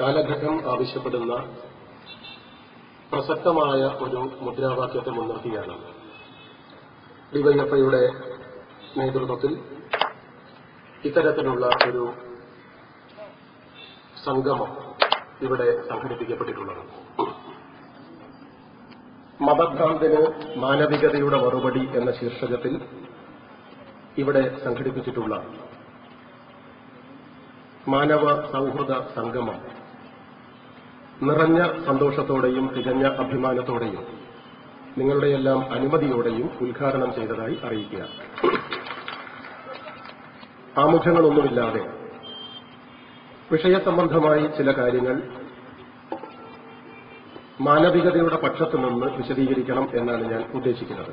കാലഘട്ടം ആവശ്യപ്പെടുന്ന പ്രസക്തമായ ഒരു മുദ്രാവാക്യത്തെ മുൻനിർത്തിയാണ് ഡിവൈഎഫ്ഐയുടെ നേതൃത്വത്തിൽ ഇത്തരത്തിലുള്ള ഒരു സംഗമം ഇവിടെ സംഘടിപ്പിക്കപ്പെട്ടിട്ടുള്ളത്. മതഭ്രാന്തിന് മാനവികതയുടെ മറുപടി എന്ന ശീർഷകത്തിൽ ഇവിടെ സംഘടിപ്പിച്ചിട്ടുള്ള മാനവ സൗഹൃദ സംഗമം നിറഞ്ഞ സന്തോഷത്തോടെയും തികഞ്ഞ അഭിമാനത്തോടെയും നിങ്ങളുടെയെല്ലാം അനുമതിയോടെയും ഉദ്ഘാടനം ചെയ്തതായി അറിയിക്കുക. ആമുഖങ്ങളൊന്നുമില്ലാതെ വിഷയസംബന്ധമായി ചില കാര്യങ്ങൾ മാനവികതയുടെ പക്ഷത്തു നിന്ന് വിശദീകരിക്കണം എന്നാണ് ഞാൻ ഉദ്ദേശിക്കുന്നത്.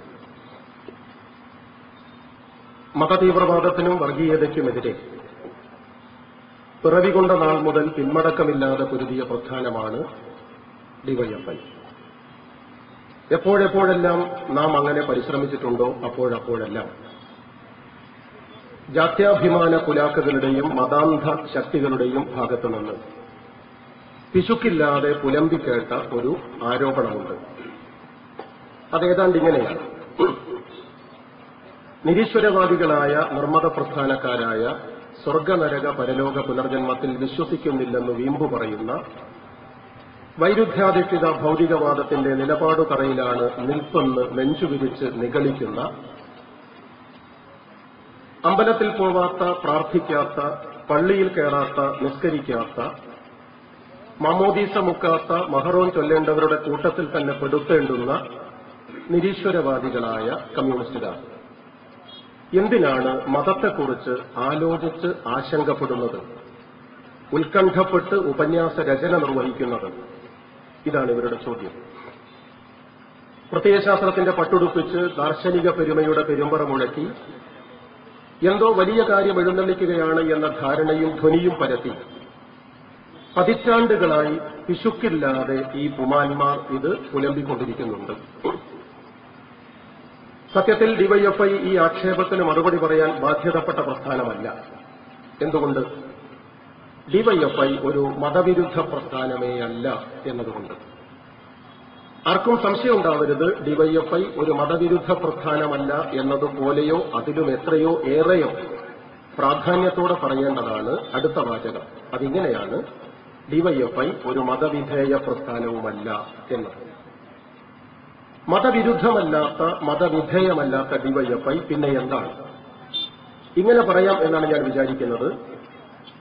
മതതീവ്രവാദത്തിനും വർഗീയതയ്ക്കുമെതിരെ പിറവികൊണ്ട നാൾ മുതൽ പിന്മടക്കമില്ലാതെ പൊരുതിയ പ്രസ്ഥാനമാണ് ഡിവൈഎഫ്ഐ. എപ്പോഴെപ്പോഴെല്ലാം നാം അങ്ങനെ പരിശ്രമിച്ചിട്ടുണ്ടോ? അപ്പോഴപ്പോഴെല്ലാം. ജാത്യാഭിമാന കുലാക്കുകളുടെയും മതാന്ധ ശക്തികളുടെയും ഭാഗത്തുനിന്ന് പിശുക്കില്ലാതെ പുലമ്പിക്കേട്ട ഒരു ആരോപണമുണ്ട്. അതേതാണ്ട് ഇങ്ങനെയാണ് നിരീശ്വരവാദികളായ നിർമ്മത പ്രസ്ഥാനക്കാരായ സ്വർഗനരക പരലോക പുനർജന്മത്തിൽ വിശ്വസിക്കുന്നില്ലെന്ന് വീമ്പു പറയുന്ന വൈരുദ്ധ്യാധിഷ്ഠിത ഭൌതികവാദത്തിന്റെ നിലപാടുകറയിലാണ് നിൽപ്പെന്ന് നെഞ്ചുവിരിച്ച് നിഗളിക്കുന്ന അമ്പലത്തിൽ പോവാത്ത പ്രാർത്ഥിക്കാത്ത പള്ളിയിൽ കയറാത്ത നിസ്കരിക്കാത്ത മമോദീസ മുക്കാത്ത മഹറോൻ ചൊല്ലേണ്ടവരുടെ കൂട്ടത്തിൽ തന്നെ പെടുത്തേണ്ടുന്ന നിരീശ്വരവാദികളായ കമ്മ്യൂണിസ്റ്റുകാർ. എന്തിനാണ് മതത്തെക്കുറിച്ച് ആലോചിച്ച് ആശങ്കപ്പെടുന്നത്? ഉത്കണ്ഠപ്പെട്ട് ഉപന്യാസ രചന നിർവഹിക്കുന്നത്. ഇതാണ് ഇവരുടെ ചോദ്യം. പ്രത്യയശാസ്ത്രത്തിന്റെ പട്ടുടുപ്പിച്ച് ദാർശനിക പെരുമയുടെ പെരുമ്പറ മുഴക്കി എന്തോ വലിയ കാര്യം എഴുന്നള്ളിക്കുകയാണ് എന്ന ധാരണയും ധ്വനിയും പരത്തി. പതിറ്റാണ്ടുകളായി പിശുക്കില്ലാതെ ഈ പുമാന്മാർ ഇത് പുലമ്പിക്കൊണ്ടിരിക്കുന്നുണ്ട്. സത്യത്തിൽ ഡിവൈഎഫ്ഐ ഈ ആക്ഷേപത്തിന് മറുപടി പറയാൻ ബാധ്യതപ്പെട്ട പ്രസ്ഥാനമല്ല. എന്തുകൊണ്ട്? ഡിവൈഎഫ്ഐ ഒരു മതവിരുദ്ധ പ്രസ്ഥാനമേ അല്ല എന്നതുകൊണ്ട്. ആർക്കും സംശയം ഉണ്ടാവരുത് ഡിവൈഎഫ്ഐ ഒരു മതവിരുദ്ധ പ്രസ്ഥാനമല്ല എന്നതുപോലെയോ അതിലും എത്രയോ ഏറെയോ പ്രാധാന്യത്തോടെ പറയേണ്ടതാണ് അടുത്ത വാചകം. അതിങ്ങനെയാണ് ഡിവൈഎഫ്ഐ ഒരു മതവിധേയ പ്രസ്ഥാനവുമല്ല എന്നത്. മതവിരുദ്ധമല്ലാത്ത മതവിധേയമല്ലാത്ത ഡിവൈഎഫ്ഐ പിന്നെ എന്താണ്? ഇങ്ങനെ പറയാം എന്നാണ് ഞാൻ വിചാരിക്കുന്നത്.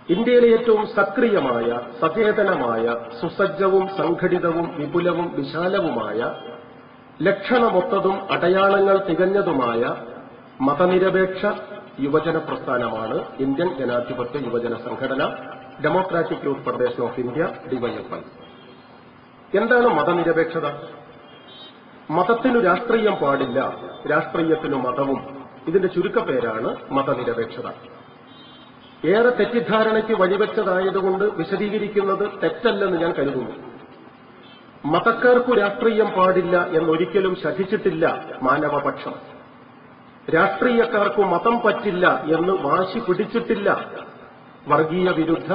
ഇന്ത്യയിലെ ഏറ്റവും സക്രിയമായ സചേതനമായ സുസജ്ജവും സംഘടിതവും വിപുലവും വിശാലവുമായ ലക്ഷണമൊത്തതും അടയാളങ്ങൾ തികഞ്ഞതുമായ മതനിരപേക്ഷ യുവജന പ്രസ്ഥാനമാണ് ഇന്ത്യൻ ജനാധിപത്യ യുവജന സംഘടന democratic youth federation of India DYFI എന്താണ് മതനിരപേക്ഷത? മതത്തിനു രാഷ്ട്രീയം പാടില്ല രാഷ്ട്രീയത്തിനു മതവും. ഇതിന്റെ ചുരുക്കപ്പേരാണ് മതനിരപേക്ഷത. ഏറെ തെറ്റിദ്ധാരണയ്ക്ക് വഴിവെച്ചതായതുകൊണ്ട് വിശദീകരിക്കുന്നത് തെറ്റല്ലെന്ന് ഞാൻ കരുതുന്നു. മതക്കാർക്കു രാഷ്ട്രീയം പാടില്ല എന്നൊരിക്കലും ശഠിച്ചിട്ടില്ല മാനവപക്ഷം. രാഷ്ട്രീയക്കാർക്കു മതം പറ്റില്ല എന്ന് വാശി പിടിച്ചിട്ടില്ല വർഗീയ വിരുദ്ധ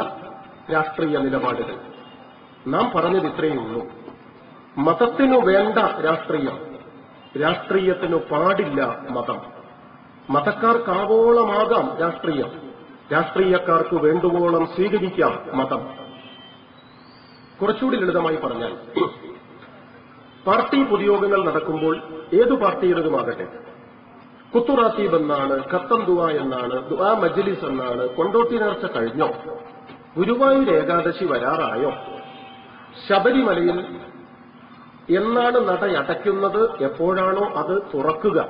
രാഷ്ട്രീയ നിലപാടുകൾ. നാം പറഞ്ഞത് ഇത്രയേ ഉള്ളൂ. മതത്തിനു വേണ്ട രാഷ്ട്രീയം. രാഷ്ട്രീയത്തിനു പാടില്ല മതം. മതക്കാർക്കാവോളമാകാം രാഷ്ട്രീയം. രാഷ്ട്രീയക്കാർക്ക് വേണ്ടുവോളം സ്വീകരിക്കാം മതം. കുറച്ചുകൂടി ലളിതമായി പറഞ്ഞാൽ പാർട്ടി പൊതുയോഗങ്ങൾ നടക്കുമ്പോൾ ഏതു പാർട്ടിയുടേതുമാകട്ടെ കുത്തുറാത്തീബ് എന്നാണ് ഖത്തം ദുവ എന്നാണ് ദുആ മജ്ലിസ് എന്നാണ് കൊണ്ടോട്ടി നേർച്ച കഴിഞ്ഞോ ഗുരുവായൂർ ഏകാദശി വരാറായോ ശബരിമലയിൽ എന്നാണ് നടയടയ്ക്കുന്നത് എപ്പോഴാണോ അത് തുറക്കുക.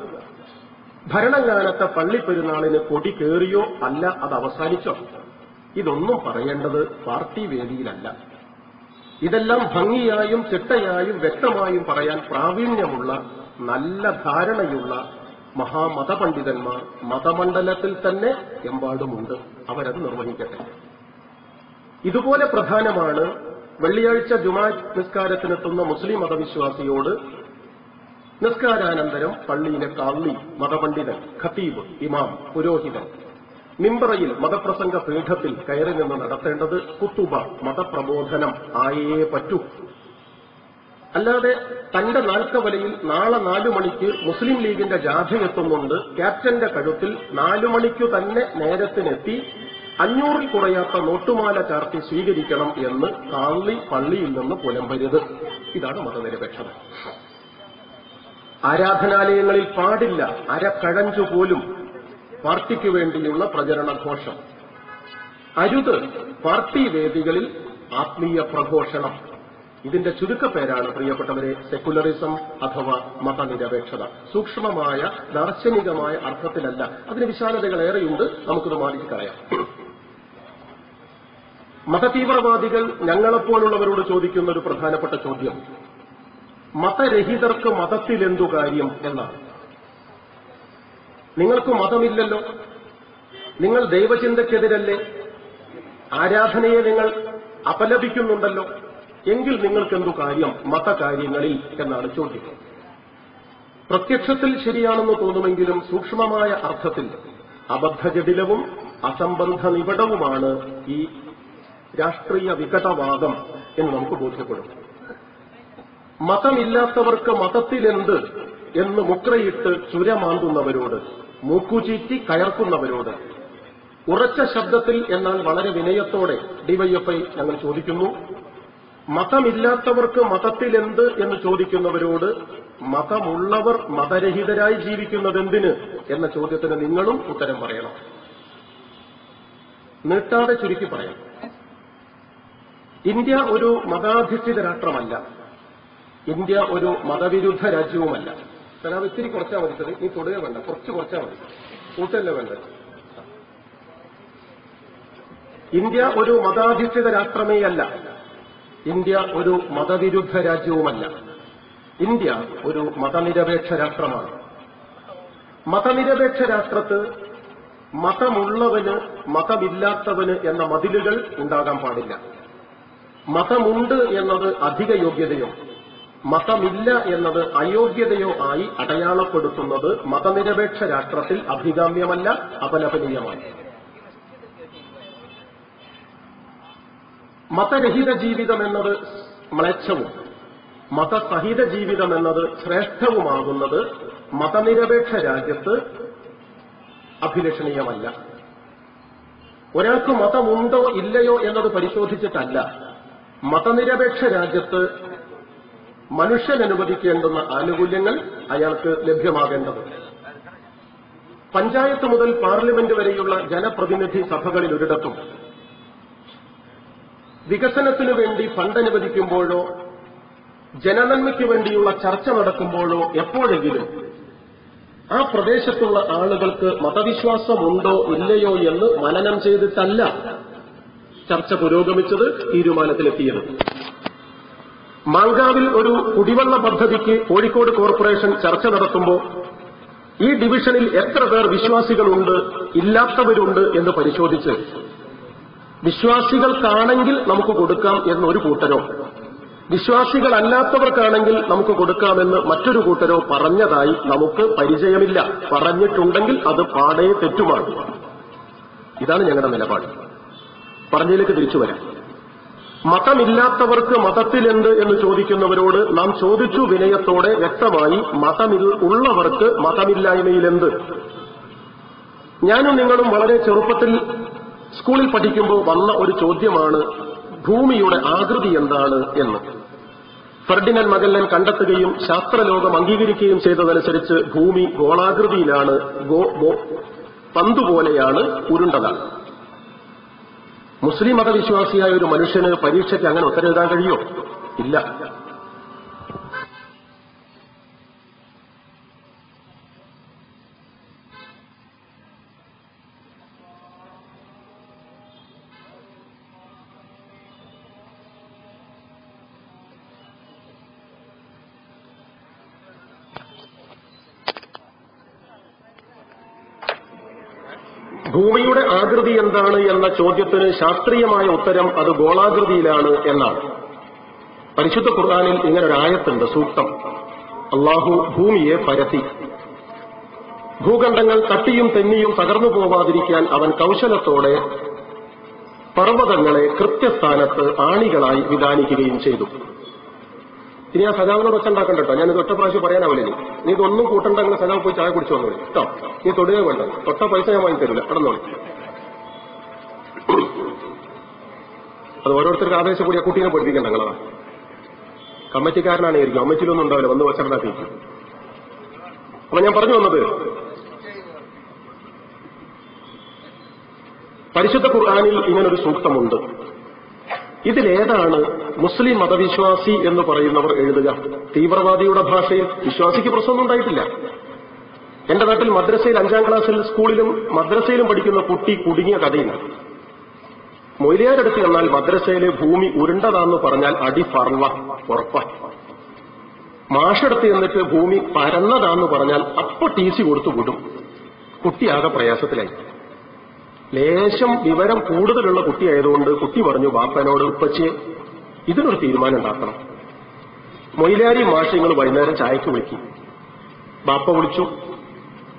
ഭരണകാലത്തെ പള്ളിപ്പെരുന്നാളിന് കൊടി കയറിയോ അല്ല അത് അവസാനിച്ചോ? ഇതൊന്നും പറയേണ്ടത് പാർട്ടി വേദിയിലല്ല. ഇതെല്ലാം ഭംഗിയായും ചിട്ടയായും വ്യക്തമായും പറയാൻ പ്രാവീണ്യമുള്ള നല്ല ധാരണയുള്ള മഹാമതപണ്ഡിതന്മാർ മതമണ്ഡലത്തിൽ തന്നെ എമ്പാടുമുണ്ട്. അവരത് നിർവഹിക്കട്ടെ. ഇതുപോലെ പ്രധാനമാണ് വെള്ളിയാഴ്ച ജുമാ നിസ്കാരത്തിനെത്തുന്ന മുസ്ലിം മതവിശ്വാസിയോട് നിസ്കാരാനന്തരം പള്ളിയിലെ കാളി മതപണ്ഡിതൻ ഖത്തീബ് ഇമാം പുരോഹിതൻ മിമ്പറയിൽ മതപ്രസംഗ പീഠത്തിൽ കയറി നിന്ന് നടത്തേണ്ടത് കുത്തുബ മതപ്രബോധനം ആയേ പറ്റൂ. അല്ലാതെ തന്റെ നാൽക്കവലയിൽ നാളെ നാലു മണിക്ക് മുസ്ലിം ലീഗിന്റെ ജാഥയെത്തുന്നുണ്ട്. ക്യാപ്റ്റന്റെ കഴുത്തിൽ നാലു മണിക്കു തന്നെ നേരത്തിനെത്തി അഞ്ഞൂറിൽ കുറയാത്ത നോട്ടുമാല ചാർത്തി സ്വീകരിക്കണം എന്ന് കാളി പള്ളിയിൽ നിന്ന് പുലമ്പരുത്. ഇതാണ് മതനിരപേക്ഷത. ആരാധനാലയങ്ങളിൽ പാടില്ല അരക്കഴഞ്ചു പോലും പാർട്ടിക്ക് വേണ്ടിയുള്ള പ്രചരണ ഘോഷം അരുത് പാർട്ടി വേദികളിൽ ആത്മീയ പ്രഘോഷണം. ഇതിന്റെ ചുരുക്കപ്പേരാണ് പ്രിയപ്പെട്ടവരെ സെക്കുലറിസം അഥവാ മതനിരപേക്ഷത. സൂക്ഷ്മമായ ദാർശനികമായ അർത്ഥത്തിലല്ല. അതിന് വിശാലതകളേറെയുണ്ട്. നമുക്കത് മാറിക്കളയാം മതതീവ്രവാദികൾ ഞങ്ങളെപ്പോലുള്ളവരോട് ചോദിക്കുന്ന ഒരു പ്രധാനപ്പെട്ട ചോദ്യം. മതരഹിതർക്ക് മതത്തിലെന്തു കാര്യം എന്നാണ്. നിങ്ങൾക്ക് മതമില്ലല്ലോ. നിങ്ങൾ ദൈവചിന്തയ്ക്കെതിരല്ലേ. ആരാധനയെ നിങ്ങൾ അപലപിക്കുന്നുണ്ടല്ലോ. എങ്കിൽ നിങ്ങൾക്കെന്തു കാര്യം? മതകാര്യങ്ങളിൽ എന്നാണ് ചോദ്യം. പ്രത്യക്ഷത്തിൽ ശരിയാണെന്ന് തോന്നുമെങ്കിലും സൂക്ഷ്മമായ അർത്ഥത്തിൽ അബദ്ധജടിലവും അസംബന്ധ നിപടവുമാണ് ഈ രാഷ്ട്രീയ വികടവാദം എന്ന് നമുക്ക് ബോധ്യപ്പെടും. മതമില്ലാത്തവർക്ക് മതത്തിലെന്ത് എന്ന് മുക്രയിട്ട് ചുരമാന്തുന്നവരോട് മൂക്കുചീറ്റി കയർക്കുന്നവരോട് ഉറച്ച ശബ്ദത്തിൽ എന്നാൽ വളരെ വിനയത്തോടെ ഡിവൈഎഫ്ഐ ഞങ്ങൾ ചോദിക്കുന്നു. മതമില്ലാത്തവർക്ക് മതത്തിലെന്ത് എന്ന് ചോദിക്കുന്നവരോട് മതമുള്ളവർ മതരഹിതരായി ജീവിക്കുന്നതെന്തിന് എന്ന ചോദ്യത്തിന് നിങ്ങളും ഉത്തരം പറയണം. നീട്ടാതെ ചുരുക്കി പറയാം. ഇന്ത്യ ഒരു മതാധിഷ്ഠിത രാഷ്ട്രമല്ല. ഇന്ത്യ ഒരു മതവിരുദ്ധ രാജ്യവുമല്ല. സലാം ഇത്തിരി കുറച്ചാൽ മതി നീ തൊടുക വേണ്ട. കുറച്ച് കുറച്ചാൽ മതി. കൂട്ടല്ല വേണ്ട ഇന്ത്യ ഒരു മതാധിഷ്ഠിത രാഷ്ട്രമേ അല്ല. ഇന്ത്യ ഒരു മതവിരുദ്ധ രാജ്യവുമല്ല. ഇന്ത്യ ഒരു മതനിരപേക്ഷ രാഷ്ട്രമാണ്. മതനിരപേക്ഷ രാഷ്ട്രത്ത് മതമുള്ളവന് മതമില്ലാത്തവന് എന്ന മതിലുകൾ ഉണ്ടാകാൻ പാടില്ല. മതമുണ്ട് എന്നത് അധിക യോഗ്യതയോ മതമില്ല എന്നത് അയോഗ്യതയോ ആയി അടയാളപ്പെടുത്തുന്നത് മതനിരപേക്ഷ രാഷ്ട്രത്തിൽ അഭികാമ്യമല്ല അപലപനീയമാണ്. മതരഹിത ജീവിതം എന്നത് മ്ലേച്ഛവും മതസഹിത ജീവിതം എന്നത് ശ്രേഷ്ഠവുമാകുന്നത് മതനിരപേക്ഷ രാജ്യത്ത് അഭിലഷണീയമല്ല. ഒരാൾക്ക് മതമുണ്ടോ ഇല്ലയോ എന്നത് പരിശോധിച്ചിട്ടല്ല. മതനിരപേക്ഷ രാജ്യത്ത് മനുഷ്യൻ അനുവദിക്കേണ്ടുന്ന ആനുകൂല്യങ്ങൾ അയാൾക്ക് ലഭ്യമാകേണ്ടത്. പഞ്ചായത്ത് മുതൽ പാർലമെന്റ് വരെയുള്ള ജനപ്രതിനിധി സഭകളിൽ ഒരിടത്തും വികസനത്തിനു വേണ്ടി ഫണ്ട് അനുവദിക്കുമ്പോഴോ ജനനന്മയ്ക്ക് വേണ്ടിയുള്ള ചർച്ച നടക്കുമ്പോഴോ എപ്പോഴെങ്കിലും ആ പ്രദേശത്തുള്ള ആളുകൾക്ക് മതവിശ്വാസമുണ്ടോ ഇല്ലയോ എന്ന് മനനം ചെയ്തിട്ടല്ല ചർച്ച പുരോഗമിച്ചത് തീരുമാനത്തിലെത്തിയത്. മാങ്കാവിൽ ഒരു കുടിവെള്ള പദ്ധതിക്ക് കോഴിക്കോട് കോർപ്പറേഷൻ ചർച്ച നടത്തുമ്പോൾ ഈ ഡിവിഷനിൽ എത്ര പേർ വിശ്വാസികളുണ്ട് ഇല്ലാത്തവരുണ്ട് എന്ന് പരിശോധിച്ച് വിശ്വാസികൾക്കാണെങ്കിൽ നമുക്ക് കൊടുക്കാം എന്നൊരു കൂട്ടരോ വിശ്വാസികളല്ലാത്തവർക്കാണെങ്കിൽ നമുക്ക് കൊടുക്കാമെന്ന് മറ്റൊരു കൂട്ടരോ പറഞ്ഞതായി നമുക്ക് പരിചയമില്ല. പറഞ്ഞിട്ടുണ്ടെങ്കിൽ അത് പാടേ തെറ്റുമാണ്. ഇതാണ് ഞങ്ങളുടെ നിലപാട്. പറഞ്ഞതിലേക്ക് തിരിച്ചു വരാം. മതമില്ലാത്തവർക്ക് മതത്തിലെന്ത് എന്ന് ചോദിക്കുന്നവരോട് നാം ചോദിച്ചു വിനയത്തോടെ വ്യക്തമായി മതമിൽ ഉള്ളവർക്ക് മതമില്ലായ്മയിലെന്ത്? ഞാനും നിങ്ങളും വളരെ ചെറുപ്പത്തിൽ സ്കൂളിൽ പഠിക്കുമ്പോൾ വന്ന ഒരു ചോദ്യമാണ് ഭൂമിയുടെ ആകൃതി എന്താണ് എന്ന്. ഫെർഡിനൻ മകല്ലൻ കണ്ടെത്തുകയും ശാസ്ത്രലോകം അംഗീകരിക്കുകയും ചെയ്തതനുസരിച്ച് ഭൂമി ഗോളാകൃതിയിലാണ് പന്തുപോലെയാണ് ഉരുണ്ടതാണ്. മുസ്ലിം മതവിശ്വാസിയായ ഒരു മനുഷ്യന് പരീക്ഷയ്ക്ക് അങ്ങനെ ഉത്തരവിടാൻ കഴിയോ? ഇല്ല ഭൂമിയുടെ ആകൃതി എന്താണ് എന്ന ചോദ്യത്തിന് ശാസ്ത്രീയമായ ഉത്തരം അത് ഗോളാകൃതിയിലാണ് എന്നാണ്. പരിശുദ്ധ ഖുർആാനിൽ ഇങ്ങനെ ഒരു ആയത്തുണ്ട് സൂക്തം. അള്ളാഹു ഭൂമിയെ പരത്തി. ഭൂഖണ്ഡങ്ങൾ തട്ടിയും തെന്നിയും തകർന്നു പോവാതിരിക്കാൻ അവൻ കൗശലത്തോടെ പർവതങ്ങളെ കൃത്യസ്ഥാനത്ത് ആണികളായി വിധാനിക്കുകയും ചെയ്തു. ഇനി ആ സജാവിനോട് ഒച്ച ഉണ്ടാക്കണ്ടോ ഞാൻ ഞാനിത് ഒറ്റ പ്രാവശ്യം പറയാനാവില്ല നീ നീ ഇതൊന്നും കൂട്ടണ്ടെങ്കിൽ സജാവ് പോയി ചായ കുടിച്ചു വന്നു കേട്ടോ? നീ തൊടുകയോ വേണ്ട. തൊട്ട പൈസ ഞാൻ വാങ്ങി തരില്ല കടന്നോളി. അത് ഓരോരുത്തർക്ക് ആവേശം കൂടി ആ കുട്ടീനെ പഠിപ്പിക്കണ്ട നിങ്ങളതാ കമ്മിറ്റിക്കാരനാണ് ആയിരിക്കും കമ്മിറ്റിയിലൊന്നും ഉണ്ടാവില്ല. വന്ന് വച്ചണ്ടാക്കിയിരിക്കും അപ്പൊ ഞാൻ പറഞ്ഞു വന്നത് പരിശുദ്ധ ഖുർആാനിൽ ഇങ്ങനൊരു സൂക്തമുണ്ട്. ഇതിലേതാണ് മുസ്ലിം മതവിശ്വാസി എന്ന് പറയുന്നവർ എഴുതുക. തീവ്രവാദിയുടെ ഭാഷയിൽ വിശ്വാസിക്ക് പ്രശ്നമൊന്നും ഉണ്ടായിട്ടില്ല. എന്റെ നാട്ടിൽ മദ്രസയിൽ അഞ്ചാം ക്ലാസ്സിൽ സ്കൂളിലും മദ്രസയിലും പഠിക്കുന്ന കുട്ടി കുടുങ്ങിയ കഥയില്ല മൊയിലിയാരെടുത്ത് എന്നാൽ മദ്രസയിലെ ഭൂമി ഉരുണ്ടതാന്ന് പറഞ്ഞാൽ അടി ഫർവ ഉറപ്പ. മാഷെടുത്ത് എന്നിട്ട് ഭൂമി പരന്നതാന്ന് പറഞ്ഞാൽ അപ്പൊ ടി സി കൊടുത്തു വിടും. കുട്ടിയാകെ പ്രയാസത്തിലായി. ലേശം വിവരം കൂടുതലുള്ള കുട്ടിയായതുകൊണ്ട് കുട്ടി പറഞ്ഞു ബാപ്പനോട് ഉപ്പച്ചിയെ ഇതിനൊരു തീരുമാനം ഉണ്ടാക്കണം. മൊയിലാരി മാഷങ്ങൾ വൈകുന്നേരം ചായക്ക് വിളിക്കും. ബാപ്പ വിളിച്ചു.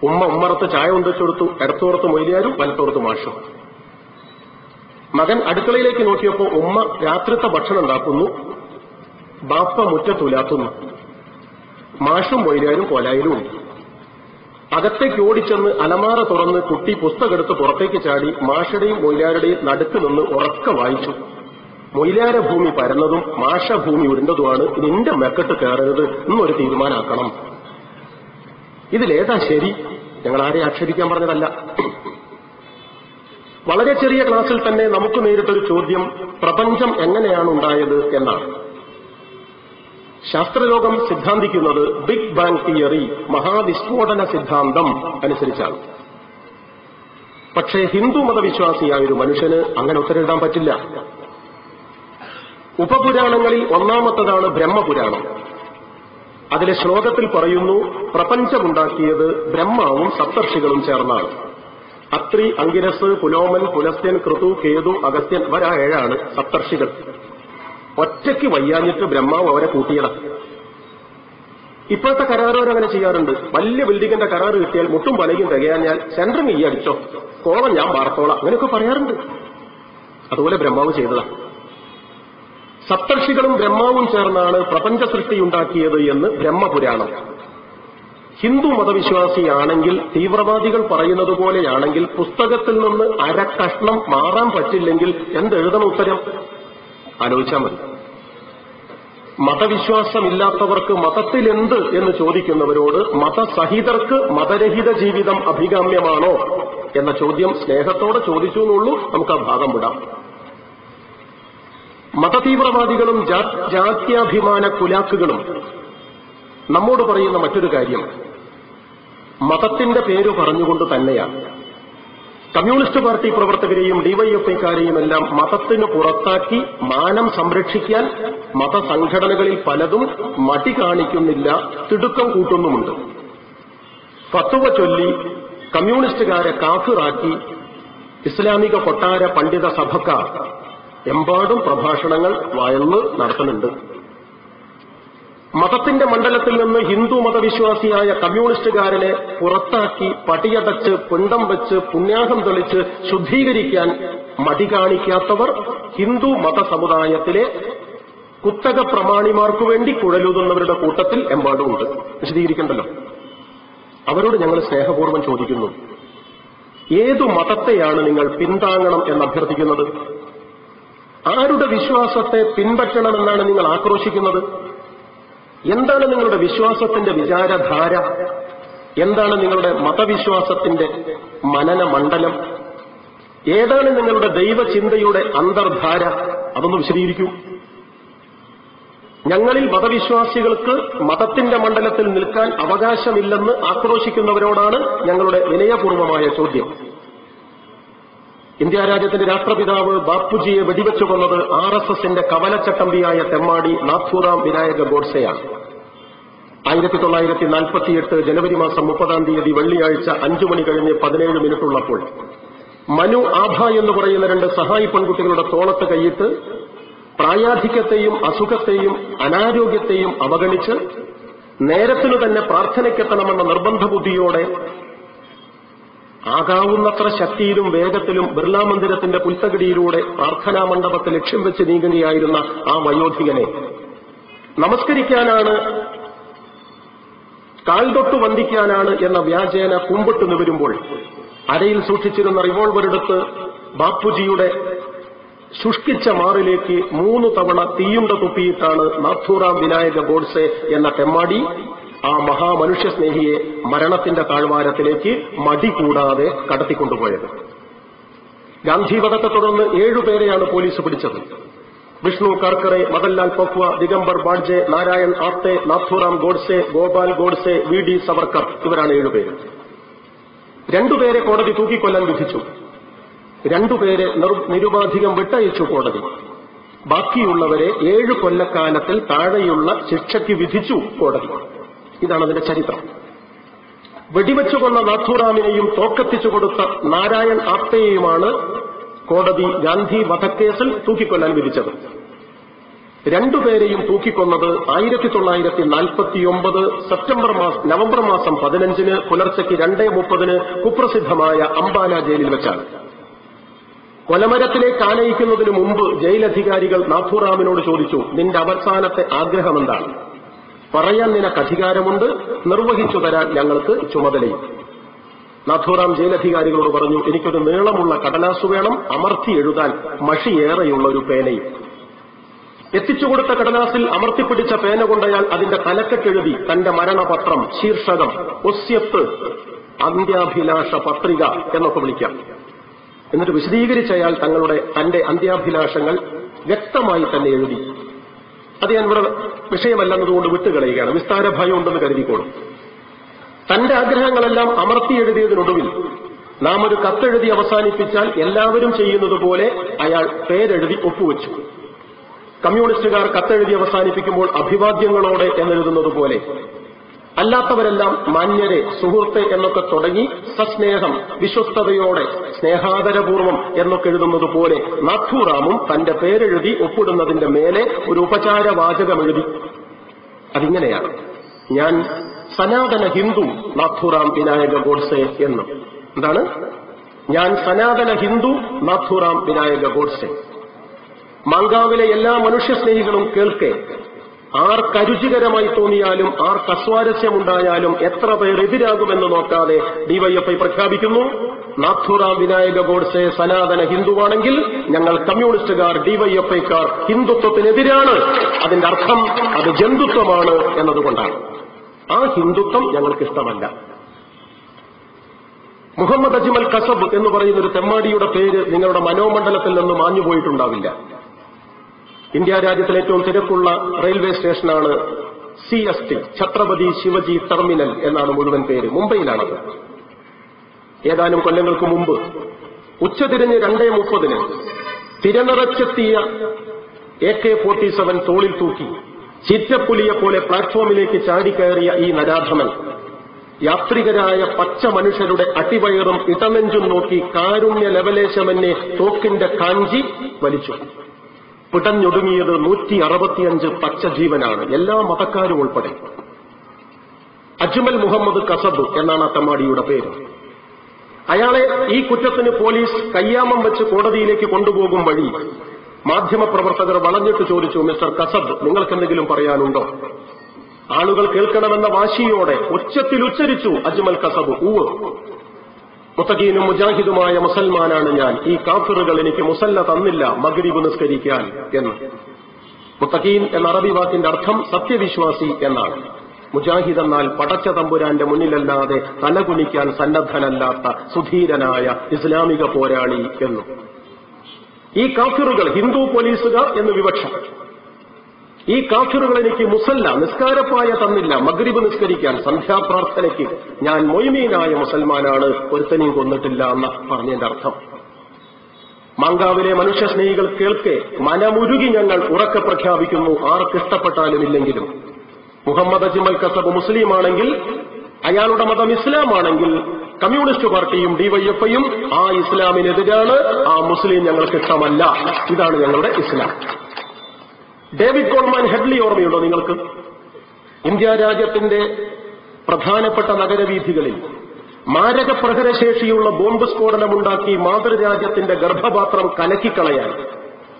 ഉമ്മ ഉമ്മറത്ത് ചായ കൊണ്ടുവച്ചു കൊടുത്തു. ഇടത്തോർത്ത് മൊയിലാരും വലത്തോർത്ത് മാഷും. മകൻ അടുക്കളയിലേക്ക് നോക്കിയപ്പോൾ ഉമ്മ രാത്രിത്തെ ഭക്ഷണം ഉണ്ടാക്കുന്നു ബാപ്പ മുറ്റത്തുലാത്തുന്നു മാഷും മൊയിലാരും കോലായാലും ഉണ്ട് അകത്തേക്ക് ഓടിച്ചെന്ന് അലമാറ തുറന്ന് കുട്ടി പുസ്തകെടുത്ത് പുറത്തേക്ക് ചാടി മാഷയുടെയും മൊയിലാരുടെയും നടുക്ക് നിന്ന് ഉറക്ക വായിച്ചു. മൊയിലാര ഭൂമി പരന്നതും മാഷ ഭൂമി ഉരുണ്ടതുമാണ് നിന്റെ മെക്കെട്ട് കയറരുത് എന്നൊരു തീരുമാനമാക്കണം ഇതിലേതാ ശരി? ഞങ്ങൾ ആരെ ആക്ഷേപിക്കാൻ പറഞ്ഞതല്ല. വളരെ ചെറിയ ക്ലാസ്സിൽ തന്നെ നമുക്ക് നേരിട്ടൊരു ചോദ്യം പ്രപഞ്ചം എങ്ങനെയാണ് ഉണ്ടായത്? എന്നാണ്. ശാസ്ത്രലോകം സിദ്ധാന്തിക്കുന്നത് ബിഗ് ബാങ് തിയറി മഹാവിസ്ഫോടന സിദ്ധാന്തം അനുസരിച്ചാണ്. പക്ഷേ ഹിന്ദു മതവിശ്വാസിയായ ഒരു മനുഷ്യന് അങ്ങനെ ഉത്തരവിടാൻ പറ്റില്ല. ഉപപുരാണങ്ങളിൽ ഒന്നാമത്തതാണ് ബ്രഹ്മപുരാണം. അതിലെ ശ്ലോകത്തിൽ പറയുന്നു പ്രപഞ്ചമുണ്ടാക്കിയത് ബ്രഹ്മാവും സപ്തർഷികളും ചേർന്നാണ്. അത്രി അങ്കിരസ് പുലോമൻ പുലസ്ത്യൻ കൃതു കേതു അഗസ്ത്യൻ അവരാ ഏഴാണ് സപ്തർഷികൾ. ഒറ്റയ്ക്ക് വയ്യാഞ്ഞിട്ട് ബ്രഹ്മാവ് അവരെ കൂട്ടിയതാണ് ഇപ്പോഴത്തെ കരാറുകാർ അങ്ങനെ ചെയ്യാറുണ്ട്. വലിയ ബിൽഡിങ്ങിന്റെ കരാർ കിട്ടിയാൽ മുട്ടും പലയും തികയാഞ്ഞാൽ സെന്ററിങ് ഈ അടിച്ചോ. കോളം ഞാൻ വാർത്തോളാം. അങ്ങനെയൊക്കെ പറയാറുണ്ട്. അതുപോലെ ബ്രഹ്മാവ് ചെയ്തതാണ് സപ്തർഷികളും ബ്രഹ്മാവും ചേർന്നാണ് പ്രപഞ്ച സൃഷ്ടിയുണ്ടാക്കിയത് എന്ന് ബ്രഹ്മപുരാണം. ഹിന്ദു മതവിശ്വാസിയാണെങ്കിൽ തീവ്രവാദികൾ പറയുന്നത് പോലെയാണെങ്കിൽ പുസ്തകത്തിൽ നിന്ന് അര കഷ്ണം മാറാൻ പറ്റില്ലെങ്കിൽ എന്തെഴുതണം ഉത്തരം? ആലോചിച്ചാൽ മതി. മതവിശ്വാസമില്ലാത്തവർക്ക് മതത്തിലെന്ത് എന്ന് ചോദിക്കുന്നവരോട് മതസഹിതർക്ക് മതരഹിത ജീവിതം അഭികാമ്യമാണോ എന്ന ചോദ്യം സ്നേഹത്തോടെ ചോദിച്ചു എന്നുള്ളൂ നമുക്ക് ആ ഭാഗം വിടാം. മതതീവ്രവാദികളും ജാത്യാഭിമാന കുലാക്കുകളും നമ്മോട് പറയുന്ന മറ്റൊരു കാര്യം. മതത്തിന്റെ പേര് പറഞ്ഞുകൊണ്ട് തന്നെയാണ്. കമ്മ്യൂണിസ്റ്റ് പാർട്ടി പ്രവർത്തകരെയും ഡിവൈഎഫ്ഐക്കാരെയും എല്ലാം മതത്തിന് പുറത്താക്കി മാനം സംരക്ഷിക്കാൻ മതസംഘടനകളിൽ പലതും മടി കാണിക്കുന്നില്ല തിടുക്കം കൂട്ടുന്നുമുണ്ട്. ഫത്തുവ ചൊല്ലി കമ്മ്യൂണിസ്റ്റുകാരെ കാഫിറാക്കി ഇസ്ലാമിക കൊട്ടാര പണ്ഡിത സഭക്കാർ. എമ്പാടും പ്രഭാഷണങ്ങൾ വയന്ന് നടത്തുന്നുണ്ട്. മതത്തിന്റെ മണ്ഡലത്തിൽ നിന്ന് ഹിന്ദു മതവിശ്വാസിയായ കമ്മ്യൂണിസ്റ്റുകാരനെ പുറത്താക്കി പടിയടച്ച് പിണ്ടം വെച്ച് പുണ്യാഹം തെളിച്ച് ശുദ്ധീകരിക്കാൻ മടി കാണിക്കാത്തവർ ഹിന്ദു മതസമുദായത്തിലെ കുത്തക പ്രമാണിമാർക്കു വേണ്ടി കുഴലൂതുന്നവരുടെ കൂട്ടത്തിൽ എമ്പാടുമുണ്ട്. വിശദീകരിക്കണ്ടല്ലോ? അവരോട് ഞങ്ങൾ സ്നേഹപൂർവം ചോദിക്കുന്നു. ഏതു മതത്തെയാണ് നിങ്ങൾ പിന്താങ്ങണം എന്ന് അഭ്യർത്ഥിക്കുന്നത് ആരുടെ വിശ്വാസത്തെ പിൻപറ്റണമെന്നാണ് നിങ്ങൾ ആക്രോശിക്കുന്നത്? എന്താണ് നിങ്ങളുടെ വിശ്വാസത്തിന്റെ വിചാരധാര? എന്താണ് നിങ്ങളുടെ മതവിശ്വാസത്തിന്റെ മനന മണ്ഡലം ഏതാണ് നിങ്ങളുടെ ദൈവചിന്തയുടെ അന്തർധാര? അതൊന്ന് വിശദീകരിക്കൂ. ഞങ്ങളിൽ മതവിശ്വാസികൾക്ക് മതത്തിന്റെ മണ്ഡലത്തിൽ നിൽക്കാൻ അവകാശമില്ലെന്ന് ആക്രോശിക്കുന്നവരോടാണ് ഞങ്ങളുടെ വിനയപൂർവമായ ചോദ്യം. ഇന്ത്യ രാജ്യത്തിന്റെ രാഷ്ട്രപിതാവ് ബാപ്പുജിയെ വെടിവെച്ചുകൊന്നത് ആർ എസ് എസിന്റെ കവലച്ചട്ടമ്പിയായ തെമ്മാടി നാഥൂറാം വിനായക ഗോഡ്സെയാണ്. ആയിരത്തി തൊള്ളായിരത്തി നാൽപ്പത്തിയെട്ട് ജനുവരി മാസം മുപ്പതാം തീയതി വെള്ളിയാഴ്ച അഞ്ചു മണി കഴിഞ്ഞ് പതിനേഴ് മിനിറ്റുള്ളപ്പോൾ മനു ആഭ എന്ന് പറയുന്ന രണ്ട് സഹായി പെൺകുട്ടികളുടെ തോളത്ത് കൈയിട്ട് പ്രായാധിക്യത്തെയും അസുഖത്തെയും അനാരോഗ്യത്തെയും അവഗണിച്ച് നേരത്തിനു തന്നെ പ്രാർത്ഥനയ്ക്കെത്തണമെന്ന നിർബന്ധ ബുദ്ധിയോടെ ആകാവുന്നത്ര ശക്തിയിലും വേഗത്തിലും ബിർള മന്ദിരത്തിന്റെ പുൽത്തകിടിയിലൂടെ പ്രാർത്ഥനാ മണ്ഡപത്തെ ലക്ഷ്യം വെച്ച് നീങ്ങുകയായിരുന്ന ആ വയോധികനെ നമസ്കരിക്കാനാണ് കാൽതൊട്ട് വന്ദിക്കാനാണ് എന്ന വ്യാജേന കുമ്പിട്ട് നിവരുമ്പോൾ അരയിൽ സൂക്ഷിച്ചിരുന്ന റിവോൾവർ എടുത്ത് ബാപ്പുജിയുടെ ശുഷ്കിച്ച മാറിലേക്ക് മൂന്ന് തവണ തീയുണ്ട തുപ്പിയിട്ടാണ് നാഥൂറാം വിനായക ഗോഡ്സെ എന്ന തെമ്മാടി ആ മഹാമനുഷ്യ സ്നേഹിയെ മരണത്തിന്റെ താഴ്വാരത്തിലേക്ക് മടി കൂടാതെ കടത്തിക്കൊണ്ടുപോയത്. ഗാന്ധിവധത്തെ തുടർന്ന് ഏഴുപേരെയാണ് പോലീസ് പിടിച്ചത്. വിഷ്ണു കർക്കറെ മദൻലാൽ പക്വ ദിഗംബർ ബാഡ്ജെ നാരായൺ ആപ്തെ നാഥുറാം ഗോഡ്സെ ഗോപാൽ ഗോഡ്സെ വി ഡി സവർക്കർ ഇവരാണ് ഏഴുപേര് രണ്ടുപേരെ കോടതി തൂക്കിക്കൊല്ലാൻ വിധിച്ചു. രണ്ടുപേരെ നിരുപാധികം വിട്ടയച്ചു കോടതി. ബാക്കിയുള്ളവരെ ഏഴു കൊല്ലക്കാലത്തിൽ താഴെയുള്ള ശിക്ഷയ്ക്ക് വിധിച്ചു കോടതി. ഇതാണ് അതിന്റെ ചരിത്രം. വെടിവെച്ചു കൊന്ന നാഥുറാമിനെയും തോക്കത്തിച്ചു കൊടുത്ത നാരായൺ ആപ്തയെയുമാണ് കോടതി ഗാന്ധി വധക്കേസിൽ തൂക്കിക്കൊല്ലാൻ വിധിച്ചത്. രണ്ടുപേരെയും തൂക്കിക്കൊന്നത് ആയിരത്തി തൊള്ളായിരത്തി നാൽപ്പത്തിയൊമ്പത് സെപ്റ്റംബർ മാസം നവംബർ മാസം പതിനഞ്ചിന് പുലർച്ചയ്ക്ക് രണ്ടേ മുപ്പതിന് കുപ്രസിദ്ധമായ അംബാല ജയിലിൽ വെച്ചാണ്. കൊലമരത്തിലേക്ക് ആനയിക്കുന്നതിന് മുമ്പ് ജയിലധികാരികൾ നാഥുറാമിനോട് ചോദിച്ചു നിന്റെ അവസാനത്തെ ആഗ്രഹം എന്താണ് പറയാൻ നിനക്ക് അധികാരമുണ്ട് നിർവഹിച്ചു തരാൻ ഞങ്ങൾക്ക് ചുമതലയും. നാഥുറാം ജയിലധികാരികളോട് പറഞ്ഞു എനിക്കൊരു നീളമുള്ള കടലാസ് വേണം അമർത്തി എഴുതാൻ മഷിയേറെയുള്ള ഒരു പേനയും. എത്തിച്ചു കൊടുത്ത കടലാസിൽ അമർത്തിപ്പിടിച്ച പേന കൊണ്ടയാൾ അതിന്റെ തലക്കെട്ടെഴുതി തന്റെ മരണപത്രം ശീർഷകം ഒസ്യത്ത് അന്ത്യാഭിലാഷ പത്രിക എന്നൊക്കെ വിളിക്കാം. എന്നിട്ട് വിശദീകരിച്ചയാൾ തങ്ങളുടെ തന്റെ അന്ത്യാഭിലാഷങ്ങൾ വ്യക്തമായി തന്നെ എഴുതി. അത് ഞാൻ ഇവിടെ വിഷയമല്ലെന്നതുകൊണ്ട് വിട്ടുകളയുകയാണ്. വിസ്താര ഭയം ഉണ്ടെന്ന് കരുതിക്കോളും. തന്റെ ആഗ്രഹങ്ങളെല്ലാം അമർത്തി എഴുതിയതിനൊടുവിൽ നാം ഒരു കത്തെഴുതി അവസാനിപ്പിച്ചാൽ എല്ലാവരും ചെയ്യുന്നത് പോലെ അയാൾ പേരെഴുതി ഒപ്പുവെച്ചു. കമ്മ്യൂണിസ്റ്റുകാർ കത്തെഴുതി അവസാനിപ്പിക്കുമ്പോൾ അഭിവാദ്യങ്ങളോടെ എന്നെഴുതുന്നത് പോലെ അല്ലാത്തവരെല്ലാം മാന്യരെ സുഹൃത്തെ എന്നൊക്കെ തുടങ്ങി സസ്നേഹം വിശ്വസ്തയോടെ സ്നേഹാദരപൂർവം എന്നൊക്കെ എഴുതുന്നത് പോലെ നാഥുറാമും തന്റെ പേരെഴുതി ഒപ്പിടുന്നതിന്റെ മേലെ ഒരു ഉപചാര വാചകം എഴുതി. അതിങ്ങനെയാണ്. ഞാൻ സനാതന ഹിന്ദു നാഥുറാം വിനായക ഗോഡ്സെ എന്ന്. എന്താണ്? ഞാൻ സനാതന ഹിന്ദു നാഥുറാം വിനായക ഗോഡ്സെ. മാങ്കാവിലെ എല്ലാ മനുഷ്യസ്നേഹികളും കേൾക്കെ. ആർക്കരുചികരമായി തോന്നിയാലും ആർക്ക് അസ്വാരസ്യമുണ്ടായാലും എത്ര പേർ എതിരാകുമെന്ന് നോക്കാതെ ഡിവൈഎഫ്ഐ പ്രഖ്യാപിക്കുന്നു. നാഥുറാം വിനായക ഗോഡ്സെ സനാതന ഹിന്ദുവാണെങ്കിൽ ഞങ്ങൾ കമ്മ്യൂണിസ്റ്റുകാർ ഡിവൈഎഫ്ഐക്കാർ ഹിന്ദുത്വത്തിനെതിരാണ്. അതിന്റെ അർത്ഥം അത് ജന്തുത്വമാണ് എന്നതുകൊണ്ടാണ്. ആ ഹിന്ദുത്വം ഞങ്ങൾക്കിഷ്ടമല്ല. മുഹമ്മദ് അജ്മൽ കസബ് എന്ന് പറയുന്ന ഒരു തെമ്മാടിയുടെ പേര് നിങ്ങളുടെ മനോമണ്ഡലത്തിൽ നിന്ന് മാഞ്ഞുപോയിട്ടുണ്ടാവില്ല. ഇന്ത്യ രാജ്യത്തിലെ ഏറ്റവും തിരക്കുള്ള റെയിൽവേ സ്റ്റേഷനാണ് C S T Chhatrapati Shivaji terminal എന്നാണ് മുഴുവൻ പേര്. മുംബൈയിലാണത്. ഏതാനും കൊല്ലങ്ങൾക്ക് മുമ്പ് ഉച്ചതിരിഞ്ഞ് രണ്ടേ മുപ്പതിന് തിരനിറച്ചെത്തിയ എ കെ ഫോർട്ടി സെവൻ തോളിൽ തൂക്കി ചിറ്റപ്പുലിയെ പോലെ പ്ലാറ്റ്ഫോമിലേക്ക് ചാടിക്കയറിയ ഈ നരാധമൻ യാത്രികരായ പച്ച മനുഷ്യരുടെ അടിവയറും ഇടനെഞ്ചും നോക്കി കാരുണ്യ ലവലേശമെന്നെ തോക്കിന്റെ കാഞ്ചി വലിച്ചു. പിടഞ്ഞൊടുങ്ങിയത് നൂറ്റി അറുപത്തിയഞ്ച് പച്ചജീവനാണ് എല്ലാ മതക്കാരും ഉൾപ്പെടെ. അജ്മൽ മുഹമ്മദ് കസബ് എന്നാണ് ആ തമ്മാടിയുടെ പേര്. അയാളെ ഈ കുറ്റത്തിന് പോലീസ് കയ്യാമം വെച്ച് കോടതിയിലേക്ക് കൊണ്ടുപോകും വഴി മാധ്യമപ്രവർത്തകർ വളഞ്ഞിട്ട് ചോദിച്ചു മിസ്റ്റർ കസബ് നിങ്ങൾക്കെന്തെങ്കിലും പറയാനുണ്ടോ? ആളുകൾ കേൾക്കണമെന്ന വാശിയോടെ ഉച്ചത്തിൽ ഉച്ചരിച്ചു അജ്മൽ കസബ്. ഊവ് മുത്തഖീനും മുജാഹിദുമായ മുസൽമാനാണ് ഞാൻ. ഈ കാഫിറുകൾ എനിക്ക് മുസല്ല തന്നില്ല മഗ്രിബ് നിസ്കരിക്കാൻ എന്ന്. മുത്തഖീൻ എന്ന അറബി വാക്കിന്റെ അർത്ഥം സത്യവിശ്വാസി എന്നാണ്. മുജാഹിദ് എന്നാൽ പടച്ച തമ്പുരാന്റെ മുന്നിലല്ലാതെ തലകുനിക്കാൻ സന്നദ്ധനല്ലാത്ത സുധീരനായ ഇസ്ലാമിക പോരാളി എന്നും. ഈ കാഫിറുകൾ ഹിന്ദു പോലീസുകാർ എന്ന് വിവക്ഷ ഈ കാഫിറുകൾ എനിക്ക് മുസല്ല നിസ്കാരപ്പായ തന്നില്ല. മഗ്രിബ് നിസ്കരിക്കാൻ സന്ധ്യാപ്രാർത്ഥനയ്ക്ക് ഞാൻ മൊയ്മീനായ മുസൽമാനാണ് ഒരുത്തനെയും കൊന്നിട്ടില്ല എന്ന പറഞ്ഞതിന്റെ അർത്ഥം. മാങ്കാവിലെ മനുഷ്യസ്നേഹികൾ കേൾക്കെ മനമുരുകി ഞങ്ങൾ ഉറക്കെ പ്രഖ്യാപിക്കുന്നു ആർക്കിഷ്ടപ്പെട്ടാലും ഇല്ലെങ്കിലും. മുഹമ്മദ് അജ്മൽ കസബ് മുസ്ലിമാണെങ്കിൽ അയാളുടെ മതം ഇസ്ലാമാണെങ്കിൽ കമ്മ്യൂണിസ്റ്റ് പാർട്ടിയും ഡിവൈഎഫ്ഐയും ആ ഇസ്ലാമിനെതിരാണ് ആ മുസ്ലിം ഞങ്ങൾക്ക് ഇഷ്ടമല്ല. ഇതാണ് ഞങ്ങളുടെ ഇസ്ലാം. ഡേവിഡ് കോൾമാൻ ഹെഡ്ലി ഓർമ്മയുണ്ടോ നിങ്ങൾക്ക്? ഇന്ത്യ രാജ്യത്തിന്റെ പ്രധാനപ്പെട്ട നഗരവീഥികളിൽ മാരക പ്രഹരശേഷിയുള്ള ബോംബ് സ്ഫോടനമുണ്ടാക്കി മാതൃരാജ്യത്തിന്റെ ഗർഭപാത്രം കലക്കിക്കളയാൻ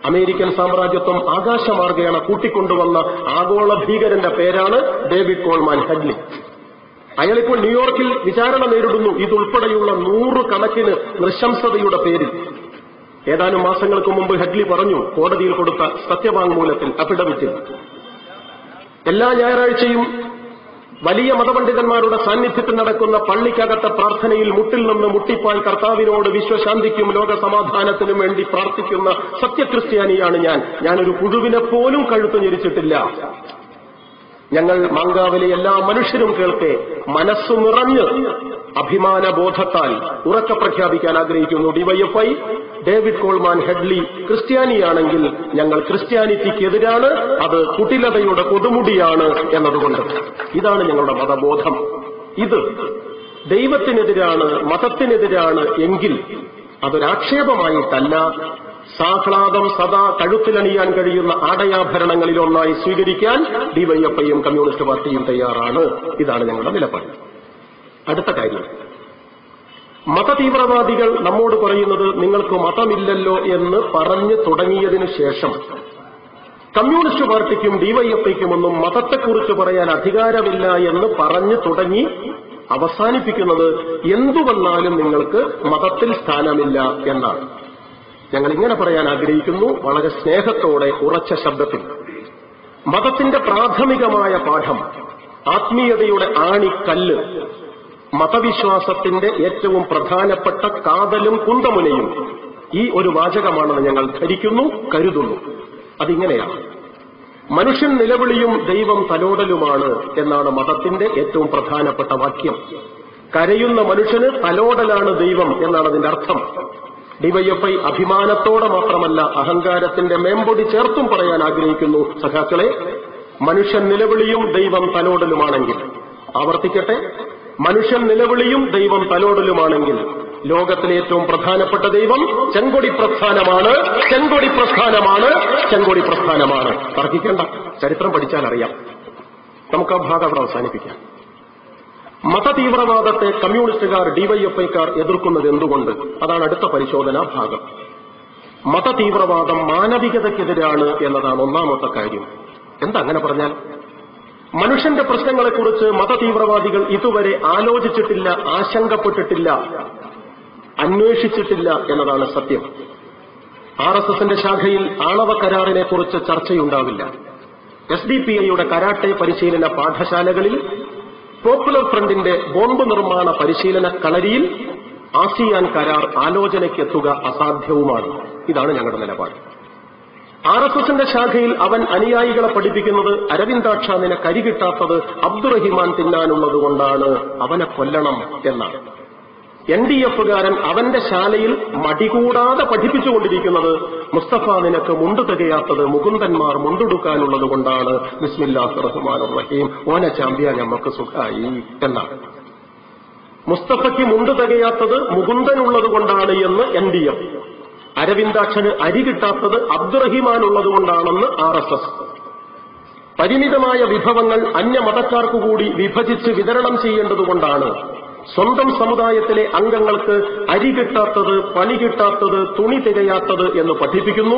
അമേരിക്കൻ സാമ്രാജ്യത്വം ആകാശമാർഗേണ കൂട്ടിക്കൊണ്ടുവന്ന ആഗോള ഭീകരന്റെ പേരാണ് ഡേവിഡ് കോൾമാൻ ഹെഡ്ലി. അയാളിപ്പോൾ ന്യൂയോർക്കിൽ വിചാരണ നേരിടുന്നു. ഇതുൾപ്പെടെയുള്ള നൂറ് കണക്കിന് നൃശംസതയുടെ പേരിൽ. ഏതാനും മാസങ്ങൾക്ക് മുമ്പ് ഹെഡ്ലി പറഞ്ഞു കോടതിയിൽ കൊടുത്ത സത്യവാങ്മൂലത്തിൽ അഫിഡവിറ്റിൽ. എല്ലാ ഞായറാഴ്ചയും വലിയ മതപണ്ഡിതന്മാരുടെ സാന്നിധ്യത്തിൽ നടക്കുന്ന പള്ളിക്കകത്തെ പ്രാർത്ഥനയിൽ മുട്ടിൽ നിന്ന് മുട്ടിപ്പാൽ കർത്താവിനോട് വിശ്വശാന്തിക്കും ലോകസമാധാനത്തിനും വേണ്ടി പ്രാർത്ഥിക്കുന്ന സത്യക്രിസ്ത്യാനിയാണ് ഞാൻ. ഞാനൊരു പുഴുവിനെ പോലും കഴുത്തു ഞെരിച്ചിട്ടില്ല. ഞങ്ങൾ മാങ്കാവിലെ എല്ലാ മനുഷ്യരും കേൾക്കെ മനസ്സു നിറഞ്ഞ് അഭിമാന ബോധത്താൽ ഉറക്ക പ്രഖ്യാപിക്കാൻ ആഗ്രഹിക്കുന്നു. ഡിവൈഎഫ്ഐ ഡേവിഡ് കോൾമാൻ ഹെഡ്ലി ക്രിസ്ത്യാനിയാണെങ്കിൽ ഞങ്ങൾ ക്രിസ്ത്യാനിറ്റിക്കെതിരാണ് അത് കുട്ടിലതയുടെ കൊടുമുടിയാണ് എന്നതുകൊണ്ട്. ഇതാണ് ഞങ്ങളുടെ മതബോധം. ഇത് ദൈവത്തിനെതിരാണ് മതത്തിനെതിരാണ് എങ്കിൽ അതൊരാക്ഷേപമായിട്ടല്ല സാഹ്ലാദം സദാ കഴുത്തിലണിയാൻ കഴിയുന്ന ആടയാഭരണങ്ങളിലൊന്നായി സ്വീകരിക്കാൻ ഡിവൈഎഫ്ഐയും കമ്മ്യൂണിസ്റ്റ് പാർട്ടിയും തയ്യാറാണ്. ഇതാണ് ഞങ്ങളുടെ നിലപാട്. അടുത്ത കാര്യം. മതതീവ്രവാദികൾ നമ്മോട് പറയുന്നത് നിങ്ങൾക്ക് മതമില്ലല്ലോ എന്ന് പറഞ്ഞു തുടങ്ങിയതിനു ശേഷം കമ്മ്യൂണിസ്റ്റ് പാർട്ടിക്കും ഡിവൈഎഫ്ഐക്കുമൊന്നും മതത്തെക്കുറിച്ച് പറയാൻ അധികാരമില്ല എന്ന് പറഞ്ഞു തുടങ്ങി അവസാനിപ്പിക്കുന്നത് എന്തു വന്നാലും നിങ്ങൾക്ക് മതത്തിൽ സ്ഥാനമില്ല എന്നാണ്. ഞങ്ങൾ ഇങ്ങനെ പറയാൻ ആഗ്രഹിക്കുന്നു. വളരെ സ്നേഹത്തോടെ ഉറച്ച ശബ്ദത്തിൽ. മതത്തിന്റെ പ്രാഥമികമായ പാഠം ആത്മീയതയുടെ ആണിക്കല്ല്. മതവിശ്വാസത്തിന്റെ ഏറ്റവും പ്രധാനപ്പെട്ട കാതലും കുന്തമുനയും ഈ ഒരു വാചകമാണെന്ന് ഞങ്ങൾ ധരിക്കുന്നു കരുതുന്നു. അതിങ്ങനെയാണ്. മനുഷ്യൻ നിലവിളിയും ദൈവം തലോടലുമാണ് എന്നാണ് മതത്തിന്റെ ഏറ്റവും പ്രധാനപ്പെട്ട വാക്യം. കരയുന്ന മനുഷ്യന് തലോടലാണ് ദൈവം എന്നാണ് അതിന്റെ അർത്ഥം. ഡിവൈഎഫ്ഐ അഭിമാനത്തോടെ മാത്രമല്ല അഹങ്കാരത്തിന്റെ മേമ്പൊടി ചേർത്തും പറയാൻ ആഗ്രഹിക്കുന്നു. സഖാക്കളെ മനുഷ്യൻ നിലവിളിയും ദൈവം തലോടലുമാണെങ്കിൽ. ആവർത്തിക്കട്ടെ മനുഷ്യൻ നിലവിളിയും ദൈവം തലോടലുമാണെങ്കിൽ. ലോകത്തിലെ ഏറ്റവും പ്രധാനപ്പെട്ട ദൈവം ചെങ്കൊടി പ്രസ്ഥാനമാണ് ചെങ്കൊടി പ്രസ്ഥാനമാണ് ചെങ്കൊടി പ്രസ്ഥാനമാണ്. തർക്കിക്കേണ്ട ചരിത്രം പഠിച്ചാൽ അറിയാം നമുക്ക് ആ ഭാഗം അവിടെ അവസാനിപ്പിക്കാം. മതതീവ്രവാദത്തെ കമ്മ്യൂണിസ്റ്റുകാർ ഡിവൈഎഫ്ഐക്കാർ എതിർക്കുന്നത് എന്തുകൊണ്ട്? അതാണ് അടുത്ത പരിശോധനാ ഭാഗം. മതതീവ്രവാദം മാനവികതയ്ക്കെതിരാണ് എന്നതാണ് ഒന്നാമത്തെ കാര്യം. എന്താ അങ്ങനെ പറഞ്ഞാൽ? മനുഷ്യന്റെ പ്രശ്നങ്ങളെക്കുറിച്ച് മതതീവ്രവാദികൾ ഇതുവരെ ആലോചിച്ചിട്ടില്ല ആശങ്കപ്പെട്ടിട്ടില്ല അന്വേഷിച്ചിട്ടില്ല എന്നതാണ് സത്യം. ആർ എസ് എസിന്റെ ശാഖയിൽ ആണവ കരാറിനെക്കുറിച്ച് ചർച്ചയുണ്ടാവില്ല. എസ് ഡി പി ഐയുടെ കരാട്ടെ പരിശീലന പാഠശാലകളിൽ പോപ്പുലർ ഫ്രണ്ടിന്റെ ബോംബ് നിർമ്മാണ പരിശീലന കളരിയിൽ ആസിയാൻ കരാർ ആലോചനയ്ക്കെത്തുക അസാധ്യവുമാണ്. ഇതാണ് ഞങ്ങളുടെ നിലപാട്. ആർ എസ് എസിന്റെ ശാഖയിൽ അവൻ അനുയായികളെ പഠിപ്പിക്കുന്നത് അരവിന്ദാക്ഷാമിനെ കരികിട്ടാത്തത് അബ്ദുറഹിമാൻ തിന്നാനുള്ളത് തിന്നാനുള്ളതുകൊണ്ടാണ് അവനെ കൊല്ലണം എന്നാണ്. എൻ ഡി എഫുകാരൻ അവന്റെ ശാലയിൽ മടികൂടാതെ പഠിപ്പിച്ചുകൊണ്ടിരിക്കുന്നത് മുസ്തഫ നിനക്ക് മുണ്ടു തികയാത്തത് മുകുന്ദന്മാർ മുണ്ടെടുക്കാനുള്ളത് കൊണ്ടാണ്. റഹ്മാൻ റഹീം. ഓന ചാമ്പ്യ നമുക്ക് സുഖായി. എന്നാണ് മുസ്തഫയ്ക്ക് മുണ്ടു തികയാത്തത് മുകുന്ദനുള്ളത് കൊണ്ടാണ് എന്ന് എൻ ഡി എഫ്. അരവിന്ദാക്ഷന് അരി കിട്ടാത്തത് അബ്ദുറഹിമാനുള്ളത് കൊണ്ടാണെന്ന് ആർ എസ് എസ്. പരിമിതമായ വിഭവങ്ങൾ അന്യമതക്കാർക്കു കൂടി വിഭജിച്ച് വിതരണം ചെയ്യേണ്ടതുകൊണ്ടാണ് സ്വന്തം സമുദായത്തിലെ അംഗങ്ങൾക്ക് അരി കിട്ടാത്തത് പണി കിട്ടാത്തത് തുണി തികയാത്തത് എന്ന് പഠിപ്പിക്കുന്നു.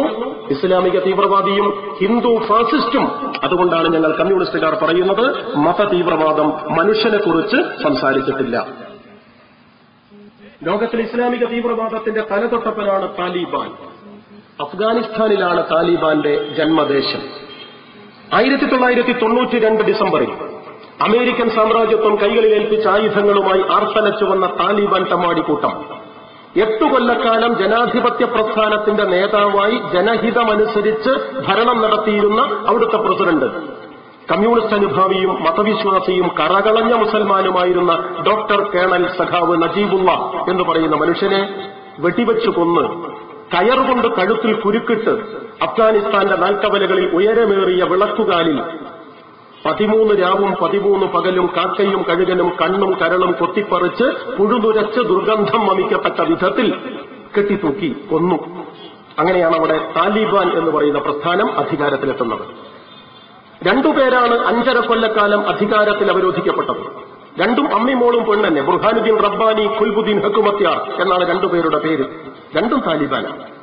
ഇസ്ലാമിക തീവ്രവാദിയും ഹിന്ദു ഫാസിസ്റ്റും. അതുകൊണ്ടാണ് ഞങ്ങൾ കമ്മ്യൂണിസ്റ്റുകാർ പറയുന്നത് മത തീവ്രവാദം മനുഷ്യനെക്കുറിച്ച് സംസാരിച്ചിട്ടില്ല. ലോകത്തിൽ ഇസ്ലാമിക തീവ്രവാദത്തിന്റെ തലതൊട്ടപ്പനാണ് താലിബാൻ. അഫ്ഗാനിസ്ഥാനിലാണ് താലിബാന്റെ ജന്മദേശം. ആയിരത്തി തൊള്ളായിരത്തി തൊണ്ണൂറ്റി രണ്ട് ഡിസംബറിൽ അമേരിക്കൻ സാമ്രാജ്യത്വം കൈകളിൽ ഏൽപ്പിച്ച ആയുധങ്ങളുമായി ആർത്തലച്ചു വന്ന താലിബാൻ തമ്മാടിക്കൂട്ടം എട്ടു കൊല്ലക്കാലം ജനാധിപത്യ പ്രസ്ഥാനത്തിന്റെ നേതാവായി ജനഹിതമനുസരിച്ച് ഭരണം നടത്തിയിരുന്ന അവിടുത്തെ പ്രസിഡന്റ്. കമ്മ്യൂണിസ്റ്റ് അനുഭാവിയും മതവിശ്വാസിയും കറകളഞ്ഞ മുസൽമാനുമായിരുന്ന ഡോക്ടർ കേണൽ സഖാവ് നജീബുള്ള എന്ന് പറയുന്ന മനുഷ്യനെ വെടിവെച്ചു കൊന്ന് കയറുകൊണ്ട് കഴുത്തിൽ കുരുക്കിട്ട് അഫ്ഗാനിസ്ഥാന്റെ നാൽക്കവലകളിൽ ഉയരമേറിയ വിളക്കുകാലിൽ പതിമൂന്ന് രാവും പതിമൂന്ന് പകലും കാക്കയും കഴുകനും കണ്ണും കരളും കൊത്തിപ്പറിച്ച് പുഴുതുരച്ച് ദുർഗന്ധം വമിക്കത്തക്ക വിധത്തിൽ കെട്ടിത്തൂക്കി കൊന്നു. അങ്ങനെയാണ് അവിടെ താലിബാൻ എന്ന് പറയുന്ന പ്രസ്ഥാനം അധികാരത്തിലെത്തുന്നത്. രണ്ടുപേരാണ് അഞ്ചര കൊല്ലക്കാലം അധികാരത്തിൽ അവരോധിക്കപ്പെട്ടത്. രണ്ടും അമ്മിമോളും പെണ്ണന്നെ. ബുർഹാനുദ്ദീൻ റബ്ബാനി ഖുൽബുദ്ദീൻ ഹക്കുമത്യാർ എന്നാണ് രണ്ടുപേരുടെ പേര്. രണ്ടും താലിബാനാണ്.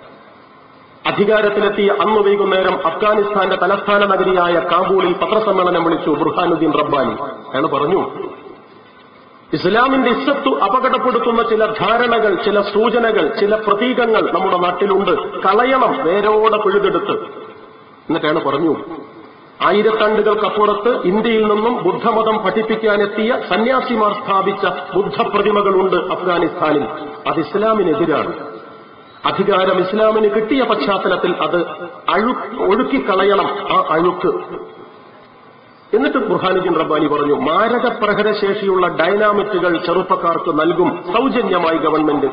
അധികാരത്തിലെത്തിയ അന്ന് വൈകുന്നേരം അഫ്ഗാനിസ്ഥാന്റെ തലസ്ഥാന നഗരിയായ കാബൂളിൽ പത്രസമ്മേളനം വിളിച്ചു ബുർഹാനുദ്ദീൻ റബ്ബാനി. അയാൾ പറഞ്ഞു ഇസ്ലാമിന്റെ ഇസ്സത്തു അപകടപ്പെടുത്തുന്ന ചില ധാരണകൾ ചില സൂചനകൾ ചില പ്രതീകങ്ങൾ നമ്മുടെ നാട്ടിലുണ്ട്. കളയണം വേരോടെ പിഴുതെടുത്ത്. എന്നിട്ടാണ് പറഞ്ഞു ആയിരത്താണ്ടുകൾക്കപ്പുറത്ത് ഇന്ത്യയിൽ നിന്നും ബുദ്ധമതം പഠിപ്പിക്കാനെത്തിയ സന്യാസിമാർ സ്ഥാപിച്ച ബുദ്ധപ്രതിമകളുണ്ട് അഫ്ഗാനിസ്ഥാനിൽ. അത് ഇസ്ലാമിനെതിരാണ്. അധികാരം ഇസ്ലാമിന് കിട്ടിയ പശ്ചാത്തലത്തിൽ അത് അഴു ഒഴുക്കിക്കളയണം ആ അഴുക്ക്. എന്നിട്ട് ബുഹാനുദ്ദീൻ റബ്ബാനി പറഞ്ഞു മാരക പ്രഹരശേഷിയുള്ള ഡൈനാമിറ്റുകൾ ചെറുപ്പക്കാർക്ക് നൽകും സൗജന്യമായി ഗവൺമെന്റ്.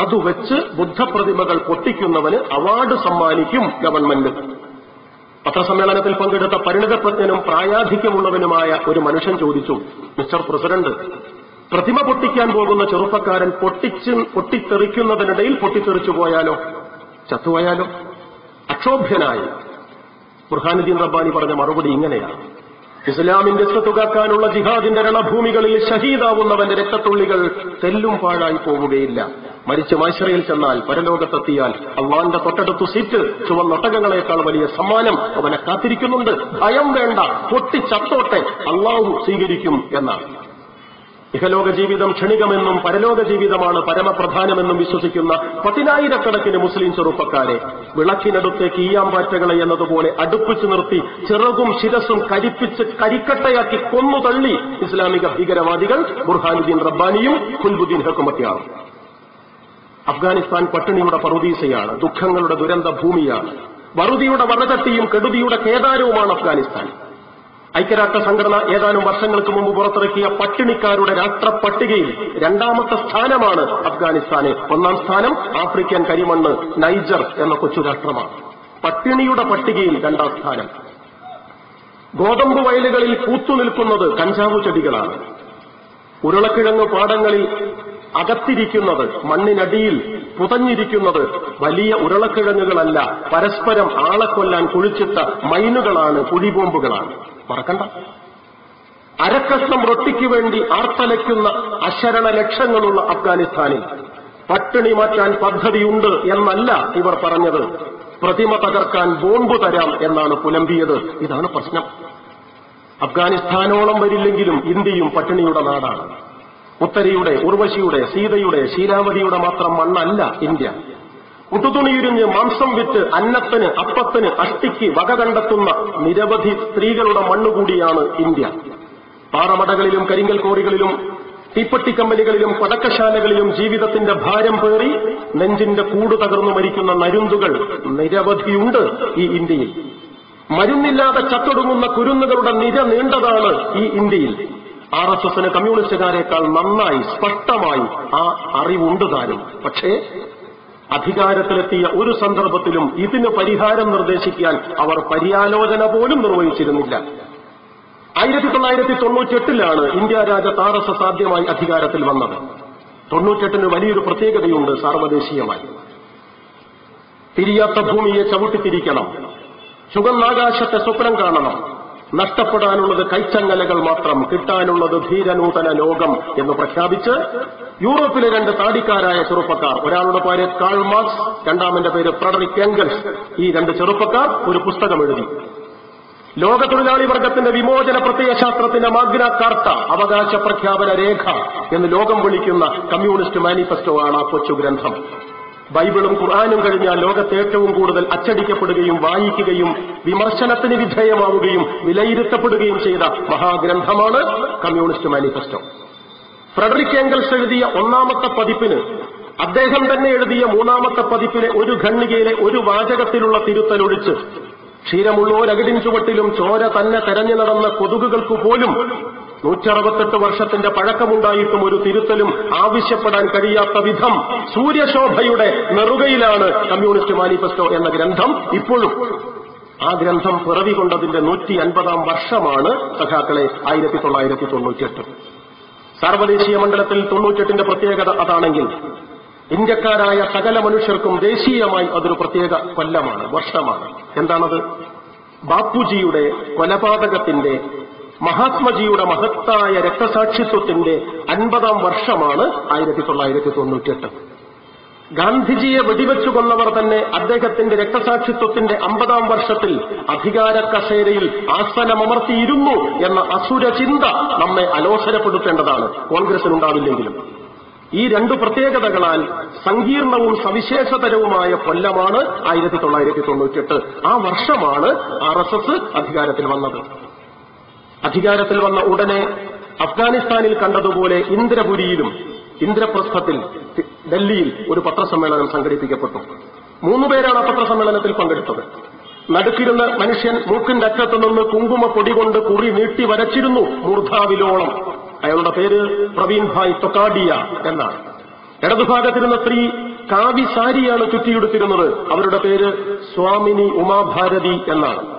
അത് വെച്ച് ബുദ്ധപ്രതിമകൾ പൊട്ടിക്കുന്നവന് അവാർഡ് സമ്മാനിക്കും ഗവൺമെന്റ്. പത്രസമ്മേളനത്തിൽ പങ്കെടുത്ത പരിണിതപ്രജ്ഞനും പ്രായാധിക്യമുള്ളവനുമായ ഒരു മനുഷ്യൻ ചോദിച്ചു മിസ്റ്റർ പ്രസിഡന്റ് പ്രതിമ പൊട്ടിക്കാൻ പോകുന്ന ചെറുപ്പക്കാരൻ പൊട്ടിച്ച് പൊട്ടിത്തെറിക്കുന്നതിനിടയിൽ പൊട്ടിത്തെറിച്ചു പോയാലോ? ചത്തുപോയാലോ? അക്ഷോഭ്യനായി. ബുർഹാനുദ്ദീൻ റബ്ബാനി പറഞ്ഞ മറുപടി ഇങ്ങനെയാണ്. ഇസ്ലാമിന്റെ സ്വത്തുകാക്കാനുള്ള ജിഹാദിന്റെ രണഭൂമികളിൽ ഷഹീദാവുന്നവന്റെ രക്തത്തുള്ളികൾ തെല്ലും പാഴായി പോവുകയില്ല. മരിച്ച് മൈശ്രയിൽ ചെന്നാൽ പരലോകത്തെത്തിയാൽ അള്ളാന്റെ തൊട്ടടുത്തു സീറ്റ് ചുവന്നൊട്ടകങ്ങളെക്കാൾ വലിയ സമ്മാനം അവനെ കാത്തിരിക്കുന്നുണ്ട്. ഭയം വേണ്ട പൊട്ടിച്ചത്തോട്ടെ അള്ളാഹു സ്വീകരിക്കും എന്നാണ്. ഇഹലോക ജീവിതം ക്ഷണികമെന്നും പരലോക ജീവിതമാണ് പരമപ്രധാനമെന്നും വിശ്വസിക്കുന്ന പതിനായിരക്കണക്കിന് മുസ്ലിം ചെറുപ്പക്കാരെ വിളക്കിനടുത്തേക്ക് ഈയാമ്പാറ്റകളെ എന്നതുപോലെ അടുപ്പിച്ചു നിർത്തി ചിറകും ശിരസും കരിപ്പിച്ച് കരിക്കട്ടയാക്കി കൊന്നു തള്ളി ഇസ്ലാമിക ഭീകരവാദികൾ ബുർഹാനുദ്ദീൻ റബ്ബാനിയും ഖുൽബുദ്ദീൻ ഹക്കുമത്തിയാണ്. അഫ്ഗാനിസ്ഥാൻ പട്ടിണിയുടെ പറുദീസയാണ് ദുഃഖങ്ങളുടെ ദുരന്ത ഭൂമിയാണ് വറുതിയുടെ വറചട്ടിയും കെടുതിയുടെ കേദാരവുമാണ് അഫ്ഗാനിസ്ഥാൻ. ഐക്യരാഷ്ട്ര സംഘടന ഏതാനും വർഷങ്ങൾക്ക് മുമ്പ് പുറത്തിറക്കിയ പട്ടിണിക്കാരുടെ രാഷ്ട്ര പട്ടികയിൽ രണ്ടാമത്തെ സ്ഥാനമാണ് അഫ്ഗാനിസ്ഥാന്. ഒന്നാം സ്ഥാനം ആഫ്രിക്കൻ കരിമണ്ണ് നൈജർ എന്ന കൊച്ചു രാഷ്ട്രമാണ്. പട്ടിണിയുടെ പട്ടികയിൽ രണ്ടാം സ്ഥാനം. ഗോതമ്പ് വയലുകളിൽ പൂത്തുനിൽക്കുന്നത് കഞ്ചാവു ചെടികളാണ്. ഉരുളക്കിഴങ്ങ് പാടങ്ങളിൽ അകത്തിരിക്കുന്നത് മണ്ണിനടിയിൽ പുതഞ്ഞിരിക്കുന്നത് വലിയ ഉരുളക്കിഴങ്ങുകളല്ല. പരസ്പരം ആളെ കൊല്ലാൻ കുഴിച്ചിട്ട മൈനുകളാണ് കുഴിബോംബുകളാണ്. മറക്കണ്ട. അരക്കഷ്ണം റൊട്ടിക്ക് വേണ്ടി ആർത്തലയ്ക്കുന്ന അശരണ ലക്ഷങ്ങളുള്ള അഫ്ഗാനിസ്ഥാനിൽ പട്ടിണി മാറ്റാൻ പദ്ധതിയുണ്ട് എന്നല്ല ഇവർ പറഞ്ഞത്. പ്രതിമ തകർക്കാൻ ബോംബ് തരാം എന്നാണ് പുലമ്പിയത്. ഇതാണ് പ്രശ്നം. അഫ്ഗാനിസ്ഥാനോളം വരില്ലെങ്കിലും ഇന്ത്യയും പട്ടിണിയുടെ നാടാണ്. ഉത്തരയുടെ ഉർവശിയുടെ സീതയുടെ ശീലാവതിയുടെ മാത്രം മണ്ണല്ല ഇന്ത്യ. ഉട്ടുതുണിയുരിഞ്ഞ് മാംസം വിറ്റ് അന്നത്തിന് അപ്പത്തിന് അഷ്ടിക്ക് വക കണ്ടെത്തുന്ന നിരവധി സ്ത്രീകളുടെ മണ്ണുകൂടിയാണ് ഇന്ത്യ. പാറമടകളിലും കരിങ്കൽ കോറികളിലും തീപ്പെട്ടി കമ്പനികളിലും പടക്കശാലകളിലും ജീവിതത്തിന്റെ ഭാരം പേറി നെഞ്ചിന്റെ കൂട് തകർന്നു മരിക്കുന്ന നരുന്തുകൾ നിരവധിയുണ്ട് ഈ ഇന്ത്യയിൽ. മരുന്നില്ലാതെ ചത്തൊടുങ്ങുന്ന കുരുന്നുകളുടെ നിര നീണ്ടതാണ് ഈ ഇന്ത്യയിൽ. ആർ എസ് എസിന് കമ്മ്യൂണിസ്റ്റുകാരെക്കാൾ നന്നായി സ്പഷ്ടമായി ആ അറിവുണ്ട് താനും പക്ഷേ അധികാരത്തിലെത്തിയ ഒരു സന്ദർഭത്തിലും ഇതിന് പരിഹാരം നിർദ്ദേശിക്കാൻ അവർ പര്യാലോചന പോലും നിർവഹിച്ചിരുന്നില്ല. ആയിരത്തി തൊള്ളായിരത്തി തൊണ്ണൂറ്റെട്ടിലാണ് ഇന്ത്യ രാജ ആർ എസ് എസ് ആദ്യമായി അധികാരത്തിൽ വന്നത്. തൊണ്ണൂറ്റെട്ടിന് വലിയൊരു പ്രത്യേകതയുണ്ട് സാർവദേശീയമായി തിരിയാത്ത ഭൂമിയെ ചവിട്ടിത്തിരിക്കണം. ചുവന്നാകാശത്തെ സ്വപ്നം കാണണം. നഷ്ടപ്പെടാനുള്ളത് കൈച്ചങ്ങലകൾ മാത്രം കിട്ടാനുള്ളത് ധീരനൂതന ലോകം എന്ന് പ്രഖ്യാപിച്ച് യൂറോപ്പിലെ രണ്ട് താടിക്കാരായ ചെറുപ്പക്കാർ ഒരാളുടെ പേര് കാൾ മാർക്സ് രണ്ടാമന്റെ പേര് ഫ്രെഡറിക് എംഗൽസ് ഈ രണ്ട് ചെറുപ്പക്കാർ ഒരു പുസ്തകം എഴുതി. ലോക തൊഴിലാളി വർഗത്തിന്റെ വിമോചന പ്രത്യയശാസ്ത്രത്തിന്റെ മാഗ്ന കാർട്ട അവകാശ പ്രഖ്യാപന രേഖ എന്ന് ലോകം വിളിക്കുന്ന കമ്മ്യൂണിസ്റ്റ് മാനിഫെസ്റ്റോ ആണ് ആ കൊച്ചു ഗ്രന്ഥം. ബൈബിളും ഖുർആാനും കഴിഞ്ഞ ലോകത്ത് ഏറ്റവും കൂടുതൽ അച്ചടിക്കപ്പെടുകയും വായിക്കുകയും വിമർശനത്തിന് വിധേയമാവുകയും വിലയിരുത്തപ്പെടുകയും ചെയ്ത മഹാഗ്രന്ഥമാണ് കമ്മ്യൂണിസ്റ്റ് മാനിഫെസ്റ്റോ. ഫ്രെഡറിക് ഏംഗൽസ് എഴുതിയ ഒന്നാമത്തെ പതിപ്പിന് അദ്ദേഹം തന്നെ എഴുതിയ മൂന്നാമത്തെ പതിപ്പിലെ ഒരു ഖണ്ണികയിലെ ഒരു വാചകത്തിലുള്ള തിരുത്തലൊഴിച്ച് ക്ഷീരമുള്ളോരകിടിൻ ചുവട്ടിലും ചോര തന്നെ തെരഞ്ഞു നടന്ന കൊതുകുകൾക്കു പോലും നൂറ്ററുപത്തെട്ട് വർഷത്തിന്റെ പഴക്കമുണ്ടായിട്ടും ഒരു തിരുത്തലും ആവശ്യപ്പെടാൻ കഴിയാത്ത വിധം സൂര്യശോഭയുടെ നെറുകയിലാണ് കമ്മ്യൂണിസ്റ്റ് മാനിഫെസ്റ്റോ എന്ന ഗ്രന്ഥം ഇപ്പോഴും ആ ഗ്രന്ഥം പിറവി കൊണ്ടതിന്റെ നൂറ്റി അൻപതാം വർഷമാണ് സഖാക്കളെ ആയിരത്തി തൊള്ളായിരത്തി തൊണ്ണൂറ്റിയെട്ട് സാർവദേശീയ മണ്ഡലത്തിൽ തൊണ്ണൂറ്റെട്ടിന്റെ പ്രത്യേകത അതാണെങ്കിൽ ഇന്ത്യക്കാരായ സകല മനുഷ്യർക്കും ദേശീയമായി അതൊരു പ്രത്യേക കൊല്ലമാണ് വർഷമാണ്. എന്താണത്? ബാപ്പുജിയുടെ കൊലപാതകത്തിന്റെ മഹാത്മജിയുടെ മഹത്തായ രക്തസാക്ഷിത്വത്തിന്റെ അൻപതാം വർഷമാണ് ആയിരത്തി തൊള്ളായിരത്തി തൊണ്ണൂറ്റിയെട്ട് ഗാന്ധിജിയെ വെടിവെച്ചു കൊന്നവർ തന്നെ അദ്ദേഹത്തിന്റെ രക്തസാക്ഷിത്വത്തിന്റെ അമ്പതാം വർഷത്തിൽ അധികാര കസേരയിൽ ആസനമർത്തിയിരുന്നു എന്ന അസുര ചിന്ത നമ്മെ അലോസരപ്പെടുത്തേണ്ടതാണ്. കോൺഗ്രസിനുണ്ടാവില്ലെങ്കിലും. ഈ രണ്ടു പ്രത്യേകതകളാൽ സങ്കീർണവും സവിശേഷതരവുമായ കൊല്ലമാണ് ആയിരത്തി തൊള്ളായിരത്തി തൊണ്ണൂറ്റിയെട്ട് ആ വർഷമാണ് ആർ എസ് എസ് അധികാരത്തിൽ വന്നത്. അധികാരത്തിൽ വന്ന ഉടനെ അഫ്ഗാനിസ്ഥാനിൽ കണ്ടതുപോലെ ഇന്ദ്രപുരിയിലും ഇന്ദ്രപ്രസ്ഥത്തിൽ ഡൽഹിയിൽ ഒരു പത്രസമ്മേളനം സംഘടിപ്പിക്കപ്പെട്ടു. മൂന്നുപേരാണ് ആ പത്രസമ്മേളനത്തിൽ പങ്കെടുത്തത്. നടുക്കിരുന്ന മനുഷ്യൻ മൂക്കിന്റെ അറ്റത്തു നിന്ന് കുങ്കുമ പൊടി കൊണ്ട് കുറി നീട്ടി വരച്ചിരുന്നു മൂർധാവിലോളം. അയാളുടെ പേര് പ്രവീൺ ഭായ് തൊക്കാഡിയ എന്നാണ്. ഇടതുഭാഗത്തിരുന്ന സ്ത്രീ കാവി സാരിയാണ് ചുറ്റിയെടുത്തിരുന്നത്. അവരുടെ പേര് സ്വാമിനി ഉമാഭാരതി എന്നാണ്.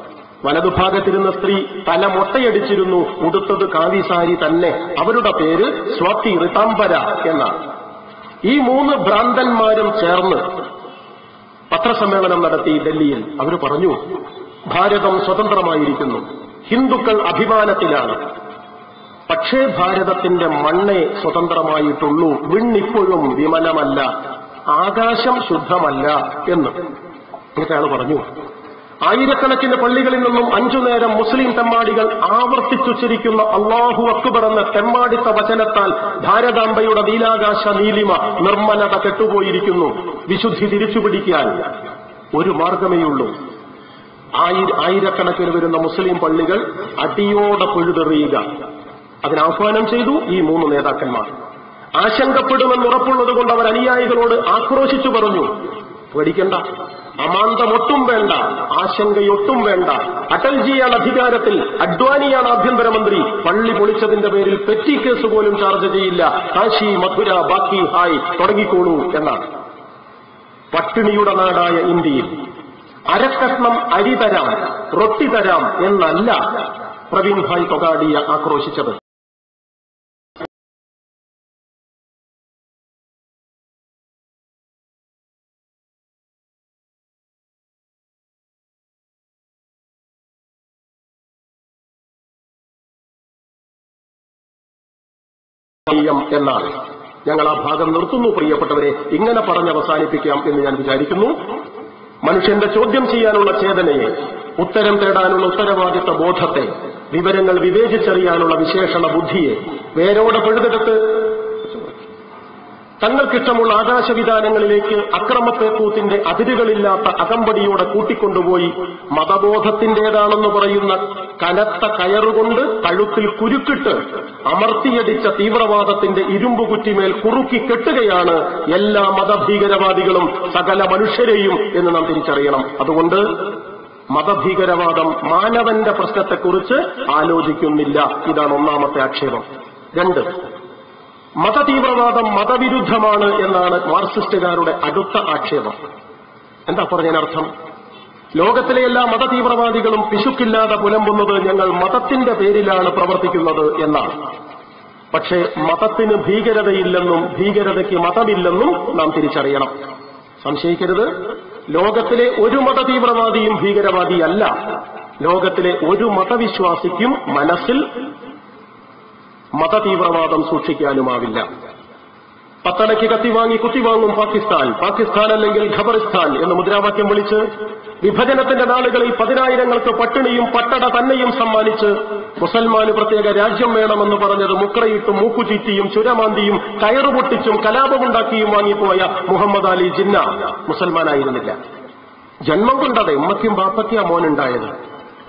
വലതുഭാഗത്തിരുന്ന സ്ത്രീ തല മൊട്ടയടിച്ചിരുന്നു. ഉടുത്തത് കാവിസാരി തന്നെ. അവരുടെ പേര് സ്വാതി ഋതാംബര എന്നാണ്. ഈ മൂന്ന് ഭ്രാന്തന്മാരും ചേർന്ന് പത്രസമ്മേളനം നടത്തി ഡൽഹിയിൽ. അവർ പറഞ്ഞു ഭാരതം സ്വതന്ത്രമായിരിക്കുന്നു. ഹിന്ദുക്കൾ അഭിമാനത്തിലാണ്. പക്ഷേ ഭാരതത്തിന്റെ മണ്ണേ സ്വതന്ത്രമായിട്ടുള്ളൂ. വിണ്ണിപ്പോഴും വിമലമല്ല. ആകാശം ശുദ്ധമല്ല എന്ന്. എന്നിട്ട് അയാൾ പറഞ്ഞു ആയിരക്കണക്കിന് പള്ളികളിൽ നിന്നും അഞ്ചു നേരം മുസ്ലിം തെമ്മാടികൾ ആവർത്തിച്ചുച്ചരിക്കുന്ന അള്ളാഹു അക്ബർ എന്ന തെമ്മാടിത്ത വചനത്താൽ ഭാരതാംബയുടെ നീലാകാശ നീലിമ നിർമ്മലത കെട്ടുപോയിരിക്കുന്നു. വിശുദ്ധി തിരിച്ചുപിടിക്കാൻ ഒരു മാർഗമേയുള്ളൂ ആയിരക്കണക്കിന് വരുന്ന മുസ്ലിം പള്ളികൾ അടിയോടെ പൊഴുതെറിയുക. അതിനാഹ്വാനം ചെയ്തു ഈ മൂന്ന് നേതാക്കന്മാർ. ആശങ്കപ്പെടുമെന്ന് ഉറപ്പുള്ളതുകൊണ്ട് അവർ അനുയായികളോട് ആക്രോശിച്ചു പറഞ്ഞു പേടിക്കണ്ട. അമാന്തമൊട്ടും വേണ്ട. ആശങ്കയൊട്ടും വേണ്ട. അടൽജിയാണ് അധികാരത്തിൽ. അഡ്വാനിയാണ് ആഭ്യന്തരമന്ത്രി. പള്ളി പൊളിച്ചതിന്റെ പേരിൽ പെറ്റി കേസ് പോലും ചാർജ് ചെയ്യില്ല. കാശി മധുര ബാക്കി ഹായ് തുടങ്ങിക്കോളൂ എന്നാണ്. പട്ടിണിയുടെ നാടായ ഇന്ത്യയിൽ അരക്കഷ്ണം അരി തരാം റൊട്ടി തരാം എന്നല്ല പ്രവീൺ ഭായ് തൊഗാഡിയ ആക്രോശിച്ചത്. എന്നാണ്. ഞങ്ങൾ ആ ഭാഗം നിർത്തുന്നു പ്രിയപ്പെട്ടവരെ. ഇങ്ങനെ പറഞ്ഞ് അവസാനിപ്പിക്കാം എന്ന് ഞാൻ വിചാരിക്കുന്നു. മനുഷ്യന്റെ ചോദ്യം ചെയ്യാനുള്ള ചേതനയെ ഉത്തരം തേടാനുള്ള ഉത്തരവാദിത്ത ബോധത്തെ വിവരങ്ങൾ വിവേചിച്ചറിയാനുള്ള വിശേഷണ ബുദ്ധിയെ വേരോടെ പഴുതെടുത്ത് തങ്ങൾക്കിഷ്ടമുള്ള ആകാശവിധാനങ്ങളിലേക്ക് അക്രമപ്പേക്കൂത്തിന്റെ അതിരുകളില്ലാത്ത അകമ്പടിയോടെ കൂട്ടിക്കൊണ്ടുപോയി മതബോധത്തിന്റേതാണെന്ന് പറയുന്ന കനത്ത കയറുകൊണ്ട് കഴുത്തിൽ കുരുക്കിട്ട് അമർത്തിയടിച്ച തീവ്രവാദത്തിന്റെ ഇരുമ്പുകുറ്റിമേൽ കുറുക്കി കെട്ടുകയാണ് എല്ലാ മതഭീകരവാദികളും സകല മനുഷ്യരെയും എന്ന് നാം തിരിച്ചറിയണം. അതുകൊണ്ട് മതഭീകരവാദം മാനവന്റെ പ്രശ്നത്തെക്കുറിച്ച് ആലോചിക്കുന്നില്ല. ഇതാണ് ഒന്നാമത്തെ ആക്ഷേപം. രണ്ട് മതതീവ്രവാദം മതവിരുദ്ധമാണ് എന്നാണ് മാർക്സിസ്റ്റുകാരുടെ അടുത്ത ആക്ഷേപം. എന്താ പറഞ്ഞതിനർത്ഥം? ലോകത്തിലെ എല്ലാ മതതീവ്രവാദികളും പിശുക്കില്ലാതെ പുലമ്പുന്നത് ഞങ്ങൾ മതത്തിന്റെ പേരിലാണ് പ്രവർത്തിക്കുന്നത് എന്നാണ്. പക്ഷേ മതത്തിന് ഭീകരതയില്ലെന്നും ഭീകരതയ്ക്ക് മതമില്ലെന്നും നാം തിരിച്ചറിയണം. സംശയിക്കരുത്. ലോകത്തിലെ ഒരു മതതീവ്രവാദിയും ഭീകരവാദിയല്ല. ലോകത്തിലെ ഒരു മതവിശ്വാസിക്കും മനസ്സിൽ മതതീവ്രവാദം സൂക്ഷിക്കാനുമാവില്ല. പത്തടയ്ക്ക് കത്തിവാങ്ങി കുത്തിവാങ്ങും പാകിസ്ഥാൻ. പാകിസ്ഥാൻ അല്ലെങ്കിൽ ഖബറിസ്ഥാൻ എന്ന് മുദ്രാവാക്യം വിളിച്ച് വിഭജനത്തിന്റെ നാളുകളിൽ പതിനായിരങ്ങൾക്ക് പട്ടിണിയും പട്ടട തന്നെയും സമ്മാനിച്ച് മുസൽമാന് പ്രത്യേക രാജ്യം വേണമെന്ന് പറഞ്ഞത് മുക്രയിട്ടും മൂക്കുചീറ്റിയും ചുരമാന്തിയും കയറുപൊട്ടിച്ചും കലാപമുണ്ടാക്കിയും വാങ്ങിപ്പോയ മുഹമ്മദ് അലി ജിന്ന മുസൽമാനായിരുന്നില്ല. ജന്മം കൊണ്ടതെ ഉമ്മയ്ക്കും ബാപ്പയ്ക്കും മോനുണ്ടായത്.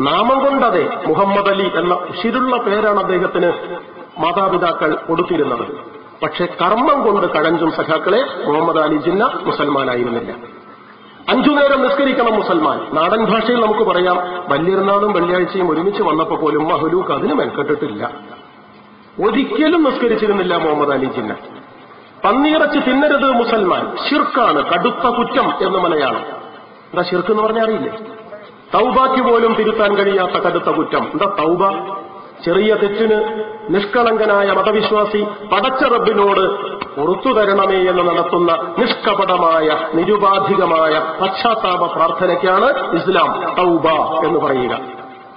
നാമം കൊണ്ടതെ മുഹമ്മദ് അലി എന്ന ശിരുള്ള പേരാണ് അദ്ദേഹത്തിന് മാതാപിതാക്കൾ കൊടുത്തിരുന്നത്. പക്ഷെ കർമ്മം കൊണ്ട് കഴഞ്ചും സഖാക്കളെ മുഹമ്മദ് അലി ജിന്ന മുസൽമാനായിരുന്നില്ല. അഞ്ചു നേരം നിസ്കരിക്കണം മുസൽമാൻ. നാടൻ ഭാഷയിൽ നമുക്ക് പറയാം വല്യരുന്നാളും വെള്ളിയാഴ്ചയും ഒരുമിച്ച് വന്നപ്പോൾ പോലും മഹലൂക്ക് അതിന് മെൽക്കെട്ടിട്ടില്ല ഒരിക്കലും നിസ്കരിച്ചിരുന്നില്ല മുഹമ്മദ് അലി ജിന്ന. പന്നിയിറച്ചി തിന്നരുത് മുസൽമാൻ. ഷിർക്കാണ് കടുത്ത കുറ്റം എന്ന് മലയാളം. എന്താ ഷിർക്ക് എന്ന് പറഞ്ഞാൽ അറിയില്ലേ? തൗബാക്ക് പോലും തിരുത്താൻ കഴിയാത്ത കടുത്ത കുറ്റം. എന്താ തൗബ? ചെറിയ തെറ്റിന് നിഷ്കളങ്കനായ മതവിശ്വാസി പടച്ച റബ്ബിനോട് പുറത്തു തരണമേ എന്ന് നടത്തുന്ന നിഷ്കപടമായ നിരുപാധികമായ പശ്ചാത്താപ പ്രാർത്ഥനയ്ക്കാണ് ഇസ്ലാം തൗബ എന്ന് പറയുക.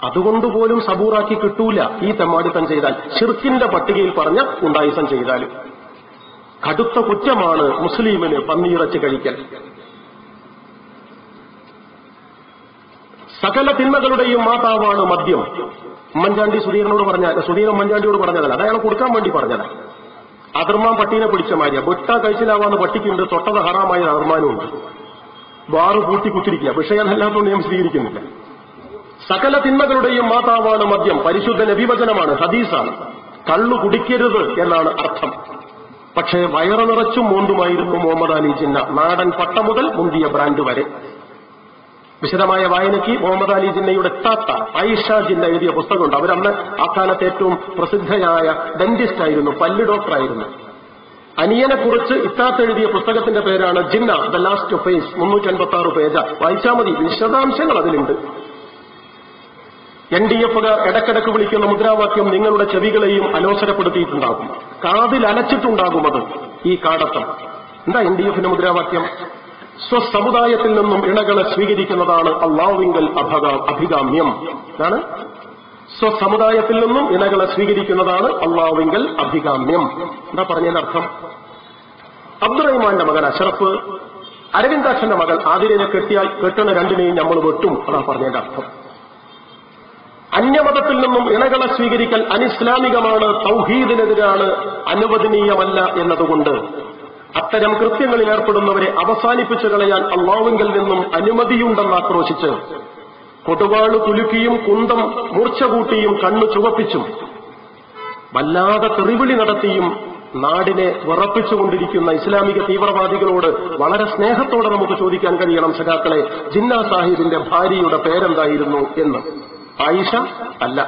അതുകൊണ്ടുപോലും സബൂറാക്കി കിട്ടൂല ഈ തെമ്മാടിത്തം ചെയ്താൽ. ഷിർക്കിന്റെ പട്ടികയിൽ പറഞ്ഞ ഉണ്ടായിസം ചെയ്താലും. കടുത്ത കുറ്റമാണ് മുസ്ലിമിന് പന്നിയിറച്ചി കഴിക്കൽ. സകല തിന്മകളുടെയും മാതാവാണ് മദ്യം. ഉമ്മൻചാണ്ടി സുധീരനോട് പറഞ്ഞ സുധീരൻ ഉമ്മൻചാണ്ടിയോട് പറഞ്ഞതല്ല അത് അയാൾ കൊടുക്കാൻ വേണ്ടി പറഞ്ഞത്. അതിർമാൻ പട്ടീനെ പിടിച്ച മാര്യ ബൊട്ട കഴിച്ചിലാവാന്ന് പട്ടിക്കുണ്ട് തൊട്ടത് ഹറാമായ അതിർമാനുമുണ്ട് ബാറ് പൂട്ടി കുത്തിരിക്കുക. വിഷയമല്ലാത്തതുകൊണ്ട് ഞാൻ സ്വീകരിക്കുന്നില്ല സകല തിന്മകളുടെയും മാതാവാണ് മദ്യം. പരിശുദ്ധ നബിവചനമാണ് ഹദീസാണ്. കള്ളു കുടിക്കരുത് എന്നാണ് അർത്ഥം. പക്ഷേ വയറു നിറച്ചും മോന്തുമായിരുന്നു മുഹമ്മദ് അലി ജിന്ന. നാടൻ പട്ട മുതൽ മുന്തിയ ബ്രാൻഡ് വരെ. വിശദമായ വായനയ്ക്ക് മുഹമ്മദ് അലി ജിന്നയുടെ താത്ത ഐഷ ജിന്ന എഴുതിയ പുസ്തകമുണ്ട്. അവരന്ന് ആ കാലത്ത് ഏറ്റവും പ്രസിദ്ധയായ ഡെന്റിസ്റ്റ് ആയിരുന്നു പല്ല് ഡോക്ടറായിരുന്നു അനിയനെ കുറിച്ച് ഇത്താത്ത എഴുതിയ പുസ്തകത്തിന്റെ പേരാണ് ജിന്ന ദ ലാസ്റ്റ് ഫേസ് മുന്നൂറ്റി അൻപത്തി ആറ് പേജ. വായിച്ചാൽ മതി വിശദാംശങ്ങൾ അതിലുണ്ട്. എൻ ഡി എഫുകാർ ഇടക്കിടക്ക് വിളിക്കുന്ന മുദ്രാവാക്യം നിങ്ങളുടെ ചെവികളെയും അലോസരപ്പെടുത്തിയിട്ടുണ്ടാകും. കാതിൽ അലച്ചിട്ടുണ്ടാകും അത് ഈ കാടത്തം. എന്താ എൻ ഡി എഫിന്റെ മുദ്രാവാക്യം? സ്വസമുദായത്തിൽ നിന്നും ഇണകളെ സ്വീകരിക്കുന്നതാണ് അള്ളാവിങ്കൽ അഭികാമ്യം. ആണ് സ്വസമുദായത്തിൽ നിന്നും ഇണകളെ സ്വീകരിക്കുന്നതാണ് അള്ളാവിങ്കൽ അഭികാമ്യം. എന്താ പറഞ്ഞതിന്റെ അർത്ഥം? അബ്ദുറഹ്മാന്റെ മകൻ അഷറഫ് അരവിന്ദാക്ഷന്റെ മകൾ ആതിരനെ കെട്ടിയാൽ കെട്ടുന്ന രണ്ടിനെയും നമ്മൾ വെട്ടും. അതാ പറഞ്ഞതിന്റെ അർത്ഥം. അന്യമതത്തിൽ നിന്നും ഇണകളെ സ്വീകരിക്കൽ അനിസ്ലാമികമാണ് തൗഹീദിനെതിരാണ് അനുവദനീയമല്ല എന്നതുകൊണ്ട്. അത്തരം കൃത്യങ്ങളിൽ ഏർപ്പെടുന്നവരെ അവസാനിപ്പിച്ചു കളയാൻ അള്ളാവിങ്കിൽ നിന്നും അനുമതിയുണ്ടെന്ന് ആക്രോശിച്ച് കൊടുവാൾ കുലുക്കിയും കുന്തം മൂർച്ച കൂട്ടിയും കണ്ണു ചുവപ്പിച്ചും വല്ലാതെ തെറിവിളി നടത്തിയും നാടിനെ വിറപ്പിച്ചുകൊണ്ടിരിക്കുന്ന ഇസ്ലാമിക തീവ്രവാദികളോട് വളരെ സ്നേഹത്തോടെ നമുക്ക് ചോദിക്കാൻ കഴിയണം സഖാക്കളെ. ജിന്ന സാഹിബിന്റെ ഭാര്യയുടെ പേരെന്തായിരുന്നു എന്ന്? ആയിഷ അല്ല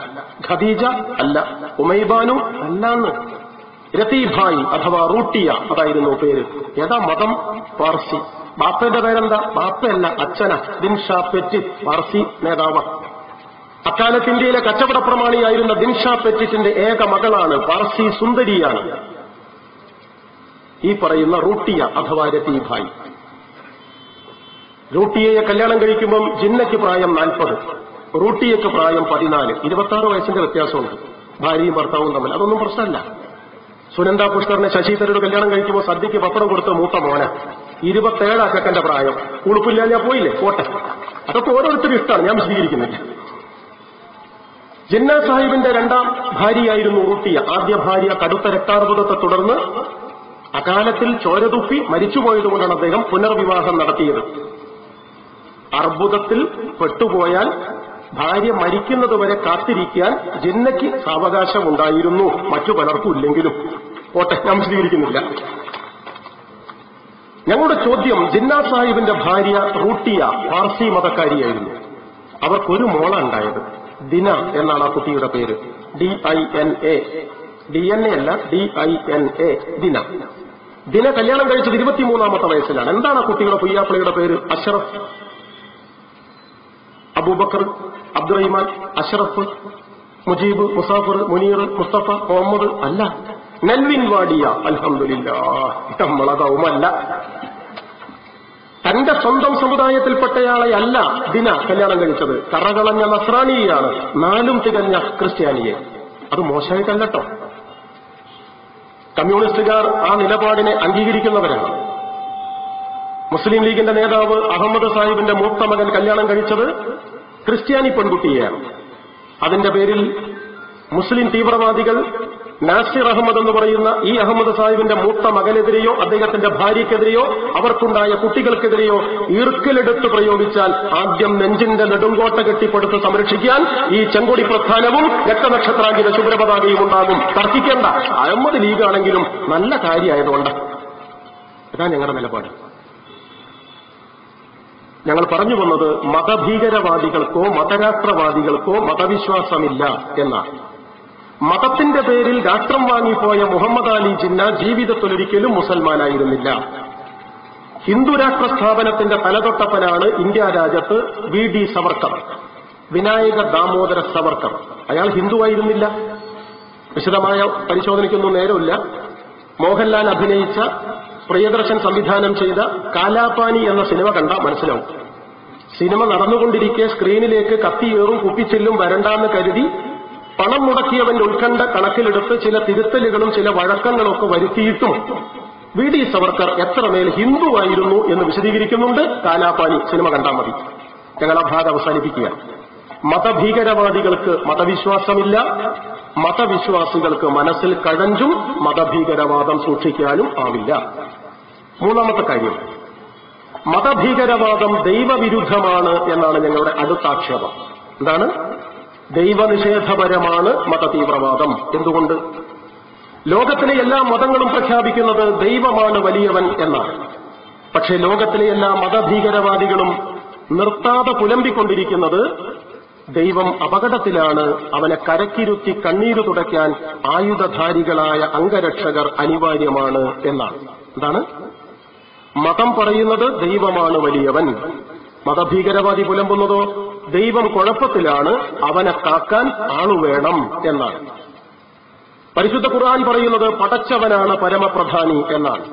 ഖദീജ അല്ല ഉമൈബാനു അല്ലാന്ന് രതീഭായി അഥവാ റൂട്ടിയ അതായിരുന്നു പേര്. ഏതാ മതം പാർസി. ബാപ്പയുടെ പേരെന്താ? ബാപ്പയല്ല അച്ഛന. ദിൻഷാ പെറ്റിത് പാർസി നേതാവ്. അക്കാലത്ത് ഇന്ത്യയിലെ കച്ചവട പ്രമാണിയായിരുന്ന ദിൻഷാ പെറ്റിറ്റിന്റെ ഏക മകളാണ് പാർസി സുന്ദരിയാണ്. ഈ പറയുന്ന റൂട്ടിയ അഥവാ രതീഭായി. റൂട്ടിയയെ കല്യാണം കഴിക്കുമ്പം ജിന്നയ്ക്ക് പ്രായം നാൽപ്പത്. റൂട്ടിയയ്ക്ക് പ്രായം പതിനാല്. ഇരുപത്തി വയസ്സിന്റെ വ്യത്യാസമുണ്ട്. ഭാര്യയും ഭർത്താവും തമ്മിൽ. അതൊന്നും പ്രശ്നമല്ല. സുനന്ദ പുഷ്കറിന് ശശി കല്യാണം കഴിക്കുമ്പോൾ സദ്യക്ക് പത്രം കൊടുത്ത മൂത്ത മോന. ഇരുപത്തേഴ് അക്കന്റെ പ്രായം. ഉളുപ്പില്ല ഞാൻ പോയില്ലേ? പോട്ടെ. അതൊക്കെ ഓരോരുത്തരും ഇഷ്ടമാണ്. ഞാൻ വിശദീകരിക്കുന്നില്ല. ജിന്ന സാഹിബിന്റെ രണ്ടാം ഭാര്യയായിരുന്നു ഊട്ടിയ. ആദ്യ ഭാര്യ കടുത്ത രക്താർബുദത്തെ തുടർന്ന് അകാലത്തിൽ ചോരതുപ്പി മരിച്ചുപോയതുകൊണ്ടാണ് അദ്ദേഹം പുനർവിവാഹം നടത്തിയത്. അർബുദത്തിൽ പെട്ടുപോയാൽ ഭാര്യ മരിക്കുന്നതുവരെ കാത്തിരിക്കാൻ ജിന്നയ്ക്ക് സാവകാശം ഉണ്ടായിരുന്നു മറ്റു പലർക്കും ഇല്ലെങ്കിലും. പോട്ടെ ഞാൻ വിശദീകരിക്കുന്നില്ല. ഞങ്ങളുടെ ചോദ്യം ജിന്നാ സാഹിബിന്റെ ഭാര്യ റൂട്ടിയ പാർസി മതക്കാരിയായിരുന്നു. അവർക്കൊരു മോള ഉണ്ടായത് ദിന എന്നാണ് ആ കുട്ടിയുടെ പേര്. D I N A. D N A അല്ല D I N A. Dina. Dina കല്യാണം കഴിച്ചത് ഇരുപത്തിമൂന്നാമത്തെ വയസ്സിലാണ്. എന്താണ് ആ കുട്ടിയുടെ പുയ്യാപ്പിളിയുടെ പേര്? അഷറഫ്. അബൂബക്കർ അബ്ദുറഹിമാൻ അഷറഫ് മുജീബ് മുസാഫർ മുനീർ മുസ്തഫ മുഹമ്മദ്. അല്ല നെൽവിൻ വാടിയ അൽഹമില്ല നമ്മളതവുമല്ല തന്റെ സ്വന്തം സമുദായത്തിൽപ്പെട്ടയാളെ അല്ല ദിന കല്യാണം കഴിച്ചത്. കറകളഞ്ഞ നസ്രാണിയാണ് നാലും തികഞ്ഞ ക്രിസ്ത്യാനിയെ. അത് മോശമായി കണ്ടട്ടോ കമ്മ്യൂണിസ്റ്റുകാർ ആ നിലപാടിനെ അംഗീകരിക്കുന്നവരാണ്. മുസ്ലിം ലീഗിന്റെ നേതാവ് അഹമ്മദ് സാഹിബിന്റെ മൂത്ത മകൻ കല്യാണം കഴിച്ചത് ക്രിസ്ത്യാനി പെൺകുട്ടിയെയാണ്. അതിന്റെ പേരിൽ മുസ്ലിം തീവ്രവാദികൾ നാസിർ അഹമ്മദ് എന്ന് പറയുന്ന ഈ അഹമ്മദ് സാഹിബിന്റെ മൂത്ത മകനെതിരെയോ അദ്ദേഹത്തിന്റെ ഭാര്യയ്ക്കെതിരെയോ അവർക്കുണ്ടായ കുട്ടികൾക്കെതിരെയോ ഈർക്കിലെടുത്ത് പ്രയോഗിച്ചാൽ ആദ്യം നെഞ്ചിന്റെ നെടുങ്കോട്ട കെട്ടിപ്പടുത്ത് സംരക്ഷിക്കാൻ ഈ ചെങ്കൊടി പ്രസ്ഥാനവും രക്തനക്ഷത്രാങ്കിത ശുഭ്രപതാകയും ഉണ്ടാകും. തർക്കിക്കേണ്ട. അഹമ്മദ് ലീഗ് ആണെങ്കിലും നല്ല കാര്യമായതുകൊണ്ട്. അതാണ് ഞങ്ങളുടെ നിലപാട്. ഞങ്ങൾ പറഞ്ഞു വന്നത് മതഭീകരവാദികൾക്കോ മതരാഷ്ട്രവാദികൾക്കോ മതവിശ്വാസമില്ല എന്നാണ്. മതത്തിന്റെ പേരിൽ രാഷ്ട്രം വാങ്ങിപ്പോയ മുഹമ്മദ് അലി ജിന്ന ജീവിതത്തിലൊരിക്കലും മുസൽമാനായിരുന്നില്ല. ഹിന്ദു രാഷ്ട്ര സ്ഥാപനത്തിന്റെ തലതൊട്ടപ്പനാണ് ഇന്ത്യ രാജ്യത്ത് വി ഡി സവർക്കർ വിനായക ദാമോദര സവർക്കർ. അയാൾ ഹിന്ദുവായിരുന്നില്ല വിശദമായ പരിശോധനയ്ക്കൊന്നും നേരമില്ല. മോഹൻലാൽ അഭിനയിച്ച പ്രിയദർശൻ സംവിധാനം ചെയ്ത കാലാപാനി എന്ന സിനിമ കണ്ട മനസ്സിലാവും. സിനിമ നടന്നുകൊണ്ടിരിക്കെ സ്ക്രീനിലേക്ക് കത്തിയേറും കുപ്പിച്ചെല്ലും വരണ്ടാന്ന് കരുതി പണം മുടക്കിയവന്റെ ഉത്കണ്ഠ കണക്കിലെടുത്ത് ചില തിരുത്തലുകളും ചില വഴക്കങ്ങളും ഒക്കെ വരുത്തിയിട്ടും വി ഡി സവർക്കർ എത്രമേൽ ഹിന്ദുവായിരുന്നു എന്ന് വിശദീകരിക്കുന്നുണ്ട്. കാലാപാനി സിനിമ കണ്ടാൽ മതി. ഞങ്ങൾ ആ ഭാഗം അവസാനിപ്പിക്കുക. മതഭീകരവാദികൾക്ക് മതവിശ്വാസമില്ല. മതവിശ്വാസികൾക്ക് മനസ്സിൽ കഴഞ്ചും മതഭീകരവാദം സൂക്ഷിക്കാനും ആവില്ല. മൂന്നാമത്തെ കാര്യം. മതഭീകരവാദം ദൈവവിരുദ്ധമാണ് എന്നാണ് ഞങ്ങളുടെ അടുത്ത ആക്ഷേപം എന്താണ്? ദൈവനിഷേധപരമാണ് മതതീവ്രവാദം. എന്തുകൊണ്ട്? ലോകത്തിലെ എല്ലാ മതങ്ങളും പ്രഖ്യാപിക്കുന്നത് ദൈവമാണ് വലിയവൻ എന്നാണ്. പക്ഷേ ലോകത്തിലെ എല്ലാ മതഭീകരവാദികളും നിർത്താതെ പുലമ്പിക്കൊണ്ടിരിക്കുന്നത് ദൈവം അപകടത്തിലാണ്. അവനെ കരക്കിരുത്തി കണ്ണീര് തുടയ്ക്കാൻ ആയുധധാരികളായ അംഗരക്ഷകർ അനിവാര്യമാണ് എന്നാണ്. എന്താണ്? മതം പറയുന്നത് ദൈവമാണ് വലിയവൻ. മതഭീകരവാദി പുലമ്പുന്നതോ? ദൈവം കുഴപ്പത്തിലാണ് അവനെ കാക്കാൻ ആളു വേണം എന്നാണ്. പരിശുദ്ധ ഖുർആൻ പറയുന്നത് പടച്ചവനാണ് പരമപ്രധാനി എന്നാണ്.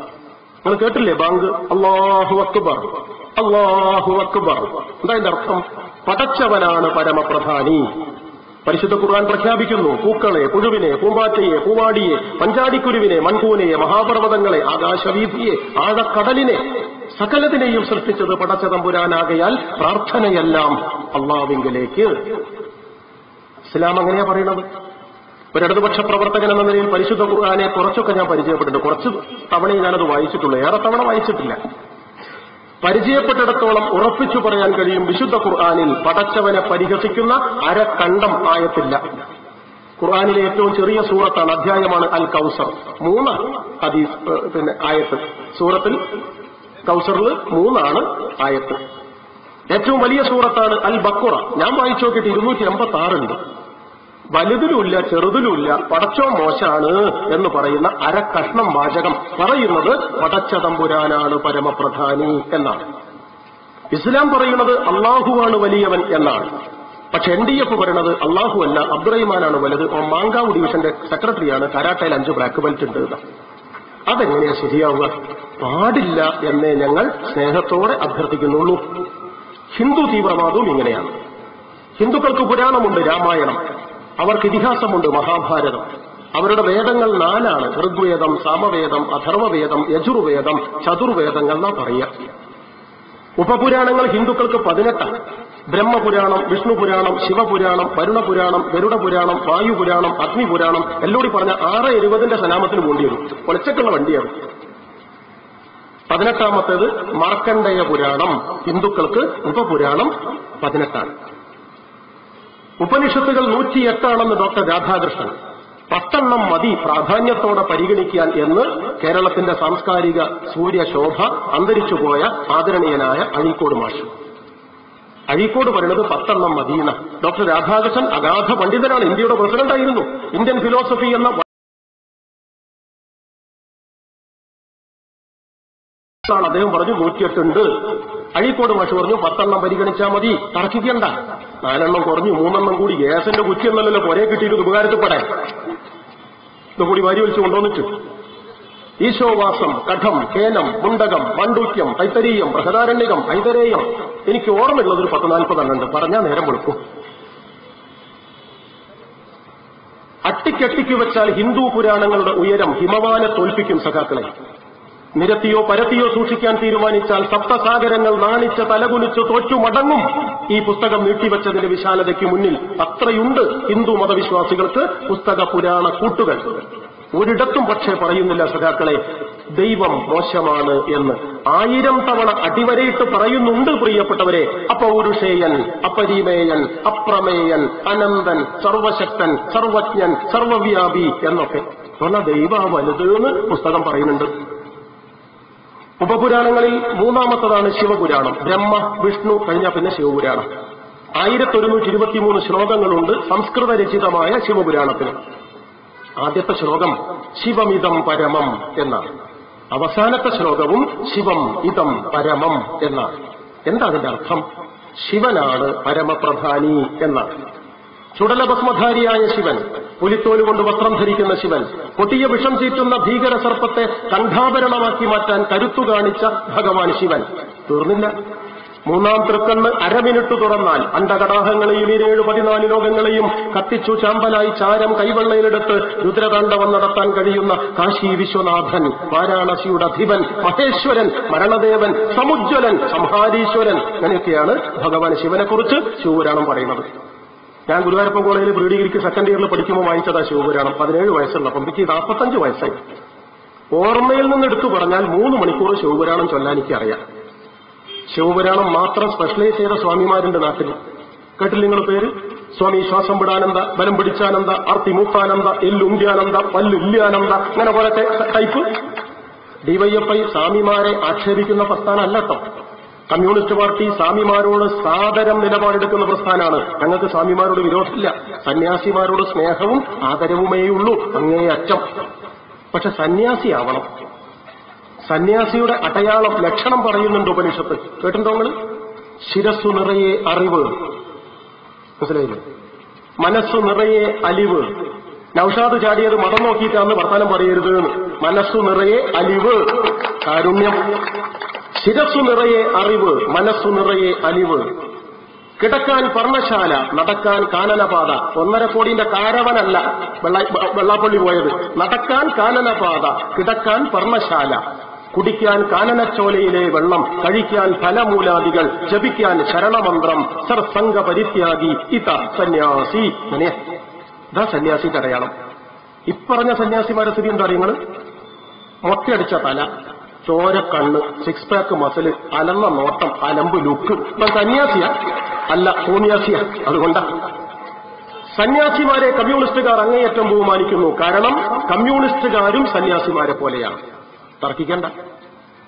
നിങ്ങൾ കേട്ടില്ലേ ബാങ്ക്? അള്ളാഹു അക്ബർ അള്ളാഹു അക്ബർ. എന്താ അർത്ഥം? പടച്ചവനാണ് പരമപ്രധാനി. പരിശുദ്ധ ഖുർആൻ പ്രഖ്യാപിക്കുന്നു. പൂക്കളെ പുഴുവിനെ പൂമ്പാറ്റയെ പൂവാടിയെ പഞ്ചാടിക്കുരുവിനെ മൺകൂനയെ മഹാപർവതങ്ങളെ ആകാശവീതിയെ ആഴക്കടലിനെ സകലത്തിനെയും സൃഷ്ടിച്ചത് പടച്ചതമ്പുരാനാകയാൽ പ്രാർത്ഥനയെല്ലാം അള്ളാവിങ്കിലേക്ക് ഇസ്ലാം അങ്ങനെയാ പറയണത്. ഒരിടതുപക്ഷ പ്രവർത്തകൻ എന്ന നിലയിൽ പരിശുദ്ധ ഖുർആനെ കുറച്ചൊക്കെ ഞാൻ പരിചയപ്പെട്ടിട്ടുണ്ട്. കുറച്ച് തവണയും ഞാനത് വായിച്ചിട്ടുള്ളൂ. ഏറെ തവണ വായിച്ചിട്ടില്ല. പരിചയപ്പെട്ടിടത്തോളം ഉറപ്പിച്ചു പറയാൻ കഴിയും വിശുദ്ധ ഖുർആാനിൽ പടച്ചവനെ പരിഹസിക്കുന്ന അരക്കണ്ടം ആയത്തില്ല. ഖുർആാനിലെ ഏറ്റവും ചെറിയ സൂറത്താണ് അധ്യായമാണ് അൽ കൗസർ മൂന്ന് ഹദീസ് പിന്നെ ആയത്ത്. സൂറത്തിൽ കൗസറിൽ മൂന്നാണ് ആയത്ത്. ഏറ്റവും വലിയ സൂറത്താണ് അൽ ബക്കുറ ഞാൻ വായിച്ചു നോക്കിയിട്ട് ഇരുന്നൂറ്റി എൺപത്തി ആറുണ്ട് വലുതിലുമില്ല ചെറുതിലുമില്ല പടച്ചോ മോശാണ് എന്ന് പറയുന്ന അരക്കഷ്ണം വാചകം പറയുന്നത് പടച്ചതമ്പുരാനാണ് പരമപ്രധാനി എന്നാണ്. ഇസ്ലാം പറയുന്നത് അള്ളാഹുവാണ് വലിയവൻ എന്നാണ്. പക്ഷെ എൻ ഡി എഫ് പറയുന്നത് അള്ളാഹു അല്ല അബ്ദുറഹിമാനാണ് വലുത്. മാങ്കാവ് ഡിവിഷന്റെ സെക്രട്ടറിയാണ് കരാട്ടയിൽ അഞ്ച് ബ്ലാക്ക് ബെൽറ്റ് ഉണ്ട്. അതെങ്ങനെയാ ശരിയാവുക? പാടില്ല എന്നേ ഞങ്ങൾ സ്നേഹത്തോടെ അഭ്യർത്ഥിക്കുന്നുള്ളൂ. ഹിന്ദു തീവ്രവാദവും ഇങ്ങനെയാണ്. ഹിന്ദുക്കൾക്ക് പുരാണമുണ്ട് രാമായണം. അവർക്ക് ഇതിഹാസമുണ്ട് മഹാഭാരതം. അവരുടെ വേദങ്ങൾ നാലാണ്. ഋഗ്വേദം സാമവേദം അഥർവവേദം യജുർവേദം ചതുർവേദങ്ങൾ എന്നാ പറയുക. ഉപപുരാണങ്ങൾ ഹിന്ദുക്കൾക്ക് പതിനെട്ടാണ്. ബ്രഹ്മപുരാണം വിഷ്ണുപുരാണം ശിവപുരാണം വരുണപുരാണം ഗരുഡപുരാണം വായുപുരാണം അഗ്നിപുരാണം എല്ലോടി പറഞ്ഞ ആറ് എഴുപതിന്റെ സനാമത്തിന് വേണ്ടി വരും. ഒളിച്ചക്കുള്ള വണ്ടിയാണ്. പതിനെട്ടാമത്തേത് മാർക്കണ്ഡേയ പുരാണം ഹിന്ദുക്കൾക്ക് ഉപപുരാണം പതിനെട്ടാണ്. ഉപനിഷത്തുകൾ നൂറ്റിയെട്ടാണെന്ന് ഡോക്ടർ രാധാകൃഷ്ണൻ. പത്തെണ്ണം മതി പ്രാധാന്യത്തോടെ പരിഗണിക്കാൻ എന്ന് കേരളത്തിന്റെ സാംസ്കാരിക സൂര്യശോഭ അന്തരിച്ചുപോയ ആദരണീയനായ അഴീക്കോട് മാഷ്. അഴീക്കോട് പറയുന്നത് പത്തെണ്ണം മദീന ഡോക്ടർ രാധാകൃഷ്ണൻ അഗാധ പണ്ഡിതനാണ്. ഇന്ത്യയുടെ പ്രസിഡന്റായിരുന്നു. ഇന്ത്യൻ ഫിലോസഫി എന്ന ാണ് അദ്ദേഹം പറഞ്ഞു നൂറ്റിയെട്ടുണ്ട്. അഴീക്കോട് മാഷ് പറഞ്ഞു പത്തെണ്ണം പരിഗണിച്ചാൽ മതി. തർക്കിക്കണ്ട. നാലെണ്ണം കുറഞ്ഞു മൂന്നെണ്ണം കൂടി. ഗ്യാസിന്റെ കുറ്റിയെന്നല്ലോ പൊരേ കിട്ടിയിട്ട് ഉപകാരത്തിൽപ്പെടാൻ ഇതുകൂടി വാരി വലിച്ചു കൊണ്ടുവന്നിട്ട്. ഈശോവാസം കഠം കേനം മുണ്ടകം മണ്ടൂക്യം തൈത്തരീയം ബൃഹദാരണ്യകം ഐതരേയം എനിക്ക് ഓർമ്മയുള്ളത് ഒരു പത്ത് നാൽപ്പതെണ്ണം ഉണ്ട് പറഞ്ഞാൽ നേരം കൊടുക്കും അട്ടിക്കട്ടിക്ക് വെച്ചാൽ ഹിന്ദു പുരാണങ്ങളുടെ ഉയരം ഹിമവാനെ തോൽപ്പിക്കും സഖാക്കളെ. നിരത്തിയോ പരത്തിയോ സൂക്ഷിക്കാൻ തീരുമാനിച്ചാൽ സപ്തസാഗരങ്ങൾ നാണിച്ച് തലകുനിച്ച് തോറ്റു മടങ്ങും ഈ പുസ്തകം നീട്ടിവെച്ചതിന്റെ വിശാലതയ്ക്ക് മുന്നിൽ അത്രയുണ്ട് ഹിന്ദു മതവിശ്വാസികൾക്ക് പുസ്തക പുരാണ കൂട്ടുകൾ. ഒരിടത്തും പക്ഷേ പറയുന്നില്ല സഖാക്കളെ ദൈവം മോശമാണ് എന്ന്. ആയിരം തവണ അടിവരയിട്ട് പറയുന്നുണ്ട് പ്രിയപ്പെട്ടവരെ അപൗരുഷേയൻ അപരിമേയൻ അപ്രമേയൻ അനന്തൻ സർവശക്തൻ സർവജ്ഞൻ സർവവ്യാപി എന്നൊക്കെ. പറഞ്ഞ ദൈവ വലുത് എന്ന് പുസ്തകം പറയുന്നുണ്ട്. ഉപപുരാണങ്ങളിൽ മൂന്നാമത്തതാണ് ശിവപുരാണം. ബ്രഹ്മ വിഷ്ണു കഴിഞ്ഞ പിന്നെ ശിവപുരാണം. ആയിരത്തൊരുന്നൂറ്റി ഇരുപത്തിമൂന്ന് ശ്ലോകങ്ങളുണ്ട് സംസ്കൃത രചിതമായ ശിവപുരാണത്തിന്. ആദ്യത്തെ ശ്ലോകം ശിവമിതം പരമം എന്നാണ്. അവസാനത്തെ ശ്ലോകവും ശിവം ഇതം പരമം എന്നാണ്. എന്താ അതിന്റെ അർത്ഥം? ശിവനാണ് പരമപ്രധാനി എന്നാണ്. ചുടലഭസ്മധാരിയായ ശിവൻ പുലിത്തോലു കൊണ്ട് വസ്ത്രം ധരിക്കുന്ന ശിവൻ കൊട്ടിയ വിഷം ചീറ്റുന്ന ഭീകര സർപ്പത്തെ കണ്ഠാഭരണമാക്കി മാറ്റാൻ കരുത്തു കാണിച്ച ഭഗവാൻ ശിവൻ. തീർന്നില്ല. മൂന്നാം തൃക്കണ്ണ് അരമിനിട്ട് തുറന്നാൽ അണ്ടകടാഹങ്ങളെയും ഇരേഴ് പതിനാല് ലോകങ്ങളെയും കത്തിച്ചു ചാമ്പലായി ചാരം കൈവെള്ളയിലെടുത്ത് രുദ്രതാണ്ഡവം നടത്താൻ കഴിയുന്ന കാശി വിശ്വനാഥൻ വാരാണസിയുടെ അധിപൻ മഹേശ്വരൻ മരണദേവൻ സമുജ്വലൻ സംഹാരീശ്വരൻ അങ്ങനെയൊക്കെയാണ് ഭഗവാൻ ശിവനെക്കുറിച്ച് ശിവപുരാണം പറയുന്നത്. ഞാൻ ഗുരുവായൂരപ്പൻ കോളേജിൽ പ്രീ ഡിഗ്രിക്ക് സെക്കൻഡ് ഇയറിൽ പഠിക്കുമ്പോൾ വാങ്ങിച്ചതാ ശിവപുരാണം. പതിനേഴ് വയസ്സുള്ളപ്പം എനിക്ക് നാൽപ്പത്തഞ്ച് വയസ്സായി. ഓർമ്മയിൽ നിന്ന് എടുത്തു പറഞ്ഞാൽ മൂന്ന് മണിക്കൂർ ശിവപുരാണം ചൊല്ലാൻ എനിക്ക് അറിയാം ശിവപുരാണം മാത്രം സ്പെഷ്യലൈസ് ചെയ്ത സ്വാമിമാരുണ്ട് നാട്ടിൽ കേട്ടില്ല നിങ്ങൾ പേര്? സ്വാമി ശ്വാസംപിടാനന്ദ ബലം പിടിച്ചാനന്ദ ആർത്തി മൂത്താനന്ദ എല്ലുന്ത്യാനന്ദ പല്ലുല്യാനന്ദ അങ്ങനെ പോലത്തെ ടൈപ്പ് ഡിവൈഎഫ്ഐ സ്വാമിമാരെ ആക്ഷേപിക്കുന്ന പ്രസ്ഥാനം അല്ല കേട്ടോ. കമ്മ്യൂണിസ്റ്റ് പാർട്ടി സ്വാമിമാരോട് സാദരം നിലപാടെടുക്കുന്ന പ്രസ്ഥാനമാണ് ഞങ്ങൾക്ക് സ്വാമിമാരോട് വിരോധമില്ല. സന്യാസിമാരോട് സ്നേഹവും ആദരവുമേ ഉള്ളൂ. അങ്ങേ അറ്റം. പക്ഷെ സന്യാസിയാവണം സന്യാസിയുടെ അടയാളം ലക്ഷണം പറയുന്നുണ്ട് ഉപനിഷത്ത്. കേട്ടിട്ടുണ്ടോ നിങ്ങൾ? ശിരസ്സു നിറയെ അറിവ്. മനസ്സിലായില്ലേ? മനസ്സു നിറയെ അലിവ്. നൌഷാദ് ചാടിയത് മതം നോക്കിയിട്ടാന്ന് വർത്താനം പറയരുത് മനസ്സു നിറയെ അലിവ്. കാരുണ്യം. ശിരസ്സു നിറയെ അറിവ് മനസ്സു നിറയെ അലിവ്. കിടക്കാൻ പർണശാല നടക്കാൻ കാനനപാത. ഒന്നര കോടിന്റെ കാരവനല്ല വെള്ള- വെള്ളാപ്പള്ളി പോയത്. നടക്കാൻ കാനനപാത കിടക്കാൻ പർണശാല. കുടിക്കാൻ കാനനച്ചോലയിലെ വെള്ളം കഴിക്കാൻ ഫലമൂലാദികൾ ജപിക്കാൻ ശരണമന്ത്രം സർസംഗ പരിത്യാഗി ഇത സന്യാസി. ഇതാ സന്യാസിന്റെ അടയാളം. ഇപ്പറഞ്ഞ സന്യാസിമാരെ സ്ഥിതി എന്താ നിങ്ങൾ മൊട്ടയടിച്ച തല. ചോരക്കണ്ണ് സിക്സ് പാക്ക് മസിൽ അലന്ന നോട്ടം അലമ്പ് ലുക്ക്. ഇപ്പം സന്യാസിയ? അല്ല സോന്യാസിയ. അതുകൊണ്ടാ. സന്യാസിമാരെ കമ്മ്യൂണിസ്റ്റുകാർ അങ്ങേയറ്റം ബഹുമാനിക്കുന്നു. കാരണം കമ്മ്യൂണിസ്റ്റുകാരും സന്യാസിമാരെ പോലെയാണ്. തർക്കിക്കണ്ട.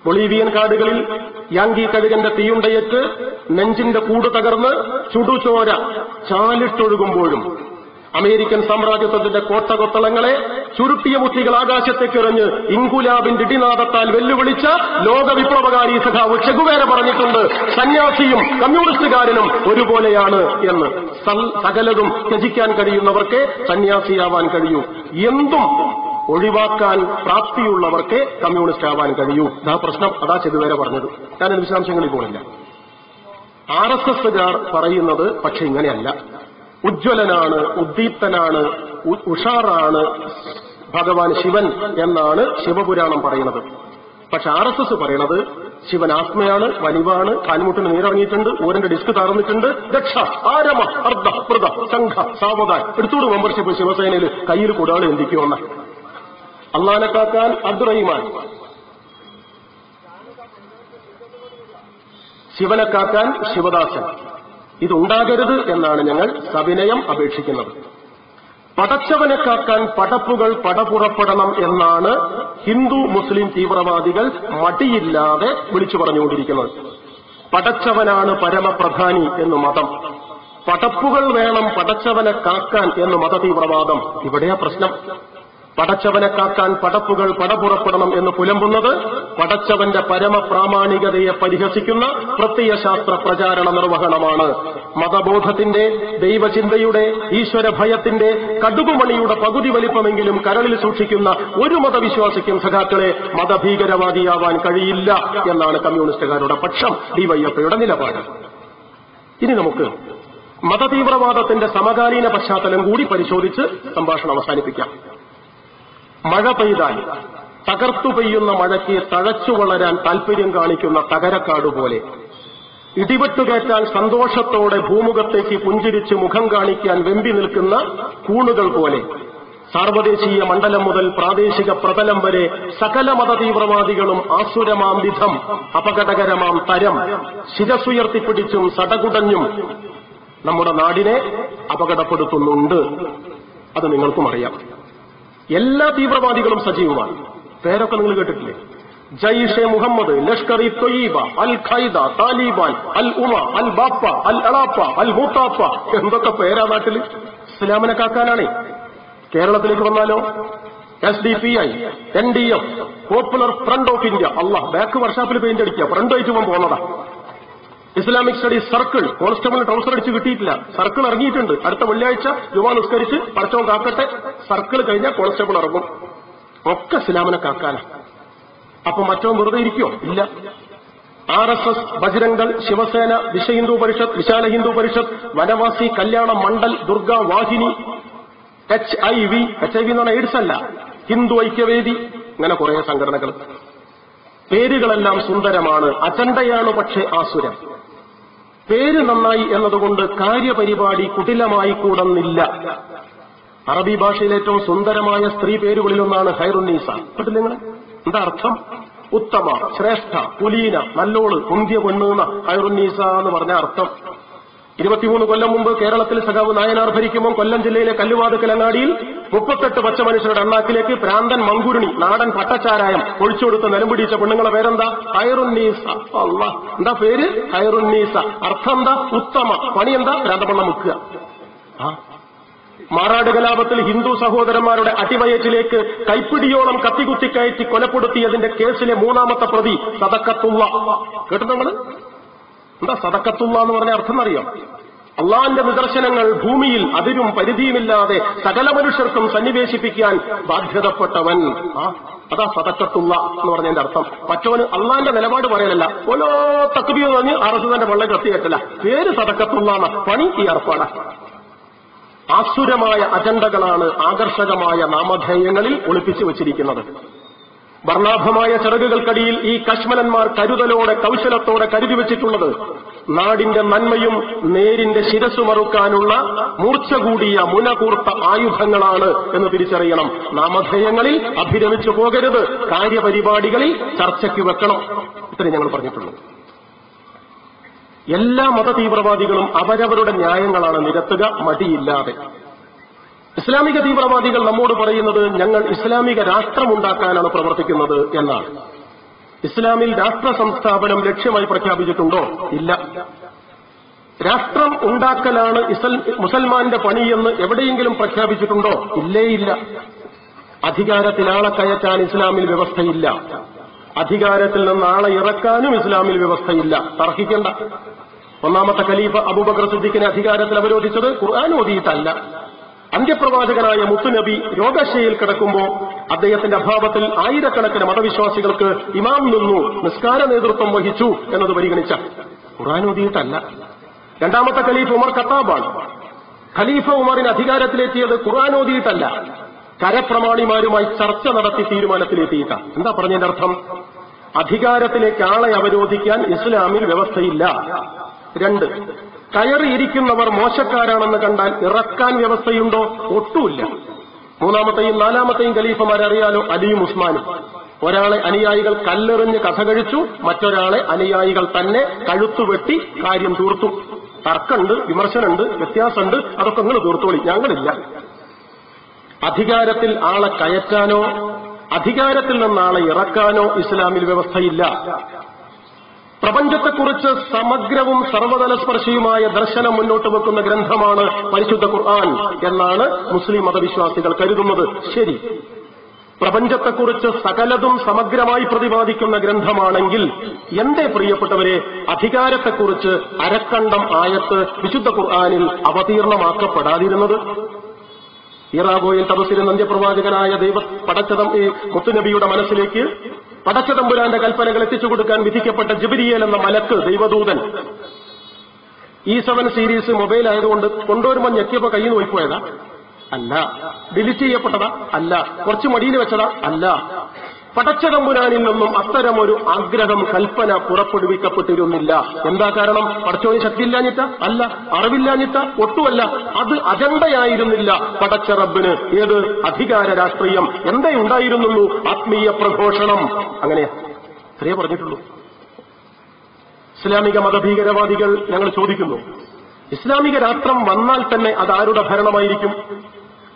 ബൊളീവിയൻ കാടുകളിൽ യാങ്കി കഴുകന്റെ തീയുണ്ടയേറ്റ് നെഞ്ചിന്റെ കൂട് തകർന്ന് ചുടുചോര ചാലിട്ടൊഴുകുമ്പോഴും അമേരിക്കൻ സാമ്രാജ്യത്വത്തിന്റെ കോട്ടകൊത്തളങ്ങളെ ചുരുട്ടിയ ബുദ്ധികൾ ആകാശത്തേക്കെറിഞ്ഞ് ഇൻകുലാബിന്റെ ഇടിനാദത്താൽ വെല്ലുവിളിച്ച ലോകവിപ്ലവകാരി സഖാവ് ചെകുവേര പറഞ്ഞിട്ടുണ്ട് സന്യാസിയും കമ്മ്യൂണിസ്റ്റുകാരനും ഒരുപോലെയാണ് എന്ന്. സകലതും ത്യജിക്കാൻ കഴിയുന്നവർക്ക് സന്യാസിയാവാൻ കഴിയും. എന്തും ഒഴിവാക്കാൻ പ്രാപ്തിയുള്ളവർക്ക് കമ്മ്യൂണിസ്റ്റ് ആവാൻ കഴിയും. ആ പ്രശ്നം. അതാ ചെതുവേര പറഞ്ഞത്. ഞാനത് വിശദാംശങ്ങളിൽ പോണില്ല ആർ എസ് എസുകാർ പറയുന്നത് പക്ഷെ ഇങ്ങനെയല്ല. ഉജ്ജ്വലനാണ് ഉദ്ദീപ്തനാണ് ഉഷാറാണ് ഭഗവാൻ ശിവൻ എന്നാണ് ശിവപുരാണം പറയുന്നത്. പക്ഷെ ആർ എസ് എസ് പറയണത് ശിവൻ ആത്മയാണ് വലിവാണ് കാൽമുട്ടിന് നീരിറങ്ങിയിട്ടുണ്ട് ഊരന്റെ ഡിസ്ക് തറന്നിട്ടുണ്ട് രക്ഷ ആരമ അർദ്ധ പ്രത സംഘ സാവധാൻ എടുത്തോട് മെമ്പർഷിപ്പ് ശിവസേനയിൽ കയ്യിൽ കൂടാളെ എന്തിക്കുമെന്ന് അള്ളാനെ കാക്കാൻ അബ്ദുറഹിമാൻ. ശിവനെ കാക്കാൻ ശിവദാസൻ. ഇതുണ്ടാകരുത് എന്നാണ് ഞങ്ങൾ സവിനയം അപേക്ഷിക്കുന്നത്. പടച്ചവനെ കാക്കാൻ പടപ്പുകൾ പടപുറപ്പെടണം എന്നാണ് ഹിന്ദു മുസ്ലിം തീവ്രവാദികൾ മടിയില്ലാതെ വിളിച്ചു പറഞ്ഞുകൊണ്ടിരിക്കുന്നത്. പടച്ചവനാണ് പരമപ്രധാനി എന്ന് മതം. പടപ്പുകൾ വേണം പടച്ചവനെ കാക്കാൻ എന്ന് മതതീവ്രവാദം. ഇവിടെയാ പ്രശ്നം. പടച്ചവനെ കാക്കാൻ പടപ്പുകൾ പടപുറപ്പെടണം എന്ന് പുലമ്പുന്നത് പടച്ചവന്റെ പരമപ്രാമാണികതയെ പരിഹസിക്കുന്ന പ്രത്യയശാസ്ത്ര പ്രചാരണ നിർവഹണമാണ്. മതബോധത്തിന്റെ ദൈവചിന്തയുടെ ഈശ്വരഭയത്തിന്റെ കടുകുമണിയുടെ പകുതി വലിപ്പമെങ്കിലും കരളിൽ സൂക്ഷിക്കുന്ന ഒരു മതവിശ്വാസിക്കും സഖാക്കളെ മതഭീകരവാദിയാവാൻ കഴിയില്ല എന്നാണ് കമ്മ്യൂണിസ്റ്റുകാരുടെ പക്ഷം ഡിവൈഎഫ്ഐയുടെ നിലപാട്. ഇനി നമുക്ക് മതതീവ്രവാദത്തിന്റെ സമകാലീന പശ്ചാത്തലം കൂടി പരിശോധിച്ച് സംഭാഷണം അവസാനിപ്പിക്കാം. മഴ പെയ്താൽ തകർത്തു പെയ്യുന്ന മഴയ്ക്ക് തഴച്ചു വളരാൻ താൽപര്യം കാണിക്കുന്ന തകരക്കാട് പോലെ. ഇടിവെട്ടുകയറ്റാൻ സന്തോഷത്തോടെ ഭൂമുഖത്തേക്ക് പുഞ്ചിരിച്ച് മുഖം കാണിക്കാൻ വെമ്പി നിൽക്കുന്ന കൂണുകൾ പോലെ. സാർവദേശീയ മണ്ഡലം മുതൽ പ്രാദേശിക പ്രതലം വരെ സകല മതതീവ്രവാദികളും ആസുരമാം വിധം അപകടകരമാം തരം ശിരസുയർത്തിപ്പിടിച്ചും സടകുടഞ്ഞും നമ്മുടെ നാടിനെ അപകടപ്പെടുത്തുന്നുണ്ട്. അത് നിങ്ങൾക്കും അറിയാം. എല്ലാ തീവ്രവാദികളും സജീവമാണ്. പേരൊക്കെ നിങ്ങൾ കേട്ടിട്ടില്ലേ? ജയ്ഷെ മുഹമ്മദ് ലഷ്കർ ഇ തൊയ്ബ അൽ ഖൈദ താലിബാൻ അൽ ഉമ അൽ ബാപ്പ അൽ അളാപ്പ അൽ മൂത്താപ്പ എന്തൊക്കെ പേരാ നാട്ടിൽ ഇസ്ലാമിനെ കാക്കാനാണേ. കേരളത്തിലേക്ക് വന്നാലോ? S D P I N D F Popular Front of India. അല്ല ബാക്ക് വർഷാപ്പിൽ പെയിന്റ് അടിക്കുക. ഫ്രണ്ട് ഇവൻ പോകുന്നതാ Islamic Studies Circle constable trouser അടിച്ച് കിട്ടിയിട്ടില്ല. സർക്കിൾ ഇറങ്ങിയിട്ടുണ്ട്. അടുത്ത വെള്ളിയാഴ്ച യുവാ നിസ്കരിച്ച് പടച്ചവൻ കാക്കട്ടെ. സർക്കിൾ കഴിഞ്ഞാൽ കോൺസ്റ്റബിൾ ഇറങ്ങും. ഒക്കെ ഇസ്ലാമിനെ കാക്കാനാണ് അപ്പൊ മറ്റോ വെറുതെ ഇരിക്കോ ഇല്ല. R S S Bajrang Dal Shiv Sena വിശ Hindu Parishad Vishala Hindu Parishad Vanavasi Kalyan Mandal Durga Vahini H I V H I V എന്ന് പറഞ്ഞാൽ എയ്ഡ്സ് അല്ല. ഹിന്ദു ഐക്യവേദി. അങ്ങനെ കുറെ സംഘടനകൾ. പേരുകളെല്ലാം സുന്ദരമാണ്. അജണ്ടയാണ് പക്ഷേ ആസുരം. പേര് നന്നായി എന്നതുകൊണ്ട് കാര്യപരിപാടി കുടിലമായി കൂടന്നില്ല. അറബി ഭാഷയിലെ ഏറ്റവും സുന്ദരമായ സ്ത്രീ പേരുകളിലൊന്നാണ് ഹൈറുന്നീസ കേട്ടില്ല നിങ്ങൾ എന്താ അർത്ഥം? ഉത്തമ ശ്രേഷ്ഠ പുലീന നല്ലോൾ കുന്തിയ പെണ്ണുന്ന ഹൈറുന്നീസ എന്ന് പറഞ്ഞ അർത്ഥം. ഇരുപത്തിമൂന്ന് കൊല്ലം മുമ്പ് കേരളത്തിൽ സഖാവ് നായനാർ ഭരിക്കുമ്പോൾ കൊല്ലം ജില്ലയിലെ കല്ലുവാതുക്കലങ്ങാടിയിൽ മുപ്പത്തെട്ട് പച്ച മനുഷ്യരുടെ എണ്ണാക്കിലേക്ക് പ്രാന്തൻ മങ്കുരുണി നാടൻ പട്ടച്ചാരായം ഒഴിച്ചുകൊടുത്ത് നിലംപിടിച്ച പെണ്ണുങ്ങളെ പേരെന്താ? ഹൈറുന്നീസ എന്താ പേര്? ഹൈറുന്നീസ അർത്ഥം എന്താ? ഉത്തമ. പണി എന്താ? പ്രാന്തപണ്ണം മുക്കുക. മാറാട് കലാപത്തിൽ ഹിന്ദു സഹോദരന്മാരുടെ അടിവയറ്റിലേക്ക് കൈപ്പിടിയോളം കത്തികുത്തി കയറ്റി കൊലപ്പെടുത്തിയതിന്റെ കേസിലെ മൂന്നാമത്തെ പ്രതി സതക്കത്തുള്ള കേട്ടു നമ്മൾ എന്താ സതക്കത്തുള്ള എന്ന് പറഞ്ഞ അർത്ഥം അറിയാം അള്ളാന്റെ നിദർശനങ്ങൾ ഭൂമിയിൽ അതിരും പരിധിയുമില്ലാതെ സകല മനുഷ്യർക്കും സന്നിവേശിപ്പിക്കാൻ ബാധ്യതപ്പെട്ടവൻ. അതാ സതക്കത്തുള്ള എന്ന് പറഞ്ഞതിന്റെ അർത്ഥം. മറ്റവന് അള്ളാന്റെ നിലപാട് പറയലല്ല. ഓരോ തക്കുബി പറഞ്ഞ് എന്റെ വെള്ളം കത്തിയേറ്റല്ല പേര് സതക്കത്തുള്ള പണി ഈ അർപ്പാണ് ആസുരമായ അജണ്ടകളാണ് ആകർഷകമായ നാമധേയങ്ങളിൽ ഒളിപ്പിച്ചു വച്ചിരിക്കുന്നത്. വർണാഭമായ ചിറകുകൾക്കടിയിൽ ഈ കശ്മലന്മാർ കരുതലോടെ കൗശലത്തോടെ കരുതി വെച്ചിട്ടുള്ളത് നാടിന്റെ നന്മയും നേരിന്റെ ശിരസ് മറുക്കാനുള്ള മൂർച്ച കൂടിയ മുനകൂർത്ത ആയുധങ്ങളാണ് എന്ന് തിരിച്ചറിയണം. നാമധേയങ്ങളിൽ അഭിരമിച്ചു പോകരുത്. കാര്യപരിപാടികളിൽ ചർച്ചയ്ക്ക് വെക്കണം. ഇത്രയും ഞങ്ങൾ പറഞ്ഞിട്ടുള്ളൂ. എല്ലാ മതതീവ്രവാദികളും അവരവരുടെ ന്യായങ്ങളാണ് നിരത്തുക മടിയില്ലാതെ. ഇസ്ലാമിക തീവ്രവാദികൾ നമ്മോട് പറയുന്നത് ഞങ്ങൾ ഇസ്ലാമിക രാഷ്ട്രമുണ്ടാക്കാനാണ് പ്രവർത്തിക്കുന്നത് എന്നാണ്. ഇസ്ലാമിൽ രാഷ്ട്ര സംസ്ഥാപനം ലക്ഷ്യമായി പ്രഖ്യാപിച്ചിട്ടുണ്ടോ? ഇല്ല. രാഷ്ട്രം ഉണ്ടാക്കലാണ് മുസൽമാന്റെ പണിയെന്ന് എവിടെയെങ്കിലും പ്രഖ്യാപിച്ചിട്ടുണ്ടോ? ഇല്ലേയില്ല. ഇല്ല അധികാരത്തിൽ ആളെ കയറ്റാൻ ഇസ്ലാമിൽ വ്യവസ്ഥയില്ല. അധികാരത്തിൽ നിന്ന് ആളെ ഇറക്കാനും ഇസ്ലാമിൽ വ്യവസ്ഥയില്ല. തർക്കിക്കേണ്ട. ഒന്നാമത്തെ ഖലീഫ അബൂബക്കർ സിദ്ദീഖിനെ അധികാരത്തിൽ അവരോധിച്ചത് ഖുർആൻ ഓതിയിട്ടല്ല. അന്ത്യപ്രവാചകനായ മുത്തുനബി രോഗശയിൽ കിടക്കുമ്പോൾ അദ്ദേഹത്തിന്റെ അഭാവത്തിൽ ആയിരക്കണക്കിന് മതവിശ്വാസികൾക്ക് ഇമാം നിന്നു നിസ്കാര നേതൃത്വം വഹിച്ചു എന്നത് പരിഗണിച്ച ഖുറാനോദിയിട്ടല്ല രണ്ടാമത്തെ ഖലീഫ് ഉമർ ഖത്താബാണ്. ഖലീഫ ഉമറിന് അധികാരത്തിലെത്തിയത് ഖുറാനോദിയിട്ടല്ല കരപ്രമാണിമാരുമായി ചർച്ച നടത്തി തീരുമാനത്തിലെത്തിയിട്ടാണ് എന്താ പറഞ്ഞതിന്റെ അർത്ഥം? അധികാരത്തിലേക്ക് ആളെ അവരോധിക്കാൻ ഇസ്ലാമിൽ വ്യവസ്ഥയില്ല. രണ്ട് കയറിയിരിക്കുന്നവർ മോശക്കാരാണെന്ന് കണ്ടാൽ ഇറക്കാൻ വ്യവസ്ഥയുണ്ടോ? ഒട്ടുമില്ല. മൂന്നാമത്തെയും നാലാമത്തെയും ഖലീഫമാരറിയാലോ? അലിയും ഉസ്മാനും. ഒരാളെ അനുയായികൾ കല്ലെറിഞ്ഞ് കഥ കഴിച്ചു മറ്റൊരാളെ അനുയായികൾ തന്നെ കഴുത്തുവെട്ടി കാര്യം തീർത്തു. തർക്കമുണ്ട് വിമർശനമുണ്ട് വ്യത്യാസമുണ്ട് അതൊക്കെ നിങ്ങൾ തീർത്തോളി. ഞങ്ങളില്ല. അധികാരത്തിൽ ആളെ കയറ്റാനോ അധികാരത്തിൽ നിന്ന് ആളെ ഇറക്കാനോ ഇസ്ലാമിൽ വ്യവസ്ഥയില്ല. പ്രപഞ്ചത്തെക്കുറിച്ച് സമഗ്രവും സർവതലസ്പർശിയുമായ ദർശനം മുന്നോട്ട് വെക്കുന്ന ഗ്രന്ഥമാണ് പരിശുദ്ധ ഖുർആൻ എന്നാണ് മുസ്ലിം മതവിശ്വാസികൾ കരുതുന്നത്. ശരി. പ്രപഞ്ചത്തെക്കുറിച്ച് സകലതും സമഗ്രമായി പ്രതിപാദിക്കുന്ന ഗ്രന്ഥമാണെങ്കിൽ എന്റെ പ്രിയപ്പെട്ടവരെ അധികാരത്തെക്കുറിച്ച് അരക്കണ്ടം ആയത്ത് വിശുദ്ധ ഖുർആാനിൽ അവതീർണമാക്കപ്പെടാതിരുന്നത്. ഇറാഗോയിൽ തപസിരുന്ന അന്ത്യപ്രവാചകനായ ദൈവ പടച്ചതം ഈ മുത്തുനബിയുടെ മനസ്സിലേക്ക് പടച്ചതമ്പുരാന്റെ കൽപ്പനകൾ എത്തിച്ചു കൊടുക്കാൻ വിധിക്കപ്പെട്ട ജിബിരിയേൽ എന്ന മലക്ക് ദൈവദൂതൻ ഈ സെവൻ സീരീസ് മൊബൈൽ ആയതുകൊണ്ട് കൊണ്ടുവരുമ്പോൾ ഞെക്കിയപ്പോ കയ്യിൽ നിന്ന് പോയിപ്പോയതാ? അല്ല. ഡിലീറ്റ് ചെയ്യപ്പെട്ടതാ? അല്ല. കുറച്ച് മടിയിൽ വെച്ചതാ? അല്ല. പടച്ചതമ്പുരാനിൽ നിന്നും അത്തരമൊരു ആഗ്രഹം കൽപ്പന പുറപ്പെടുവിക്കപ്പെട്ടിരുന്നില്ല. എന്താ കാരണം? പടച്ചോന് ശക്തിയില്ലാഞ്ഞിട്ട? അല്ല അറിവില്ലാഞ്ഞിട്ട? ഒട്ടുമല്ല. അത് അജണ്ടയായിരുന്നില്ല പടച്ച റബ്ബിന് ഏത് അധികാര രാഷ്ട്രീയം? എന്തേ ഉണ്ടായിരുന്നുള്ളൂ? ആത്മീയ പ്രഘോഷണം. അങ്ങനെ ഇത്രയേ പറഞ്ഞിട്ടുള്ളൂ. ഇസ്ലാമിക മതഭീകരവാദികൾ ഞങ്ങൾ ചോദിക്കുന്നു. ഇസ്ലാമിക രാഷ്ട്രം വന്നാൽ തന്നെ അത് ആരുടെ ഭരണമായിരിക്കും?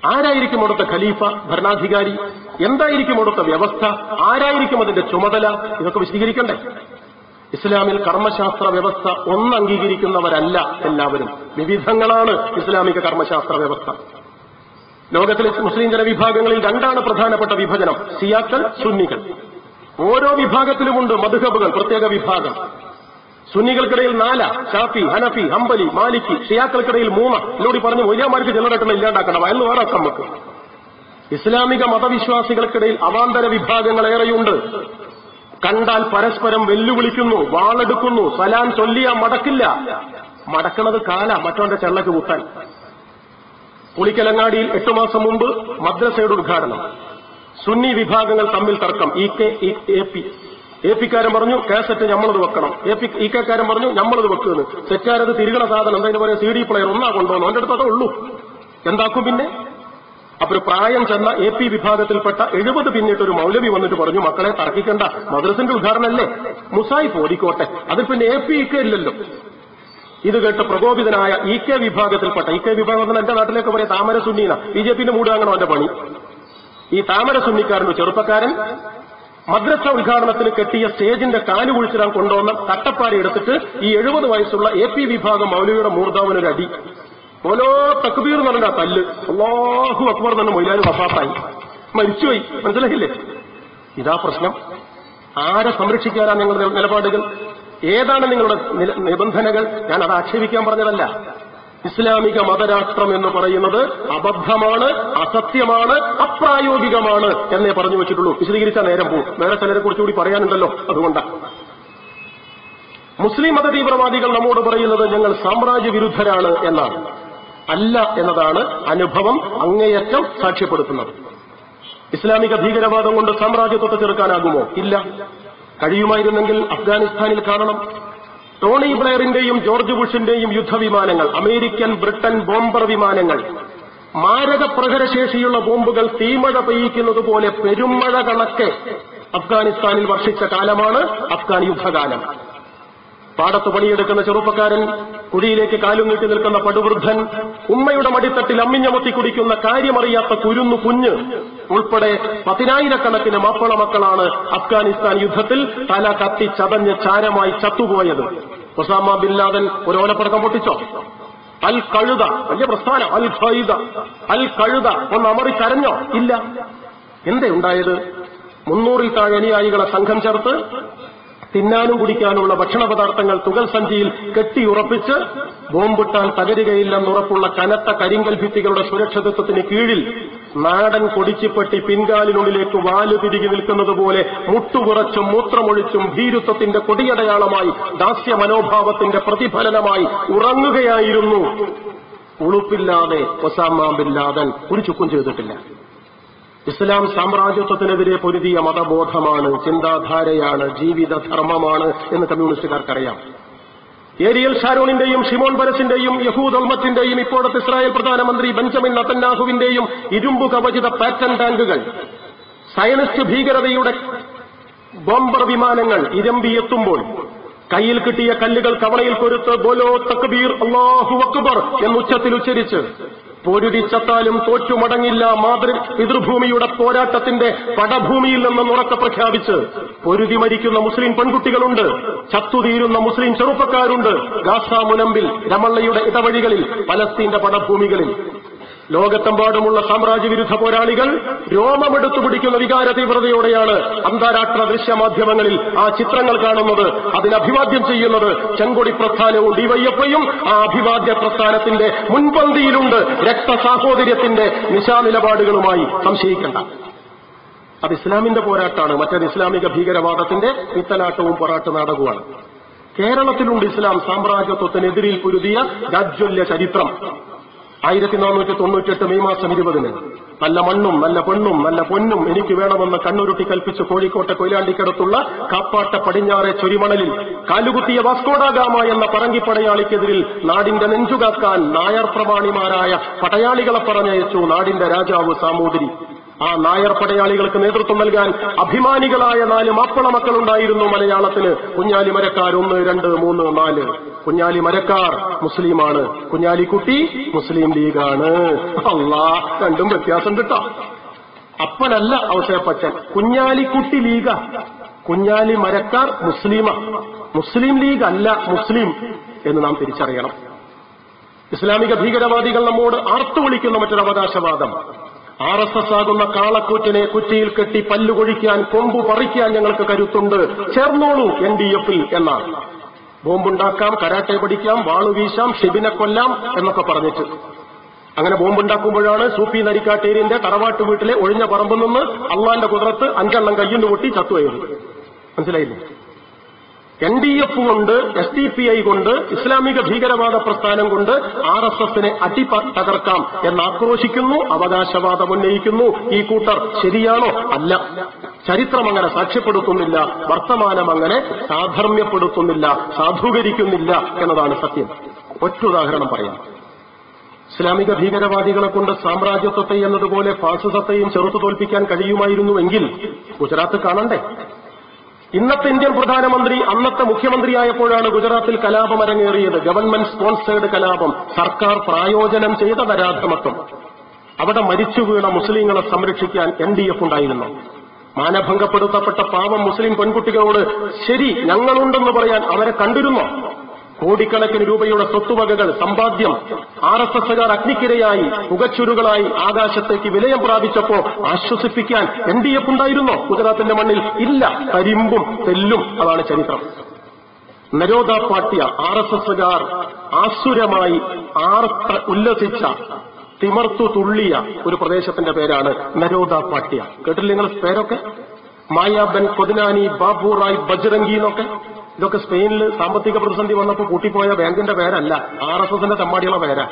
ആരായിരിക്കും അവിടുത്തെ ഖലീഫ ഭരണാധികാരി? എന്തായിരിക്കും അവിടുത്തെ വ്യവസ്ഥ? ആരായിരിക്കും അതിന്റെ ചുമതല? ഇതൊക്കെ വിശദീകരിക്കണ്ടേ? ഇസ്ലാമിൽ കർമ്മശാസ്ത്ര വ്യവസ്ഥ ഒന്ന് അംഗീകരിക്കുന്നവരല്ല എല്ലാവരും. വിവിധങ്ങളാണ് ഇസ്ലാമിക കർമ്മശാസ്ത്ര വ്യവസ്ഥ. ലോകത്തിലെ മുസ്ലിം ജനവിഭാഗങ്ങളിൽ രണ്ടാണ് പ്രധാനപ്പെട്ട വിഭജനം. സിയാക്കൾ സുന്നികൾ. ഓരോ വിഭാഗത്തിലുമുണ്ട് മധുഹബുകൾ പ്രത്യേക വിഭാഗം. സുന്നികൾക്കിടയിൽ നാല ഷാഫി ഹനഫി ഹംബലി മാലിക്കി ഷിയാക്കൾക്കിടയിൽ മൂന്ന്. എന്നോട് പറഞ്ഞു മൊയ്യാമാർക്ക് ജനറേറ്ററിനെ ഇല്ലാണ്ടാക്കണം വയലിന് വേറെ നമുക്ക്. ഇസ്ലാമിക മതവിശ്വാസികൾക്കിടയിൽ അവാന്തര വിഭാഗങ്ങൾ ഏറെയുണ്ട്. കണ്ടാൽ പരസ്പരം വെല്ലുവിളിക്കുന്നു വാളെടുക്കുന്നു സലാം ചൊല്ലിയ മടക്കില്ല. മടക്കണത് കാല മറ്റവന്റെ ചെള്ളക്ക് കുത്താൻ. പുളിക്കലങ്ങാടിയിൽ എട്ടു മാസം മുമ്പ് മദ്രസയുടെ ഉദ്ഘാടനം. സുന്നി വിഭാഗങ്ങൾ തമ്മിൽ തർക്കം. E K A P. A പിക്കാരൻ പറഞ്ഞു കാസറ്റ് ഞമ്മളത് വെക്കണം. എ പി ഇ കെക്കാരൻ പറഞ്ഞു ഞമ്മളത് വെക്കുന്നത് സെറ്റാരത് തിരികണ സാധനം എന്താ പറയുക സി ഡി പ്ലെയർ ഒന്നാ കൊണ്ടുവന്നു അവന്റെ അടുത്ത് ഉള്ളൂ. എന്താക്കും പിന്നെ? അപ്പൊ പ്രായം ചെന്ന എ പി വിഭാഗത്തിൽപ്പെട്ട എഴുപത് പിന്നിട്ട് ഒരു മൗലവി വന്നിട്ട് പറഞ്ഞു മക്കളെ തർക്കിക്കണ്ട. മദ്രസിന്റെ ഉദാഹരണമല്ലേ മുസായി പോരിക്കോട്ടെ അതിൽ പിന്നെ എ പി ഇക്ക ഇല്ലല്ലോ. ഇത് കേട്ട് പ്രകോപിതനായ ഇ കെ വിഭാഗത്തിൽപ്പെട്ട ഇ കെ വിഭാഗം എന്റെ നാട്ടിലേക്ക് പറയാം താമര സുന്നീന ബി ജെ പിന്റെ മൂടാങ്ങണോ അവന്റെ പണി. ഈ താമര സുന്നിക്കാരന്റെ ചെറുപ്പക്കാരൻ മദ്രസ ഉദ്ഘാടനത്തിന് കെട്ടിയ സ്റ്റേജിന്റെ കാൽ കുഴിച്ചിടാൻ കൊണ്ടുവന്ന തട്ടപ്പാടി എടുത്തിട്ട് ഈ എഴുപത് വയസ്സുള്ള എ പി വിഭാഗം മൗലവിയുടെ മൂർധാവിനൊരു അടി. ഓരോ തക്ബീർ എന്ന് പറഞ്ഞ തല്ല്. അള്ളാഹു അക്ബർ തന്നെ മൊയിലാൻ വഫാത്തായി. മരിച്ചുപോയി. മനസ്സിലായില്ലേ? ഇതാ പ്രശ്നം. ആരെ സംരക്ഷിക്കാനാണ് നിങ്ങളുടെ നിലപാടുകൾ? ഏതാണ് നിങ്ങളുടെ നിബന്ധനകൾ? ഞാൻ അത് ആക്ഷേപിക്കാൻ പറഞ്ഞതല്ല. ഇസ്ലാമിക മതരാഷ്ട്രം എന്ന് പറയുന്നത് അബദ്ധമാണ് അസത്യമാണ് അപ്രായോഗികമാണ് എന്നേ പറഞ്ഞു വെച്ചിട്ടുള്ളൂ. വിശദീകരിച്ചാൽ നേരം പോകും. വേറെ ചിലരെ കുറിച്ചുകൂടി പറയാനുണ്ടല്ലോ. അതുകൊണ്ടാണ് മുസ്ലിം മത തീവ്രവാദികൾ നമ്മോട് പറയുന്നത് ഞങ്ങൾ സാമ്രാജ്യ വിരുദ്ധരാണ് എന്നാണ്. അല്ല എന്നതാണ് അനുഭവം അങ്ങേയറ്റം സാക്ഷ്യപ്പെടുത്തുന്നത്. ഇസ്ലാമിക ഭീകരവാദം കൊണ്ട് സാമ്രാജ്യത്വത്തെ ചെറുക്കാനാകുമോ? ഇല്ല. കഴിയുമായിരുന്നെങ്കിൽ അഫ്ഗാനിസ്ഥാനിൽ കാണണം. ടോണി ബ്ലെയറിന്റെയും ജോർജ് ബുഷിന്റെയും യുദ്ധവിമാനങ്ങൾ അമേരിക്കൻ ബ്രിട്ടൻ ബോംബർ വിമാനങ്ങൾ മാരക പ്രഹരശേഷിയുള്ള ബോംബുകൾ തീമഴ പെയ്യിക്കുന്നത് പോലെ പെരുമഴ കണക്കെ അഫ്ഗാനിസ്ഥാനിൽ വർഷിച്ച കാലമാണ് അഫ്ഗാൻ യുദ്ധകാലം. പാടത്ത് പണിയെടുക്കുന്ന ചെറുപ്പക്കാരൻ കുഴിയിലേക്ക് കാലും നീട്ടി നിൽക്കുന്ന പടുവൃദ്ധൻ ഉമ്മയുടെ മടിത്തട്ടിൽ അമ്മിഞ്ഞമത്തി കുടിക്കുന്ന കാര്യമറിയാത്ത കുരുന്നു കുഞ്ഞ് ഉൾപ്പെടെ പതിനായിരക്കണക്കിന് മാപ്പിള മക്കളാണ് അഫ്ഗാനിസ്ഥാൻ യുദ്ധത്തിൽ തല കത്തി ചതഞ്ഞ് ചാരമായി ചത്തുപോയത്. ഒസാമ ബിൻ ലാദൻ ഒരു ഓലപ്പടക്കം പൊട്ടിച്ചോ? അൽ കഴുത വലിയ പ്രസ്ഥാനം. അൽ ഖൈദ അൽ കഴുത ഒന്ന് അമറി കരഞ്ഞോ? ഇല്ല. എന്തേ ഉണ്ടായത് മുന്നൂറിൽ താഴെ അനുയായികളെ സംഘം ചേർത്ത് തിന്നാനും കുടിക്കാനുമുള്ള ഭക്ഷണ പദാർത്ഥങ്ങൾ തുകൽ സഞ്ചിയിൽ കെട്ടിയുറപ്പിച്ച് ബോംബിട്ടാൽ തകരുകയില്ലെന്നുറപ്പുള്ള കനത്ത കരിങ്കൽ ഭിത്തികളുടെ സുരക്ഷിതത്വത്തിന് കീഴിൽ നാടൻ കൊടിച്ചിപ്പെട്ടി പിൻകാലിനുള്ളിലേക്ക് വാൽ തിരികെ നിൽക്കുന്നത് പോലെ മുട്ടുകുറച്ചും മൂത്രമൊഴിച്ചും ഭീരുത്വത്തിന്റെ കൊടിയടയാളമായി ദാസ്യ മനോഭാവത്തിന്റെ പ്രതിഫലനമായി ഉറങ്ങുകയായിരുന്നു. ഉളുപ്പില്ലാതെ ഒസാമാമ്പില്ലാതെ ഒരു ചുക്കും ചെയ്തിട്ടില്ല. ഇസ്ലാം സാമ്രാജ്യത്വത്തിനെതിരെ പൊരുതിയ മതബോധമാണ് ചിന്താധാരയാണ് ജീവിത ധർമ്മമാണ് എന്ന് കമ്മ്യൂണിസ്റ്റുകാർക്കറിയാം. ഏരിയൽ ഷാരോണിന്റെയും ഷിമോൺ പരസിന്റെയും യഹൂദ് അൽമത്തിന്റെയും ഇപ്പോഴത്തെ ഇസ്രായേൽ പ്രധാനമന്ത്രി ബെഞ്ചമിൻ നത്തന്നാഹുവിന്റെയും ഇരുമ്പു കവചിത പാറ്റൻ ടാങ്കുകൾ സയനിസ്റ്റ് ഭീകരതയുടെ ബോംബർ വിമാനങ്ങൾ ഇരമ്പി ഇരമ്പിയെത്തുമ്പോൾ കയ്യിൽ കിട്ടിയ കല്ലുകൾ കവളയിൽ കൊരുത്ത് ബോലോ തക്ബീർ അള്ളാഹു അക്ബർ എന്ന് ഉച്ചത്തിൽ ഉച്ചരിച്ച് പൊരുതിച്ചത്താലും തോറ്റുമടങ്ങില്ല മാതൃ പിതൃഭൂമിയുടെ പോരാട്ടത്തിന്റെ പടഭൂമിയിൽ നിന്ന് ഉറക്കെ പ്രഖ്യാപിച്ച്. പൊരുതി മരിക്കുന്ന മുസ്ലിം പെൺകുട്ടികളുണ്ട്. ചത്തുതീരുന്ന മുസ്ലിം ചെറുപ്പക്കാരുണ്ട്. ഗാസ മുനമ്പിൽ രമള്ളയുടെ ഇടവഴികളിൽ പലസ്തീന്റെ പടഭൂമികളിൽ. ലോകത്തെമ്പാടുമുള്ള സാമ്രാജ്യവിരുദ്ധ പോരാളികൾ രോമമെടുത്തു പിടിക്കുന്ന വികാര തീവ്രതയോടെയാണ് അന്താരാഷ്ട്ര ദൃശ്യമാധ്യമങ്ങളിൽ ആ ചിത്രങ്ങൾ കാണുന്നത്. അതിനഭിവാദ്യം ചെയ്യുന്നത് ചെങ്കൊടി പ്രസ്ഥാനവും ഡിവൈഎഫ്ഐയും. ആ അഭിവാദ്യ പ്രസ്ഥാനത്തിന്റെ മുൻപന്തിയിലുണ്ട് രക്തസാഹോദര്യത്തിന്റെ നിശാനിലപാടുകളുമായി. സംശയിക്കേണ്ട. അത് ഇസ്ലാമിന്റെ പോരാട്ടാണ് മറ്റൊരു ഇസ്ലാമിക ഭീകരവാദത്തിന്റെ പിത്തലാട്ടവും പൊറാട്ട് നാടകവുമാണ്. കേരളത്തിലുണ്ട് ഇസ്ലാം. സാമ്രാജ്യത്വത്തിനെതിരിൽ പൊരുതിയ രാജ്വല്യ ചരിത്രം. ആയിരത്തി നാനൂറ്റി തൊണ്ണൂറ്റിയെട്ട് മെയ് മാസം ഇരുപതിന് നല്ല മണ്ണും നല്ല പെണ്ണും നല്ല പൊന്നും എനിക്ക് വേണമെന്ന് കണ്ണുരുട്ടി കൽപ്പിച്ച് കോഴിക്കോട്ടെ കൊയിലാണ്ടിക്കടുത്തുള്ള കാപ്പാട്ട പടിഞ്ഞാറെ ചൊരിമണലിൽ കാലുകുത്തിയ വാസ്കോഡാഗാമ എന്ന പറങ്കിപ്പടയാളിക്കെതിരിൽ നാടിന്റെ നെഞ്ചുകാക്കാൻ നായർ പ്രമാണിമാരായ പടയാളികളെ പറഞ്ഞയച്ചു നാടിന്റെ രാജാവ് സാമൂതിരി. ആ നായർ പടയാളികൾക്ക് നേതൃത്വം നൽകാൻ അഭിമാനികളായ നാല് മാപ്പിള മക്കളുണ്ടായിരുന്നു മലയാളത്തിന്. കുഞ്ഞാലി മരക്കാർ ഒന്ന് രണ്ട് മൂന്ന് നാല്. കുഞ്ഞാലി മരക്കാർ മുസ്ലിമാണ്. കുഞ്ഞാലിക്കുട്ടി മുസ്ലിം ലീഗാണ്. അള്ളാ രണ്ടും വ്യത്യാസം കിട്ടാം. അപ്പനല്ല അവസരപ്പച്ചൻ കുഞ്ഞാലിക്കുട്ടി ലീഗ. കുഞ്ഞാലി മരക്കാർ മുസ്ലിമ. മുസ്ലിം ലീഗ് അല്ല മുസ്ലിം എന്ന് നാം തിരിച്ചറിയണം. ഇസ്ലാമിക ഭീകരവാദികൾ നമ്മോട് ആർത്തു വിളിക്കുന്ന മറ്റൊരു അവകാശവാദം ആർ എസ് എസ് ആകുന്ന കാളക്കൂറ്റിനെ കുറ്റിയിൽ കെട്ടി പല്ലുകൊഴിക്കാൻ കൊമ്പു പറിക്കാൻ ഞങ്ങൾക്ക് കരുത്തുണ്ട്. ചേർന്നോളൂ എൻ ഡി എഫിൽ എന്നാണ്. ബോംബുണ്ടാക്കാം കരാട്ടെ പഠിക്കാം വാളു വീശാം ഷിബിനെ കൊല്ലാം എന്നൊക്കെ പറഞ്ഞിട്ട്. അങ്ങനെ ബോംബുണ്ടാക്കുമ്പോഴാണ് സൂപ്പി നരിക്കാട്ടേരിന്റെ തറവാട്ട് വീട്ടിലെ ഒഴിഞ്ഞ പറമ്പിൽ നിന്ന് അള്ളാന്റെ കുതിരത്ത് അഞ്ചെണ്ണം കയ്യുന്നു പൊട്ടി ചത്തുപോയത്. മനസ്സിലായില്ലേ? എൻ ഡി എഫ് കൊണ്ട് എസ് ഡി പി ഐ കൊണ്ട് ഇസ്ലാമിക ഭീകരവാദ പ്രസ്ഥാനം കൊണ്ട് ആർ എസ് എസിനെ അടി തകർക്കാം എന്ന് ആക്രോശിക്കുന്നു അവകാശവാദം ഉന്നയിക്കുന്നു. ഈ കൂട്ടർ ശരിയാണോ? അല്ല. ചരിത്രം അങ്ങനെ സാക്ഷ്യപ്പെടുത്തുന്നില്ല വർത്തമാനം അങ്ങനെ സാധർമ്യപ്പെടുത്തുന്നില്ല സാധൂകരിക്കുന്നില്ല എന്നതാണ് സത്യം. ഒറ്റ ഉദാഹരണം പറയാം. ഇസ്ലാമിക ഭീകരവാദികളെ കൊണ്ട് സാമ്രാജ്യത്വത്തെ എന്നതുപോലെ ഫാസിസത്തെയും ചെറുത്തു തോൽപ്പിക്കാൻ കഴിയുമായിരുന്നുവെങ്കിൽ ഗുജറാത്ത് കാണണ്ടേ? ഇന്നത്തെ ഇന്ത്യൻ പ്രധാനമന്ത്രി അന്നത്തെ മുഖ്യമന്ത്രിയായപ്പോഴാണ് ഗുജറാത്തിൽ കലാപം അരങ്ങേറിയത് ഗവൺമെന്റ് സ്പോൺസേഡ് കലാപം. സർക്കാർ പ്രായോജനം ചെയ്ത നരാധമത്വം അവിടെ മരിച്ചു വീണ മുസ്ലിങ്ങളെ സംരക്ഷിക്കാൻ എൻ ഡി എഫ് ഉണ്ടായിരുന്നു. മാനഭംഗപ്പെടുത്തപ്പെട്ട പാവം മുസ്ലിം പെൺകുട്ടികളോട് ശരി ഞങ്ങളുണ്ടെന്ന് പറയാൻ അവരെ കണ്ടിരുന്നോ? കോടിക്കണക്കിന് രൂപയുടെ സ്വത്തുവകകൾ സമ്പാദ്യം ആർ എസ് എസുകാർ അഗ്നിക്കിരയായി പുകച്ചുരുകളായി ആകാശത്തേക്ക് വിലയം പ്രാപിച്ചപ്പോ ആശ്വസിപ്പിക്കാൻ എൻ ഡി എഫ് ഉണ്ടായിരുന്നോ? ഗുജറാത്തിന്റെ മണ്ണിൽ ഇല്ല. കരിമ്പും തെല്ലും അതാണ് ചരിത്രം. നരോദ പാട്യ ആർ എസ് എസുകാർ ആസുരമായി ആർത്ത ഉല്ലസിച്ച തിമർത്തു തുള്ളിയ ഒരു പ്രദേശത്തിന്റെ പേരാണ് നരോദ പാട്യ. കേട്ടില്ല നിങ്ങൾ പേരൊക്കെ? മായാബൻ കൊതിനാനി ബാബു റായ് ബജ്രംഗി എന്നൊക്കെ? ഇതൊക്കെ സ്പെയിനിൽ സാമ്പത്തിക പ്രതിസന്ധി വന്നപ്പോൾ കൂട്ടിപ്പോയ ബാങ്കിന്റെ പേരല്ല ആർ എസ് എസിന്റെ തെമ്മാടിയുള്ള പേരാ.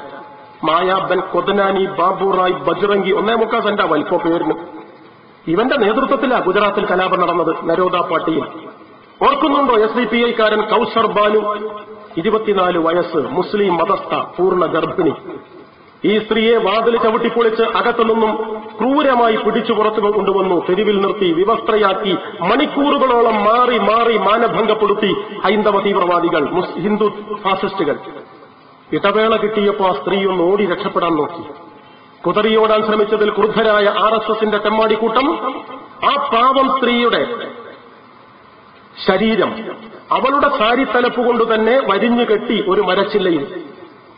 മായാബൻ കൊതനാനി ബാബു റായ് ഒന്നേ മുക്കാൽ സെന്റാ വലിപ്പോ പേരിന്. ഇവന്റെ നേതൃത്വത്തിലാ ഗുജറാത്തിൽ കലാപം നടന്നത് നരോദ പാട്ടിയിൽ ഓർക്കുന്നുണ്ടോ എസ് ഡി പി ഐക്കാരൻ കൌസർ ബാനു? ഇരുപത്തിനാല് വയസ്സ് മുസ്ലിം മതസ്ഥ പൂർണ ഗർഭിണി. ഈ സ്ത്രീയെ വാതിൽ ചവിട്ടിപ്പൊളിച്ച് അകത്തുനിന്നും ക്രൂരമായി പിടിച്ചു പുറത്തു കൊണ്ടുവന്നു. തെരുവിൽ നിർത്തി വിവസ്ത്രയാക്കി മണിക്കൂറുകളോളം മാറി മാറി മാനഭംഗപ്പെടുത്തി ഹൈന്ദവ തീവ്രവാദികൾ ഹിന്ദു ഫാസിസ്റ്റുകൾ. ഇടവേള കിട്ടിയപ്പോൾ ആ സ്ത്രീ ഒന്ന് ഓടി രക്ഷപ്പെടാൻ നോക്കി. കുതറിയോടാൻ ശ്രമിച്ചതിൽ ക്രുദ്ധരായ ആർ എസ് എസിന്റെ തെമ്മാടിക്കൂട്ടം ആ പാവം സ്ത്രീയുടെ ശരീരം അവളുടെ സാരിത്തലപ്പ് കൊണ്ട് തന്നെ വരിഞ്ഞു കെട്ടി ഒരു മരച്ചില്ലയിൽ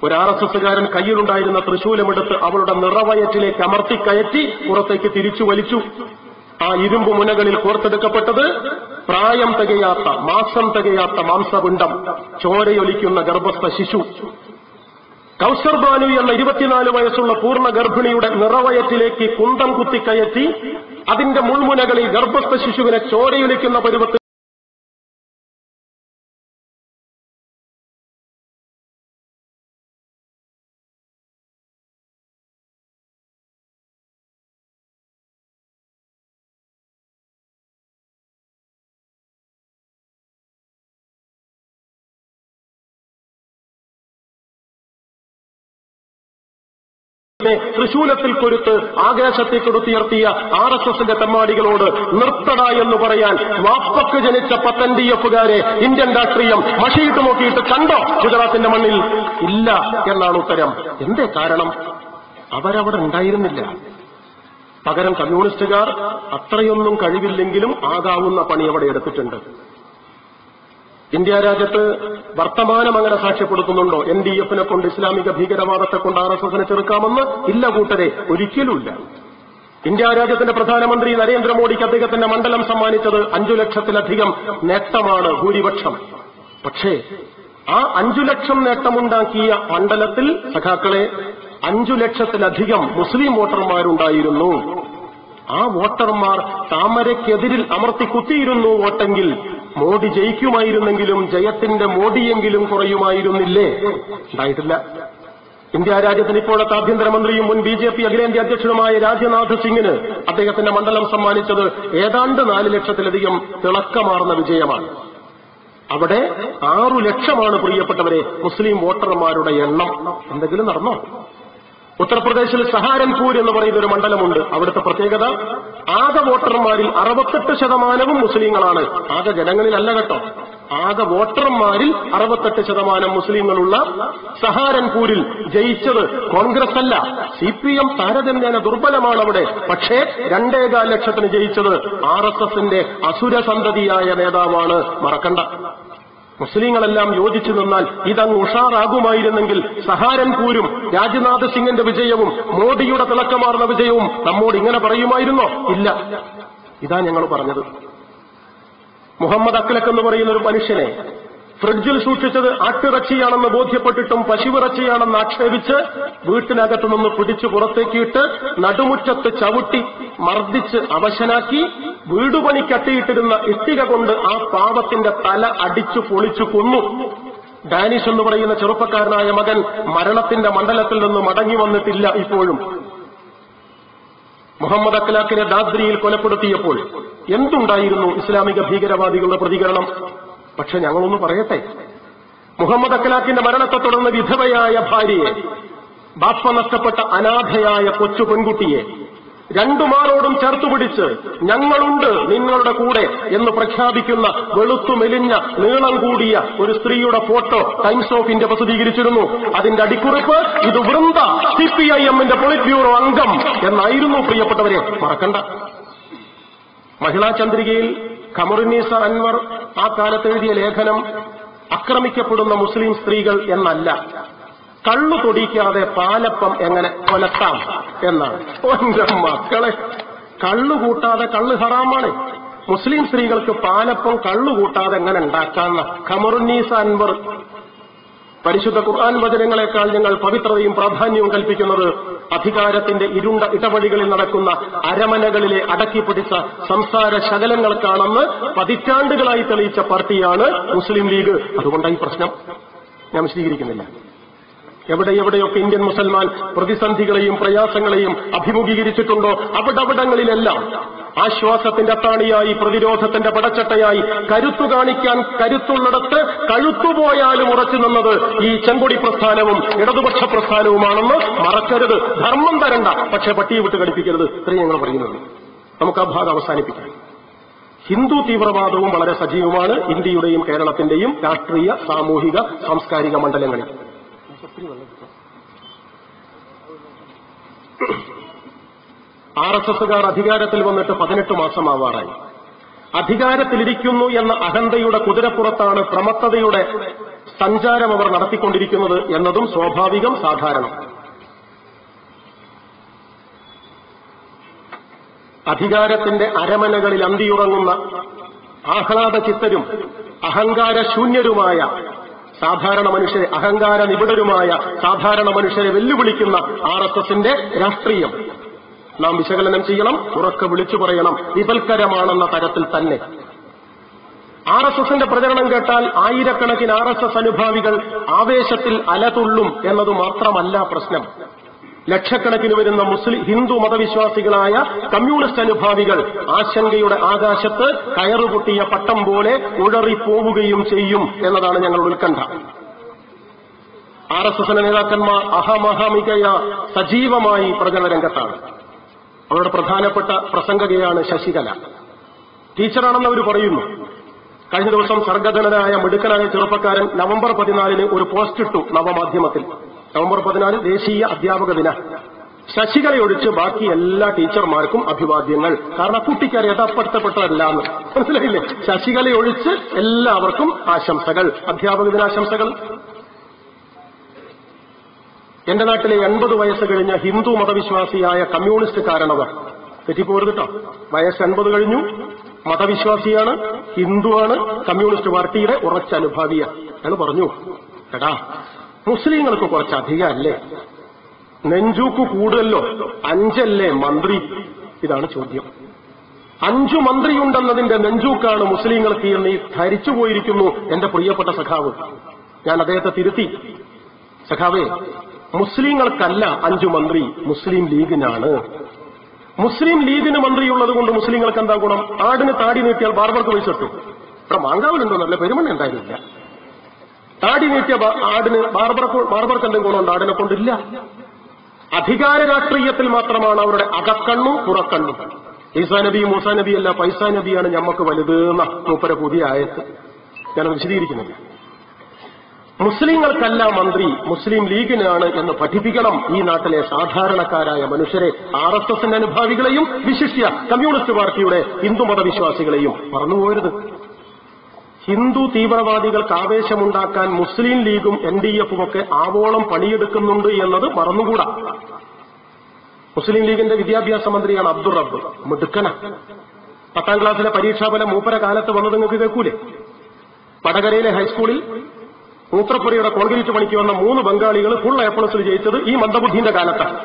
ഒരു ആർ എസ് എസുകാരൻ കയ്യിലുണ്ടായിരുന്ന തൃശൂലമെടുത്ത് അവളുടെ നിറവയറ്റിലേക്ക് അമർത്തി കയറ്റി പുറത്തേക്ക് തിരിച്ചു വലിച്ചു. ആ ഇരുമ്പ് മുനകളിൽ കോർത്തെടുക്കപ്പെട്ടത് പ്രായം തികയാത്ത മാസം തികയാത്ത മാംസപിണ്ഡം ചോരയൊലിക്കുന്ന ഗർഭസ്ഥ ശിശു. കൗസർ ബാനു എന്ന ഇരുപത്തിനാല് വയസ്സുള്ള പൂർണ ഗർഭിണിയുടെ നിറവയറ്റിലേക്ക് കുന്തം കുത്തിക്കയറ്റി അതിന്റെ മുൾമുനകളിൽ ഗർഭസ്ഥ ശിശുവിനെ ചോരയൊലിക്കുന്ന പരുവത്തിൽ തൃശൂലത്തിൽ കൊരുത്ത് ആകാശത്തെ കൊടുത്തുയർത്തിയ ആർ എസ് എസിന്റെ തെമ്മാടികളോട് നിർത്തട എന്ന് പറയാൻ വാപ്പക്ക് ജനിച്ച പത്തൻ ഡി എഫുകാരെ ഇന്ത്യൻ രാഷ്ട്രീയം മഷിയിട്ട് നോക്കിയിട്ട് കണ്ടോ ഗുജറാത്തിന്റെ മണ്ണിൽ? ഇല്ല എന്നാണ് ഉത്തരം. എന്തേ കാരണം? അവരവിടെ ഉണ്ടായിരുന്നില്ല. പകരം കമ്മ്യൂണിസ്റ്റുകാർ അത്രയൊന്നും കഴിവില്ലെങ്കിലും ആകാവുന്ന പണി അവിടെ എടുത്തിട്ടുണ്ട്. ഇന്ത്യ രാജ്യത്ത് വർത്തമാനം അങ്ങനെ സാക്ഷ്യപ്പെടുത്തുന്നുണ്ടോ? എൻ ഡി എഫിനെ കൊണ്ട് ഇസ്ലാമിക ഭീകരവാദത്തെ കൊണ്ട് ആർ എസ് എസിനെ ചെറുക്കാമെന്ന് ഇല്ല കൂട്ടരെ. ഒരിക്കലുമില്ല. ഇന്ത്യ രാജ്യത്തിന്റെ പ്രധാനമന്ത്രി നരേന്ദ്രമോദിക്ക് അദ്ദേഹത്തിന്റെ മണ്ഡലം സമ്മാനിച്ചത് അഞ്ചു ലക്ഷത്തിലധികം നേട്ടമാണ് ഭൂരിപക്ഷം. പക്ഷേ ആ അഞ്ചു ലക്ഷം നേട്ടമുണ്ടാക്കിയ മണ്ഡലത്തിൽ സഖാക്കളെ അഞ്ചു ലക്ഷത്തിലധികം മുസ്ലിം വോട്ടർമാരുണ്ടായിരുന്നു. ആ വോട്ടർമാർ താമരയ്ക്കെതിരിൽ അമർത്തി കുത്തിയിരുന്നു വോട്ടെങ്കിൽ മോഡി ജയിക്കുമായിരുന്നെങ്കിലും ജയത്തിന്റെ മോഡിയെങ്കിലും കുറയുമായിരുന്നില്ലേ? ഉണ്ടായിട്ടില്ല. ഇന്ത്യ രാജ്യത്തിന് ഇപ്പോഴത്തെ ആഭ്യന്തരമന്ത്രിയും മുൻ ബി ജെ പി അഖിലേന്ത്യാ അധ്യക്ഷനുമായ രാജ്നാഥ് സിംഗിന് അദ്ദേഹത്തിന്റെ മണ്ഡലം സമ്മാനിച്ചത് ഏതാണ്ട് നാല് ലക്ഷത്തിലധികം തിളക്കമാർന്ന വിജയമാണ്. അവിടെ ആറു ലക്ഷമാണ് പ്രിയപ്പെട്ടവരെ മുസ്ലിം വോട്ടർമാരുടെ എണ്ണം. എന്തെങ്കിലും നടന്നോ? ഉത്തർപ്രദേശിൽ സഹാരൻപൂർ എന്ന് പറയുന്ന ഒരു മണ്ഡലമുണ്ട്. അവിടുത്തെ പ്രത്യേകത ആകെ വോട്ടർമാരിൽ അറുപത്തെട്ട് ശതമാനവും മുസ്ലിങ്ങളാണ്. ആകെ ജനങ്ങളിലല്ല കേട്ടോ. ആകെ വോട്ടർമാരിൽ അറുപത്തെട്ട് ശതമാനം മുസ്ലിങ്ങളുള്ള സഹാരൻപൂരിൽ ജയിച്ചത് കോൺഗ്രസ് അല്ല സി പി എം താരതമ്യേന ദുർബലമാണ് അവിടെ പക്ഷേ രണ്ടേകാൽ ലക്ഷത്തിന് ജയിച്ചത് ആർ എസ് എസിന്റെ അസുരസന്തതിയായ നേതാവാണ് മറക്കണ്ട. മുസ്ലിങ്ങളെല്ലാം യോജിച്ചു നിന്നാൽ ഇതങ്ങ് ഉഷാറാകുമായിരുന്നെങ്കിൽ സഹാരൻപൂരും രാജ്നാഥ് സിംഗിന്റെ വിജയവും മോദിയുടെ തിളക്കമാർന്ന വിജയവും നമ്മോട് ഇങ്ങനെ പറയുമായിരുന്നോ? ഇല്ല. ഇതാ ഞങ്ങൾ പറഞ്ഞത്. മുഹമ്മദ് അക്ലക്ക് എന്ന് പറയുന്ന ഒരു മനുഷ്യനെ ഫ്രിഡ്ജിൽ സൂക്ഷിച്ചത് ആട്ടിറച്ചിയാണെന്ന് ബോധ്യപ്പെട്ടിട്ടും പശുവിറച്ചിയാണെന്ന് ആക്ഷേപിച്ച് വീട്ടിനകത്തു നിന്ന് പിടിച്ചു പുറത്തേക്കിട്ട് നടുമുറ്റത്ത് ചവിട്ടി മർദ്ദിച്ച് അവശനാക്കി വീടുപണി കെട്ടിയിട്ടിരുന്ന ഇഷ്ടിക കൊണ്ട് ആ പാവത്തിന്റെ തല അടിച്ചു പൊളിച്ചു കൊന്നു. ഡാനിഷ് എന്ന് പറയുന്ന ചെറുപ്പക്കാരനായ മകൻ മരണത്തിന്റെ മണ്ഡലത്തിൽ നിന്ന് മടങ്ങി വന്നിട്ടില്ല ഇപ്പോഴും. മുഹമ്മദ് അഖ്ലാഖിനെ ദാദ്രിയിൽ കൊലപ്പെടുത്തിയപ്പോൾ എന്തുണ്ടായിരുന്നു ഇസ്ലാമിക ഭീകരവാദികളുടെ പ്രതികരണം? പക്ഷെ ഞങ്ങളൊന്ന് പറയട്ടെ? മുഹമ്മദ് അഖലാഖിന്റെ മരണത്തെ തുടർന്ന് വിധവയായ ഭാര്യയെ ബാപ്പ നഷ്ടപ്പെട്ട അനാഥയായ കൊച്ചു പെൺകുട്ടിയെ രണ്ടുമാരോടും ചേർത്തുപിടിച്ച് ഞങ്ങളുണ്ട് നിങ്ങളുടെ കൂടെ എന്ന് പ്രഖ്യാപിക്കുന്ന വെളുത്തു മെലിഞ്ഞ നീളം കൂടിയ ഒരു സ്ത്രീയുടെ ഫോട്ടോ ടൈംസ് ഓഫ് ഇന്ത്യ പ്രസിദ്ധീകരിച്ചിരുന്നു. അതിന്റെ അടിക്കുറിപ്പ് ഇത് വൃന്ദ സി പി ഐ എമ്മിന്റെ പൊളിറ്റ് ബ്യൂറോ അംഗം എന്നായിരുന്നു പ്രിയപ്പെട്ടവരെ മറക്കണ്ട. മഹിളാ ചന്ദ്രികയിൽ ഖമറുന്നീസ അൻവർ ആ കാലത്ത് എഴുതിയ ലേഖനം ആക്രമിക്കപ്പെടുന്ന മുസ്ലിം സ്ത്രീകൾ എന്നല്ല. കള്ളു തൊടിക്കാതെ പാലപ്പം എങ്ങനെ കൊലത്താം എന്നാണ്. ഓന്റെ മക്കളെ കള്ളു കൂട്ടാതെ കള്ള് ഹറാമാണ്. മുസ്ലിം സ്ത്രീകൾക്ക് പാലപ്പം കള്ളു കൂട്ടാതെ എങ്ങനെ ഉണ്ടാക്കാന്ന. ഖമറുന്നീസ അൻവർ പരിശുദ്ധ ഖുർആൻ വചനങ്ങളെക്കാൾ ഞങ്ങൾ പവിത്രതയും പ്രാധാന്യവും കൽപ്പിക്കുന്നത് അധികാരത്തിന്റെ ഇരുണ്ട ഇടവഴികളിൽ നടക്കുന്ന അരമനകളിലെ അടക്കിപ്പിടിച്ച സംസാര ശകലങ്ങൾക്കാണെന്ന് പതിറ്റാണ്ടുകളായി തെളിയിച്ച പാർട്ടിയാണ് മുസ്ലിം ലീഗ്. അതുകൊണ്ടാണ് ഈ പ്രശ്നം. ഞാൻ വിശദീകരിക്കുന്നില്ല. എവിടെ എവിടെയൊക്കെ ഇന്ത്യൻ മുസൽമാൻ പ്രതിസന്ധികളെയും പ്രയാസങ്ങളെയും അഭിമുഖീകരിച്ചിട്ടുണ്ടോ? അവിടവിടങ്ങളിലെല്ലാം ആശ്വാസത്തിന്റെ അത്താണിയായി പ്രതിരോധത്തിന്റെ പടച്ചട്ടയായി കരുത്തു കാണിക്കാൻ കരുത്തുള്ളിടത്ത് കഴുത്തുപോയാലും ഉറച്ചു നിന്നത് ഈ ചെങ്കൊടി പ്രസ്ഥാനവും ഇടതുപക്ഷ പ്രസ്ഥാനവുമാണെന്ന് മറക്കരുത്. ധർമ്മം തരണ്ട. പക്ഷെ പട്ടിയെ വിട്ട് കളിപ്പിക്കരുത് ഇത്രയും ഞങ്ങൾ പറയുന്നത് നമുക്ക് ആ ഭാഗം അവസാനിപ്പിക്കാം. ഹിന്ദു തീവ്രവാദവും വളരെ സജീവമാണ്. ഇന്ത്യയുടെയും കേരളത്തിന്റെയും രാഷ്ട്രീയ സാമൂഹിക സാംസ്കാരിക മണ്ഡലങ്ങളിൽ. ആർ എസ് എസുകാർ അധികാരത്തിൽ വന്നിട്ട് പതിനെട്ട് മാസമാവാറായി. അധികാരത്തിലിരിക്കുന്നു എന്ന അഹന്തയുടെ കുതിരപ്പുറത്താണ് പ്രമത്തതയുടെ സഞ്ചാരം അവർ നടത്തിക്കൊണ്ടിരിക്കുന്നത് എന്നതും സ്വാഭാവികം സാധാരണം. അധികാരത്തിന്റെ അരമനകളിൽ അന്തിയുറങ്ങുന്ന ആഹ്ലാദ ചിത്തരും അഹങ്കാരശൂന്യരുമായ സാധാരണ മനുഷ്യരെ അഹങ്കാര നിബിഡരുമായ സാധാരണ മനുഷ്യരെ വെല്ലുവിളിക്കുന്ന ആർ എസ് എസിന്റെ രാഷ്ട്രീയം. നാം വിശകലനം ചെയ്യണം ഉറക്കെ വിളിച്ചു പറയണം വിപൽക്കരമാണെന്ന തരത്തിൽ തന്നെ. ആർ എസ് എസിന്റെ പ്രചരണം കേട്ടാൽ ആയിരക്കണക്കിന് ആർ എസ് എസ് അനുഭാവികൾ ആവേശത്തിൽ അലതുള്ളും എന്നത് മാത്രമല്ല പ്രശ്നം. ലക്ഷക്കണക്കിന് വരുന്ന മുസ്ലിം ഹിന്ദു മതവിശ്വാസികളായ കമ്മ്യൂണിസ്റ്റ് അനുഭാവികൾ ആശങ്കയുടെ ആകാശത്ത് കയറുപൊട്ടിയ പട്ടം പോലെ ഉഴറിപ്പോവുകയും ചെയ്യും എന്നതാണ് ഞങ്ങൾ ഉത്കണ്ഠ. ആർ എസ് എസിന്റെ നേതാക്കന്മാർ അഹമഹമികയ സജീവമായി പ്രചരണ രംഗത്താണ്. അവരുടെ പ്രധാനപ്പെട്ട പ്രസംഗകയാണ് ശശികല. ടീച്ചറാണെന്ന് അവർ പറയുന്നു. കഴിഞ്ഞ ദിവസം സർഗധനനായ മിടുക്കനായ ചെറുപ്പക്കാരൻ നവംബർ പതിനാലിന് ഒരു പോസ്റ്റ് ഇട്ടു നവമാധ്യമത്തിൽ. നവംബർ പതിനാല് ദേശീയ അധ്യാപക ദിന. ശശികലയൊഴിച്ച് ബാക്കി എല്ലാ ടീച്ചർമാർക്കും അഭിവാദ്യങ്ങൾ. കാരണം കുട്ടിക്ക് യഥാർത്ഥപ്പെട്ടതല്ല എന്ന് മനസ്സിലായില്ലേ? ശശികലയൊഴിച്ച് എല്ലാവർക്കും ആശംസകൾ. അധ്യാപക ദിനാശംസകൾ. എന്റെ നാട്ടിലെ എൺപത് വയസ്സ് കഴിഞ്ഞ ഹിന്ദു മതവിശ്വാസിയായ കമ്മ്യൂണിസ്റ്റ് കമ്മ്യൂണിസ്റ്റുകാരണവർ തെറ്റിപ്പോരുത് കേട്ടോ വയസ്സ് എൺപത് കഴിഞ്ഞു. മതവിശ്വാസിയാണ് ഹിന്ദുവാണ് കമ്മ്യൂണിസ്റ്റ് പാർട്ടിയുടെ ഉറച്ച അനുഭാവിയ അയാൾ പറഞ്ഞു. എടാ മുസ്ലിങ്ങൾക്ക് കുറച്ച് അധികമല്ലേ നെഞ്ചൂക്ക് കൂടുതലോ? അഞ്ചല്ലേ മന്ത്രി? ഇതാണ് ചോദ്യം. അഞ്ചു മന്ത്രിയുണ്ടെന്നതിന്റെ നെഞ്ചൂക്കാണ് മുസ്ലിങ്ങൾക്ക് എന്ന് ഈ ധരിച്ചു പോയിരിക്കുന്നു എന്റെ പ്രിയപ്പെട്ട സഖാവ്. ഞാൻ അദ്ദേഹത്തെ തിരുത്തി. സഖാവേ മുസ്ലിങ്ങൾക്കല്ല അഞ്ചു മന്ത്രി മുസ്ലിം ലീഗിനാണ്. മുസ്ലിം ലീഗിന് മന്ത്രിയുള്ളത് കൊണ്ട് മുസ്ലിങ്ങൾക്ക് എന്താ ഗുണം? ആടിന് താടി നീട്ടിയാൽ ബാർബർക്ക് പൈസ കിട്ടും. ഇവിടെ മാങ്കാവിലുണ്ടോ? നല്ല പെരുമണ്ണ ഇല്ല. താടി നീട്ടിയ ആടിന് ബാർബർക്ക് ബാർബർക്ക് എന്തെങ്കിലും ഗുണമുണ്ട്? ആടിനെ കൊണ്ടില്ല. അധികാര രാഷ്ട്രീയത്തിൽ മാത്രമാണ് അവരുടെ അകക്കണ്ണും പുറക്കണ്ണും. ഈസാ നബി മൂസാ നബി പൈസ നബിയാണ് ഞമ്മക്ക് വലുത് മൂപ്പര പുതിയ ആയത്ത്. ഞാൻ വിശദീകരിക്കുന്നില്ല. മുസ്ലിങ്ങൾക്കല്ല മന്ത്രി മുസ്ലിം ലീഗിനാണ് എന്ന് പഠിപ്പിക്കണം ഈ നാട്ടിലെ സാധാരണക്കാരായ മനുഷ്യരെ ആർ എസ് എസിന്റെ അനുഭാവികളെയും വിശിഷ്യ കമ്മ്യൂണിസ്റ്റ് പാർട്ടിയുടെ ഹിന്ദുമത വിശ്വാസികളെയും പറഞ്ഞുപോയരുത് ഹിന്ദു തീവ്രവാദികൾക്ക് ആവേശമുണ്ടാക്കാൻ മുസ്ലിം ലീഗും എൻ ഡി എഫും ഒക്കെ ആവോളം പണിയെടുക്കുന്നുണ്ട് എന്നത് മറന്നുകൂടാ. മുസ്ലിം ലീഗിന്റെ വിദ്യാഭ്യാസ മന്ത്രിയാണ് അബ്ദുൾ റബ്ബ്. മിടുക്കന. പത്താം ക്ലാസ്സിലെ പരീക്ഷാഫലം മൂപ്പര കാലത്ത് വന്നത് നിങ്ങൾക്ക് കേൾക്കൂലേ? വടകരയിലെ ഹൈസ്കൂളിൽ മൂത്രപ്പുരയുടെ കോൺക്രീറ്റ് പണിക്ക് വന്ന മൂന്ന് ബംഗാളികൾ ഫുൾ എ പ്ലസിൽ ജയിച്ചത് ഈ മന്ദബുദ്ധിന്റെ കാലത്താണ്.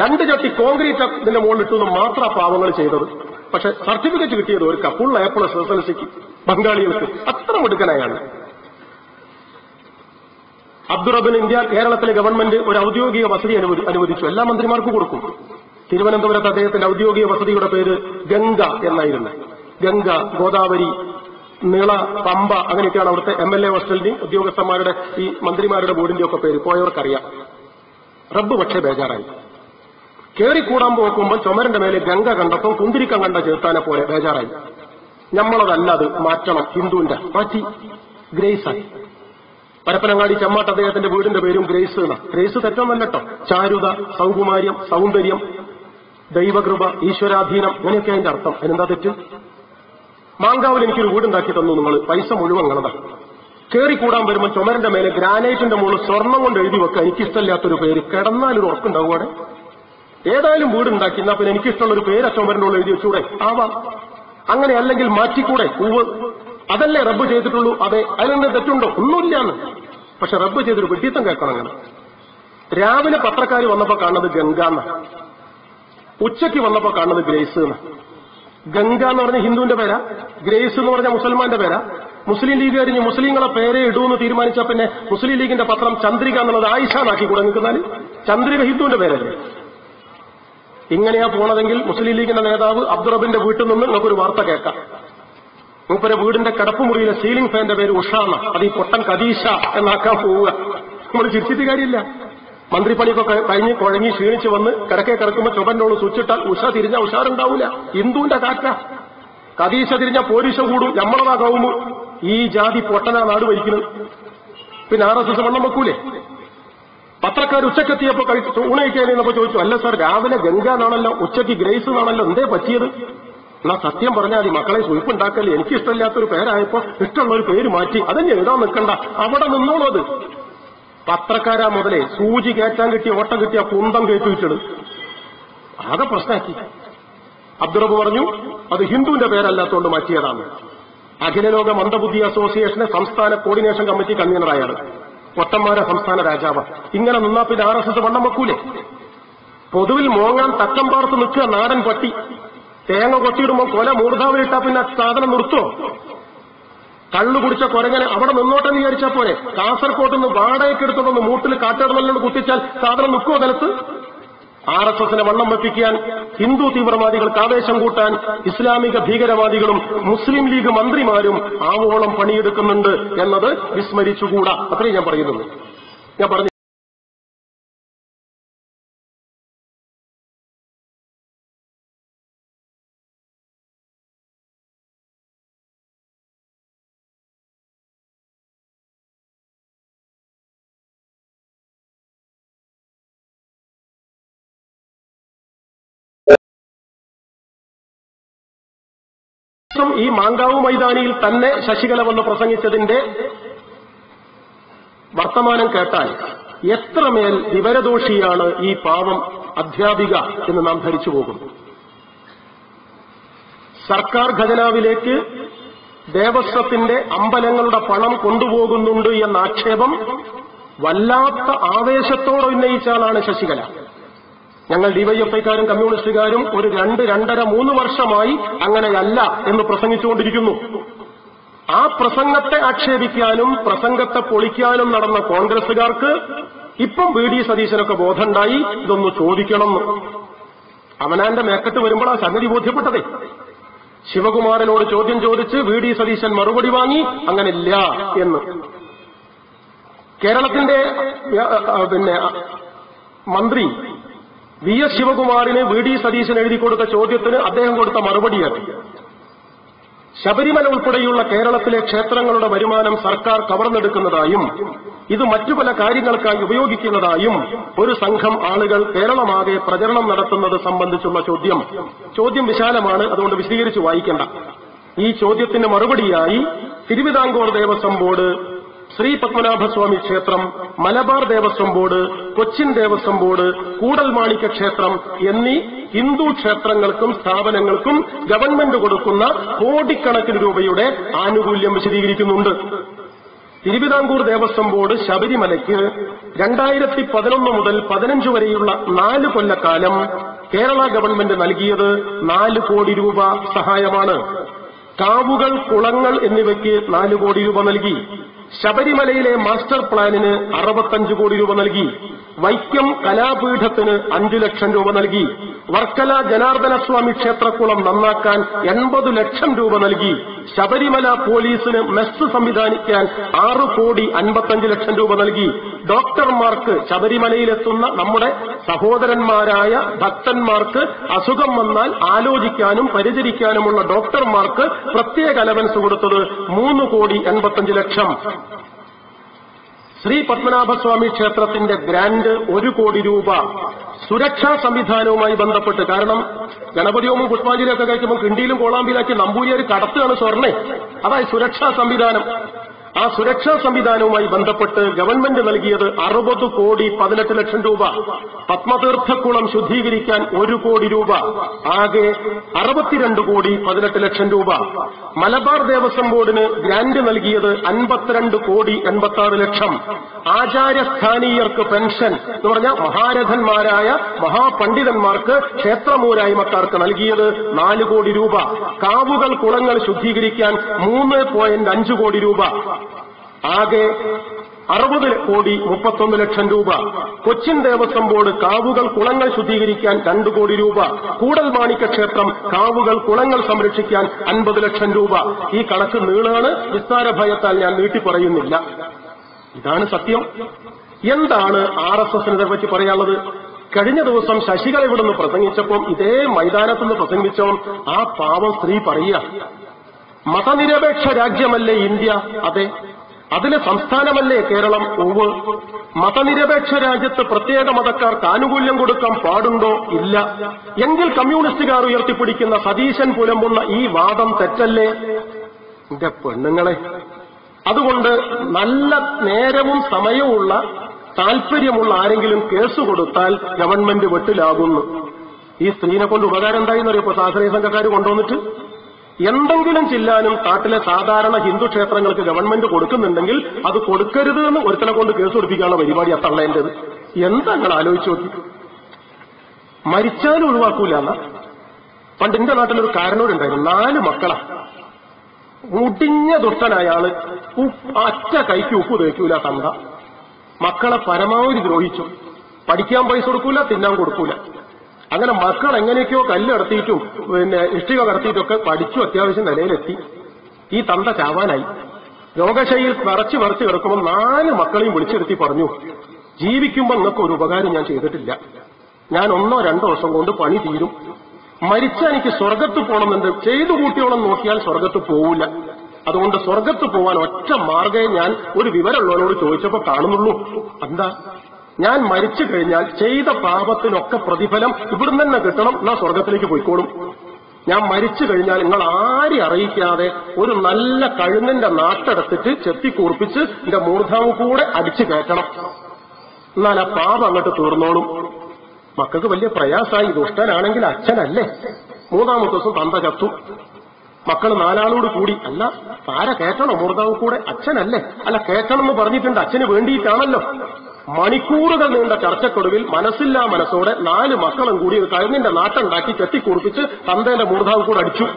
രണ്ട് ചട്ടി കോൺക്രീറ്റ് ഇതിന്റെ മുകളിൽ ഇട്ടുന്ന മാത്രം പാവങ്ങൾ ചെയ്തത്. പക്ഷെ സർട്ടിഫിക്കറ്റ് കിട്ടിയത് ഒരു full A plus S L സിക്ക് ബംഗാളികൾക്ക്. അത്ര മിടുക്കനായാണ്. അബ്ദുറബിൻ ഇന്ത്യ കേരളത്തിലെ ഗവൺമെന്റ് ഒരു ഔദ്യോഗിക വസതി അനുവദി- അനുവദിച്ചു. എല്ലാ മന്ത്രിമാർക്കും കൊടുക്കും. തിരുവനന്തപുരത്ത് അദ്ദേഹത്തിന്റെ ഔദ്യോഗിക വസതിയുടെ പേര് ഗംഗ എന്നായിരുന്നു. ഗംഗ ഗോദാവരി നിള പമ്പ അങ്ങനെയൊക്കെയാണ് അവിടുത്തെ എം എൽ എ ഹോസ്റ്റലിന്റെയും ഉദ്യോഗസ്ഥന്മാരുടെ ഈ മന്ത്രിമാരുടെ ബോർഡിന്റെയും ഒക്കെ പേര്. പോയവർക്കറിയാം. റബ്ബ് പക്ഷേ ബേജാറായി. കേറിക്കൂടാൻ പോക്കുമ്പോൾ ചുമരന്റെ മേലെ ഗംഗ കണ്ടപ്പോൾ കുന്തിരിക്കം കണ്ട ചേർത്താനെ പോലെ ബേജാറായി. നമ്മളതല്ല അത് മാറ്റണം ഹിന്ദുവിന്റെ മാറ്റി ഗ്രേസായി. പരപ്പനങ്ങാടി ചെമ്മാട്ട് അദ്ദേഹത്തിന്റെ വീടിന്റെ പേരും ഗ്രേസ് എന്നാണ് ഗ്രേസ് തെറ്റൊന്നല്ല കേട്ടോ. ചാരുത സൗകുമാര്യം സൗന്ദര്യം ദൈവകൃപ ഈശ്വരാധീനം അങ്ങനെയൊക്കെ അതിന്റെ അർത്ഥം. അതിനെന്താ തെറ്റ്? മാങ്കാവിൽ എനിക്കൊരു വീടുണ്ടാക്കി തന്നു. നിങ്ങൾ പൈസ മുഴുവൻ നിങ്ങളതാ കൂടാൻ വരുമ്പോൾ ചുമരന്റെ മേലെ ഗ്രാനൈറ്റിന്റെ മുകളിൽ സ്വർണം കൊണ്ട് എഴുതി വെക്കുക. എനിക്കിഷ്ടമില്ലാത്തൊരു പേര്. കിടന്നാലൊരു ഉറക്കുണ്ടാവും അവിടെ. ഏതായാലും വീടുണ്ടാക്കി. എന്നാ പിന്നെ എനിക്കിഷ്ടമുള്ള ഒരു പേര് ആ ചുമരന്റെ ഉള്ളിൽ എഴുതി വെച്ചൂടെ? ആവാം. അങ്ങനെ അല്ലെങ്കിൽ മാറ്റിക്കൂടെ? പൂവ് അതല്ലേ റബ്ബ് ചെയ്തിട്ടുള്ളൂ? അതെ. അതിലെന്താ തെറ്റുണ്ടോ? ഒന്നുമില്ലാന്ന്. പക്ഷെ റബ്ബ് ചെയ്തൊരു വെട്ടിത്തം കേൾക്കണം അങ്ങനെ. രാവിലെ പത്രക്കാർ വന്നപ്പോ കാണുന്നത് ഗംഗ എന്ന. ഉച്ചയ്ക്ക് വന്നപ്പോ കാണുന്നത് ഗ്രേസ് എന്ന്. ഗംഗ എന്ന് പറഞ്ഞ ഹിന്ദുവിന്റെ പേരാ ഗ്രേസ് എന്ന് പറഞ്ഞ മുസൽമാന്റെ പേരാ. മുസ്ലിം ലീഗ് കഴിഞ്ഞ് മുസ്ലിങ്ങളെ പേരെ ഇടൂന്ന് തീരുമാനിച്ച പിന്നെ മുസ്ലിം ലീഗിന്റെ പത്രം ചന്ദ്രിക എന്നുള്ളത് ആയിഷാനാക്കി കൂടെ നിൽക്കുന്നാൽ ചന്ദ്രിക ഹിന്ദുവിന്റെ പേരല്ലേ? ഇങ്ങനെയാ പോണതെങ്കിൽ മുസ്ലിം ലീഗിന്റെ നേതാവ് അബ്ദുറബിന്റെ വീട്ടിൽ നിന്ന് നമുക്കൊരു വാർത്ത കേൾക്കാം. മൂപ്പരെ വീടിന്റെ കിടപ്പുമുറിയിലെ സീലിംഗ് ഫാന്റെ പേര് ഉഷാന്ന. അത് ഈ പൊട്ടൻ കദീഷ എന്നാക്കാൻ പോവുക. നമ്മൾ ചിരിച്ചിട്ട് കാര്യമില്ല. മന്ത്രിപ്പണിയൊക്കെ കഴിഞ്ഞ് കുഴങ്ങി ക്ഷീണിച്ച് വന്ന് കിടക്കെ കിടക്കുമ്പോൾ ചുമന്നോട് സ്വിച്ചിട്ടാൽ ഉഷ തിരിഞ്ഞ ഉഷാറുണ്ടാവൂല. ഹിന്ദുവിന്റെ കാറ്റ. കതീശ തിരിഞ്ഞ പോലീശ കൂടും. നമ്മളതാ കവുമു ഈ ജാതി പൊട്ടനാ നാട് ഭരിക്കുന്നത്. പിന്നെ ആർ എസ് എസ് വണ്ണം വെക്കൂലേ? പത്രക്കാർ ഉച്ചക്കെത്തിയപ്പോ കഴിച്ചു ചോദിച്ചു അല്ല സാർ രാവിലെ ഗംഗ എന്നാണല്ലോ ഉച്ചയ്ക്ക് ഗ്രേസ് എന്നാണല്ലോ എന്തേ പറ്റിയത്? എന്നാ സത്യം പറഞ്ഞാൽ മതി മക്കളെ സുയിപ്പ് എനിക്കിഷ്ടമില്ലാത്തൊരു പേരായപ്പോ ഇഷ്ടമുള്ള ഒരു പേര് മാറ്റി. അതന്നെ എഴുതാൻ നിൽക്കണ്ട അവിടെ നിന്നോളൂ അത്. പത്രക്കാരാ മുതലേ സൂചി കയറ്റാൻ കിട്ടിയ ഓട്ടം കിട്ടിയ കുന്തം കയറ്റി വെച്ചിടും. ആകെ പ്രശ്നമാക്കി. അബ്ദുറബ് പറഞ്ഞു അത് ഹിന്ദുവിന്റെ പേരല്ലാത്തോണ്ട് മാറ്റിയതാണ്. അഖിലലോക മന്ദബുദ്ധി അസോസിയേഷന്റെ സംസ്ഥാന കോർഡിനേഷൻ കമ്മിറ്റി കൺവീനറായാണ്. പൊട്ടന്മാരെ സംസ്ഥാന രാജാവ്. ഇങ്ങനെ നിന്നാ പിന്നെ ആർ എസ് എസ് വണ്ണം വെക്കൂലേ? പൊതുവിൽ മോങ്ങാൻ തക്കം പാർത്ത് നിൽക്കുക നാടൻ പട്ടി. തേങ്ങ കൊത്തിയിടുമ്പോൾ കൊല മൂർധാവിലിട്ടാ പിന്നെ സാധനം നിർത്തോ കള്ളു കുടിച്ച കൊരങ്ങനെ അവിടെ നിന്നോട്ടെ വിചാരിച്ചാൽ പോലെ കാസർകോട്ട് നിന്ന് വാടകയ്ക്ക് എടുത്തോണ്ട് മൂട്ടിൽ കാട്ടിടന്നല്ലോട് കുത്തിച്ചാൽ സാധനം നിൽക്കുമോ നിലത്ത്? ആർ എസ് എസിനെ വണ്ണം വെപ്പിക്കാൻ ഹിന്ദു തീവ്രവാദികൾക്ക് ആവേശം കൂട്ടാൻ ഇസ്ലാമിക ഭീകരവാദികളും മുസ്ലിം ലീഗ് മന്ത്രിമാരും ആവോളം പണിയെടുക്കുന്നുണ്ട് എന്നത് വിസ്മരിച്ചുകൂടാ. അത്രയും ഞാൻ പറയുന്നത് ഞാൻ പറഞ്ഞു ഈ മാങ്കാവ് മൈതാനിയിൽ തന്നെ ശശികല വന്ന് പ്രസംഗിച്ചതിന്റെ വർത്തമാനം കേട്ടാൽ എത്രമേൽ വിവരദോഷിയാണ് ഈ പാവം അധ്യാപിക എന്ന് നാം ധരിച്ചു പോകും. സർക്കാർ ഖജനാവിലേക്ക് ദേവസ്വത്തിന്റെ അമ്പലങ്ങളുടെ പണം കൊണ്ടുപോകുന്നുണ്ട് എന്ന ആക്ഷേപം വല്ലാത്ത ആവേശത്തോടെ ഉന്നയിച്ചാലാണ് ശശികല. ഞങ്ങൾ ഡിവൈഎഫ്ഐക്കാരും കമ്മ്യൂണിസ്റ്റുകാരും ഒരു രണ്ട് രണ്ടര മൂന്ന് വർഷമായി അങ്ങനെയല്ല എന്ന് പ്രസംഗിച്ചുകൊണ്ടിരിക്കുന്നു. ആ പ്രസംഗത്തെ ആക്ഷേപിക്കാനും പ്രസംഗത്തെ പൊളിക്കാനും നടന്ന കോൺഗ്രസുകാർക്ക് ഇപ്പം വി ഡി സതീശനൊക്കെ ബോധമുണ്ടായി ഇതൊന്ന് ചോദിക്കണം. അവനാന്റെ മേക്കത്ത് വരുമ്പോൾ ആ സംഗതി ബോധ്യപ്പെട്ടതേ. ശിവകുമാരനോട് ചോദ്യം ചോദിച്ച് വി ഡി സതീശൻ മറുപടി വാങ്ങി അങ്ങനില്ല എന്ന്. കേരളത്തിന്റെ പിന്നെ മന്ത്രി വി എസ് ശിവകുമാറിന് വി ഡി സതീശൻ എഴുതി കൊടുത്ത ചോദ്യത്തിന് അദ്ദേഹം കൊടുത്ത മറുപടിയാണ്. ശബരിമല ഉൾപ്പെടെയുള്ള കേരളത്തിലെ ക്ഷേത്രങ്ങളുടെ വരുമാനം സർക്കാർ കവർന്നെടുക്കുന്നതായും ഇത് മറ്റു പല കാര്യങ്ങൾക്കായി ഉപയോഗിക്കുന്നതായും ഒരു സംഘം ആളുകൾ കേരളമാകെ പ്രചരണം നടത്തുന്നത് സംബന്ധിച്ചുള്ള ചോദ്യം. ചോദ്യം വിശാലമാണ് അതുകൊണ്ട് വിശദീകരിച്ച് വായിക്കേണ്ട. ഈ ചോദ്യത്തിന് മറുപടിയായി തിരുവിതാംകൂർ ദേവസ്വം ബോർഡ് ശ്രീ പത്മനാഭസ്വാമി ക്ഷേത്രം മലബാർ ദേവസ്വം ബോർഡ് കൊച്ചിൻ ദേവസ്വം ബോർഡ് കൂടൽമാണിക്യ ക്ഷേത്രം എന്നീ ഹിന്ദു ക്ഷേത്രങ്ങൾക്കും സ്ഥാപനങ്ങൾക്കും ഗവൺമെന്റ് കൊടുക്കുന്ന കോടിക്കണക്കിന് രൂപയുടെ ആനുകൂല്യം വിശദീകരിക്കുന്നുണ്ട്. തിരുവിതാംകൂർ ദേവസ്വം ബോർഡ് ശബരിമലയ്ക്ക് രണ്ടായിരത്തി പതിനൊന്ന് മുതൽ പതിനഞ്ച് വരെയുള്ള നാല് കൊല്ലക്കാലം കേരള ഗവൺമെന്റ് നൽകിയത് നാല് കോടി രൂപ സഹായമാണ്. കാവുകൾ കുളങ്ങൾ എന്നിവയ്ക്ക് നാല് കോടി രൂപ നൽകി. ശബരിമലയിലെ മാസ്റ്റർ പ്ലാനിന് അറുപത്തഞ്ച് കോടി രൂപ നൽകി. വൈക്കം കലാപീഠത്തിന് അഞ്ചു ലക്ഷം രൂപ നൽകി. വർക്കല ജനാർദ്ദനസ്വാമി ക്ഷേത്രക്കുളം നന്നാക്കാൻ എൺപത് ലക്ഷം രൂപ നൽകി. ശബരിമല പോലീസിന് മെസ് സംവിധാനിക്കാൻ ആറ് കോടി അൻപത്തഞ്ച് ലക്ഷം രൂപ നൽകി. ഡോക്ടർമാർക്ക് ശബരിമലയിലെത്തുന്ന നമ്മുടെ സഹോദരന്മാരായ ഭക്തന്മാർക്ക് അസുഖം വന്നാൽ ആലോചിക്കാനും പരിചരിക്കാനുമുള്ള ഡോക്ടർമാർക്ക് പ്രത്യേക അലവൻസ് കൊടുത്തത് മൂന്ന് കോടി എൺപത്തഞ്ച് ലക്ഷം. ശ്രീ പത്മനാഭസ്വാമി ക്ഷേത്രത്തിന്റെ ഗ്രാന്റ് ഒരു കോടി രൂപ സുരക്ഷാ സംവിധാനവുമായി ബന്ധപ്പെട്ട്. കാരണം ഗണപതി ഹോമം പുഷ്പാഞ്ജലിയൊക്കെ കഴിക്കുമ്പോൾ കിണ്ടിയിലും കോളാമ്പിയിലാക്കി നമ്പൂരിയൊരു കടത്തുകയാണ് സ്വർണേ. അതായത് സുരക്ഷാ സംവിധാനം. ആ സുരക്ഷാ സംവിധാനവുമായി ബന്ധപ്പെട്ട് ഗവൺമെന്റ് നൽകിയത് അറുപത് കോടി പതിനെട്ട് ലക്ഷം രൂപ. പത്മതീർത്ഥക്കുളം ശുദ്ധീകരിക്കാൻ ഒരു കോടി രൂപ. ആകെ അറുപത്തിരണ്ട് കോടി പതിനെട്ട് ലക്ഷം രൂപ. മലബാർ ദേവസ്വം ബോർഡിന് ഗ്രാന്റ് നൽകിയത് അൻപത്തിരണ്ട് കോടി എൺപത്തി ആറ് ലക്ഷം ആചാര്യസ്ഥാനീയർക്ക് പെൻഷൻ എന്ന് പറഞ്ഞ മഹാരഥന്മാരായ മഹാപണ്ഡിതന്മാർക്ക് ക്ഷേത്രമൂരായ്മക്കാർക്ക് നൽകിയത് നാല് കോടി രൂപ. കാവുകൾ കുളങ്ങൾ ശുദ്ധീകരിക്കാൻ മൂന്ന് പോയിന്റ് അഞ്ച് കോടി രൂപ. ആകെ അറുപത് കോടി മുപ്പത്തൊന്ന് ലക്ഷം രൂപ. കൊച്ചിൻ ദേവസ്വം ബോർഡ് കാവുകൾ കുളങ്ങൾ ശുദ്ധീകരിക്കാൻ രണ്ട് കോടി രൂപ. കൂടൽ മാണിക്യ ക്ഷേത്രം കാവുകൾ കുളങ്ങൾ സംരക്ഷിക്കാൻ അൻപത് ലക്ഷം രൂപ. ഈ കണക്ക് നീളാണ് വിസ്താര ഭയത്താൽ ഞാൻ നീട്ടി പറയുന്നില്ല. ഇതാണ് സത്യം. എന്താണ് ആർ എസ് എസിനെ പറ്റി പറയാനുള്ളത്? കഴിഞ്ഞ ദിവസം ശശികല ഇവിടുന്ന് പ്രസംഗിച്ചപ്പോൾ ഇതേ മൈതാനത്ത് നിന്ന് പ്രസംഗിച്ചോ ആ പാവം സ്ത്രീ പറയുക മതനിരപേക്ഷ രാജ്യമല്ലേ ഇന്ത്യ? അതെ. അതിലെ സംസ്ഥാനമല്ലേ കേരളം? ഉവ് മതനിരപേക്ഷ രാജ്യത്ത് പ്രത്യേക മതക്കാർക്ക് ആനുകൂല്യം കൊടുക്കാൻ പാടുണ്ടോ? ഇല്ല. എങ്കിൽ കമ്മ്യൂണിസ്റ്റുകാർ ഉയർത്തിപ്പിടിക്കുന്ന സതീശൻ പുലമ്പുന്ന ഈ വാദം തെറ്റല്ലേ? എന്റെ പെണ്ണുങ്ങളെ അതുകൊണ്ട് നല്ല നേരവും സമയവുമുള്ള താല്പര്യമുള്ള ആരെങ്കിലും കേസ് കൊടുത്താൽ ഗവൺമെന്റ് വെട്ടിലാകുന്നു. ഈ സ്ത്രീനെ കൊണ്ട് ഉപകാരം എന്തായെന്നറിയപ്പോ സാശ്രയ സംഘക്കാർ കൊണ്ടുവന്നിട്ട് എന്തെങ്കിലും ചില്ലാനും നാട്ടിലെ സാധാരണ ഹിന്ദു ക്ഷേത്രങ്ങൾക്ക് ഗവൺമെന്റ് കൊടുക്കുന്നുണ്ടെങ്കിൽ അത് കൊടുക്കരുത് എന്ന് ഒരുത്തനെ കൊണ്ട് കേസ് കൊടുപ്പിക്കാനുള്ള പരിപാടി ആ തള്ളേണ്ടത് എന്താ നിങ്ങൾ ആലോചിച്ചു നോക്കി? മരിച്ചാലും ഒഴിവാക്കൂല പണ്ട് എന്റെ നാട്ടിലൊരു കാരണവരുണ്ടായിരുന്നു നാല് മക്കളാ. മുടിഞ്ഞ ദുഷ്ടനായ ആൾ ഉപ്പ് അറ്റ കൈക്ക് ഉപ്പ് തേക്കൂല തന്ത. മക്കളെ പരമാവധി ദ്രോഹിച്ചു. പഠിക്കാൻ പൈസ കൊടുക്കൂല തിന്നാൻ കൊടുക്കൂല. അങ്ങനെ മക്കൾ എങ്ങനെയൊക്കെയോ കല്ല് കടത്തിയിട്ടും പിന്നെ ഇഷ്ടിക കടത്തിയിട്ടൊക്കെ പഠിച്ചു അത്യാവശ്യം നിലയിലെത്തി. ഈ തന്ത ചാവാനായി. രോഗശൈലിയിൽ വിറച്ച് വിറച്ച് കിടക്കുമ്പോൾ നാല് മക്കളെയും വിളിച്ചെടുത്തി പറഞ്ഞു ജീവിക്കുമ്പോൾ നിങ്ങൾക്ക് ഒരു ഉപകാരം ഞാൻ ചെയ്തിട്ടില്ല. ഞാൻ ഒന്നോ രണ്ടോ ദിവസം കൊണ്ട് പണി തീരും. മരിച്ചാൽ എനിക്ക് സ്വർഗത്ത് പോകണമെന്നുണ്ട് ചെയ്തു കൂട്ടിയോളം നോക്കിയാൽ സ്വർഗത്ത് പോവില്ല. അതുകൊണ്ട് സ്വർഗത്ത് പോവാൻ ഒറ്റ മാർഗേ ഞാൻ ഒരു വിവരമുള്ളവരോട് ചോദിച്ചപ്പോൾ കാണുന്നുള്ളൂ. എന്താ? ഞാൻ മരിച്ചു കഴിഞ്ഞാൽ ചെയ്ത പാപത്തിനൊക്കെ പ്രതിഫലം ഇവിടുന്ന് തന്നെ കിട്ടണം എന്നാ സ്വർഗത്തിലേക്ക് പോയിക്കോളും. ഞാൻ മരിച്ചു കഴിഞ്ഞാൽ നിങ്ങൾ ആരെ അറിയിക്കാതെ ഒരു നല്ല കഴുന്നിന്റെ നാട്ടെടുത്തിട്ട് ചെത്തിക്കൂർപ്പിച്ച് എന്റെ മൂർധാവ് കൂടെ അടിച്ചു കയറ്റണം. എന്നാൽ ആ പാപം അങ്ങോട്ട് തീർന്നോളും. മക്കൾക്ക് വലിയ പ്രയാസമായി. ദുഷ്ടനാണെങ്കിൽ അച്ഛനല്ലേ? മൂന്നാമത്തെ ദിവസം തന്ത ചത്തു. മക്കൾ നാലാളോട് കൂടി അല്ല താര കേട്ടണോ മൂർധാവ് കൂടെ? അച്ഛനല്ലേ? അല്ല കേട്ടണമെന്ന് പറഞ്ഞിട്ടുണ്ട്. അച്ഛന് വേണ്ടിയിട്ടാണല്ലോ. മണിക്കൂറുകൾ നീണ്ട ചർച്ചക്കൊടുവിൽ മനസ്സില്ലാ മനസ്സോടെ നാല് മക്കളും കൂടി ഒരു കഴുന്നിന്റെ നാട്ടുണ്ടാക്കി ചെത്തിക്കുറിപ്പിച്ച് തന്തേന്റെ മൂർധാവ് കൂടെ അടിച്ചു.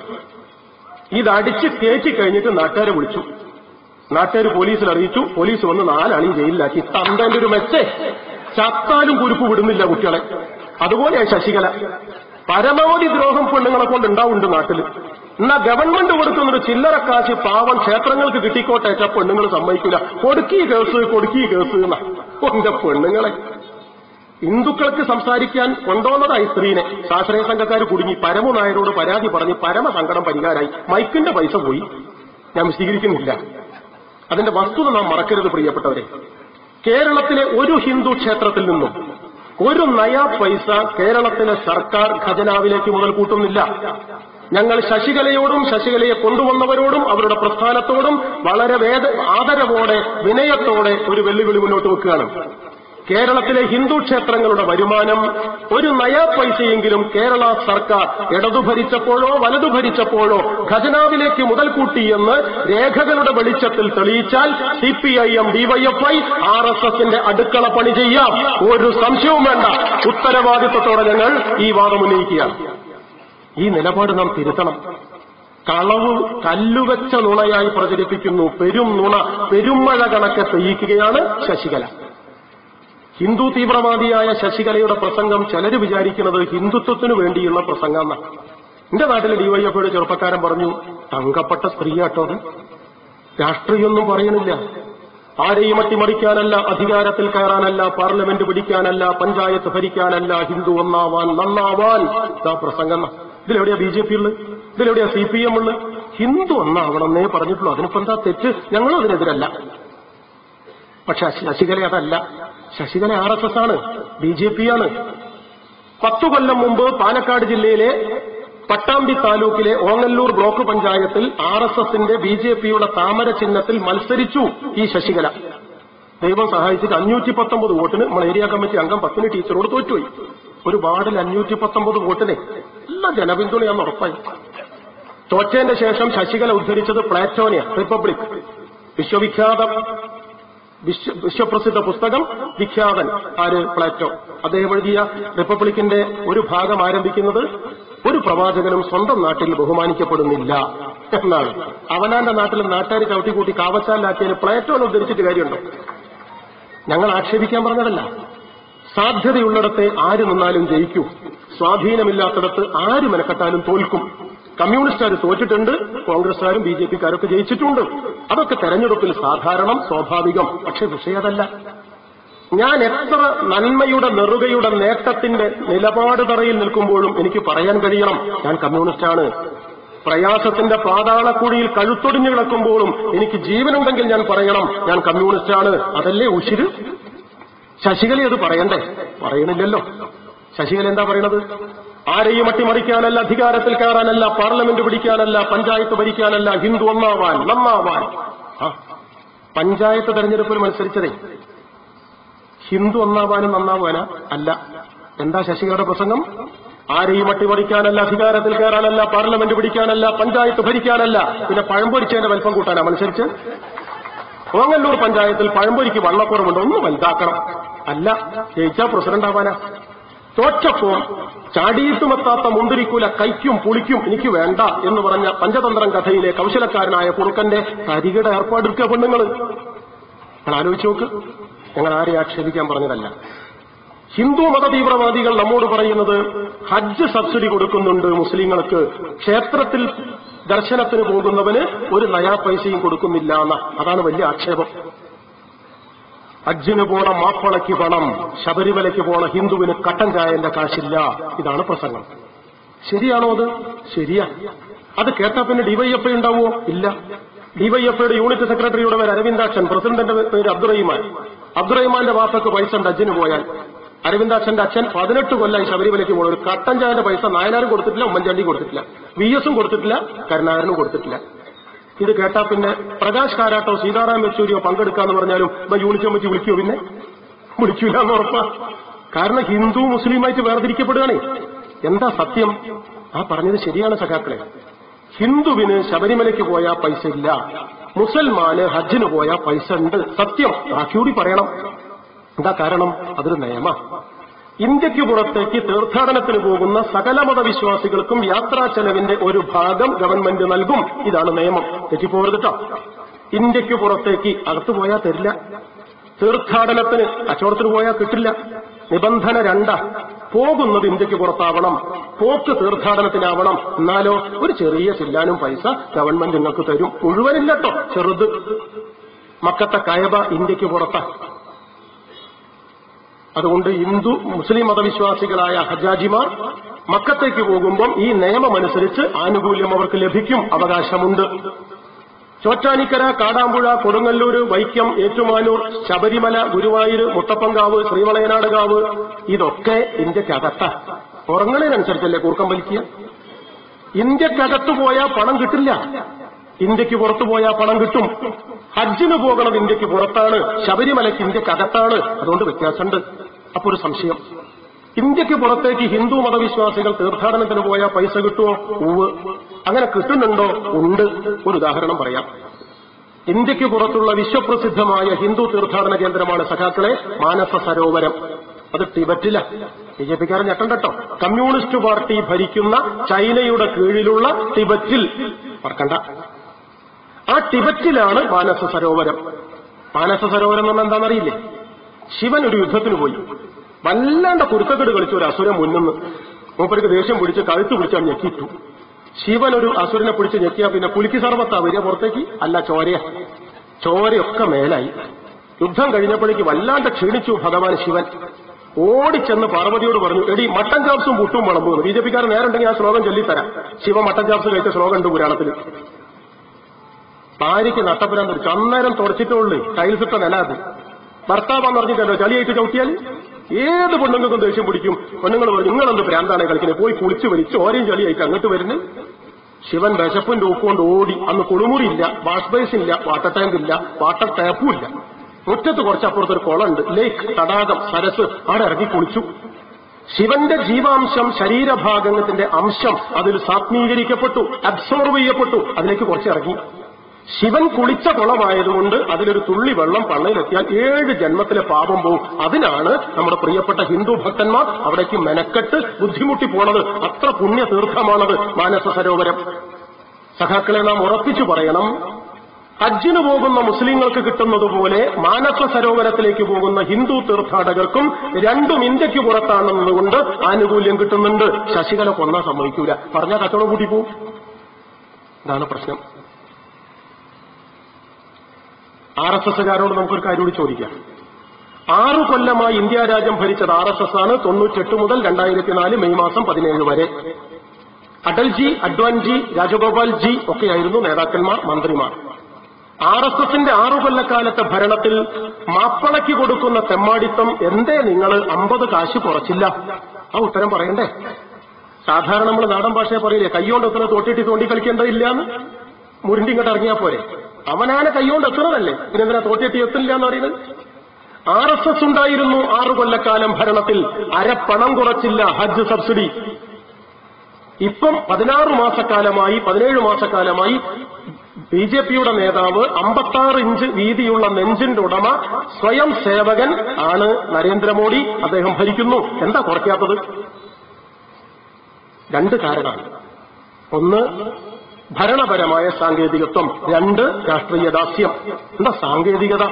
ഇതടിച്ച് കയറ്റി കഴിഞ്ഞിട്ട് നാട്ടുകാരെ വിളിച്ചു. നാട്ടുകാർ പോലീസിൽ അറിയിച്ചു. പോലീസ് വന്ന് നാലാളെയും ജയിലിലാക്കി. തന്തേന്റെ ഒരു മെച്ചേ. ചത്താലും കുരുപ്പ് വിടുന്നില്ല കുട്ടികളെ. അതുപോലെയാ ശശികല. പരമാവധി ദ്രോഹം പെണ്ണുങ്ങളെ കൊണ്ട് ഉണ്ടാവുന്നുണ്ട് നാട്ടിൽ എന്നാ ഗവൺമെന്റ് കൊടുക്കുന്നൊരു ചില്ലറ കാശ് പാവം ക്ഷേത്രങ്ങൾക്ക് കിട്ടിക്കോട്ടേറ്റ പെണ്ണുങ്ങൾ സമ്മതിക്കില്ല കൊടുക്കി കേസ് കൊടുക്കി കേസ് എന്നാ. എന്റെ പെണ്ണുങ്ങളെ. ഹിന്ദുക്കൾക്ക് സംസാരിക്കാൻ കൊണ്ടോന്നതായി സ്ത്രീനെ. ശാസ്ത്രീയ സംഘക്കാർ കുടുങ്ങി പരമു നായരോട് പരാതി പറഞ്ഞ് പരമസങ്കടം പരിഹാരായി മൈക്കിന്റെ പൈസ പോയി. ഞാൻ വിശദീകരിക്കുന്നില്ല. അതിന്റെ വസ്തുത നാം മറക്കരുത് പ്രിയപ്പെട്ടവരെ. കേരളത്തിലെ ഒരു ഹിന്ദു ക്ഷേത്രത്തിൽ നിന്നും ഒരു നയാ പൈസ കേരളത്തിലെ സർക്കാർ ഖജനാവിലേക്ക് മുതൽ കൂട്ടുന്നില്ല. ഞങ്ങൾ ശശികലയോടും ശശികലയെ കൊണ്ടുവന്നവരോടും അവരുടെ പ്രസ്ഥാനത്തോടും വളരെ വേദ ആദരവോടെ വിനയത്തോടെ ഒരു വെല്ലുവിളി മുന്നോട്ട് വെക്കുകയാണ്. കേരളത്തിലെ ഹിന്ദു ക്ഷേത്രങ്ങളുടെ വരുമാനം ഒരു നയാ പൈസയെങ്കിലും കേരള സർക്കാർ ഇടതു ഭരിച്ചപ്പോഴോ വലതു ഭരിച്ചപ്പോഴോ ഖജനാവിലേക്ക് രേഖകളുടെ വെളിച്ചത്തിൽ തെളിയിച്ചാൽ C P I M DYFI R S എസിന്റെ അടുക്കള പണി ചെയ്യാം. ഒരു സംശയവും വേണ്ട. ഉത്തരവാദിത്വത്തോടെ ഞങ്ങൾ ഈ വാദം ഉന്നയിക്കുകയാണ്. ഈ നിലപാട് നാം തിരുത്തണം. കളവ് കല്ലുവെച്ച നുണയായി പ്രചരിപ്പിക്കുന്നു. പെരും നുണ പെരുമഴ കണക്കെ പെയ്യിക്കുകയാണ് ശശികല. ഹിന്ദു തീവ്രവാദിയായ ശശികലയുടെ പ്രസംഗം ചിലര് വിചാരിക്കുന്നത് ഹിന്ദുത്വത്തിനു വേണ്ടിയുള്ള പ്രസംഗം എന്റെ നാട്ടിലെ ഡിവൈഎഫ്ഐയുടെ ചെറുപ്പക്കാരൻ പറഞ്ഞു തങ്കപ്പെട്ട സ്ത്രീയാട്ടോ രാഷ്ട്രീയമൊന്നും പറയണില്ല. ആരെയും അട്ടിമറിക്കാനല്ല അധികാരത്തിൽ കയറാനല്ല പാർലമെന്റ് പിടിക്കാനല്ല പഞ്ചായത്ത് ഭരിക്കാനല്ല ഹിന്ദു ഒന്നാവാൻ നന്നാവാൻ പ്രസംഗം ഇതിലെവിടെയാ ബി ജെ പി ഉള്ളത് ഇതിലെവിടെയാ സി പി എം ഉള്ളത് ഹിന്ദു ഒന്നാവണമെന്നേ പറഞ്ഞിട്ടുള്ളൂ. അതിനിപ്പോ എന്താ തെറ്റ്? ഞങ്ങളും അതിനെതിരല്ല. പക്ഷെ ശശികല അതല്ല. ശശികല ആർ എസ് എസ് ആണ്. ബി ജെ പി ആണ്. പത്തു കൊല്ലം മുമ്പ് പാലക്കാട് ജില്ലയിലെ പട്ടാമ്പി താലൂക്കിലെ ഓങ്ങല്ലൂർ ബ്ലോക്ക് പഞ്ചായത്തിൽ ആർ എസ് എസിന്റെ ബി ജെ പിയുടെ താമര ചിഹ്നത്തിൽ മത്സരിച്ചു ഈ ശശികല. ദൈവം സഹായിച്ചിട്ട് അഞ്ഞൂറ്റി പത്തൊമ്പത് വോട്ടിന് നമ്മൾ ഏരിയ കമ്മിറ്റി അംഗം പത്തിന് ടീച്ചറോട് തോറ്റുപോയി. ഒരു വാർഡിൽ അഞ്ഞൂറ്റി പത്തൊമ്പത് വോട്ടിന് എല്ലാ ജനപിന്തുണയാന്ന് ഉറപ്പായി. തോറ്റേന്റെ ശേഷം ശശികല ഉദ്ധരിച്ചത് പ്ലാറ്റോനിയ റിപ്പബ്ലിക്. വിശ്വവിഖ്യാത വിശ്വ വിശ്വപ്രസിദ്ധ പുസ്തകം വിഖ്യാതൻ. ആര്? പ്ലാറ്റോ. അദ്ദേഹം എഴുതിയ റിപ്പബ്ലിക്കിന്റെ ഒരു ഭാഗം ആരംഭിക്കുന്നത് ഒരു പ്രവാചകനും സ്വന്തം നാട്ടിൽ ബഹുമാനിക്കപ്പെടുന്നില്ല എന്നാണ്. അവനാന്റെ നാട്ടിൽ നാട്ടുകാർ ചവിട്ടിക്കൂട്ടി കാവച്ചാലാക്കിയതിന് പ്ലേറ്റോനെ ഉദ്ധരിച്ചിട്ട് കാര്യമുണ്ടോ? ഞങ്ങൾ ആക്ഷേപിക്കാൻ പറഞ്ഞതല്ല. സാധ്യതയുള്ളിടത്തെ ആര് നിന്നാലും ജയിക്കൂ. സ്വാധീനമില്ലാത്തിടത്ത് ആര് മെനക്കെട്ടാലും തോൽക്കും. കമ്മ്യൂണിസ്റ്റുകാർ തോറ്റിട്ടുണ്ട് കോൺഗ്രസ്സുകാരും ബി ജെ പിക്കാരൊക്കെ ജയിച്ചിട്ടുണ്ട്. അതൊക്കെ തെരഞ്ഞെടുപ്പിൽ സാധാരണം സ്വാഭാവികം. പക്ഷെ വിഷയതല്ല ഞാൻ എത്ര നന്മയുടെ നെറുകയുടെ നേട്ടത്തിന്റെ നിലപാട് തറയിൽ നിൽക്കുമ്പോഴും എനിക്ക് പറയാൻ കഴിയണം. ഞാൻ കമ്മ്യൂണിസ്റ്റാണ്. പ്രയാസത്തിന്റെ പാതാളക്കുഴിയിൽ കഴുത്തൊടിഞ്ഞു കിടക്കുമ്പോഴും എനിക്ക് ജീവനുണ്ടെങ്കിൽ ഞാൻ പറയണം. ഞാൻ കമ്മ്യൂണിസ്റ്റാണ്. അതല്ലേ ഉശിര്? ശശികല അത് പറയണ്ടേ? പറയണില്ലല്ലോ. ശശികല എന്താ പറയണത്? ആരെയും അട്ടിമറിക്കാനല്ല അധികാരത്തിൽ കയറാനല്ല പാർലമെന്റ് പിടിക്കാനല്ല പഞ്ചായത്ത് ഭരിക്കാനല്ല ഹിന്ദു ഒന്നാവാൻ നന്നാവാൻ. പഞ്ചായത്ത് തെരഞ്ഞെടുപ്പിൽ മത്സരിച്ചതേ. ഹിന്ദു ഒന്നാവാനും നന്നാവാനാ? അല്ല. എന്താ ശശികലയുടെ പ്രസംഗം? ആരെയും അട്ടിമറിക്കാനല്ല അധികാരത്തിൽ കയറാനല്ല പാർലമെന്റ് പിടിക്കാനല്ല പഞ്ചായത്ത് ഭരിക്കാനല്ല പിന്നെ പഴംപൊരിച്ചതിന്റെ വലിപ്പം കൂട്ടാനാ മത്സരിച്ച് ഓങ്ങല്ലൂർ പഞ്ചായത്തിൽ പഴംപൊരിക്ക് വള്ളക്കുറവുണ്ട്. ഒന്ന് വലുതാക്കണം. അല്ല ജയിച്ചാ പ്രസിഡന്റ് ആവാനാ. തോറ്റപ്പോൾ ചാടിയിട്ടുമെത്താത്ത മുന്തിരിക്കൂല കൈക്കും പുളിക്കും എനിക്ക് വേണ്ട എന്ന് പറഞ്ഞ പഞ്ചതന്ത്രം കഥയിലെ കൗശലക്കാരനായ കുറുക്കന്റെ കരികിട ഏർപ്പാടെടുക്കുക പെണ്ണുങ്ങൾ നിങ്ങൾ ആലോചിച്ച് നോക്ക്. ഞങ്ങൾ ആരെ ആക്ഷേപിക്കാൻ പറഞ്ഞതല്ല. ഹിന്ദു മത തീവ്രവാദികൾ നമ്മോട് പറയുന്നത് ഹജ്ജ് സബ്സിഡി കൊടുക്കുന്നുണ്ട് മുസ്ലിങ്ങൾക്ക്. ക്ഷേത്രത്തിൽ ദർശനത്തിന് പോകുന്നവന് ഒരു നയാ പൈസയും കൊടുക്കുന്നില്ല എന്ന. അതാണ് വലിയ ആക്ഷേപം. ഹജ്ജിന് പോണ മാപ്പളയ്ക്ക് പണം ശബരിമലയ്ക്ക് പോണ ഹിന്ദുവിന് കട്ടൻ ചായന്റെ കാശില്ല. ഇതാണ് പ്രസംഗം. ശരിയാണോ അത്? ശരിയാ. അത് കേട്ടാ പിന്നെ ഡിവൈഎഫ് ഉണ്ടാവുമോ? ഇല്ല. ഡിവൈഎഫ്ഐയുടെ യൂണിറ്റ് സെക്രട്ടറിയുടെ പേര് അരവിന്ദാക്ഷൻ പ്രസിഡന്റിന്റെ പേര് അബ്ദുറഹിമാൻ. അബ്ദുറഹിമാന്റെ വാപ്പക്ക് പൈസ ഉണ്ട് ഹജ്ജിന് പോയാൽ. അരവിന്ദാക്ഷന്റെ അച്ഛൻ പതിനെട്ട് കൊല്ലായി ശബരിമലയ്ക്ക് പോകുന്നത് ഒരു കട്ടൻ പൈസ നായനാരും കൊടുത്തിട്ടില്ല ഉമ്മൻചാണ്ടി കൊടുത്തിട്ടില്ല വി എസും കൊടുത്തിട്ടില്ല കരുണാകരനും കൊടുത്തിട്ടില്ല. ഇത് കേട്ടാ പിന്നെ പ്രകാശ് കാരാട്ടോ സീതാറാം യെച്ചൂരിയോ പങ്കെടുക്കാന്ന് പറഞ്ഞാലും യൂണിറ്റ് കമ്മിറ്റി വിളിക്കോ പിന്നെ? വിളിക്കൂല എന്ന് ഉറപ്പാ. കാരണം ഹിന്ദു മുസ്ലിമായിട്ട് വേർതിരിക്കപ്പെടുകയാണേ. എന്താ സത്യം? ആ പറഞ്ഞത് ശരിയാണ് സഖാക്കളെ. ഹിന്ദുവിന് ശബരിമലയ്ക്ക് പോയാൽ പൈസ ഇല്ല. മുസൽമാന് ഹജ്ജിന് പോയാൽ പൈസ ഉണ്ട്. സത്യം. ബാക്കിയൂടി പറയണം. എന്താ കാരണം? അതൊരു നിയമ. ഇന്ത്യയ്ക്ക് പുറത്തേക്ക് തീർത്ഥാടനത്തിന് പോകുന്ന സകല മതവിശ്വാസികൾക്കും യാത്രാ ചെലവിന്റെ ഒരു ഭാഗം ഗവൺമെന്റ് നൽകും. ഇതാണ് നിയമം. തെറ്റിപ്പോകരുത് കേട്ടോ ഇന്ത്യയ്ക്ക് പുറത്തേക്ക് അകത്തു പോയാൽ തരില്ല. തീർത്ഥാടനത്തിന് കച്ചവടത്തിന് പോയാൽ കിട്ടില്ല. നിബന്ധന രണ്ട. പോകുന്നത് ഇന്ത്യയ്ക്ക് പുറത്താവണം. പോക്ക് തീർത്ഥാടനത്തിനാവണം. എന്നാലോ ഒരു ചെറിയ ചില്ലാനും പൈസ ഗവൺമെന്റ് നിങ്ങൾക്ക് തരും. മുഴുവനില്ലട്ടോ ചെറുത്. മക്കത്തെ കയബ ഇന്ത്യയ്ക്ക് പുറത്താ. അതുകൊണ്ട് ഹിന്ദു മുസ്ലിം മതവിശ്വാസികളായ ഹജാജിമാർ മക്കത്തേക്ക് പോകുമ്പോൾ ഈ നിയമമനുസരിച്ച് ആനുകൂല്യം അവർക്ക് ലഭിക്കും അവകാശമുണ്ട്. ചോറ്റാനിക്കര കാടാമ്പുഴ കൊടുങ്ങല്ലൂര് വൈക്കം ഏറ്റുമാനൂർ ശബരിമല ഗുരുവായൂർ മുട്ടപ്പങ്കാവ് ശ്രീവളയനാടുകാവ് ഇതൊക്കെ ഇന്ത്യക്കകത്ത. പുറങ്ങളിനനുസരിച്ചല്ലേ കൂർക്കം വലിക്കുക? ഇന്ത്യക്കകത്ത് പോയാൽ പണം കിട്ടില്ല. ഇന്ത്യയ്ക്ക് പുറത്തു പോയാൽ പണം കിട്ടും. ഹജ്ജിന് പോകണത് ഇന്ത്യയ്ക്ക് പുറത്താണ് ശബരിമലയ്ക്ക് ഇന്ത്യയ്ക്ക് അകത്താണ്. അതുകൊണ്ട് വ്യത്യാസമുണ്ട്. അപ്പൊ ഒരു സംശയം. ഇന്ത്യയ്ക്ക് പുറത്തേക്ക് ഹിന്ദു മതവിശ്വാസികൾ തീർത്ഥാടനത്തിന് പോയാൽ പൈസ കിട്ടുമോ ഉവ് അങ്ങനെ കിട്ടുന്നുണ്ടോ? ഉണ്ട്. ഒരു ഉദാഹരണം പറയാം. ഇന്ത്യയ്ക്ക് പുറത്തുള്ള വിശ്വപ്രസിദ്ധമായ ഹിന്ദു തീർത്ഥാടന കേന്ദ്രമാണ് സഖാക്കളെ മാനസ സരോവരം. അത് ടിബറ്റില. ബി ജെ പിക്കാരൻ ഞെട്ടണ്ടോ കമ്മ്യൂണിസ്റ്റ് പാർട്ടി ഭരിക്കുന്ന ചൈനയുടെ കീഴിലുള്ള ടിബറ്റിൽ. മറക്കണ്ട. ആ ടിബറ്റിലാണ് മാനസ സരോവരം. മാനസ സരോവരം എന്ന് പറഞ്ഞാൽ എന്താണെന്നറിയില്ലേ? ശിവൻ ഒരു യുദ്ധത്തിന് പോയി. വല്ലാണ്ട് കുരുത്തക്കെട് കളിച്ച ഒരു അസുരം മുന്നിന്ന് മൂപ്പർക്ക് ദേഷ്യം പിടിച്ച് കഴുത്ത് പിടിച്ചാൽ ഞെക്കിയിട്ടു. ശിവൻ ഒരു അസുരനെ പിടിച്ച് ഞെക്കിയാ പിന്നെ പുലിക്ക് സർവത്താ വരിക പുറത്തേക്ക്? അല്ല ചോരയ. ചോരയൊക്കെ മേലായി. യുദ്ധം കഴിഞ്ഞപ്പോഴേക്ക് വല്ലാണ്ട് ക്ഷീണിച്ചു ഭഗവാൻ ശിവൻ. ഓടിച്ചെന്ന് പാർവതിയോട് പറഞ്ഞു എടി മട്ടൻ ചാപ്സും പുട്ടും വളമ്പുന്നു ബി ജെ പിക്കാരൻ നേരുണ്ടെങ്കിൽ ആ ശ്ലോകം ചൊല്ലിത്തരാം. ശിവ മട്ടൻ ചാപ്സ് കഴിച്ച ശ്ലോകം ഉണ്ട് പുരാണത്തിൽ ഭാര്യയ്ക്ക് നട്ടപ്പുരാൻ തുടച്ചു അന്നേരം തുടച്ചിട്ടുള്ളൂ ടൈൽസ് ഇട്ട നില അത്. ഭർത്താവെന്ന് പറഞ്ഞിട്ടല്ലോ ചളിയായിട്ട് ചവിട്ടിയാൽ ഏത് പെണ്ണുങ്ങൾക്കും ദേഷ്യം പിടിക്കും. പെണ്ണുങ്ങൾ പറഞ്ഞു നിങ്ങളെന്ത് പ്രാന്താണ് കളിക്കുന്നത് പോയി കുളിച്ച് വലിച്ച് ഓരയും ചളിയായിട്ട് അങ്ങോട്ട് വരുന്നു? ശിവൻ വിശപ്പിന്റെ കൊണ്ട് ഓടി. അന്ന് കുളിമുറിയില്ല വാഷ് ബേസ് ഇല്ല വാട്ടർ ടാങ്ക് ഇല്ല വാട്ടർ ടാപ്പും ഇല്ല. മുറ്റത്ത് ഒരു കുളമുണ്ട്. ലേക്ക് തടാകം സരസ്. അവിടെ ഇറങ്ങി കുളിച്ചു. ശിവന്റെ ജീവാംശം ശരീരഭാഗത്തിന്റെ അംശം അതിൽ സാത്മീകരിക്കപ്പെട്ടു അബ്സോർവ് ചെയ്യപ്പെട്ടു. അതിലേക്ക് കുറച്ചിറങ്ങി ശിവൻ കുളിച്ച കുളമായതുകൊണ്ട് അതിലൊരു തുള്ളി വെള്ളം പള്ളയിലെത്തിയാൽ ഏഴ് ജന്മത്തിലെ പാപം പോവും. അതിനാണ് നമ്മുടെ പ്രിയപ്പെട്ട ഹിന്ദു ഭക്തന്മാർ അവിടേക്ക് മെനക്കെട്ട് ബുദ്ധിമുട്ടി പോണത്. അത്ര പുണ്യ തീർത്ഥമാണത് മാനസ സരോവരം. സഖാക്കളെ നാം ഉറപ്പിച്ചു പറയണം. ഹജ്ജിന് പോകുന്ന മുസ്ലിങ്ങൾക്ക് കിട്ടുന്നതുപോലെ മാനസ സരോവരത്തിലേക്ക് പോകുന്ന ഹിന്ദു തീർത്ഥാടകർക്കും രണ്ടും ഇന്ത്യയ്ക്ക് പുറത്താണെന്നതുകൊണ്ട് ആനുകൂല്യം കിട്ടുന്നുണ്ട്. ശശികല കൊന്നാൻ സംഭവിക്കൂല പറഞ്ഞാൽ കച്ചവടം കൂട്ടി ഇതാണ് പ്രശ്നം. ആർ എസ് എസുകാരോട് നമുക്കൊരു കാര്യം കൂടി ചോദിക്കാം. ആറു കൊല്ലമായി ഇന്ത്യ രാജ്യം ഭരിച്ചത് ആർ എസ് എസ് ആണ് തൊണ്ണൂറ്റെട്ട് മുതൽ രണ്ടായിരത്തി നാല് മെയ് മാസം പതിനേഴ് വരെ. അടൽജി അഡ്വാൻജി രാജഗോപാൽജി ഒക്കെയായിരുന്നു നേതാക്കന്മാർ മന്ത്രിമാർ. ആർ എസ് എസിന്റെ ആറു കൊല്ലക്കാലത്തെ ഭരണത്തിൽ മാപ്പളയ്ക്ക് കൊടുക്കുന്ന തെമ്മാടിത്തം എന്തേ നിങ്ങൾ അമ്പത് കാശ് കുറച്ചില്ല? ആ ഉത്തരം പറയണ്ടേ? സാധാരണ നമ്മൾ നാടൻ ഭാഷയെ പറയില്ലേ കൈകൊണ്ട് ഉത്തരം തോട്ടിട്ട് തോണ്ടി കളിക്കേണ്ടതില്ല മുരുണ്ടി ഇങ്ങോട്ട് ഇറങ്ങിയാ പോരെ? അവനാനെ കൈകൊണ്ട് എത്തുന്നതല്ലേ പിന്നെന്തിനാ തോറ്റെത്തി എത്തില്ല എന്ന് പറയുന്നത്? ആർ എസ് എസ് ഉണ്ടായിരുന്നു ആറു കൊല്ലക്കാലം ഭരണത്തിൽ. അരപ്പണം കുറച്ചില്ല ഹജ്ജ് സബ്സിഡി. ഇപ്പം പതിനാറ് മാസക്കാലമായി പതിനേഴ് മാസക്കാലമായി ബി ജെ പിയുടെ നേതാവ് അമ്പത്താറ് ഇഞ്ച് വീതിയുള്ള നെഞ്ചിന്റെ ഉടമ സ്വയം സേവകൻ ആണ് നരേന്ദ്രമോദി. അദ്ദേഹം ഭരിക്കുന്നു. എന്താ കുറയ്ക്കാത്തത്? രണ്ട് കാരണമാണ് ഒന്ന് ഭരണപരമായ സാങ്കേതികത്വം. രണ്ട് രാഷ്ട്രീയ ദാസ്യം എന്താ സാങ്കേതികത?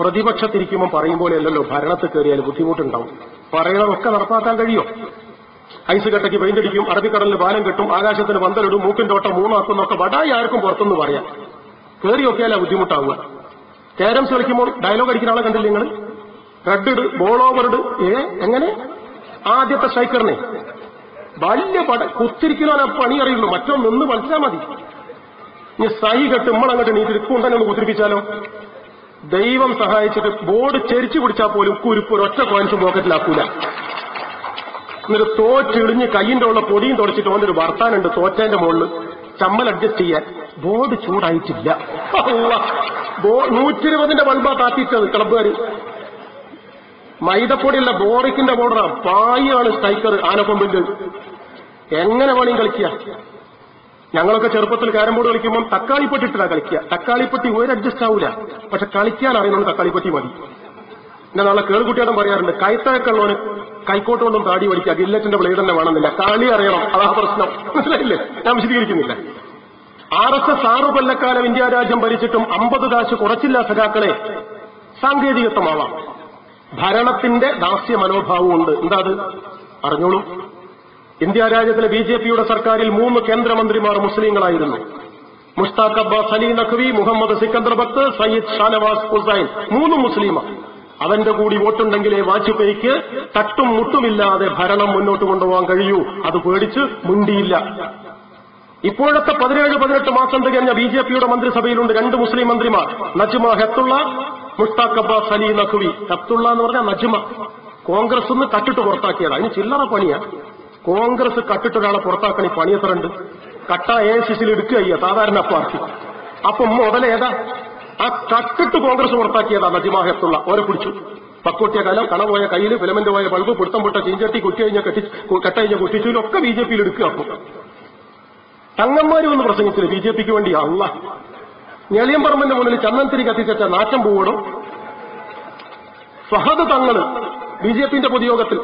പ്രതിപക്ഷത്തിരിക്കുമ്പോൾ പറയും പോലെയല്ലല്ലോ ഭരണത്തിൽ കയറിയാൽ ബുദ്ധിമുട്ടുണ്ടാവും. പറയണമൊക്കെ നടപ്പാക്കാൻ കഴിയും? ഐസ് കട്ടയ്ക്ക് പെയിന്റടിക്കും അറബിക്കടലിൽ പാലം കെട്ടും ആകാശത്തിന് പന്തലിടും മൂക്കിന്റെ ഓട്ടം മൂന്നാക്കുന്നൊക്കെ വടായി ആർക്കും പുറത്തുനിന്ന് പറയാം. കയറി നോക്കിയാലാ ബുദ്ധിമുട്ടാവുക. കാരംസ് കളിക്കുമ്പോൾ ഡയലോഗ് അടിക്കുന്ന ആളെ കണ്ടില്ല നിങ്ങൾ റെഡ് ഇട് ബോൾ ഓവർ ഇട്. ഏ എങ്ങനെ? ആദ്യത്തെ സ്ട്രൈക്കറിനെ വലിയ പട. കുത്തിരിക്കണോ പണി അറിയുള്ളൂ മറ്റോ നിന്ന് മനസ്സിലാൽ മതി. ഇനി സഹി കെട്ട് നമ്മളങ്ങോട്ട് നീ തിരുക്കുണ്ടനെ ഒന്ന് കുത്തിരിപ്പിച്ചാലോ? ദൈവം സഹായിച്ചിട്ട് ബോർഡ് ചെരിച്ചു പിടിച്ചാൽ പോലും കുരുപ്പ് ഒരൊറ്റ കോയിൻസ് പോക്കറ്റിലാക്കൂല. എന്നിട്ട് തോറ്റിളിഞ്ഞ് കയ്യിന്റെ ഉള്ള പൊടിയും തുടച്ചിട്ട് ഓന്റെ ഒരു വർത്താനുണ്ട് തോറ്റേന്റെ മുകളിൽ. ചമ്മൽ അഡ്ജസ്റ്റ് ചെയ്യാൻ. ബോർഡ് ചൂടായിട്ടില്ല. നൂറ്റി ഇരുപതിന്റെ ബൾബാ താത്തിട്ടത് ക്ലബ്ബുകാര് മൈദപ്പൊടിയുള്ള ബോറിക്കിന്റെ ബോർഡറാ. പായാണ് സ്ട്രൈക്കർ ആനക്കൊമ്പിന്റെ എങ്ങനെ വേണമെങ്കിൽ കളിക്കുക. ഞങ്ങളൊക്കെ ചെറുപ്പത്തിൽ കാരം ബോർഡ് കളിക്കുമ്പോൾ തക്കാളിപ്പെട്ടിട്ടാ കളിക്കുക. തക്കാളിപ്പെട്ടി ഒരു അഡ്ജസ്റ്റ് ആവില്ല പക്ഷെ കളിക്കാൻ അറിയുന്നത് തക്കാളിപ്പെട്ടി മതി. പിന്നെ നാളെ കേൾക്കുട്ടിയോടും പറയാറുണ്ട് കൈത്തഴക്കുള്ളവന് കൈക്കോട്ട് കൊണ്ടും താടി പഠിക്കുക ഗില്ലറ്റിന്റെ ബ്ലേഡ് തന്നെ വേണമെന്നില്ല. കളി അറിയണം. അതാ പ്രശ്നം. മനസ്സിലായില്ലേ? ഞാൻ വിശദീകരിക്കുന്നില്ല. ആർ എസ് എസ് ആറു കൊല്ലക്കാലം ഇന്ത്യ രാജ്യം ഭരിച്ചിട്ടും അമ്പത് കാശ് കുറച്ചില്ല സഖാക്കളെ. സാങ്കേതികത്വമാവാം. ഭരണത്തിന്റെ ദാസ്യ മനോഭാവമുണ്ട് എന്താ അത്? അറിഞ്ഞോളൂ. ഇന്ത്യ രാജ്യത്തിലെ ബി ജെ പിയുടെ സർക്കാരിൽ മൂന്ന് കേന്ദ്രമന്ത്രിമാർ മുസ്ലിങ്ങളായിരുന്നു. മുഷ്താഖ് അബ്ബാസ് അലി നഖ്വി മുഹമ്മദ് സിക്കന്ദർ ഭക്ത് സയ്യിദ് ഷാനവാസ് ഹുസൈൻ. മൂന്ന് മുസ്ലിമാണ് അവന്റെ കൂടി വോട്ടുണ്ടെങ്കിലേ വാജ്പേയിക്ക് തട്ടും മുട്ടുമില്ലാതെ ഭരണം മുന്നോട്ട് കൊണ്ടുപോകാൻ കഴിയൂ. അത് പേടിച്ച് മുണ്ടിയില്ല. ഇപ്പോഴത്തെ പതിനേഴ് പതിനെട്ട് മാസം തികഞ്ഞ ബി ജെ പിയുടെ മന്ത്രിസഭയിലുണ്ട് രണ്ട് മുസ്ലിം മന്ത്രിമാർ. നജ്മ ഹെത്തുള്ള മുഷ്താഖ് അബ്ബാസ് അലി നഖ്വി. ഹെത്തുള്ള എന്ന് പറഞ്ഞാൽ നജ്മ. കോൺഗ്രസ് നിന്ന് തട്ടിട്ട് പുറത്താക്കിയതാണ് അതിന് ചില്ലറ പണിയാ. കോൺഗ്രസ് കട്ടിട്ട് ഒരാളെ പുറത്താക്കണി ഈ പണിയത്രണ്ട് കട്ട എ സി സിയിൽ എടുക്കുക സാധാരണ പാർട്ടി. അപ്പൊ മുതലേതാ ആ കട്ടിട്ട് കോൺഗ്രസ് പുറത്താക്കിയതാ നജിമാഹത്തുള്ള ഓരെ പിടിച്ചു. പക്കോട്ടിയ കലം കണപോയ കയ്യിൽ ഫിലമെന്റ് പോയ ബൾബ് പിടുത്തം പൊട്ട ചീഞ്ചട്ടി കുറ്റി കഴിഞ്ഞ കെട്ടി കെട്ട കഴിഞ്ഞ കുട്ടിച്ചൂലൊക്കെ ബി ജെ പിയിൽ എടുക്കുക അപ്പൊ. തങ്ങന്മാര് വന്ന് പ്രസംഗിച്ചില്ല ബി ജെ പിക്ക് വേണ്ടി? അല്ല ഞെളിയമ്പറമ്പിന്റെ മുന്നിൽ ചന്ദനത്തിരി കത്തിച്ച നാറ്റം പൂവടും ഫഹദ് തങ്ങൾ ബി ജെ പിന്റെ പൊതുയോഗത്തിൽ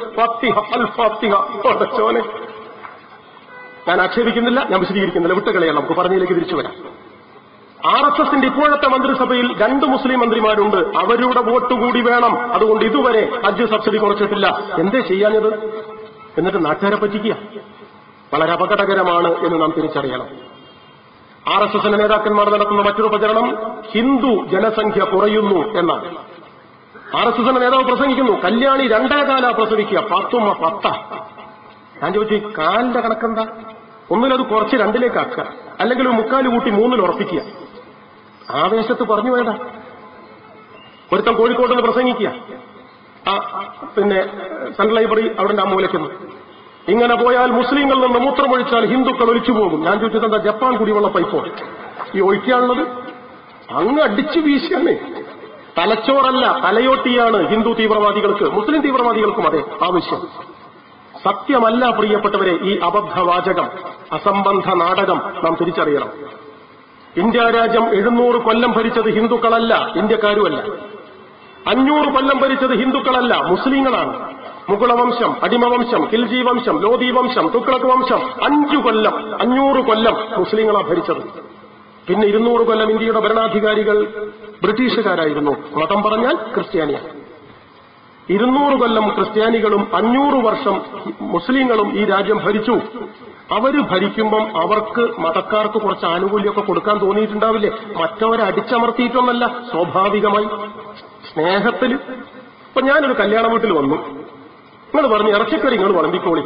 ഞാൻ ആക്ഷേപിക്കുന്നില്ല ഞാൻ വിശദീകരിക്കുന്നില്ല. വിട്ടുകളയാണ്. നമുക്ക് പറഞ്ഞതിലേക്ക് തിരിച്ചു വരാം. ആർ എസ് എസിന്റെ ഇപ്പോഴത്തെ മന്ത്രിസഭയിൽ രണ്ട് മുസ്ലിം മന്ത്രിമാരുണ്ട്. അവരുടെ വോട്ട് കൂടി വേണം. അതുകൊണ്ട് ഇതുവരെ ഹജ്ജ് സബ്സിഡി കുറച്ചിട്ടില്ല. എന്തേ ചെയ്യാഞ്ഞത്? എന്നിട്ട് നാട്ടുകാരെ പറ്റിക്കുക. വളരെ അപകടകരമാണ് എന്ന് നാം തിരിച്ചറിയണം. ആർ എസ് എസിന്റെ നേതാക്കന്മാർ നടത്തുന്ന മറ്റൊരു പ്രചരണം ഹിന്ദു ജനസംഖ്യ കുറയുന്നു എന്നാണ്. ആർ എസ് എസിന്റെ നേതാവ് പ്രസംഗിക്കുന്നു. കല്യാണി രണ്ടേ കാല പ്രസവിക്കുക. പത്തുമ്മ പത്ത. ഞാൻ ചോദിച്ചു കാലിന്റെ കണക്കെന്താ? ഒന്നിലത് കുറച്ച് രണ്ടിലേക്ക് ആക്കുക അല്ലെങ്കിൽ ഒരു മുക്കാൽ കൂട്ടി മൂന്നിൽ ഉറപ്പിക്കുക. ആവേശത്ത് പറഞ്ഞു വേണ്ട. ഒരുത്തം കോഴിക്കോട്ട് നിന്ന് പ്രസംഗിക്കുക. ആ പിന്നെ സെൻട്രൽ ലൈബ്രറി അവിടെ ആ ഇങ്ങനെ പോയാൽ മുസ്ലിങ്ങളിൽ നിന്ന് മൂത്രമൊഴിച്ചാൽ ഹിന്ദുക്കൾ ഒലിച്ചു പോകും. ഞാൻ ചോദിച്ചത് എന്താ? ജപ്പാൻ കുടിവെള്ള പൈപ്പോ. ഈ ഒഴിക്കാനുള്ളത് അങ്ങ് അടിച്ചു വീശാണ് തലച്ചോറല്ല തലയോട്ടിയാണ് ഹിന്ദു തീവ്രവാദികൾക്ക് മുസ്ലിം തീവ്രവാദികൾക്കും അതെ ആവശ്യം. സത്യമല്ല പ്രിയപ്പെട്ടവരെ ഈ അബദ്ധവാചകം അസംബന്ധ നാടകം നാം തിരിച്ചറിയണം. ഇന്ത്യ രാജ്യം എഴുന്നൂറ് കൊല്ലം ഭരിച്ചത് ഹിന്ദുക്കളല്ല ഇന്ത്യക്കാരുമല്ല. അഞ്ഞൂറ് കൊല്ലം ഭരിച്ചത് ഹിന്ദുക്കളല്ല മുസ്ലിങ്ങളാണ്. മുഗളവംശം അടിമവംശം കിൽജി വംശം ലോധി വംശം തുക്ലക് വംശം അഞ്ചു കൊല്ലം അഞ്ഞൂറ് കൊല്ലം മുസ്ലിങ്ങളാണ് ഭരിച്ചത്. പിന്നെ ഇരുന്നൂറ് കൊല്ലം ഇന്ത്യയുടെ ഭരണാധികാരികൾ ബ്രിട്ടീഷുകാരായിരുന്നു. മതം പറഞ്ഞാൽ ക്രിസ്ത്യാനിയ. ഇരുന്നൂറ് കൊല്ലം ക്രിസ്ത്യാനികളും അഞ്ഞൂറ് വർഷം മുസ്ലിങ്ങളും ഈ രാജ്യം ഭരിച്ചു. അവർ ഭരിക്കുമ്പം അവർക്ക് മതക്കാർക്ക് കുറച്ച് ആനുകൂല്യമൊക്കെ കൊടുക്കാൻ തോന്നിയിട്ടുണ്ടാവില്ലേ? മറ്റവരെ അടിച്ചമർത്തിയിട്ടൊന്നല്ല സ്വാഭാവികമായി. സ്നേഹത്തിൽ. ഇപ്പൊ ഞാനൊരു കല്യാണ വീട്ടിൽ വന്നു. നിങ്ങൾ പറഞ്ഞു ഇറച്ചിക്കറി നിങ്ങൾ വിളമ്പിക്കോളി.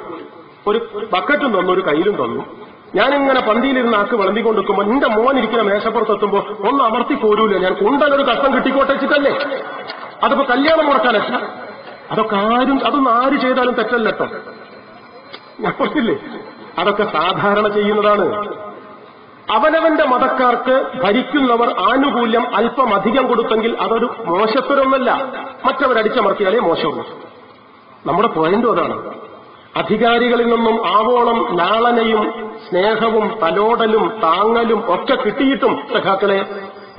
ഒരു ബക്കറ്റും തന്നു ഒരു കയ്യിലും തന്നു. ഞാനിങ്ങനെ പന്തിയിലിരുന്ന് ആക്ക് വിളമ്പിക്കൊണ്ടിരിക്കുമ്പോൾ ഇരിക്കുന്ന മേശപ്പുറത്തെത്തുമ്പോ ഒന്ന് അമർത്തി പോരൂല ഞാൻ. കൊണ്ടൊരു കഷ്ടം കിട്ടിക്കോട്ടെ വെച്ചിട്ടല്ലേ? അതിപ്പോ കല്യാണം മുടക്കാനല്ല അതൊക്കെ ആരും അതൊന്നും ആര് ചെയ്താലും തെറ്റല്ല കേട്ടോ ഞാൻ പറഞ്ഞില്ലേ? അതൊക്കെ സാധാരണ ചെയ്യുന്നതാണ്. അവനവന്റെ മതക്കാർക്ക് ഭരിക്കുന്നവർ ആനുകൂല്യം അല്പം അധികം കൊടുത്തെങ്കിൽ അതൊരു മോശത്തരമൊന്നല്ല മറ്റവരടിച്ചമർത്തിയാലേ മോശമുള്ളൂ. നമ്മുടെ പോയിന്റും അതാണ്. അധികാരികളിൽ നിന്നും ആവോളം ലാളനയും സ്നേഹവും തലോടലും താങ്ങലും ഒക്കെ കിട്ടിയിട്ടും സഖാക്കളെ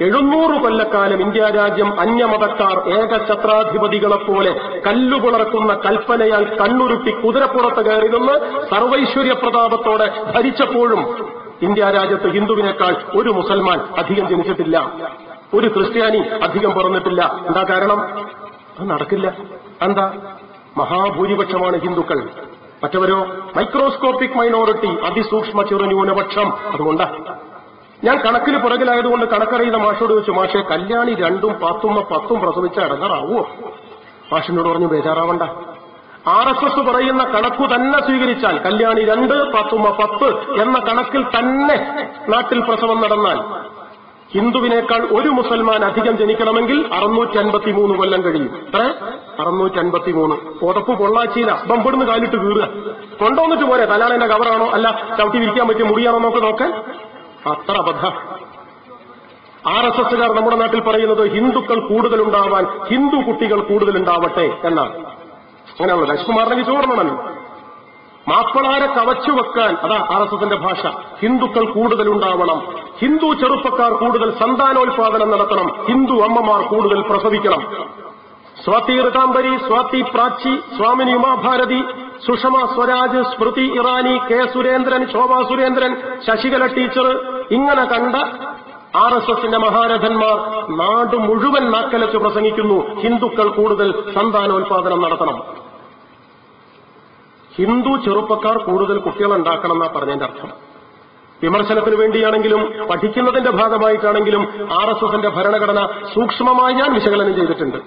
എഴുന്നൂറ് കൊല്ലക്കാലം ഇന്ത്യ രാജ്യം അന്യമതക്കാർ ഏകഛത്രാധിപതികളെപ്പോലെ കല്ലുപുളർക്കുന്ന കൽപ്പനയാൽ കണ്ണുരുട്ടി കുതിരപ്പുറത്ത് കയറി നിന്ന് സർവൈശ്വര്യ പ്രതാപത്തോടെ ഭരിച്ചപ്പോഴും ഇന്ത്യ രാജ്യത്ത് ഹിന്ദുവിനേക്കാൾ ഒരു മുസൽമാൻ അധികം ജനിച്ചിട്ടില്ല. ഒരു ക്രിസ്ത്യാനി അധികം പറഞ്ഞിട്ടില്ല എന്താ കാരണം? അത് നടക്കില്ല. എന്താ? മഹാഭൂരിപക്ഷമാണ് ഹിന്ദുക്കൾ. മറ്റവരോ മൈക്രോസ്കോപ്പിക് മൈനോറിറ്റി അതിസൂക്ഷ്മ ചെറു ന്യൂനപക്ഷം അതുകൊണ്ടാ. ഞാൻ കണക്കിന് പുറകിലായതുകൊണ്ട് കണക്കറിയുന്ന മാഷോട് ചോദിച്ചു മാഷെ കല്യാണി രണ്ടും പത്തുമ്മ പത്തും പ്രസവിച്ച അടങ്ങാറാവോ മാഷിനോട് പറഞ്ഞു ബേജാറാവണ്ട. ആർ എസ് എസ് പറയുന്ന കണക്കു തന്നെ സ്വീകരിച്ചാൽ കല്യാണി രണ്ട് പത്തുമ്മ പത്ത് എന്ന കണക്കിൽ തന്നെ നാട്ടിൽ പ്രസവം നടന്നാൽ ഹിന്ദുവിനേക്കാൾ ഒരു മുസൽമാൻ അധികം ജനിക്കണമെങ്കിൽ അറുന്നൂറ്റി അൻപത്തിമൂന്ന് കൊല്ലം കഴിയും. എത്ര? അറുന്നൂറ്റി അൻപത്തിമൂന്ന് പുതപ്പ് പൊള്ളാച്ചിയില ബമ്പിടുന്ന് കാലിട്ട് കീറുക. കൊണ്ടുവന്നിട്ട് പോരെ തലാളിന്റെ കവറാണോ? അല്ല ചവിട്ടി വിരിക്കാൻ പറ്റിയ മുറിയാണോ നോക്ക് നോക്ക് അത്ര അബദ്ധ. ആർ എസ് എസുകാർ നമ്മുടെ നാട്ടിൽ പറയുന്നത് ഹിന്ദുക്കൾ കൂടുതലുണ്ടാവാൻ ഹിന്ദു കുട്ടികൾ കൂടുതലുണ്ടാവട്ടെ എന്നാണ്. അങ്ങനെയുള്ള രാജ്കുമാറിനെങ്കിൽ ചോർണമല്ലോ മാപ്പിളാരെ കവച്ചു വെക്കാൻ അതാ ആർ എസ് എസിന്റെ ഭാഷ ഹിന്ദുക്കൾ കൂടുതൽ ഉണ്ടാവണം. ഹിന്ദു ചെറുപ്പക്കാർ കൂടുതൽ സന്താനോൽപാദനം നടത്തണം. ഹിന്ദു അമ്മമാർ കൂടുതൽ പ്രസവിക്കണം. സ്വാതി ഋതാംബരി സ്വാതി പ്രാച്ചി സ്വാമിനി ഉമാഭാരതി സുഷമ സ്വരാജ് സ്മൃതി ഇറാനി കെ സുരേന്ദ്രൻ ശോഭാ സുരേന്ദ്രൻ ശശികല ടീച്ചർ ഇങ്ങനെ കണ്ട ആർ എസ് എസിന്റെ മഹാരഥന്മാർ നാട് മുഴുവൻ നാക്കലച്ച് പ്രസംഗിക്കുന്നു. ഹിന്ദുക്കൾ കൂടുതൽ സന്താനോൽപാദനം നടത്തണം. ഹിന്ദു ചെറുപ്പക്കാർ കൂടുതൽ കുട്ടികൾ ഉണ്ടാക്കണം എന്നാ പറഞ്ഞതിന്റെ അർത്ഥം. വിമർശനത്തിന് വേണ്ടിയാണെങ്കിലും പഠിക്കുന്നതിന്റെ ഭാഗമായിട്ടാണെങ്കിലും ആർ എസ് എസിന്റെ ഭരണഘടന സൂക്ഷ്മമായി ഞാൻ വിശകലനം ചെയ്തിട്ടുണ്ട്.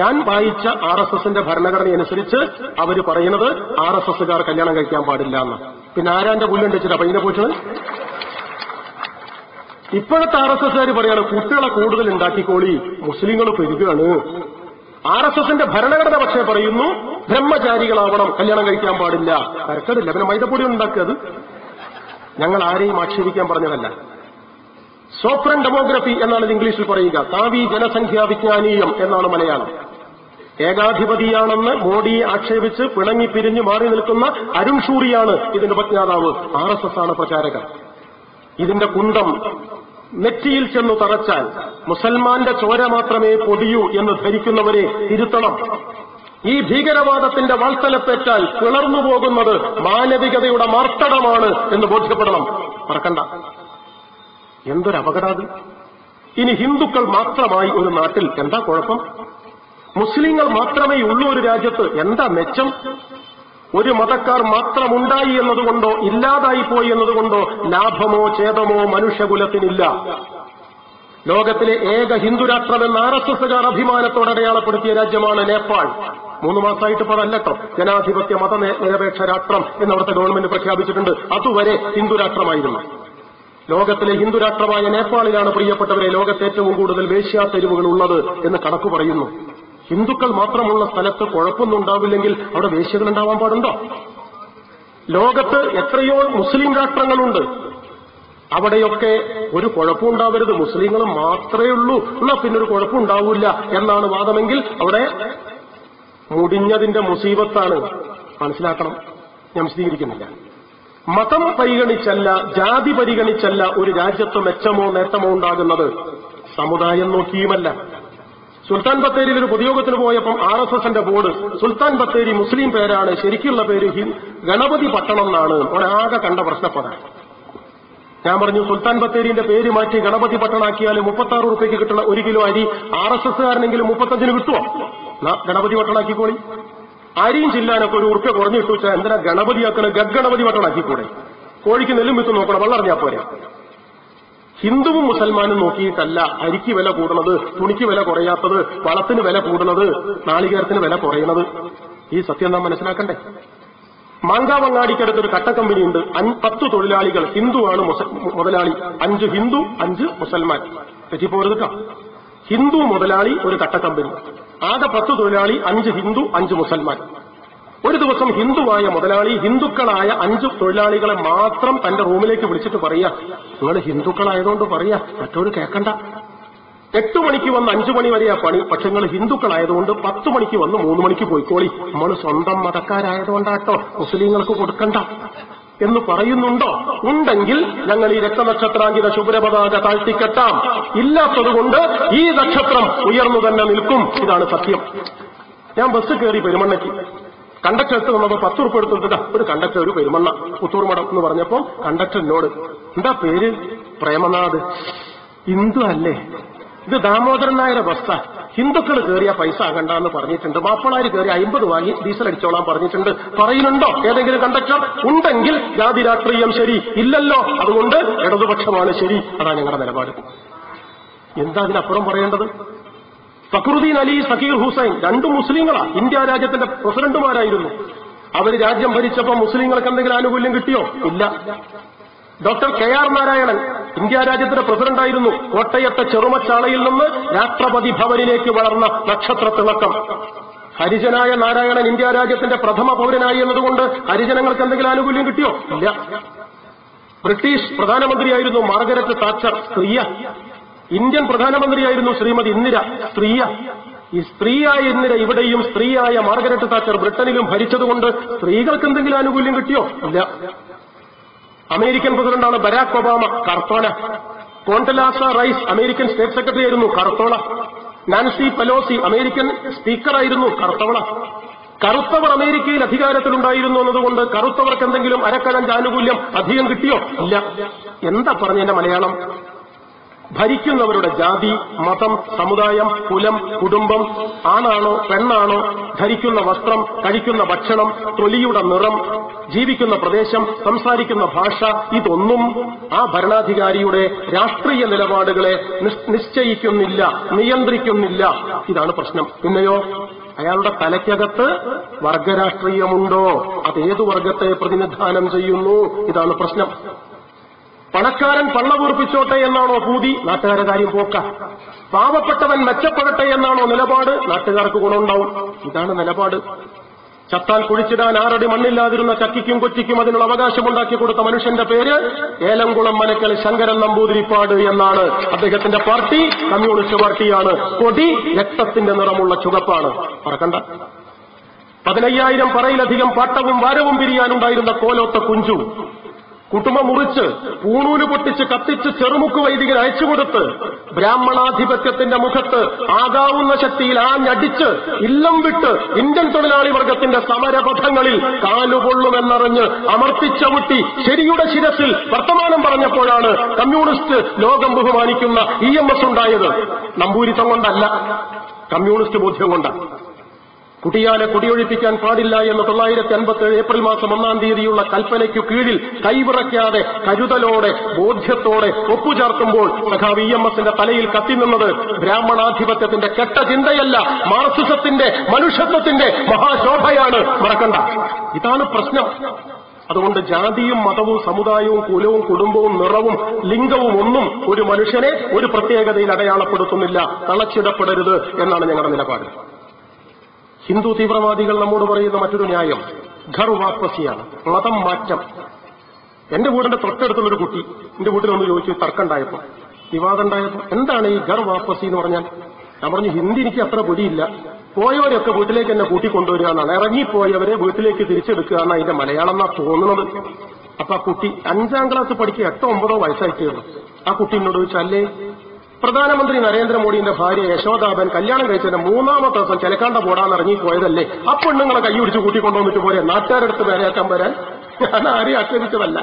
ഞാൻ വായിച്ച ആർ എസ് എസിന്റെ ഭരണഘടനയനുസരിച്ച് അവർ പറയുന്നത് ആർ എസ് എസുകാർ കല്യാണം കഴിക്കാൻ പാടില്ല എന്ന്. പിന്നെ ആരാന്റെ പുല്ലുണ്ട് വെച്ചിട്ട് അപ്പൊ ഇതിനെ പോയിട്ട് ഇപ്പോഴത്തെ ആർ എസ് എസുകാർ പറയാണ് കുട്ടികളെ കൂടുതൽ ഉണ്ടാക്കിക്കോളി മുസ്ലിങ്ങൾ പെരുകയാണ് ആർ എസ് എസിന്റെ ഭരണഘടന പക്ഷേ പറയുന്നു ബ്രഹ്മചാരികളാവണം കല്യാണം കഴിക്കാൻ പാടില്ല. തരക്കടില്ല. പിന്നെ മൈദപ്പൊടി ഉണ്ടാക്കിയത് ഞങ്ങൾ ആരെയും ആക്ഷേപിക്കാൻ പറഞ്ഞതല്ല. സോഫ്രൻ ഡെമോഗ്രഫി എന്നാണ് ഇത് ഇംഗ്ലീഷിൽ പറയുക. താവി ജനസംഖ്യാ വിജ്ഞാനീയം എന്നാണ് മലയാളം. ഏകാധിപതിയാണെന്ന് മോഡിയെ ആക്ഷേപിച്ച് പിണങ്ങി പിരിഞ്ഞു മാറി നിൽക്കുന്ന അരുൺ ഷൂറിയാണ് ഇതിന്റെ ഉപജ്ഞാതാവ്. ആർ എസ് എസ് ആണ് പ്രചാരകർ ഇതിന്റെ കുന്തം നെറ്റിയിൽ ചെന്നു തറച്ചാൽ മുസൽമാന്റെ ചോര മാത്രമേ പൊടിയൂ എന്ന് ധരിക്കുന്നവരെ തിരുത്തണം. ഈ ഭീകരവാദത്തിന്റെ വാത്സലപ്പേറ്റാൽ പിളർന്നു പോകുന്നത് മാനവികതയുടെ മാർത്തടമാണ് എന്ന് ബോധ്യപ്പെടണം. മറക്കണ്ട. എന്തൊരു അപകടാത്. ഇനി ഹിന്ദുക്കൾ മാത്രമായി ഒരു നാട്ടിൽ എന്താ കുഴപ്പം? മുസ്ലിങ്ങൾ മാത്രമേ ഉള്ളൂ ഒരു രാജ്യത്ത്. എന്താ മെച്ചം? ഒരു മതക്കാർ മാത്രമുണ്ടായി എന്നതുകൊണ്ടോ ഇല്ലാതായി പോയി എന്നതുകൊണ്ടോ ലാഭമോ ഛേദമോ മനുഷ്യകുലത്തിനില്ല. ലോകത്തിലെ ഏക ഹിന്ദുരാഷ്ട്രമെന്ന് ആർ എസ് എസുകാർ അഭിമാനത്തോടെ അടയാളപ്പെടുത്തിയ രാജ്യമാണ് നേപ്പാൾ. മൂന്ന് മാസമായിട്ട് അല്ലട്ടോ ജനാധിപത്യ മത നിരപേക്ഷ രാഷ്ട്രം എന്നവിടുത്തെ ഗവൺമെന്റ് പ്രഖ്യാപിച്ചിട്ടുണ്ട്. അതുവരെ ഹിന്ദുരാഷ്ട്രമായിരുന്നു ലോകത്തിലെ ഹിന്ദുരാഷ്ട്രമായ നേപ്പാളിലാണ് പ്രിയപ്പെട്ടവരെ ലോകത്തേറ്റവും കൂടുതൽ വേശ്യാതെരുവുകൾ ഉള്ളത് എന്ന് കണക്ക് പറയുന്നു. ഹിന്ദുക്കൾ മാത്രമുള്ള സ്ഥലത്ത് കുഴപ്പമൊന്നും ഉണ്ടാവില്ലെങ്കിൽ അവിടെ വേശ്യകൾ ഉണ്ടാവാൻ പാടുണ്ടോ? ലോകത്ത് എത്രയോ മുസ്ലിം രാഷ്ട്രങ്ങളുണ്ട്. അവിടെയൊക്കെ ഒരു കുഴപ്പമുണ്ടാവരുത് മുസ്ലിങ്ങൾ മാത്രമേ ഉള്ളൂ. എന്നാ പിന്നെ ഒരു കുഴപ്പമുണ്ടാവില്ല എന്നാണ് വാദമെങ്കിൽ അവിടെ മുടിഞ്ഞതിന്റെ മുസീബത്താണ്. മനസ്സിലാക്കണം. ഞാൻ വിശദീകരിക്കുന്നില്ല. മതം പരിഗണിച്ചല്ല ജാതി പരിഗണിച്ചല്ല ഒരു രാജ്യത്ത് മെച്ചമോ നേട്ടമോ ഉണ്ടാകുന്നത്. സമുദായം നോക്കിയുമല്ല. സുൽത്താൻ ബത്തേരിയിൽ ഒരു പൊതുയോഗത്തിന് പോയപ്പം ആർ എസ് എസിന്റെ ബോർഡ് സുൽത്താൻ ബത്തേരി മുസ്ലിം പേരാണ് ശരിക്കുള്ള പേര് ഗണപതി പട്ടണം എന്നാണ്. ഒരാകെ കണ്ട പ്രശ്നപ്പെടാൻ ഞാൻ പറഞ്ഞു സുൽത്താൻ ബത്തേരിന്റെ പേര് മാറ്റി ഗണപതി പട്ടണാക്കിയാൽ മുപ്പത്തി ആറ് റുപ്യക്ക് കിട്ടുന്ന ഒരു കിലോ അരി ആർ എസ് എസ്സുകാരനെങ്കിലും മുപ്പത്തഞ്ചിന് കിട്ടുമോ ഗണപതി പട്ടണാക്കിക്കോളി. അരിയും ചില്ലാനൊക്കെ ഒരു ഉറുപ്പ്യ കുറഞ്ഞു കിട്ടുവെച്ചാൽ എന്തിനാ ഗണപതിയാക്കണ ഗഗണപതി പട്ടണാക്കിക്കൂടെ? കോഴിക്ക് നെല്ലും വിത്ത് നോക്കണം വെള്ളം അറിഞ്ഞാ പോരാ. ഹിന്ദുവും മുസൽമാനും നോക്കിയിട്ടല്ല അരിക്ക് വില കൂടുന്നത് തുണിക്ക് വില കുറയാത്തത് വളത്തിന് വില കൂടുന്നത് നാളികേരത്തിന് വില കുറയുന്നത്. ഈ സത്യം നാം മനസ്സിലാക്കണ്ടേ? മാങ്കാവങ്ങാടിക്കടുത്തൊരു കട്ട കമ്പനിയുണ്ട് പത്ത് തൊഴിലാളികൾ ഹിന്ദുവാണ് മുതലാളി. അഞ്ച് ഹിന്ദു അഞ്ച് മുസൽമാൻ. തെറ്റിപ്പോരുത് ഹിന്ദു മുതലാളി ഒരു കട്ട കമ്പനി ആകെ പത്ത് തൊഴിലാളി അഞ്ച് ഹിന്ദു അഞ്ച് മുസൽമാൻ. ഒരു ദിവസം ഹിന്ദുവായ മുതലാളി ഹിന്ദുക്കളായ അഞ്ച് തൊഴിലാളികളെ മാത്രം തന്റെ റൂമിലേക്ക് വിളിച്ചിട്ട് പറയാ നിങ്ങൾ ഹിന്ദുക്കളായതുകൊണ്ട് പറയാ മറ്റൊരു കേൾക്കണ്ട എട്ട് മണിക്ക് വന്ന് അഞ്ചു മണി വരെയാ പണി പക്ഷെ നിങ്ങൾ ഹിന്ദുക്കളായതുകൊണ്ട് പത്ത് മണിക്ക് വന്ന് മൂന്ന് മണിക്ക് പോയിക്കോളി. നമ്മൾ സ്വന്തം മതക്കാരായതുകൊണ്ടാട്ടോ മുസ്ലിങ്ങൾക്ക് കൊടുക്കണ്ട. എന്ന് പറയുന്നുണ്ടോ? ഉണ്ടെങ്കിൽ ഞങ്ങൾ ഈ രക്തനക്ഷത്രാങ്കിത ശുഭ്രപതാക താഴ്ത്തിക്കെട്ടാം. ഇല്ലാത്തതുകൊണ്ട് ഈ നക്ഷത്രം ഉയർന്നു തന്നെ നിൽക്കും. ഇതാണ് സത്യം. ഞാൻ ബസ് കയറി പെരുമണ്ണയ്ക്ക്. കണ്ടക്ടർ എടുത്ത് നമ്മൾ പത്ത് ഉറുപ്പ് എടുത്തിട്ട് ഒരു കണ്ടക്ടർ ഒരു പെരുമണ്ണ പുത്തൂർ മഠം എന്ന് പറഞ്ഞപ്പോ കണ്ടക്ടറിനോട് എന്താ പേര്? പ്രേമനാഥ്. ഹിന്ദു അല്ലേ? ഇത് ദാമോദരൻ നായരുടെ ബസ്സ ഹിന്ദുക്കൾ കയറിയ പൈസ ആകണ്ട എന്ന് പറഞ്ഞിട്ടുണ്ട്. മാപ്പിളാര് കയറി അമ്പത് വാങ്ങി ഡീസൽ അടിച്ചോളാൻ പറഞ്ഞിട്ടുണ്ട്. പറയുന്നുണ്ടോ ഏതെങ്കിലും കണ്ടക്ടർ? ഉണ്ടെങ്കിൽ ജാതി രാഷ്ട്രീയം ശരി. ഇല്ലല്ലോ. അതുകൊണ്ട് ഇടതുപക്ഷമാണ് ശരി. അതാണ് ഞങ്ങളുടെ നിലപാട്. എന്താ അതിനപ്പുറം പറയേണ്ടത്? ഫക്രുദ്ദീൻ അലി സക്കീർ ഹുസൈൻ രണ്ടു മുസ്ലിങ്ങളാ. ഇന്ത്യ രാജ്യത്തിന്റെ പ്രസിഡന്റുമാരായിരുന്നു. അവർ രാജ്യം ഭരിച്ചപ്പോൾ മുസ്ലിങ്ങൾക്ക് എന്തെങ്കിലും ആനുകൂല്യം കിട്ടിയോ? ഇല്ല. Doctor K R Narayanan India രാജ്യത്തിന്റെ പ്രസിഡന്റായിരുന്നു. കോട്ടയത്തെ ചെറുമച്ചാളയിൽ നിന്ന് രാഷ്ട്രപതി ഭവനിലേക്ക് വളർന്ന നക്ഷത്ര തിളക്കം. ഹരിജനായ നാരായണൻ ഇന്ത്യ രാജ്യത്തിന്റെ പ്രഥമ പൗരനായി എന്നതുകൊണ്ട് ഹരിജനങ്ങൾക്ക് എന്തെങ്കിലും ആനുകൂല്യം കിട്ടിയോ? ഇല്ല. ബ്രിട്ടീഷ് പ്രധാനമന്ത്രിയായിരുന്നു മാർഗരറ്റ് താച്ചർ സ്ത്രീയ. ഇന്ത്യൻ പ്രധാനമന്ത്രിയായിരുന്നു ശ്രീമതി ഇന്ദിര സ്ത്രീയ. ഈ സ്ത്രീയായ ഇന്ദിര ഇവിടെയും സ്ത്രീയായ മാർഗരറ്റ് താച്ചർ ബ്രിട്ടനിലും ഭരിച്ചതുകൊണ്ട് സ്ത്രീകൾക്ക് എന്തെങ്കിലും ആനുകൂല്യം കിട്ടിയോ? ഇല്ല. അമേരിക്കൻ പ്രസിഡന്റാണ് Barack Obama കർത്തോല. Condoleezza Rice American state secretary ആയിരുന്നു കറുത്തോള നാൻസി പലോസി അമേരിക്കൻ സ്പീക്കറായിരുന്നു കറുത്തവള കറുത്തവർ അമേരിക്കയിൽ അധികാരത്തിലുണ്ടായിരുന്നു എന്നതുകൊണ്ട് കറുത്തവർക്ക് എന്തെങ്കിലും അരക്കഴഞ്ച് ആനുകൂല്യം അധികം കിട്ടിയോ? ഇല്ല. എന്താ പറഞ്ഞതിന്റെ മലയാളം? ഭരിക്കുന്നവരുടെ ജാതി മതം സമുദായം കുലം കുടുംബം ആണാണോ പെണ്ണാണോ ധരിക്കുന്ന വസ്ത്രം കഴിക്കുന്ന ഭക്ഷണം തൊലിയുടെ നിറം ജീവിക്കുന്ന പ്രദേശം സംസാരിക്കുന്ന ഭാഷ ഇതൊന്നും ആ ഭരണാധികാരിയുടെ രാഷ്ട്രീയ നിലപാടുകളെ നിശ്ചയിക്കുന്നില്ല നിയന്ത്രിക്കുന്നില്ല. ഇതാണ് പ്രശ്നം. പിന്നെയോ അയാളുടെ തലയ്ക്കകത്ത് വർഗരാഷ്ട്രീയമുണ്ടോ? അതേതു വർഗത്തെ പ്രതിനിധാനം ചെയ്യുന്നു? ഇതാണ് പ്രശ്നം. പണക്കാരൻ പള്ള വീർപ്പിച്ചോട്ടെ എന്നാണോ പൂതി? നാട്ടുകാരെ കാര്യം പോക്ക. പാവപ്പെട്ടവൻ മെച്ചപ്പെടട്ടെ എന്നാണോ നിലപാട്? നാട്ടുകാർക്ക് ഗുണമുണ്ടാവും. ഇതാണ് നിലപാട്. ചത്താൽ കുഴിച്ചിടാൻ ആറടി മണ്ണില്ലാതിരുന്ന ചക്കിക്കും കൊച്ചിക്കും അതിനുള്ള അവകാശമുണ്ടാക്കി കൊടുത്ത മനുഷ്യന്റെ പേര് ഏലംകുളം മനക്കൽ ശങ്കരൻ നമ്പൂതിരിപ്പാട് എന്നാണ്. അദ്ദേഹത്തിന്റെ പാർട്ടി കമ്മ്യൂണിസ്റ്റ് പാർട്ടിയാണ്. കൊടി രക്തത്തിന്റെ നിറമുള്ള ചുവപ്പാണ്. പറക്കണ്ട പതിനയ്യായിരം പറയിലധികം പാട്ടവും വാരവും പിരിയാനുണ്ടായിരുന്ന കോലോത്ത കുഞ്ചു. കുട്ടുമ മുറിച്ച് പൂണൂൽ പൊട്ടിച്ച് കത്തിച്ച് ചെറുമുക്ക് വൈദികൻ അയച്ചുകൊടുത്ത് ബ്രാഹ്മണാധിപത്യത്തിന്റെ മുഖത്ത് ആകാവുന്ന ശക്തിയിൽ ആഞ്ഞടിച്ച് ഇല്ലം വിട്ട് ഇന്ത്യൻ തൊഴിലാളി വർഗത്തിന്റെ സമരപഥങ്ങളിൽ കാലുകൊള്ളുമെന്നറിഞ്ഞ് അമർത്തിച്ചവിട്ടി ശരിയുടെ ശിരസിൽ വർത്തമാനം പറഞ്ഞപ്പോഴാണ് കമ്മ്യൂണിസ്റ്റ് ലോകം ബഹുമാനിക്കുന്ന ഇ എം എസ് ഉണ്ടായത്. നമ്പൂരിത്തം കൊണ്ടല്ല. കമ്മ്യൂണിസ്റ്റ് ബോധ്യം കൊണ്ടാണ്. കുട്ടിയാലെ കുടിയൊഴിപ്പിക്കാൻ പാടില്ല എന്ന് തൊള്ളായിരത്തി അൻപത്തേഴ് ഏപ്രിൽ മാസം ഒന്നാം തീയതിയുള്ള കൽപ്പനയ്ക്കു കീഴിൽ കൈവിറയ്ക്കാതെ കരുതലോടെ ബോധ്യത്തോടെ ഒപ്പുചേർക്കുമ്പോൾ സഖാവ് ഇ എം എസിന്റെ തലയിൽ കത്തിനിന്നത് ബ്രാഹ്മണാധിപത്യത്തിന്റെ കെട്ട ചിന്തയല്ല മാർസിസത്തിന്റെ മനുഷ്യത്വത്തിന്റെ മഹാശോഭയാണ്. മറക്കണ്ട. ഇതാണ് പ്രശ്നം. അതുകൊണ്ട് ജാതിയും മതവും സമുദായവും കുലവും കുടുംബവും നിറവും ലിംഗവും ഒന്നും ഒരു മനുഷ്യനെ ഒരു പ്രത്യേകതയിൽ അടയാളപ്പെടുത്തുന്നില്ല. തളച്ചിടപ്പെടരുത് എന്നാണ് ഞങ്ങളുടെ നിലപാട്. ഹിന്ദു തീവ്രവാദികൾ നമ്മോട് പറയുന്ന മറ്റൊരു ന്യായം ഘർ വാപ്പസിയാണ് മതം മാറ്റം. എന്റെ വീടിന്റെ തൊട്ടടുത്തുള്ള ഒരു കുട്ടി എന്റെ വീട്ടിൽ ഒന്ന് ചോദിച്ചു തർക്കമുണ്ടായപ്പോ വിവാദം ഉണ്ടായപ്പോ എന്താണ് ഈ ഘർ വാപ്പസി എന്ന് പറഞ്ഞാൽ? ഞാൻ പറഞ്ഞു ഹിന്ദി എനിക്ക് അത്ര പൊടിയില്ല. പോയവരൊക്കെ വീട്ടിലേക്ക് എന്നെ കൂട്ടിക്കൊണ്ടുവരിക എന്നാണ്. ഇറങ്ങിപ്പോയവരെ വീട്ടിലേക്ക് തിരിച്ചെടുക്കുക എന്നാണ് അതിന്റെ മലയാളം എന്നാ തോന്നുന്നത്. അപ്പൊ ആ കുട്ടി അഞ്ചാം ക്ലാസ് പഠിക്കുക എട്ടോ ഒമ്പതോ വയസ്സായിട്ടേ ഉള്ളൂ. ആ കുട്ടി എന്നോട് ചോദിച്ചാൽ അല്ലേ പ്രധാനമന്ത്രി നരേന്ദ്രമോദിന്റെ ഭാര്യ യശോദാബൻ കല്യാണം കഴിച്ചതിന്റെ മൂന്നാമത്തെ ദിവസം ചിലക്കാണ്ട പോടാന്ന് ഇറങ്ങി പോയതല്ലേ ആ പെണ്ണുങ്ങളെ കൈ പിടിച്ച് കൂട്ടിക്കൊണ്ടുവന്നിട്ട് പോരെ? നാട്ടുകാരടുത്ത് വേലയാക്കാൻ വരാൻ ഞാൻ ആരെയും ആക്ഷേപിച്ചതല്ല.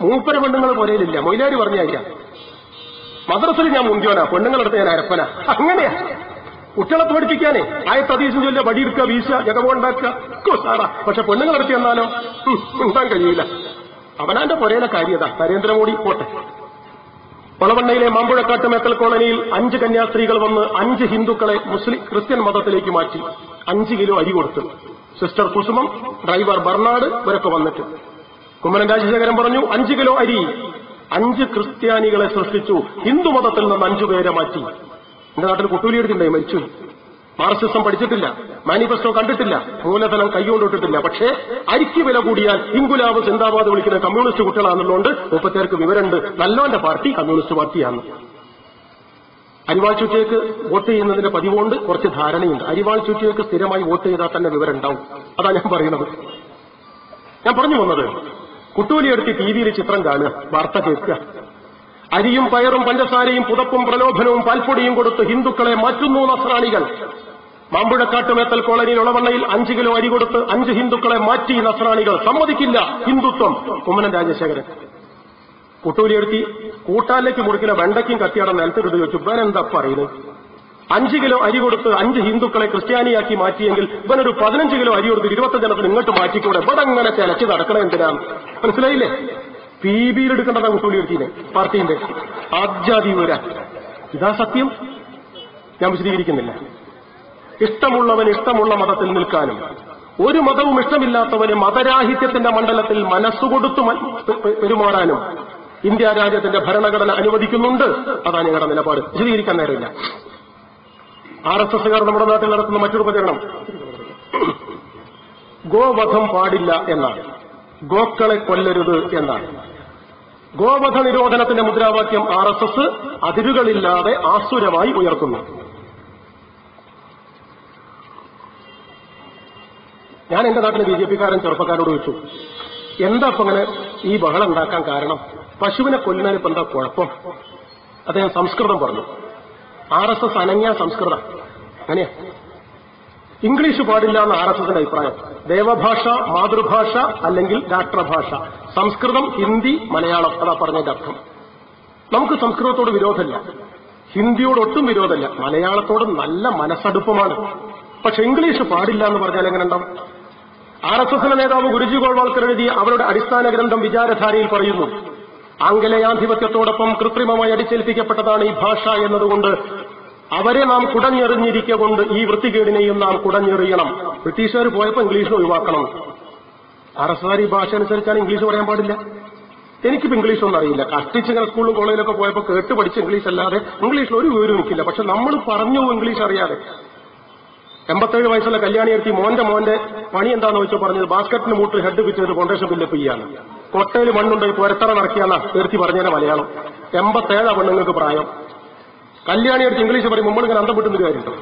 മൂപ്പര പെണ്ണുങ്ങൾ പോരയിലില്ല മൊയിലാരി പറഞ്ഞായിരിക്കാം മദ്രസിൽ ഞാൻ മുന്തിയോനാ പെണ്ണുങ്ങളെടുത്ത് ഞാൻ അരപ്പന. അങ്ങനെയാ. കുട്ടികളെ പഠിപ്പിക്കാനേ ആയ അതീശം ചൊല്ലുക വടിയെടുക്കുക വീശ ജഗമുണ്ടാക്കുക സാറാ. പക്ഷെ പെണ്ണുങ്ങളെടുത്ത് ചെന്നാലോ? ഉം, ഉണ്ടാൻ കഴിയില്ല അവനാന്റെ പൊരയിലെ കാര്യതാ നരേന്ദ്രമോദി പോട്ടെ. പളവണ്ണയിലെ മാമ്പുഴക്കാട്ട് മേക്കൽ കോളനിയിൽ അഞ്ച് കന്യാസ്ത്രീകൾ വന്ന് അഞ്ച് ഹിന്ദുക്കളെ മുസ്ലിം ക്രിസ്ത്യൻ മതത്തിലേക്ക് മാറ്റി അഞ്ച് കിലോ അരി കൊടുത്തു. സിസ്റ്റർ കുസുമം ഡ്രൈവർ ബർണാഡ് ഇവരൊക്കെ വന്നിട്ട്. കുമ്മനം രാജശേഖരൻ പറഞ്ഞു അഞ്ച് കിലോ അരി. അഞ്ച് ക്രിസ്ത്യാനികളെ സൃഷ്ടിച്ചു ഹിന്ദു മതത്തിൽ നിന്ന് അഞ്ചു പേരെ മാറ്റി. എന്റെ നാട്ടിൽ കുട്ടൂലിയെടുത്തിണ്ടായി മരിച്ചു. മാർക്സിസം പഠിച്ചിട്ടില്ല മാനിഫെസ്റ്റോ കണ്ടിട്ടില്ല മൂലധനം കൈകൊണ്ടിട്ടിട്ടില്ല പക്ഷേ അരിക്ക് വില കൂടിയാൽ ഇൻകുലാബ് സിന്ദാബാദ് വിളിക്കുന്ന കമ്മ്യൂണിസ്റ്റ് കുട്ടികളാണെന്നുള്ളതുകൊണ്ട് മുപ്പത്തേർക്ക് വിവരമുണ്ട്. നല്ലോന്റെ പാർട്ടി കമ്മ്യൂണിസ്റ്റ് പാർട്ടിയാണ്. അരിവാൾ ചുറ്റിയേക്ക് വോട്ട് ചെയ്യുന്നതിന്റെ പതിവുകൊണ്ട് കുറച്ച് ധാരണയുണ്ട്. അരിവാൾ ചുറ്റിയേക്ക് സ്ഥിരമായി വോട്ട് ചെയ്താൽ തന്നെ വിവരം ഉണ്ടാവും അതാ ഞാൻ പറയുന്നത്. ഞാൻ പറഞ്ഞു വന്നത് കുട്ടൂലി എടുത്ത് ടി വിയിൽ ചിത്രം കാണുക വാർത്ത കേൾക്കുക. അരിയും പയറും പഞ്ചസാരയും പുതപ്പും പ്രലോഭനവും പാൽപ്പൊടിയും കൊടുത്ത് ഹിന്ദുക്കളെ മാറ്റുന്നു നസ്രാണികൾ. മാമ്പുഴക്കാട്ട് മേത്തൽ കോളനിയിൽ ഉളവണ്ണയിൽ അഞ്ച് കിലോ അരി കൊടുത്ത് അഞ്ച് ഹിന്ദുക്കളെ മാറ്റി നസ്രാണികൾ. സമ്മതിക്കില്ല ഹിന്ദുത്വം. കുമ്മനം രാജശേഖരൻ. കുട്ടൂലിയെടുത്തി കൂട്ടാലേക്ക് മുറിക്കുന്ന വെണ്ടയ്ക്കും കത്തിയാടം നിലത്തിട്ട് ചോദിച്ചു ഇവൻ എന്താ പറയുന്നത്? അഞ്ച് കിലോ അരി കൊടുത്ത് അഞ്ച് ഹിന്ദുക്കളെ ക്രിസ്ത്യാനിയാക്കി മാറ്റിയെങ്കിൽ ഇവനൊരു പതിനഞ്ച് കിലോ അരി കൊടുത്ത് ഇരുപത്തഞ്ചെണ്ണത്തിന് ഇങ്ങോട്ട് മാറ്റിക്കൂടെ? ഇവിടെ അങ്ങനെ ചിലച്ച് നടക്കണം എന്തിനാണ്? മനസ്സിലായില്ലേ? പി ബിയിൽ എടുക്കേണ്ടതാ കുട്ടൂലിയെടുത്തിനെ പാർട്ടിന്റെ. ആദ്യാതി വരാ ഇതാ സത്യം. ഞാൻ വിശദീകരിക്കുന്നില്ല. ഇഷ്ടമുള്ളവൻ ഇഷ്ടമുള്ള മതത്തിൽ നിൽക്കാനും ഒരു മതവും ഇഷ്ടമില്ലാത്തവന് മതരാഹിത്യത്തിന്റെ മണ്ഡലത്തിൽ മനസ്സുകൊടുത്തു പെരുമാറാനും ഇന്ത്യ രാജ്യത്തിന്റെ ഭരണഘടന അനുവദിക്കുന്നുണ്ട്. അതാണ് ഞങ്ങളുടെ നിലപാട്. വിശദീകരിക്കാൻ നേരമില്ല. ആർ എസ് എസുകാർ നമ്മുടെ നാട്ടിൽ നടത്തുന്ന മറ്റൊരു പ്രചരണം ഗോവധം പാടില്ല എന്നാണ്. ഗോക്കളെ കൊല്ലരുത് എന്നാണ്. ഗോവധ നിരോധനത്തിന്റെ മുദ്രാവാക്യം ആർ എസ് എസ് അതിരുകളില്ലാതെ ആസുരമായി ഉയർത്തുന്നു. ഞാൻ എന്റെ നാട്ടിലെ ബി ജെ പിക്കാരൻ ചെറുപ്പക്കാരോട് ചോദിച്ചു എന്താ ഇപ്പൊ അങ്ങനെ ഈ ബഹളം ഉണ്ടാക്കാൻ കാരണം? പശുവിനെ കൊല്ലുന്നതിന് ഇപ്പൊ എന്താ കുഴപ്പം? അദ്ദേഹം സംസ്കൃതം പറഞ്ഞു. ആർ എസ് എസ് അനങ്ങിയ സംസ്കൃതം. അങ്ങനെയാ ഇംഗ്ലീഷ് പാടില്ല എന്ന് ആർ എസ് എസിന്റെ അഭിപ്രായം. ദേവഭാഷ മാതൃഭാഷ അല്ലെങ്കിൽ രാഷ്ട്രഭാഷ. സംസ്കൃതം ഹിന്ദി മലയാളം. അതാ പറഞ്ഞതിന്റെ അർത്ഥം. നമുക്ക് സംസ്കൃതത്തോട് വിരോധമില്ല. ഹിന്ദിയോട് ഒട്ടും വിരോധമില്ല. മലയാളത്തോട് നല്ല മനസ്സടുപ്പമാണ്. പക്ഷെ ഇംഗ്ലീഷ് പാടില്ല എന്ന് പറഞ്ഞാൽ എങ്ങനെ ഉണ്ടാവും? ആർ എസ് എസിന്റെ നേതാവ് ഗുരുജി ഗോൾവാൾക്കർ എഴുതി അവരുടെ അടിസ്ഥാന ഗ്രന്ഥം വിചാരധാരയിൽ പറയുന്നു. ആംഗലേയാധിപത്യത്തോടൊപ്പം കൃത്രിമമായി അടിച്ചേൽപ്പിക്കപ്പെട്ടതാണ് ഈ ഭാഷ എന്നതുകൊണ്ട് അവരെ നാം കുടഞ്ഞെറിഞ്ഞിരിക്കെ കൊണ്ട് ഈ വൃത്തികേടിനെയും നാം കുടഞ്ഞെറിയണം. ബ്രിട്ടീഷുകാർ പോയപ്പോൾ ഇംഗ്ലീഷ് ഒഴിവാക്കണം. ആർ എസ് ആർ ഈ ഭാഷ അനുസരിച്ചാണ് ഇംഗ്ലീഷ് പറയാൻ പാടില്ല. എനിക്കിപ്പോ ഇംഗ്ലീഷ് ഒന്നും അറിയില്ല. കഷ്ടിച്ച് ഇങ്ങനെ സ്കൂളിലും കോളേജിലൊക്കെ പോയപ്പോൾ കേട്ട് പഠിച്ച ഇംഗ്ലീഷ് അല്ലാതെ ഇംഗ്ലീഷിൽ ഒരു വിവരം എനിക്കില്ല. പക്ഷെ നമ്മൾ പറഞ്ഞു ഇംഗ്ലീഷ് അറിയാതെ എൺപത്തേഴ് വയസ്സുള്ള കല്യാണിയെടുത്തി മോന്റെ മോന്റെ പണി എന്താണെന്ന് വെച്ചാൽ പറഞ്ഞത് ബാസ്ക്കറ്റിന് മൂട്ട് ഹെഡ് വെച്ചത് ഫൗണ്ടേഷൻ ബില്ലപ്പ് ചെയ്യാണ്. കൊട്ടയിൽ മണ്ണുണ്ട് പുരത്തറ നടക്കിയാണ് തീർത്തി പറഞ്ഞതിന്റെ മലയാളം. എൺപത്തേഴാ പെണ്ണുങ്ങൾക്ക് പ്രായം. കല്യാണിയെടുത്ത് ഇംഗ്ലീഷ് പറയും മുമ്പ് ഇങ്ങനെ അന്തം വിട്ടുന്ന കാര്യമുണ്ടോ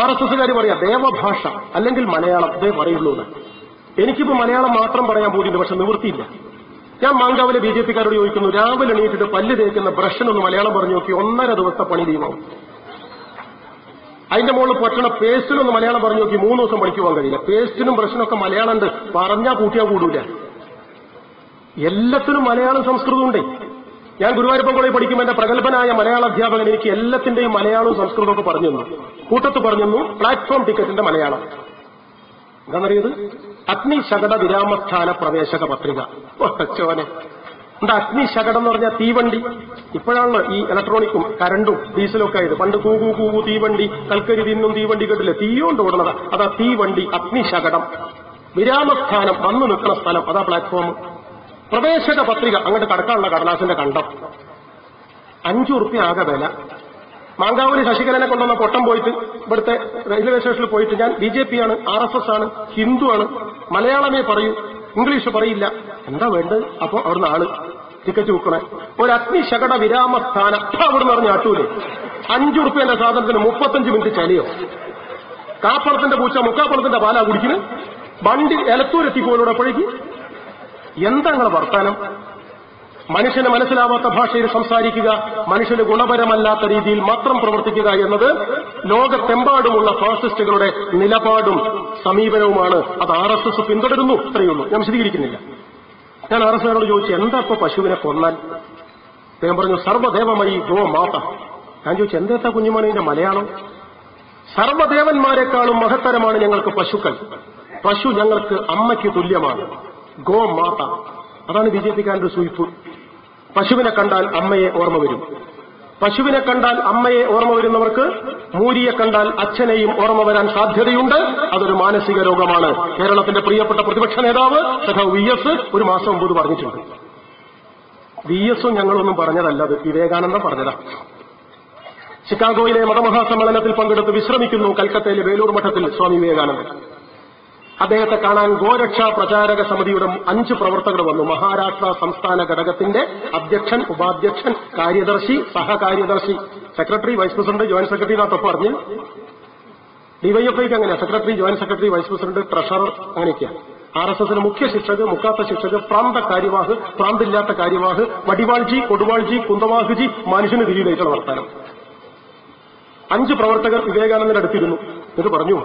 ആർ എസ് എസ്സുകാർ പറയാം ദേവഭാഷ അല്ലെങ്കിൽ മലയാളം ഇതേ പറയുള്ളൂ. എനിക്കിപ്പോ മലയാളം മാത്രം പറയാൻ പോയിട്ടുണ്ട് പക്ഷെ നിവൃത്തിയില്ല. ഞാൻ മാങ്കാവിലെ ബി ജെ പിക്കാരോട് ചോദിക്കുന്നു രാവിലെ എണീറ്റിട്ട് പല്ല് തേക്കുന്ന ബ്രഷനൊന്ന് മലയാളം പറഞ്ഞു നോക്കി ഒന്നര ദിവസത്തെ പണി ലീവാവും. അതിന്റെ മുകളിൽ പറ്റണ പേസ്റ്റിനൊന്ന് മലയാളം പറഞ്ഞു നോക്കി മൂന്ന് ദിവസം പഠിക്കുവാൻ കഴിയില്ല. പേസ്റ്റിനും ബ്രഷിനൊക്കെ മലയാളം ഉണ്ട്. പറഞ്ഞാ കൂട്ടിയാ കൂടൂല. എല്ലാത്തിനും മലയാളം സംസ്കൃതം ഉണ്ടേ. ഞാൻ ഗുരുവായൂരപ്പൻ കോളേജ് പഠിക്കുമ്പോൾ എന്റെ പ്രഗത്ഭനായ മലയാള അധ്യാപകൻ എനിക്ക് എല്ലാത്തിന്റെയും മലയാളവും സംസ്കൃതവും ഒക്കെ പറഞ്ഞു തന്നു കൂട്ടത്ത് പറഞ്ഞു തന്നു പ്ലാറ്റ്ഫോം ടിക്കറ്റിന്റെ മലയാളം. എന്താണെന്നറിയത് അഗ്നിശകട വിരാമസ്ഥാന പ്രവേശക പത്രിക. ഓ, ചോനെ എന്താ അഗ്നിശകടം എന്ന് പറഞ്ഞാൽ തീവണ്ടി? ഇപ്പോഴാണല്ലോ ഈ ഇലക്ട്രോണിക്കും കരണ്ടും ഡീസലും ഒക്കെ ആയത്. പണ്ട് കൂകൂ കൂകൂ തീവണ്ടി. കൽക്കരി തിന്നും തീവണ്ടി കേട്ടില്ലേ? തീയോണ്ട് ഓടുന്നത്. അതാ തീവണ്ടി അഗ്നിശകടം. വിരാമസ്ഥാനം വന്നു നിൽക്കുന്ന സ്ഥലം. അതാ പ്ലാറ്റ്ഫോം പ്രവേശക പത്രിക അങ്ങോട്ട് കടക്കാനുള്ള കടലാസിന്റെ കണ്ടം. അഞ്ചു റുപ്യ ആകെ വില. മാങ്കാവിന് ശശികലനെ കൊണ്ടുവന്ന പൊട്ടം പോയിട്ട് ഇവിടുത്തെ റെയിൽവേ സ്റ്റേഷനിൽ പോയിട്ട് ഞാൻ ബി ജെ പി ആണ് ആർ എസ് എസ് ആണ് ഹിന്ദു ആണ്. മലയാളമേ പറയൂ. ഇംഗ്ലീഷ് പറയില്ല. എന്താ വേണ്ടത്? അപ്പൊ അവിടുന്ന് ആൾ ടിക്കറ്റ് വിൽക്കണേ ഒരു അഗ്നിശകട വിരാമസ്ഥാനം. സ്ഥാനം അവിടുന്ന് പറഞ്ഞ ആട്ടൂലേ? അഞ്ചു റുപ്യന്റെ സാധനത്തിന് മുപ്പത്തഞ്ച് മിനിറ്റ് ചലിയോ കാപ്പളത്തിന്റെ പൂച്ച മുക്കാപ്പളത്തിന്റെ പാലാ കുടിക്കുന്നു വണ്ടി എലത്തൂരെത്തിപ്പോലൂടെ പഴകി എന്താ നിങ്ങളെ വർത്താനം? മനുഷ്യന് മനസ്സിലാവാത്ത ഭാഷയിൽ സംസാരിക്കുക മനുഷ്യന് ഗുണപരമല്ലാത്ത രീതിയിൽ മാത്രം പ്രവർത്തിക്കുക എന്നത് ലോകത്തെമ്പാടുമുള്ള ഫാസിസ്റ്റുകളുടെ നിലപാടും സമീപനവുമാണ്. അത് ആർ എസ് എസ് പിന്തുടരുന്നു. അത്രയുള്ളൂ ഞാൻ വിശദീകരിക്കുന്നില്ല. ഞാൻ ആർ എസ് എസിനോട് ചോദിച്ചു എന്താ ഇപ്പൊ പശുവിനെ കൊന്നാൽ? അദ്ദേഹം പറഞ്ഞു സർവദേവമയി ഗോ മാത. ഞാൻ ചോദിച്ചു എന്താ കുഞ്ഞുമണിന്റെ മലയാളം? സർവദേവന്മാരെക്കാളും മഹത്തരമാണ് ഞങ്ങൾക്ക് പശുക്കൾ. പശു ഞങ്ങൾക്ക് അമ്മയ്ക്ക് തുല്യമാണ്. ഗോ മാത. അതാണ് ബി ജെ പിക്കാരന്റെ സൂയിപ്പ് പശുവിനെ കണ്ടാൽ അമ്മയെ ഓർമ്മ വരും. പശുവിനെ കണ്ടാൽ അമ്മയെ ഓർമ്മ വരുന്നവർക്ക് മൂരിയെ കണ്ടാൽ അച്ഛനെയും ഓർമ്മ വരാൻ സാധ്യതയുണ്ട്. അതൊരു മാനസിക രോഗമാണ്. കേരളത്തിന്റെ പ്രിയപ്പെട്ട പ്രതിപക്ഷ നേതാവ് സഖാവ് വി എസ് ഒരു മാസം മുമ്പ് പറഞ്ഞിട്ടുണ്ട്. വി എസും ഞങ്ങളൊന്നും പറഞ്ഞതല്ല അത്. വിവേകാനന്ദ പറഞ്ഞതാ. ചിക്കാഗോയിലെ മതമഹാസമ്മേളനത്തിൽ പങ്കെടുത്ത് വിശ്രമിക്കുന്നു കൽക്കത്തയിലെ വേലൂർ മഠത്തിൽ സ്വാമി വിവേകാനന്ദൻ. അദ്ദേഹത്തെ കാണാൻ ഗോരക്ഷാ പ്രചാരക സമിതിയുടെ അഞ്ച് പ്രവർത്തകർ വന്നു. മഹാരാഷ്ട്ര സംസ്ഥാന ഘടകത്തിന്റെ അധ്യക്ഷൻ ഉപാധ്യക്ഷൻ കാര്യദർശി സഹകാര്യദർശി. Secretary vice president joint secretary എന്നൊക്കെ പറഞ്ഞ്? ഡിവൈഎഫ്ഐക്ക് അങ്ങനെ secretary joint secretary vice president treasurer അങ്ങനെയൊക്കെയാണ് ആർ എസ് എസിന് മുഖ്യ ശിക്ഷക് മുക്കാത്ത ശിക്ഷക് പ്രാന്ത കാര്യവാഹ് പ്രാന്തില്ലാത്ത കാര്യവാഹ് വടിവാൾജി കൊടുവാൾജി കുന്തവാഹുജി മനുഷ്യന് തിരിയിലേക്കുള്ള വർത്താനം. അഞ്ച് പ്രവർത്തകർ വിവേകാനന്ദന്റെ അടുത്തിരുന്നു ഇത് പറഞ്ഞു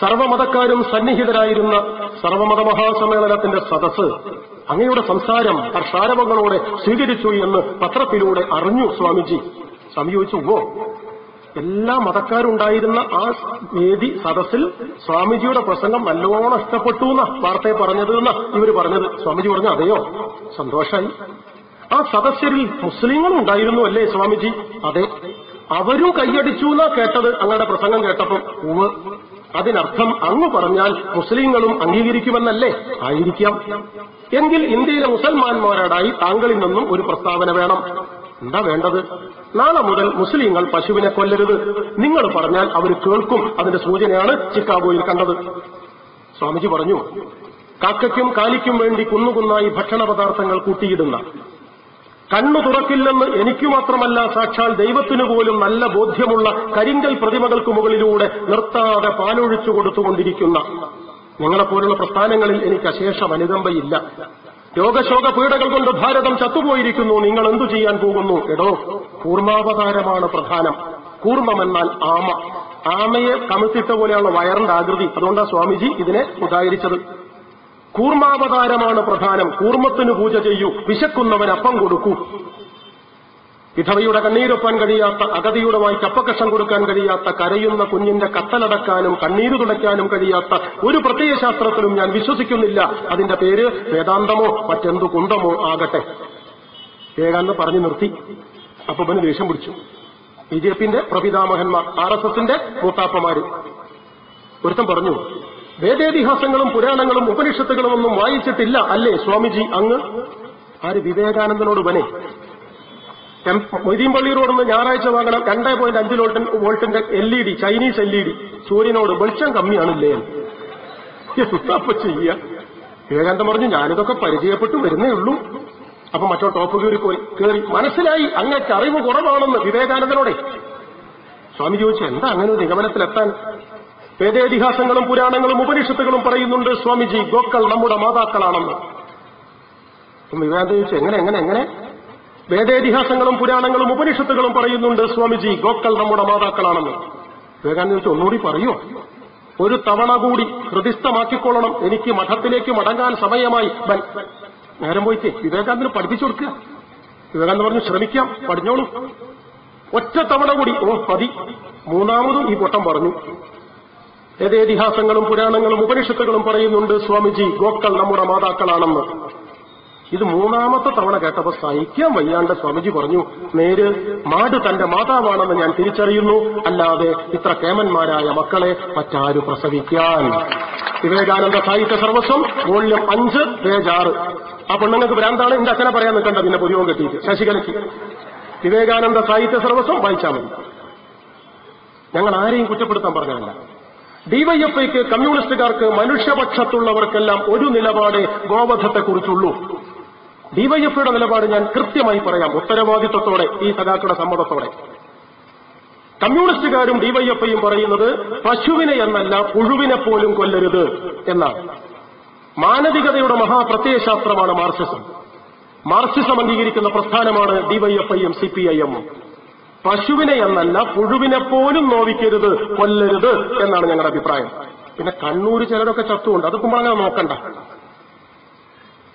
സർവമതക്കാരും സന്നിഹിതരായിരുന്ന സർവമത മഹാസമ്മേളനത്തിന്റെ സദസ് അങ്ങയുടെ സംസാരം ഹർഷാരവങ്ങളോടെ സ്വീകരിച്ചു എന്ന് പത്രത്തിലൂടെ അറിഞ്ഞു സ്വാമിജി. സംയോജിച്ചു ഓ എല്ലാ മതക്കാരുണ്ടായിരുന്ന ആ വേദി സദസ്സിൽ സ്വാമിജിയുടെ പ്രസംഗം നല്ലോണം ഇഷ്ടപ്പെട്ടു എന്ന വാർത്തയെ പറഞ്ഞത് എന്ന ഇവർ പറഞ്ഞത്. സ്വാമിജി പറഞ്ഞു അതെയോ സന്തോഷായി. ആ സദസ്യരിൽ മുസ്ലിങ്ങളും ഉണ്ടായിരുന്നു അല്ലേ സ്വാമിജി? അതെ അവരും കൈയടിച്ചു എന്നാ കേട്ടത് അങ്ങയുടെ പ്രസംഗം കേട്ടപ്പോൾ ഉവ് അതിനർത്ഥം അങ്ങ് പറഞ്ഞാൽ മുസ്ലിങ്ങളും അംഗീകരിക്കുമെന്നല്ലേ? ആയിരിക്കാം. എങ്കിൽ ഇന്ത്യയിലെ മുസൽമാന്മാരോടായി താങ്കളിൽ നിന്നും ഒരു പ്രസ്താവന വേണം. എന്താ വേണ്ടത്? നാളെ മുതൽ മുസ്ലിങ്ങൾ പശുവിനെ കൊല്ലരുത്. നിങ്ങൾ പറഞ്ഞാൽ അവർ കേൾക്കും. അതിന്റെ സൂചനയാണ് ചിക്കാഗോയിൽ കണ്ടത്. സ്വാമിജി പറഞ്ഞു കാക്കയ്ക്കും കാലിക്കും വേണ്ടി കുന്നുകുന്നായി ഭക്ഷണ പദാർത്ഥങ്ങൾ കൂട്ടിയിടുന്ന കണ്ണു തുറക്കില്ലെന്ന് എനിക്കു മാത്രമല്ല സാക്ഷാൽ ദൈവത്തിനു പോലും നല്ല ബോധ്യമുള്ള കരിങ്കൽ പ്രതിമകൾക്ക് മുകളിലൂടെ നിർത്താതെ പാലൊഴിച്ചു കൊടുത്തുകൊണ്ടിരിക്കുന്ന നിങ്ങളെപ്പോലുള്ള പ്രസ്ഥാനങ്ങളിൽ എനിക്ക് അശേഷം അനുകമ്പയില്ല രോഗശോക പീഡകൾ കൊണ്ട് ഭാരതം ചത്തുപോയിരിക്കുന്നു. നിങ്ങൾ എന്തു ചെയ്യാൻ പോകുന്നു? എടോ കൂർമാവതാരമാണ് പ്രധാനം. കൂർമ്മമെന്നാൽ ആമ. ആമയെ കമിത്തിട്ട പോലെയുള്ള വയറിന്റെ ആകൃതി. അതുകൊണ്ടാണ് സ്വാമിജി ഇതിനെ ഉദാഹരിച്ചത്. കൂർമാവതാരമാണ് പ്രധാനം. കൂർമ്മത്തിന് പൂജ ചെയ്യൂ. വിശക്കുന്നവൻ അപ്പം കൊടുക്കൂ. വിധവയുടെ കണ്ണീരൊപ്പാൻ കഴിയാത്ത അഗതിയുടമായി കപ്പക്കഷം കൊടുക്കാൻ കഴിയാത്ത കരയുന്ന കുഞ്ഞിന്റെ കത്തലടക്കാനും കണ്ണീര് തുടയ്ക്കാനും കഴിയാത്ത ഒരു പ്രത്യയശാസ്ത്രത്തിലും ഞാൻ വിശ്വസിക്കുന്നില്ല. അതിന്റെ പേര് വേദാന്തമോ മറ്റെന്തു കുന്തമോ ആകട്ടെ. ഏകാന്ന് പറഞ്ഞു നിർത്തി. അപ്പൊ ഇവന് ദേഷ്യം പിടിച്ചു. ബി ജെ പിന്റെ പ്രപിതാമഹന്മാർ ആർ എസ് എസിന്റെ മൂത്താപ്പമാര് ഒരുത്തം പറഞ്ഞു വേദേതിഹാസങ്ങളും പുരാണങ്ങളും ഉപനിഷത്തുകളും ഒന്നും വായിച്ചിട്ടില്ല അല്ലേ സ്വാമിജി അങ്ങ്? ആര് വിവേകാനന്ദനോട് വനെ മൊയ്തീൻ പള്ളി റോഡിൽ നിന്ന് ഞായറാഴ്ച വാങ്ങണം. രണ്ടേ പോയിന്റ് അഞ്ച് വോൾട്ടൻ വോൾട്ടിന്റെ L E D Chinese L E D. സൂര്യനോട് വെളിച്ചം കമ്മിയാണില്ലേ അപ്പൊ ചെയ്യ? വിവേകാനന്ദം പറഞ്ഞു ഞാനിതൊക്കെ പരിചയപ്പെട്ടു വരുന്നേ ഉള്ളൂ. അപ്പൊ മറ്റോ ടോപ്പ് കയറി പോയി. കയറി. മനസ്സിലായി. അങ്ങക്ക് അറിവ് കുറവാണെന്ന് വിവേകാനന്ദനോടെ. സ്വാമി ചോദിച്ചു എന്താ അങ്ങനെ ഒരു നിഗമനത്തിലെത്താൻ? വേദേതിഹാസങ്ങളും പുരാണങ്ങളും ഉപനിഷത്തുകളും പറയുന്നുണ്ട് സ്വാമിജി ഗോക്കൾ നമ്മുടെ മാതാക്കളാണെന്ന്. ചോദിച്ചു എങ്ങനെ എങ്ങനെ എങ്ങനെ? വേദേതിഹാസങ്ങളും പുരാണങ്ങളും ഉപനിഷത്തുകളും പറയുന്നുണ്ട് സ്വാമിജി ഗോക്കൾ നമ്മുടെ മാതാക്കളാണെന്ന്. വിവേകാനന്ദ ചോദിച്ചു ഒന്നുകൂടി പറയൂ. ഒരു തവണ കൂടി ഹൃദിസ്ഥമാക്കിക്കൊള്ളണം. എനിക്ക് മഠത്തിലേക്ക് മടങ്ങാൻ സമയമായി. ബൻ നേരം പോയിട്ട് വിവേകാനന്ദന് പഠിപ്പിച്ചു കൊടുക്കുക. വിവേകാനന്ദ പറഞ്ഞു ശ്രമിക്കാം പഠിഞ്ഞോളൂ ഒറ്റ തവണ കൂടി ഓ മതി. മൂന്നാമതും ഈ പൊട്ടം പറഞ്ഞു. ഏതേതിഹാസങ്ങളും പുരാണങ്ങളും ഉപനിഷത്തുകളും പറയുന്നുണ്ട് സ്വാമിജി ഗോക്കൾ നമ്മുടെ മാതാക്കളാണെന്ന്. ഇത് മൂന്നാമത്തെ തവണ കേട്ടപ്പോ സഹിക്കാൻ വയ്യാണ്ട് സ്വാമിജി പറഞ്ഞു നേര് മാട് തന്റെ മാതാവാണെന്ന് ഞാൻ തിരിച്ചറിയുന്നു. അല്ലാതെ ഇത്ര കേമന്മാരായ മക്കളെ മറ്റാരും പ്രസവിക്കാൻ. വിവേകാനന്ദ സാഹിത്യ സർവസ്വം മൂല്യം അഞ്ച് പേജ് ആറ്. ആ പെണ്ണുങ്ങൾക്ക് ഭ്രാന്താണ്. എന്റെ അച്ഛനെ പറയാൻ നിൽക്കണ്ട പിന്നെ പുതിയവും കെട്ടിയിട്ട് ശശികലയ്ക്ക്. വിവേകാനന്ദ സാഹിത്യ സർവസ്വം വായിച്ചാൽ മതി. ഞങ്ങൾ ആരെയും കുറ്റപ്പെടുത്താൻ പറഞ്ഞതല്ല. ഡിവൈഎഫ്ഐക്ക് കമ്മ്യൂണിസ്റ്റുകാർക്ക് മനുഷ്യപക്ഷത്തുള്ളവർക്കെല്ലാം ഒരു നിലപാട് ഗോവധത്തെക്കുറിച്ചുള്ളൂ. ഡിവൈഎഫ്ഐയുടെ നിലപാട് ഞാൻ കൃത്യമായി പറയാം ഉത്തരവാദിത്വത്തോടെ ഈ സഖാക്കളുടെ സമ്മതത്തോടെ. കമ്മ്യൂണിസ്റ്റുകാരും ഡിവൈഎഫ്ഐയും പറയുന്നത് പശുവിനെ എന്നല്ല പുഴുവിനെ പോലും കൊല്ലരുത് എന്നാണ്. മാനവികതയുടെ മഹാപ്രത്യയശാസ്ത്രമാണ് മാർക്സിസം. മാർക്സിസം അംഗീകരിക്കുന്ന പ്രസ്ഥാനമാണ് ഡിവൈഎഫ്ഐയും സി പി ഐ എമ്മും. പശുവിനെ എന്നല്ല പുഴുവിനെ പോലും നോവിക്കരുത് കൊല്ലരുത് എന്നാണ് ഞങ്ങളുടെ അഭിപ്രായം. പിന്നെ കണ്ണൂര് ചിലരൊക്കെ ചത്തുകൊണ്ട് അത് കുമ്പോൾ അങ്ങനെ നോക്കണ്ട.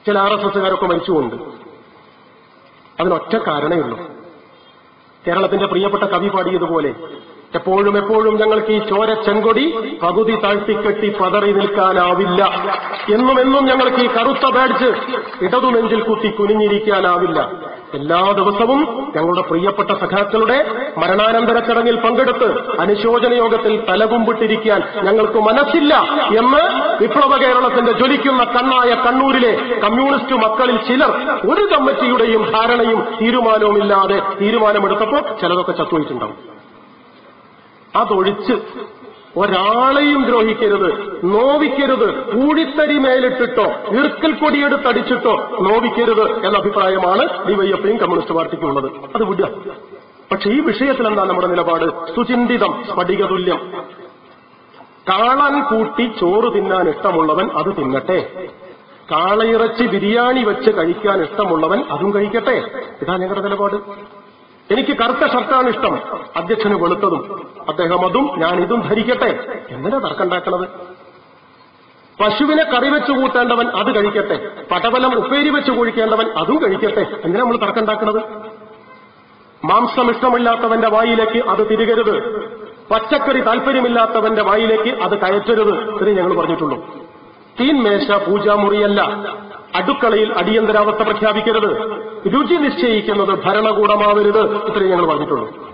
ചില ആർ എസ് എസുകാരൊക്കെ മരിച്ചുകൊണ്ട്. അതിനൊറ്റ കാരണേ ഉള്ളൂ. കേരളത്തിന്റെ പ്രിയപ്പെട്ട കവി പാടിയതുപോലെ എപ്പോഴും എപ്പോഴും ഞങ്ങൾക്ക് ഈ ചോര ചെങ്കൊടി പകുതി താഴ്ത്തിക്കെട്ടി പതറി നിൽക്കാനാവില്ല. എന്നും എന്നും ഞങ്ങൾക്ക് ഈ കറുത്ത ബാഡ്ജ് ഇടതുമെഞ്ചിൽ കുത്തി കുനിഞ്ഞിരിക്കാനാവില്ല. എല്ലാ ദിവസവും ഞങ്ങളുടെ പ്രിയപ്പെട്ട സഖാക്കളുടെ മരണാനന്തര ചടങ്ങിൽ പങ്കെടുത്ത് അനുശോചന യോഗത്തിൽ തലകുമ്പിട്ടിരിക്കാൻ ഞങ്ങൾക്ക് മനസ്സില്ല എന്ന് വിപ്ലവ കേരളത്തിന്റെ ജ്വലിക്കുന്ന കണ്ണായ കണ്ണൂരിലെ കമ്മ്യൂണിസ്റ്റ് മക്കളിൽ ചിലർ ഒരു കമ്മിറ്റിയുടെയും ധാരണയും തീരുമാനവുമില്ലാതെ തീരുമാനമെടുത്തപ്പോൾ ചിലതൊക്കെ ചത്തുപോയിട്ടുണ്ടാവും. അതൊഴിച്ച് ഒരാളെയും ദ്രോഹിക്കരുത് നോവിക്കരുത് കൂടിത്തരി മേലിട്ടിട്ടോ ഇർക്കൽ കൊടിയെടുത്തടിച്ചിട്ടോ നോവിക്കരുത് എന്ന അഭിപ്രായമാണ് ഡിവൈഎഫ്ഐയും കമ്മ്യൂണിസ്റ്റ് പാർട്ടിക്കുള്ളത്. അത് വിട പക്ഷെ ഈ വിഷയത്തിൽ എന്താ നമ്മുടെ നിലപാട്? സുചിന്തിതം സ്ഫടികതുല്യം. കാളൻ കൂട്ടി ചോറ് തിന്നാൻ ഇഷ്ടമുള്ളവൻ അത് തിന്നട്ടെ. കാളയിറച്ചി ബിരിയാണി വെച്ച് കഴിക്കാൻ ഇഷ്ടമുള്ളവൻ അതും കഴിക്കട്ടെ. ഇതാ ഞങ്ങളുടെ നിലപാട്. എനിക്ക് കറുത്ത ഷർട്ടാണ് ഇഷ്ടം. അധ്യക്ഷന് വെളുത്തതും. അദ്ദേഹം അതും ഞാൻ ഇതും ധരിക്കട്ടെ. എന്തിനാ തർക്കണ്ടാക്കണത് പശുവിനെ കറി വെച്ച് കൂട്ടേണ്ടവൻ അത് കഴിക്കട്ടെ. പടവലം ഉപ്പേരി വെച്ച് കുഴിക്കേണ്ടവൻ അതും കഴിക്കട്ടെ. എന്തിനാ നമ്മൾ തർക്കണ്ടാക്കണത് മാംസം ഇഷ്ടമില്ലാത്തവന്റെ വായിലേക്ക് അത് തിരികരുത്. പച്ചക്കറി താല്പര്യമില്ലാത്തവന്റെ വായിലേക്ക് അത് കയറ്റരുത്. എന്ന് ഞങ്ങൾ പറഞ്ഞിട്ടുള്ളൂ. തീൻമേശ പൂജാമുറിയല്ല. അടുക്കളയിൽ അടിയന്തരാവസ്ഥ പ്രഖ്യാപിക്കരുത്. രുചി നിശ്ചയിക്കുന്നത് ഭരണകൂടമാവരുത്. ഇത്രയും ഞങ്ങൾ പറഞ്ഞിട്ടുള്ളൂ.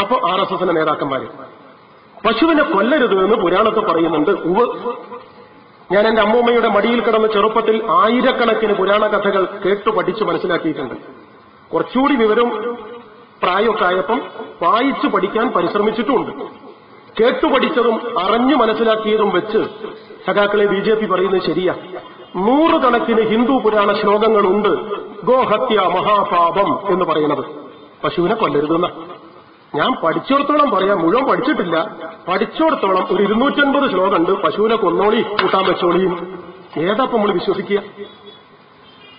അപ്പോ ആർ എസ് എസിന്റെ നേതാക്കന്മാര് പശുവിനെ കൊല്ലരുത് എന്ന് പുരാണത്തിൽ പറയുന്നുണ്ട്. ഉവ് ഞാൻ എന്റെ അമ്മൂമ്മയുടെ മടിയിൽ കിടന്ന് ചെറുപ്പത്തിൽ ആയിരക്കണക്കിന് പുരാണ കഥകൾ കേട്ടു പഠിച്ചു മനസ്സിലാക്കിയിട്ടുണ്ട്. കുറച്ചുകൂടി വിവരം പ്രായമൊക്കെ ആയപ്പം വായിച്ചു പഠിക്കാൻ പരിശ്രമിച്ചിട്ടുമുണ്ട്. കേട്ടുപഠിച്ചതും അറിഞ്ഞു മനസ്സിലാക്കിയതും വെച്ച് സഖാക്കളെ ബി ജെ പി പറയുന്നത് ശരിയാ. നൂറുകണക്കിന് ഹിന്ദു പുരാണ ശ്ലോകങ്ങളുണ്ട്. ഗോഹത്യ മഹാപാപം എന്ന് പറയുന്നത് പശുവിനെ കൊല്ലരുതെന്ന. ഞാൻ പഠിച്ചിടത്തോളം പറയാം മുഴുവൻ പഠിച്ചിട്ടില്ല. പഠിച്ചിടത്തോളം ഒരു ഇരുന്നൂറ്റൻപത് ശ്ലോകമുണ്ട്. പശുവിനെ കൊന്നോളി കൂട്ടാൻ വെച്ചോളിയും ഏതാപ്പം നമ്മൾ വിശ്വസിക്കുക?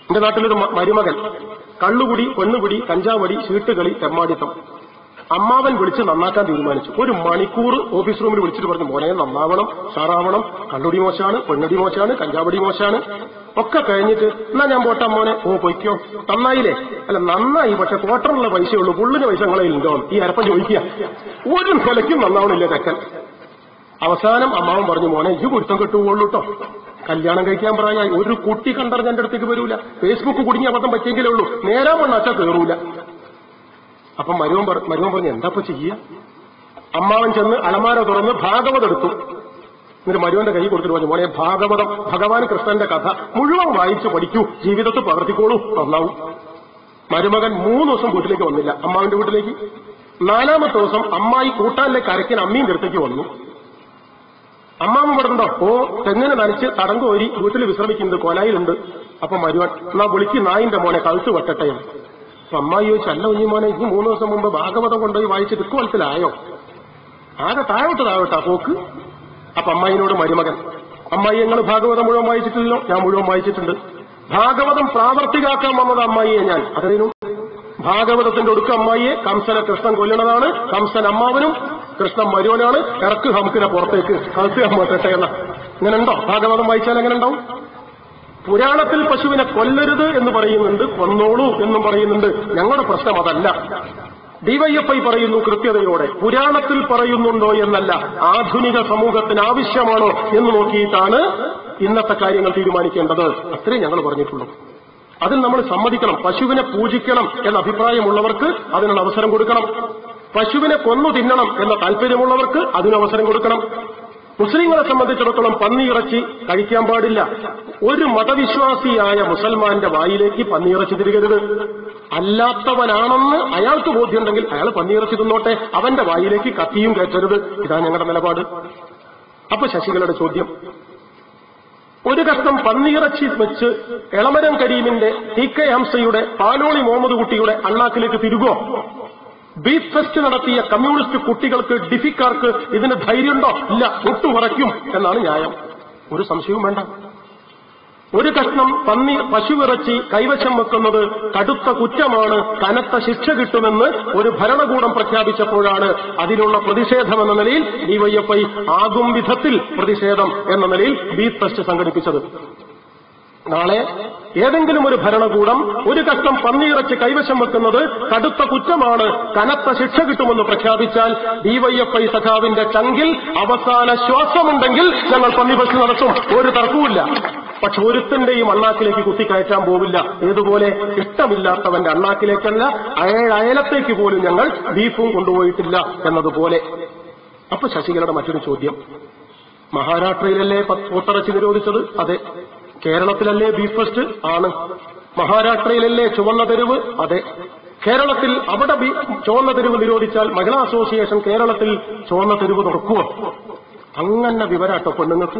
എന്റെ നാട്ടിലൊരു മരുമകൻ. കള്ളുകുടി പെണ്ണുകുടി കഞ്ചാവടി ചീട്ടുകളി തെമ്മാടിത്തം. അമ്മാവൻ വിളിച്ച് നന്നാക്കാൻ തീരുമാനിച്ചു. ഒരു മണിക്കൂർ ഓഫീസ് റൂമിൽ വിളിച്ചിട്ട് പറഞ്ഞു മോനെ നന്നാവണം സാറാവണം കള്ളുടി മോശാണ് പെണ്ണടി മോശാണ് കഞ്ചാവടി മോശാണ് ഒക്കെ കഴിഞ്ഞിട്ട് എന്നാ ഞാൻ പോട്ടാ മോനെ. ഓ പൊയ്ക്കോ. നന്നായില്ലേ? അല്ല നന്നായി പക്ഷെ ക്വാർട്ടറിനുള്ള പൈസയുള്ളൂ. പുള്ളിന് പൈസ നിങ്ങളെ ഉണ്ടോ? ഈ അരപ്പം ചോദിക്കുക. ഒരു നിലയ്ക്കും നന്നാവണില്ല തെക്കൻ അവസാനം അമ്മാവൻ പറഞ്ഞു മോനെ ഇത് കുരുത്തം കിട്ടുകയുള്ളൂ കേട്ടോ കല്യാണം കഴിക്കാൻ പറയാ ഒരു കുട്ടി കണ്ടറിഞ്ഞ എന്റെ അടുത്തേക്ക് വരൂല. ഫേസ്ബുക്ക് കുടുങ്ങിയ അബദ്ധം പറ്റിയെങ്കിലേ ഉള്ളൂ. നേരാ മണ്ണാച്ചാ കയറൂല അപ്പം മരുവൻ മരുവൻ പറഞ്ഞു എന്താപ്പൊ ചെയ്യ? അമ്മാവൻ ചെന്ന് അലമാര തുറന്ന് ഭാഗവതം എടുത്തു. എന്നിട്ട് മരുവന്റെ കൈ കൊടുത്തിട്ട് പറഞ്ഞു മോനെ ഭാഗവതം ഭഗവാൻ കൃഷ്ണന്റെ കഥ മുഴുവൻ വായിച്ചു പഠിക്കൂ. ജീവിതത്തിൽ പകർത്തിക്കോളൂ നന്നാവും. മരുമകൻ മൂന്ന് ദിവസം വീട്ടിലേക്ക് വന്നില്ല. അമ്മാവിന്റെ വീട്ടിലേക്ക്. നാലാമത്തെ ദിവസം അമ്മായി കൂട്ടാനിലെ കരക്കിന് അമ്മയും കൃത്തേക്ക് വന്നു. അമ്മാമ്മ പറഞ്ഞോ ഓ തെങ്ങിനെ നനച്ച് തടങ്ക് വീട്ടിൽ വിശ്രമിക്കുന്നത് കൊലായിലുണ്ട്. അപ്പൊ മരുവൻ എന്നാ വിളിക്ക് നായിന്റെ മോനെ കഴുത്ത് വെട്ടട്ടെ അമ്മായി ചോദിച്ചു അല്ല കുഞ്ഞുമോനെ ഇനി മൂന്ന് ദിവസം മുമ്പ് ഭാഗവതം കൊണ്ടുപോയി വായിച്ച് തിക്കുവലത്തിലായോ ആകെ താഴോട്ട് താഴോട്ടാ പോക്ക്. അപ്പൊ അമ്മായിനോട് മരുമകൻ അമ്മായി ഞങ്ങൾ ഭാഗവതം മുഴുവൻ വായിച്ചിട്ടില്ലല്ലോ? ഞാൻ മുഴുവൻ വായിച്ചിട്ടുണ്ട്. ഭാഗവതം പ്രാവർത്തികാക്കാൻ വന്നത് അമ്മായിയെ ഞാൻ. അതിനു ഭാഗവതത്തിന്റെ ഒടുക്ക അമ്മായിയെ കംസനെ കൃഷ്ണൻ കൊല്ലണതാണ് കംസൻ അമ്മാവനും കൃഷ്ണൻ മരുവനാണ്. ഇറക്ക് ഹംസിനെ പുറത്തേക്ക്. കഴുത്ത് അമ്മ എന്ന ഇങ്ങനെ ഉണ്ടോ ഭാഗവതം വായിച്ചാൽ എങ്ങനെ ഉണ്ടാവും പുരാണത്തിൽ പശുവിനെ കൊല്ലരുത് എന്ന് പറയുന്നുണ്ട് കൊന്നോളൂ എന്നും പറയുന്നുണ്ട്. ഞങ്ങളുടെ പ്രശ്നം അതല്ല. ഡിവൈഎഫ്ഐ പറയുന്നു കൃത്യതയോടെ. പുരാണത്തിൽ പറയുന്നുണ്ടോ എന്നല്ല. ആധുനിക സമൂഹത്തിന് ആവശ്യമാണോ എന്ന് നോക്കിയിട്ടാണ് ഇന്നത്തെ കാര്യങ്ങൾ തീരുമാനിക്കേണ്ടത്. അത്രേ ഞങ്ങൾ പറഞ്ഞിട്ടുള്ളൂ. അതിൽ നമ്മൾ സമ്മതിക്കണം. പശുവിനെ പൂജിക്കണം എന്ന അഭിപ്രായമുള്ളവർക്ക് അതിനുള്ള അവസരം കൊടുക്കണം. പശുവിനെ കൊന്നു തിന്നണം എന്ന താല്പര്യമുള്ളവർക്ക് അതിന് അവസരം കൊടുക്കണം. മുസ്ലിങ്ങളെ സംബന്ധിച്ചിടത്തോളം പന്നിയിറച്ചി കഴിക്കാൻ പാടില്ല. ഒരു മതവിശ്വാസിയായ മുസൽമാന്റെ വായിലേക്ക് പന്നിയിറച്ചി തിരികരുത്. അല്ലാത്തവനാണെന്ന് അയാൾക്ക് ബോധ്യമുണ്ടെങ്കിൽ അയാൾ പന്നിയിറച്ചി തിന്നോട്ടെ. അവന്റെ വായിലേക്ക് കത്തിയും കയറ്റരുത്. ഇതാണ് ഞങ്ങളുടെ നിലപാട്. അപ്പൊ ശശികളുടെ ചോദ്യം. ഒരു കഷ്ടം പന്നിയിറച്ചി വെച്ച് എളമരം കരീമിന്റെ ടി കെ ഹംസയുടെ പാലോളി മുഹമ്മദ് കുട്ടിയുടെ അണ്ണാക്കിലേക്ക് തിരുകോ? ബീഫ് ഫെസ്റ്റ് നടത്തിയ കമ്മ്യൂണിസ്റ്റ് കുട്ടികൾക്ക് ഡിഫിക്കാർക്ക് ഇതിന് ധൈര്യമുണ്ടോ? ഇല്ല ഒട്ടുമറയ്ക്കും എന്നാണ് ന്യായം. ഒരു സംശയവും വേണ്ട. ഒരു കഷ്ണം പന്നി പശുവിറച്ചി കൈവശം വെക്കുന്നത് കടുത്ത കുറ്റമാണ്. കനത്ത ശിക്ഷ കിട്ടുമെന്ന് ഒരു ഭരണകൂടം പ്രഖ്യാപിച്ചപ്പോഴാണ് അതിനുള്ള പ്രതിഷേധം എന്ന നിലയിൽ ഡിവൈഎഫ്ഐ ആകും വിധത്തിൽ പ്രതിഷേധം എന്ന നിലയിൽ ബീഫ് ഫെസ്റ്റ് സംഘടിപ്പിച്ചത്. നാളെ ഏതെങ്കിലും ഒരു ഭരണകൂടം ഒരു കഷ്ടം പന്നിയിറച്ച് കൈവശം വെക്കുന്നത് കടുത്ത കുറ്റമാണ്. കനത്ത ശിക്ഷ കിട്ടുമെന്ന് പ്രഖ്യാപിച്ചാൽ ഡിവൈഎഫ്ഐ സഖാവിന്റെ ചങ്കിൽ അവസാന ശ്വാസമുണ്ടെങ്കിൽ ഞങ്ങൾ പന്നി പന്നിബസ് നടത്തും. ഒരു തർക്കവുമില്ല. പക്ഷെ ഒരുത്തന്റെയും അണ്ണാക്കിലേക്ക് കുത്തിക്കയറ്റാൻ പോവില്ല. ഏതുപോലെ ഇഷ്ടമില്ലാത്തവന്റെ അണ്ണാക്കിലേക്കല്ല അയ- അയലത്തേക്ക് പോലും ഞങ്ങൾ ബീഫും കൊണ്ടുപോയിട്ടില്ല എന്നതുപോലെ. അപ്പൊ ശശികളുടെ മറ്റൊരു ചോദ്യം. മഹാരാഷ്ട്രയിലല്ലേ പോത്തിറച്ചി നിരോധിച്ചത്? അതെ. കേരളത്തിലല്ലേ ബീഫ് ഫെസ്റ്റ് ആണ്? മഹാരാഷ്ട്രയിലല്ലേ ചുവന്ന തെരുവ്? അതെ. കേരളത്തിൽ അവിടെ ചുവന്ന തെരുവ് നിരോധിച്ചാൽ മഹിളാ അസോസിയേഷൻ കേരളത്തിൽ ചുവന്ന തെരുവ് തുറക്കുക അങ്ങനെ വിവരാട്ടോ പെണ്ണുങ്ങൾക്ക്.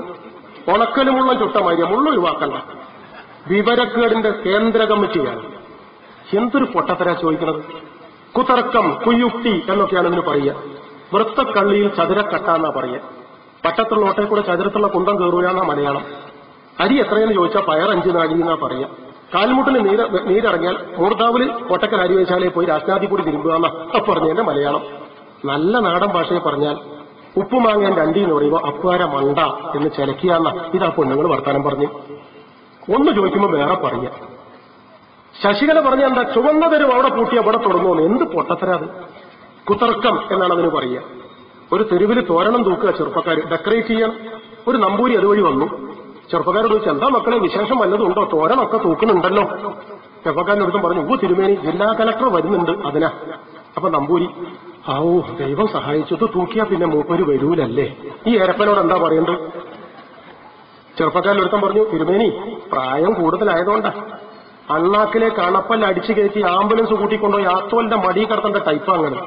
ഉണക്കലുമുള്ള ചുട്ടമാര്യ മുള്ള ഒഴിവാക്കണ്ട. വിവരക്കേടിന്റെ കേന്ദ്ര കമ്മിറ്റിയാണ് എന്തൊരു പൊട്ടത്തരാ ചോദിക്കുന്നത് കുതർക്കം കുയുക്തി എന്നൊക്കെയാണ് ഇതിന് പറയുക. വൃത്തക്കള്ളിയിൽ ചതുരക്കട്ടാന്നാ പറയുക. പട്ടത്തുള്ള ഓട്ടയിൽ കൂടെ ചതുരത്തുള്ള കുന്തം കയറുകയെന്നാ മലയാളം. അരി എത്രയെന്ന് ചോദിച്ചാൽ പയർ അഞ്ച് നാഴി എന്നാ പറയാ. കാൽമുട്ടിൽ നീര നീരിറങ്ങിയാൽ മൂർദാവിൽ കോട്ടക്കൽ അരിവേശാലയിൽ പോയി രാഷ്ട്രാധിപൂടി തിരുമ്പുക എന്നാ പറഞ്ഞതിന്റെ മലയാളം. നല്ല നാടൻ ഭാഷയെ പറഞ്ഞാൽ ഉപ്പുമാങ്ങാൻ രണ്ടി എന്ന് പറയുമ്പോൾ അപ്പാര മണ്ട എന്ന് ചിലക്കിയാന്ന ഇതാ പെണ്ണുങ്ങൾ വർത്താനം പറഞ്ഞു. ഒന്ന് ചോദിക്കുമ്പോൾ വേറെ പറയുക ശശികല പറഞ്ഞ എന്താ ചുവന്ന തരും അവിടെ പൂട്ടി അവിടെ തുടങ്ങുമെന്ന് എന്ത് പൊട്ടത്തരാത് കുതർക്കം എന്നാണ് അതിന് പറയുക ഒരു തെരുവിൽ തോരണം തൂക്കുക ചെറുപ്പക്കാർ ഡെക്കറേറ്റ് ചെയ്യാൻ ഒരു നമ്പൂരി അതുവഴി വന്നു. ചെറുപ്പക്കാരോട് ചോദിച്ചു എന്താ മക്കളെ വിശേഷം വല്ലതും ഉണ്ടോ? തോരണമൊക്കെ തൂക്കുന്നുണ്ടല്ലോ. ചെറുപ്പക്കാരന്റെ അടുത്തും പറഞ്ഞു ഉവ്വ് തിരുമേനി ജില്ലാ കലക്ടർ വരുന്നുണ്ട് അതിനാ. അപ്പൊ നമ്പൂരി ഓ ദൈവം സഹായിച്ചത് തൂക്കിയാ പിന്നെ മൂപ്പര് വരൂലല്ലേ? ഈ ഏരപ്പനോട് എന്താ പറയേണ്ടത്? ചെറുപ്പക്കാരനൊരുത്തം പറഞ്ഞു തിരുമേനി പ്രായം കൂടുതലായതുകൊണ്ടാ. അണ്ണാക്കിലെ കണപ്പല്ല അടിച്ചു കയറ്റി ആംബുലൻസ് കൂട്ടിക്കൊണ്ടോ യാത്തോലിന്റെ മടി കടത്തേണ്ട ടൈപ്പ് അങ്ങനെ.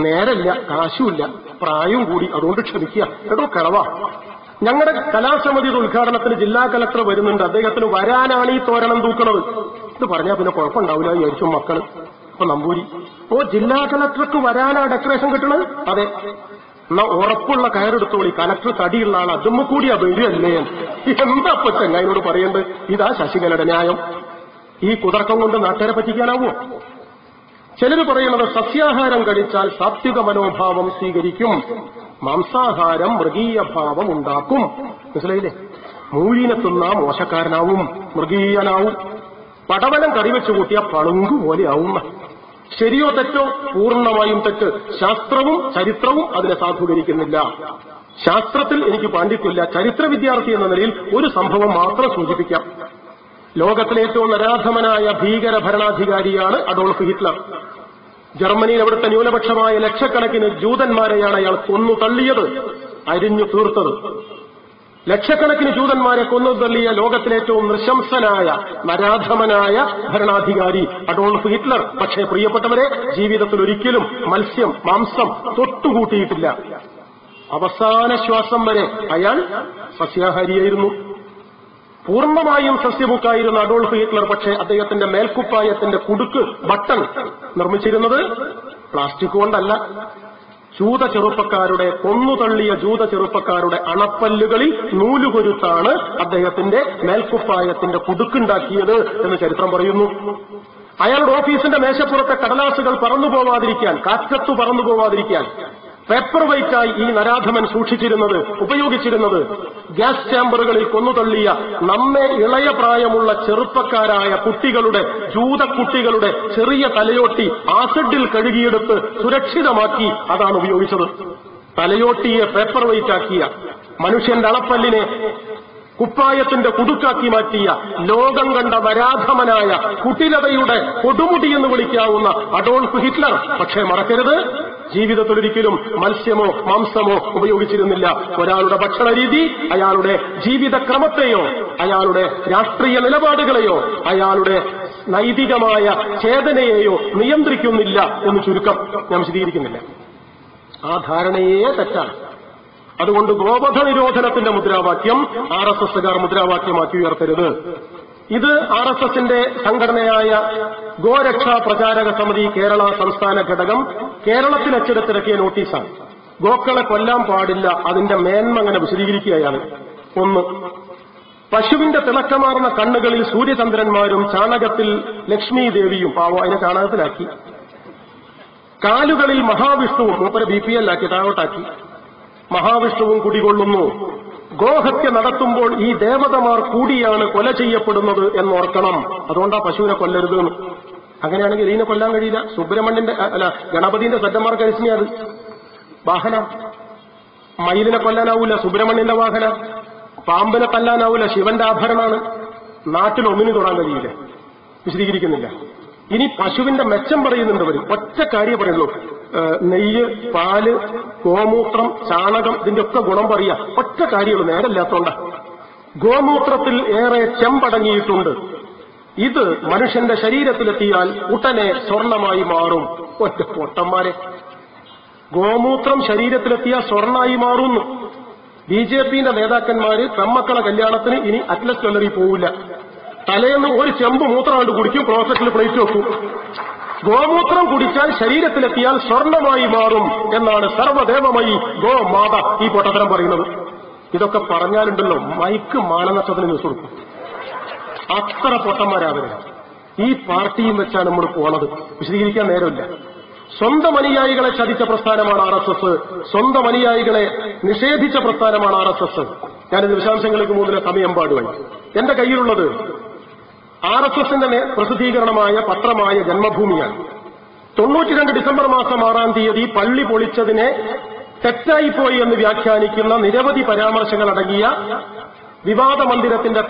നേരല്ല കാശുമില്ല പ്രായവും കൂടി അതുകൊണ്ട് ക്ഷമിക്കുക. കേട്ടോ കിളവാ ഞങ്ങളുടെ കലാസമിതിയുടെ ഉദ്ഘാടനത്തിന് ജില്ലാ കലക്ടർ വരുന്നുണ്ട്. അദ്ദേഹത്തിന് വരാനാണ് ഈ തോരണം തൂക്കണത് എന്ന് പറഞ്ഞാൽ പിന്നെ കുഴപ്പമുണ്ടാവില്ല വിചാരിച്ചു മക്കൾ. അപ്പൊ നമ്പൂരി. ഓ ജില്ലാ കലക്ടർക്ക് വരാനാ ഡെക്കറേഷൻ കിട്ടണത്? അതെ. എന്നാ ഉറപ്പുള്ള കയറെടുത്തോളി. കലക്ടർ തടിയുള്ള ആൾ അതുമ്മ കൂടിയാ വരികയല്ലേ എന്താ ഇപ്പൊ ചെങ്ങായിനോട് പറയേണ്ടത്? ഇതാ ശശികലയുടെ ന്യായം. ഈ കുതർക്കം കൊണ്ട് നാട്ടുകാരെ പറ്റിക്കാനാവോ? ചിലർ പറയുന്നത് സസ്യാഹാരം കഴിച്ചാൽ സാത്വിക മനോഭാവം സ്വീകരിക്കും. മാംസാഹാരം മൃഗീയഭാവം ഉണ്ടാക്കും മനസ്സിലായില്ലേ? മൂലിനെ തിന്ന മോശക്കാരനാവും മൃഗീയനാവും. പടവലം കറിവെച്ച് കൂട്ടിയ പളുങ്കു പോലെയാവും ശരിയോ തെറ്റോ? പൂർണമായും തെറ്റ്. ശാസ്ത്രവും ചരിത്രവും അതിനെ സാധൂകരിക്കുന്നില്ല. ശാസ്ത്രത്തിൽ എനിക്ക് പാണ്ഡിത്യമില്ല. ചരിത്ര വിദ്യാർത്ഥി എന്ന നിലയിൽ ഒരു സംഭവം മാത്രം സൂചിപ്പിക്കാം. ലോകത്തിലെ ഏറ്റവും നരാധമനായ ഭീകര ഭരണാധികാരിയാണ് അഡോൾഫ് ഹിറ്റ്ലർ. ജർമ്മനിയിൽ അവിടുത്തെ ന്യൂനപക്ഷമായ ലക്ഷക്കണക്കിന് ജൂതന്മാരെയാണ് അയാൾ കൊന്നു തള്ളിയത് അരിഞ്ഞു തീർത്തത്. ലക്ഷക്കണക്കിന് ജൂതന്മാരെ കൊന്നു തള്ളിയ ലോകത്തിലെ ഏറ്റവും നൃശംസനായ നരാധമനായ ഭരണാധികാരി അഡോൾഫ് ഹിറ്റ്ലർ. പക്ഷേ പ്രിയപ്പെട്ടവരെ ജീവിതത്തിൽ ഒരിക്കലും മത്സ്യം മാംസം തൊട്ടുകൂട്ടിയിട്ടില്ല. അവസാന ശ്വാസം വരെ അയാൾ സസ്യാഹാരിയായിരുന്നു. പൂർണമായും സസ്യബുക്കായിരുന്ന അഡോൾഫ് ഹിറ്റ്ലർ പക്ഷേ അദ്ദേഹത്തിന്റെ മേൽക്കുപ്പായത്തിന്റെ കുടുക്ക് ബട്ടൺ നിർമ്മിച്ചിരുന്നത് പ്ലാസ്റ്റിക് കൊണ്ടല്ല. ജൂത ചെറുപ്പക്കാരുടെ കൊന്നുതള്ളിയ ജൂത ചെറുപ്പക്കാരുടെ അണപ്പല്ലുകളിൽ നൂലുകൊരുത്താണ് അദ്ദേഹത്തിന്റെ മേൽക്കുപ്പായത്തിന്റെ കുടുക്കുണ്ടാക്കിയത് എന്ന് ചരിത്രം പറയുന്നു. അയാളുടെ ഓഫീസിന്റെ മേശപ്പുറത്തെ കടലാസുകൾ പറന്നു പോവാതിരിക്കാൻ കാറ്റത്തു പറന്നു പോവാതിരിക്കാൻ പേപ്പർ വൈറ്റായി ഈ നരാധമൻ സൂക്ഷിച്ചിരുന്നത് ഉപയോഗിച്ചിരുന്നത്. ഗ്യാസ് ചാമ്പറുകളിൽ കൊന്നുതള്ളിയ നമ്മെ ഇളയ പ്രായമുള്ള ചെറുപ്പക്കാരായ കുട്ടികളുടെ ജൂതക്കുട്ടികളുടെ ചെറിയ തലയോട്ടി ആസിഡിൽ കഴുകിയെടുത്ത് സുരക്ഷിതമാക്കി അതാണ് ഉപയോഗിച്ചത്. തലയോട്ടിയെ പേപ്പർ വൈറ്റാക്കിയ മനുഷ്യന്റെ അളപ്പല്ലിനെ കുപ്പായത്തിന്റെ കുടുക്കാക്കി മാറ്റിയ ലോകം കണ്ട വരാധമനായ കുട്ടിലതയുടെ കൊടുമുടി എന്ന് വിളിക്കാവുന്ന അഡോൾഫ് ഹിറ്റ്ലർ. പക്ഷേ മറക്കരുത്. ജീവിതത്തിലൊരിക്കലും മത്സ്യമോ മാംസമോ ഉപയോഗിച്ചിരുന്നില്ല. ഒരാളുടെ ഭക്ഷണ രീതി അയാളുടെ ജീവിതക്രമത്തെയോ അയാളുടെ രാഷ്ട്രീയ നിലപാടുകളെയോ അയാളുടെ നൈതികമായ ചേതനയെയോ നിയന്ത്രിക്കുന്നില്ല എന്ന് ചുരുക്കം ഞാൻ വിശദീകരിക്കുന്നില്ല. ആ ധാരണയേ തെറ്റാണ്. അതുകൊണ്ട് ഗോവധ നിരോധനത്തിന്റെ മുദ്രാവാക്യം ആർ എസ് എസുകാർ മുദ്രാവാക്യമാക്കി ഉയർത്തരുത്. ഇത് ആർ എസ് എസിന്റെ സംഘടനയായ ഗോരക്ഷാ പ്രചാരക സമിതി കേരള സംസ്ഥാന ഘടകം കേരളത്തിൽ അച്ചടത്തിറക്കിയ നോട്ടീസാണ്. ഗോക്കളെ കൊല്ലാൻ പാടില്ല അതിന്റെ മേന്മ അങ്ങനെ വിശദീകരിക്കുകയാണ്. ഒന്ന് പശുവിന്റെ തിളക്കമാർന്ന കണ്ണുകളിൽ സൂര്യചന്ദ്രന്മാരും ചാണകത്തിൽ ലക്ഷ്മി ദേവിയും പാവോ അതിനെ ചാണകത്തിലാക്കി. കാലുകളിൽ മഹാവിഷ്ണുവും മൂപ്പരെ ബി പി എല്ലാക്കി താഴോട്ടാക്കി. മഹാവിഷ്ണുവും കുടികൊള്ളുന്നു. ഗോഹത്യ നടത്തുമ്പോൾ ഈ ദേവതമാർ കൂടിയാണ് കൊല ചെയ്യപ്പെടുന്നത് എന്നോർക്കണം. അതുകൊണ്ടാ പശുവിനെ കൊല്ലരുത് അങ്ങനെയാണെങ്കിൽ ഇതിനെ കൊല്ലാൻ കഴിയില്ല. സുബ്രഹ്മണ്യന്റെ അല്ല ഗണപതിന്റെ സജ്ജന്മാർക്ക് അരിച്ചിനെ അത്. വാഹന. മയിലിനെ കൊല്ലാനാവൂല സുബ്രഹ്മണ്യന്റെ വാഹന. പാമ്പിനെ തല്ലാനാവൂല ശിവന്റെ ആഭരണമാണ്. നാട്ടിൽ ഒന്നിനും തൊടാൻ കഴിയില്ല. വിശദീകരിക്കുന്നില്ല. ഇനി പശുവിന്റെ മെച്ചം പറയുന്നുണ്ട് വരും ഒറ്റ കാര്യം പറയുള്ളൂ നെയ്യ് പാൽ ഗോമൂത്രം ചാണകം ഇതിന്റെ ഒക്കെ ഗുണം പറയാ. ഒറ്റ കാര്യങ്ങൾ നേരല്ലാത്തോണ്ട ഗോമൂത്രത്തിൽ ഏറെ ചെമ്പടങ്ങിയിട്ടുണ്ട്. ഇത് മനുഷ്യന്റെ ശരീരത്തിലെത്തിയാൽ ഉടനെ സ്വർണമായി മാറും. ഒറ്റ പൊട്ടന്മാരെ. ഗോമൂത്രം ശരീരത്തിലെത്തിയാൽ സ്വർണമായി മാറുന്നു. ബി ജെ പിന്റെ നേതാക്കന്മാര് തമ്മക്കളെ കല്യാണത്തിന് ഇനി അറ്റ്ലസ് ജ്വല്ലറി പോവില്ല. തലേന്ന് ഒരു ചെമ്പ് മൂത്രം കണ്ട് കുടിക്കും ക്ലോസറ്റിൽ പ്ലേറ്റ് വെക്കും. ഗോമൂത്രം കുടിച്ചാൽ ശരീരത്തിലെത്തിയാൽ സ്വർണമായി മാറും എന്നാണ് സർവദേവമായി ഗോമാത ഈ പൊട്ടത്തരം പറയുന്നത്. ഇതൊക്കെ പറഞ്ഞാലുണ്ടല്ലോ മൈക്ക് മാനനഷ്ടത്തിന് ന്യൂസ് കൊടുക്കും. അത്ര പൊട്ടന്മാരാവരുത്. ഈ പാർട്ടിയും വെച്ചാണ് നമ്മൾ പോണത്. വിശദീകരിക്കാൻ നേരമില്ല. സ്വന്തം അനുയായികളെ ചതിച്ച പ്രസ്ഥാനമാണ് ആർ എസ് എസ്. സ്വന്തം അനുയായികളെ നിഷേധിച്ച പ്രസ്ഥാനമാണ് ആർ എസ് എസ്. ഞാനിത് വിശദാംശങ്ങൾക്ക് മൂന്നിലെ സമയം പാടുവായി എന്റെ കയ്യിലുള്ളത് ആർ എസ് എസിന്റെ പ്രസിദ്ധീകരണമായ പത്രമായ ജന്മഭൂമിയാണ്. തൊണ്ണൂറ്റിരണ്ട് ഡിസംബർ മാസം ആറാം തീയതി പള്ളി പൊളിച്ചതിനെ തെറ്റായിപ്പോയി എന്ന് വ്യാഖ്യാനിക്കുന്ന നിരവധി പരാമർശങ്ങൾ അടങ്ങിയ വിവാദ മന്ദിരത്തിന്റെ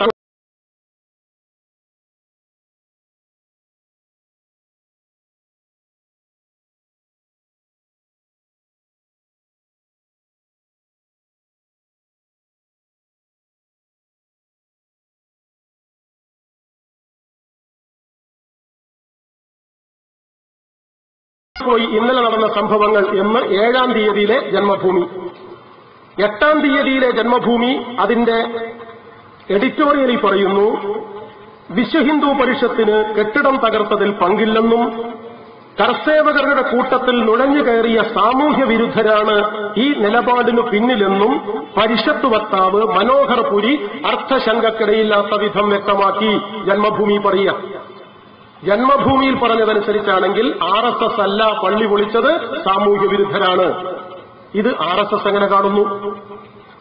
പോയി ഇന്നലെ നടന്ന സംഭവങ്ങൾ എന്ന് ഏഴാം തീയതിയിലെ ജന്മഭൂമി. എട്ടാം തീയതിയിലെ ജന്മഭൂമി അതിന്റെ എഡിറ്റോറിയലിൽ പറയുന്നു വിശ്വഹിന്ദു പരിഷത്തിന് കെട്ടിടം തകർത്തതിൽ പങ്കില്ലെന്നും കർസേവകരുടെ കൂട്ടത്തിൽ നുഴഞ്ഞു കയറിയ സാമൂഹ്യ വിരുദ്ധരാണ് ഈ നിലപാടിനു പിന്നിലെന്നും പരിഷത്ത് വക്താവ് മനോഹർ പുരി അർത്ഥശങ്കക്കിടയില്ലാത്ത വിധം വ്യക്തമാക്കി ജന്മഭൂമി പറയുക. ജന്മഭൂമിയിൽ പറഞ്ഞതനുസരിച്ചാണെങ്കിൽ ആർ എസ് എസ് അല്ല പള്ളി പൊളിച്ചത് സാമൂഹ്യ വിരുദ്ധരാണ്. ഇത് ആർ എസ് എസ് എങ്ങനെ കാണുന്നു?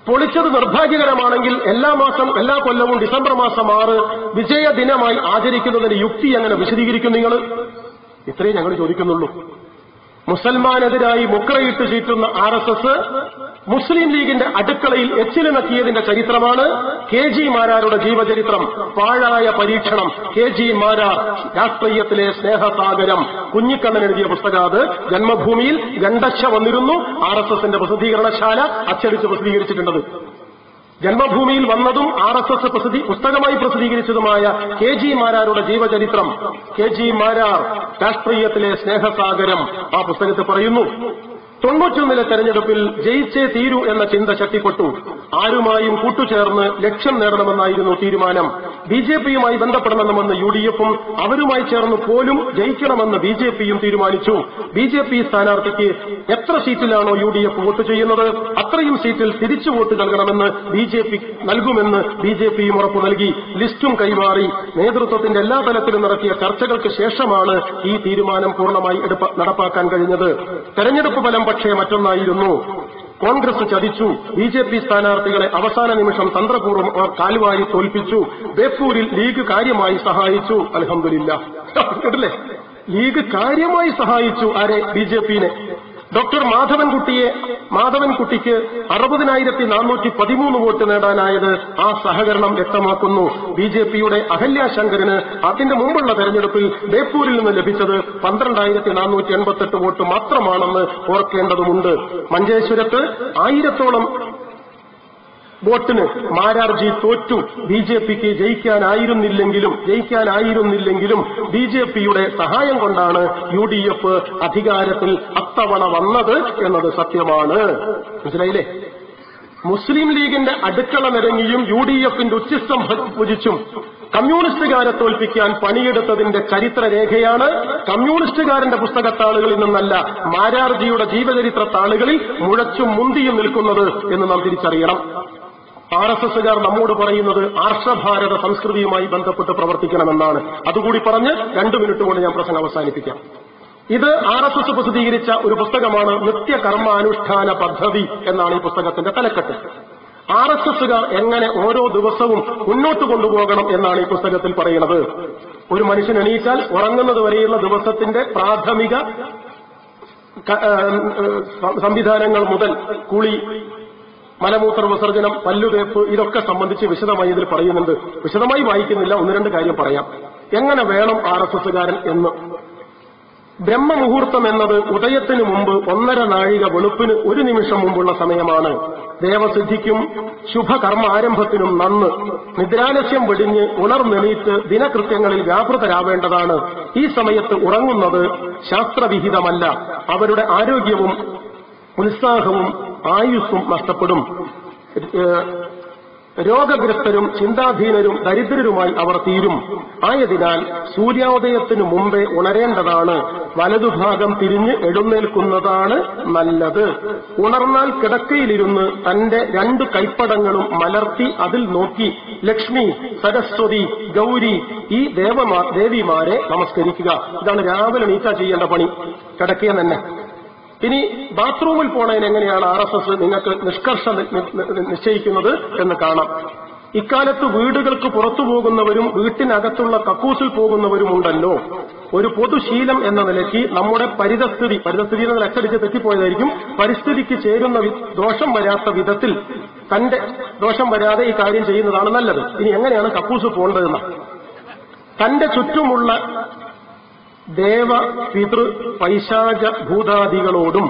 പൊളിച്ചത് നിർഭാഗ്യകരമാണെങ്കിൽ എല്ലാ മാസം എല്ലാ കൊല്ലവും ഡിസംബർ മാസം ആറ് വിജയദിനമായി ആചരിക്കുന്നതിന് യുക്തി എങ്ങനെ വിശദീകരിക്കും നിങ്ങൾ? ഇത്രയും ഞങ്ങൾ ചോദിക്കുന്നുള്ളൂ. മുസൽമാനെതിരായി മുക്രയിട്ട് ചീറ്റുന്ന ആർ എസ് എസ് മുസ്ലിം ലീഗിന്റെ അടുക്കളയിൽ എച്ചിലിണക്കിയതിന്റെ ചരിത്രമാണ് കെ ജി മാരാരുടെ ജീവചരിത്രം. പാഴായ പരീക്ഷണം. കെ ജി മാരാർ രാഷ്ട്രീയത്തിലെ സ്നേഹസാഗരം. കുഞ്ഞിക്കണ്ണൻ എഴുതിയ പുസ്തകം അത്. ജന്മഭൂമിയിൽ രണ്ടക്ഷ വന്നിരുന്നു. ആർ എസ് എസിന്റെ പ്രസിദ്ധീകരണശാല അച്ചടിച്ച് പ്രസിദ്ധീകരിച്ചിട്ടുണ്ടത്. ജന്മഭൂമിയിൽ വന്നതും ആർ എസ് എസ് പ്രസിദ്ധി പുസ്തകമായി പ്രസിദ്ധീകരിച്ചതുമായ കെ ജി മാരാരുടെ ജീവചരിത്രം. കെ ജി മാരാർ രാഷ്ട്രീയത്തിലെ സ്നേഹസാഗരം ആ പുസ്തകത്തിൽ പറയുന്നു. തൊണ്ണൂറ്റൊന്നിലെ തെരഞ്ഞെടുപ്പിൽ ജയിച്ചേ തീരൂ എന്ന ചിന്ത ശക്തിപ്പെട്ടു ആരുമായും കൂട്ടുചേർന്ന് ലക്ഷ്യം നേടണമെന്നായിരുന്നു തീരുമാനം. ബി ജെ പിയുമായി ബന്ധപ്പെടണമെന്ന് യു ഡി എഫും അവരുമായി ചേർന്ന് പോലും ജയിക്കണമെന്ന് ബി ജെ പിയും തീരുമാനിച്ചു. ബി ജെ പി സ്ഥാനാർത്ഥിക്ക് എത്ര സീറ്റിലാണോ യു ഡി എഫ് വോട്ട് ചെയ്യുന്നത് അത്രയും സീറ്റിൽ തിരിച്ചു വോട്ട് നൽകണമെന്ന് ബി ജെ പി നൽകുമെന്ന് ബി ജെ പിയും ഉറപ്പു നൽകി. ലിസ്റ്റും കൈമാറി. നേതൃത്വത്തിന്റെ എല്ലാ തലത്തിലും നടത്തിയ ചർച്ചകൾക്ക് ശേഷമാണ് ഈ തീരുമാനം പൂർണമായി നടപ്പാക്കാൻ കഴിഞ്ഞത്. തെരഞ്ഞെടുപ്പ് ഫലം പക്ഷേ മറ്റൊന്നായിരുന്നു. കോൺഗ്രസ് ചതിച്ചു. ബി ജെ പി സ്ഥാനാർത്ഥികളെ അവസാന നിമിഷം തന്ത്രപൂർവം അവർ കാലുവാരി തോൽപ്പിച്ചു. ബേപ്പൂരിൽ ലീഗ് കാര്യമായി സഹായിച്ചു. അലഹമില്ല ലീഗ് കാര്യമായി സഹായിച്ചു ആരെ? ബി ജെ പിനെ ഡോക്ടർ മാധവൻകുട്ടിയെ മാധവൻകുട്ടിക്ക് അറുപതിനായിരത്തി നാനൂറ്റി പതിമൂന്ന് വോട്ട് നേടാനായത് ആ സഹകരണം വ്യക്തമാക്കുന്നു. ബി ജെ പിയുടെ അഹല്യ ശങ്കരന് അതിന്റെ മുമ്പുള്ള തെരഞ്ഞെടുപ്പിൽ ബേപ്പൂരിൽ നിന്ന് ലഭിച്ചത് പന്ത്രണ്ടായിരത്തി നാനൂറ്റി എൺപത്തെട്ട് വോട്ട് മാത്രമാണെന്ന് ഓർക്കേണ്ടതുണ്ട് മഞ്ചേശ്വരത്ത് ആയിരത്തോളം വോട്ടിന് മാരാർജി തോറ്റു. ബി ജെ പിക്ക് ജയിക്കാനായിരുന്നില്ലെങ്കിലും ജയിക്കാനായിരുന്നില്ലെങ്കിലും ബി ജെ പിയുടെ സഹായം കൊണ്ടാണ് യു ഡി എഫ് അധികാരത്തിൽ അത്തവണ വന്നത് എന്നത് സത്യമാണ്. മനസ്സിലായില്ലേ? മുസ്ലിം ലീഗിന്റെ അടുക്കള നിരങ്ങിയും യു ഡി എഫിന്റെ ഉച്ചിഷ്ടം പൂജിച്ചും കമ്മ്യൂണിസ്റ്റുകാരെ തോൽപ്പിക്കാൻ പണിയെടുത്തതിന്റെ ചരിത്രരേഖയാണ് കമ്മ്യൂണിസ്റ്റുകാരന്റെ പുസ്തകത്താളുകളിൽ നിന്നല്ല മാരാർജിയുടെ ജീവചരിത്ര താളുകളിൽ മുഴച്ചും മുന്തിയും നിൽക്കുന്നത് എന്ന് നാം തിരിച്ചറിയണം. ആർ എസ് എസുകാർ നമ്മോട് പറയുന്നത് ആർഷഭാരത സംസ്കൃതിയുമായി ബന്ധപ്പെട്ട് പ്രവർത്തിക്കണമെന്നാണ്. അതുകൂടി പറഞ്ഞ് രണ്ടു മിനിറ്റ് കൊണ്ട് ഞാൻ പ്രസംഗം അവസാനിപ്പിക്കാം. ഇത് ആർ എസ് എസ് പ്രസിദ്ധീകരിച്ച ഒരു പുസ്തകമാണ് നിത്യകർമാനുഷ്ഠാന പദ്ധതി എന്നാണ് ഈ പുസ്തകത്തിന്റെ തലക്കെട്ട്. ആർ എസ് എസുകാർ എങ്ങനെ ഓരോ ദിവസവും മുന്നോട്ട് കൊണ്ടുപോകണം എന്നാണ് ഈ പുസ്തകത്തിൽ പറയുന്നത്. ഒരു മനുഷ്യൻ എണീറ്റാൽ ഉറങ്ങുന്നത് വരെയുള്ള ദിവസത്തിന്റെ പ്രാഥമിക സംവിധാനങ്ങൾ മുതൽ കുളി മലമൂത്ര വിസർജനം പല്ലുതേപ്പ് ഇതൊക്കെ സംബന്ധിച്ച് വിശദമായി ഇതിൽ പറയുന്നുണ്ട്. വിശദമായി വായിക്കുന്നില്ല. ഒന്ന് രണ്ട് കാര്യം പറയാം. എങ്ങനെ വേണം ആർ എസ് എസുകാരൻ എന്ന്? ബ്രഹ്മമുഹൂർത്തം എന്നത് ഉദയത്തിന് മുമ്പ് ഒന്നര നാഴിക വെളുപ്പിന് ഒരു നിമിഷം മുമ്പുള്ള സമയമാണ്. ദേവസിദ്ധിക്കും ശുഭകർമ്മ ആരംഭത്തിനും നന്ന് നിദ്രാലസ്യം വെടിഞ്ഞ് ഉണർന്നെണീറ്റ് ദിനകൃത്യങ്ങളിൽ വ്യാപൃതരാവേണ്ടതാണ്. ഈ സമയത്ത് ഉറങ്ങുന്നത് ശാസ്ത്രവിഹിതമല്ല. അവരുടെ ആരോഗ്യവും ഉത്സാഹവും ആയുസ്സും നഷ്ടപ്പെടും. രോഗഗ്രസ്തരും ചിന്താധീനരും ദരിദ്രരുമായി അവർ തീരും. ആയതിനാൽ സൂര്യോദയത്തിനു മുമ്പേ ഉണരേണ്ടതാണ്. വലതുഭാഗം തിരിഞ്ഞ് എഴുന്നേൽക്കുന്നതാണ് നല്ലത്. ഉണർന്നാൽ കിടക്കയിലിരുന്ന് തന്റെ രണ്ട് കൈപ്പടങ്ങളും മലർത്തി അതിൽ നോക്കി ലക്ഷ്മി സരസ്വതി ഗൗരി ഈ ദേവമാ ദേവിമാരെ നമസ്കരിക്കുക. ഇതാണ് രാവിലെ നീച്ച ചെയ്യേണ്ട പണി. കിടക്കുക തന്നെ. ഇനി ബാത്റൂമിൽ പോണതിന് എങ്ങനെയാണ് ആർ എസ് എസ് നിങ്ങൾക്ക് നിഷ്കർഷ നിശ്ചയിക്കുന്നത് എന്ന് കാണാം. ഇക്കാലത്ത് വീടുകൾക്ക് പുറത്തു പോകുന്നവരും വീട്ടിനകത്തുള്ള കക്കൂസിൽ പോകുന്നവരും ഉണ്ടല്ലോ. ഒരു പൊതുശീലം എന്ന നിലയ്ക്ക് നമ്മുടെ പരിതസ്ഥിതി പരിതസ്ഥിതി എന്ന ലക്കടിച്ച് തെറ്റിപ്പോയതായിരിക്കും. പരിസ്ഥിതിക്ക് ചേരുന്ന ദോഷം വരാത്ത വിധത്തിൽ തന്റെ ദോഷം വരാതെ ഈ കാര്യം ചെയ്യുന്നതാണ് നല്ലത്. ഇനി എങ്ങനെയാണ് കക്കൂസ് പോകേണ്ടതെന്ന് തന്റെ ചുറ്റുമുള്ള ദേവ പിതൃ പൈശാച ഭൂതാദികളോടും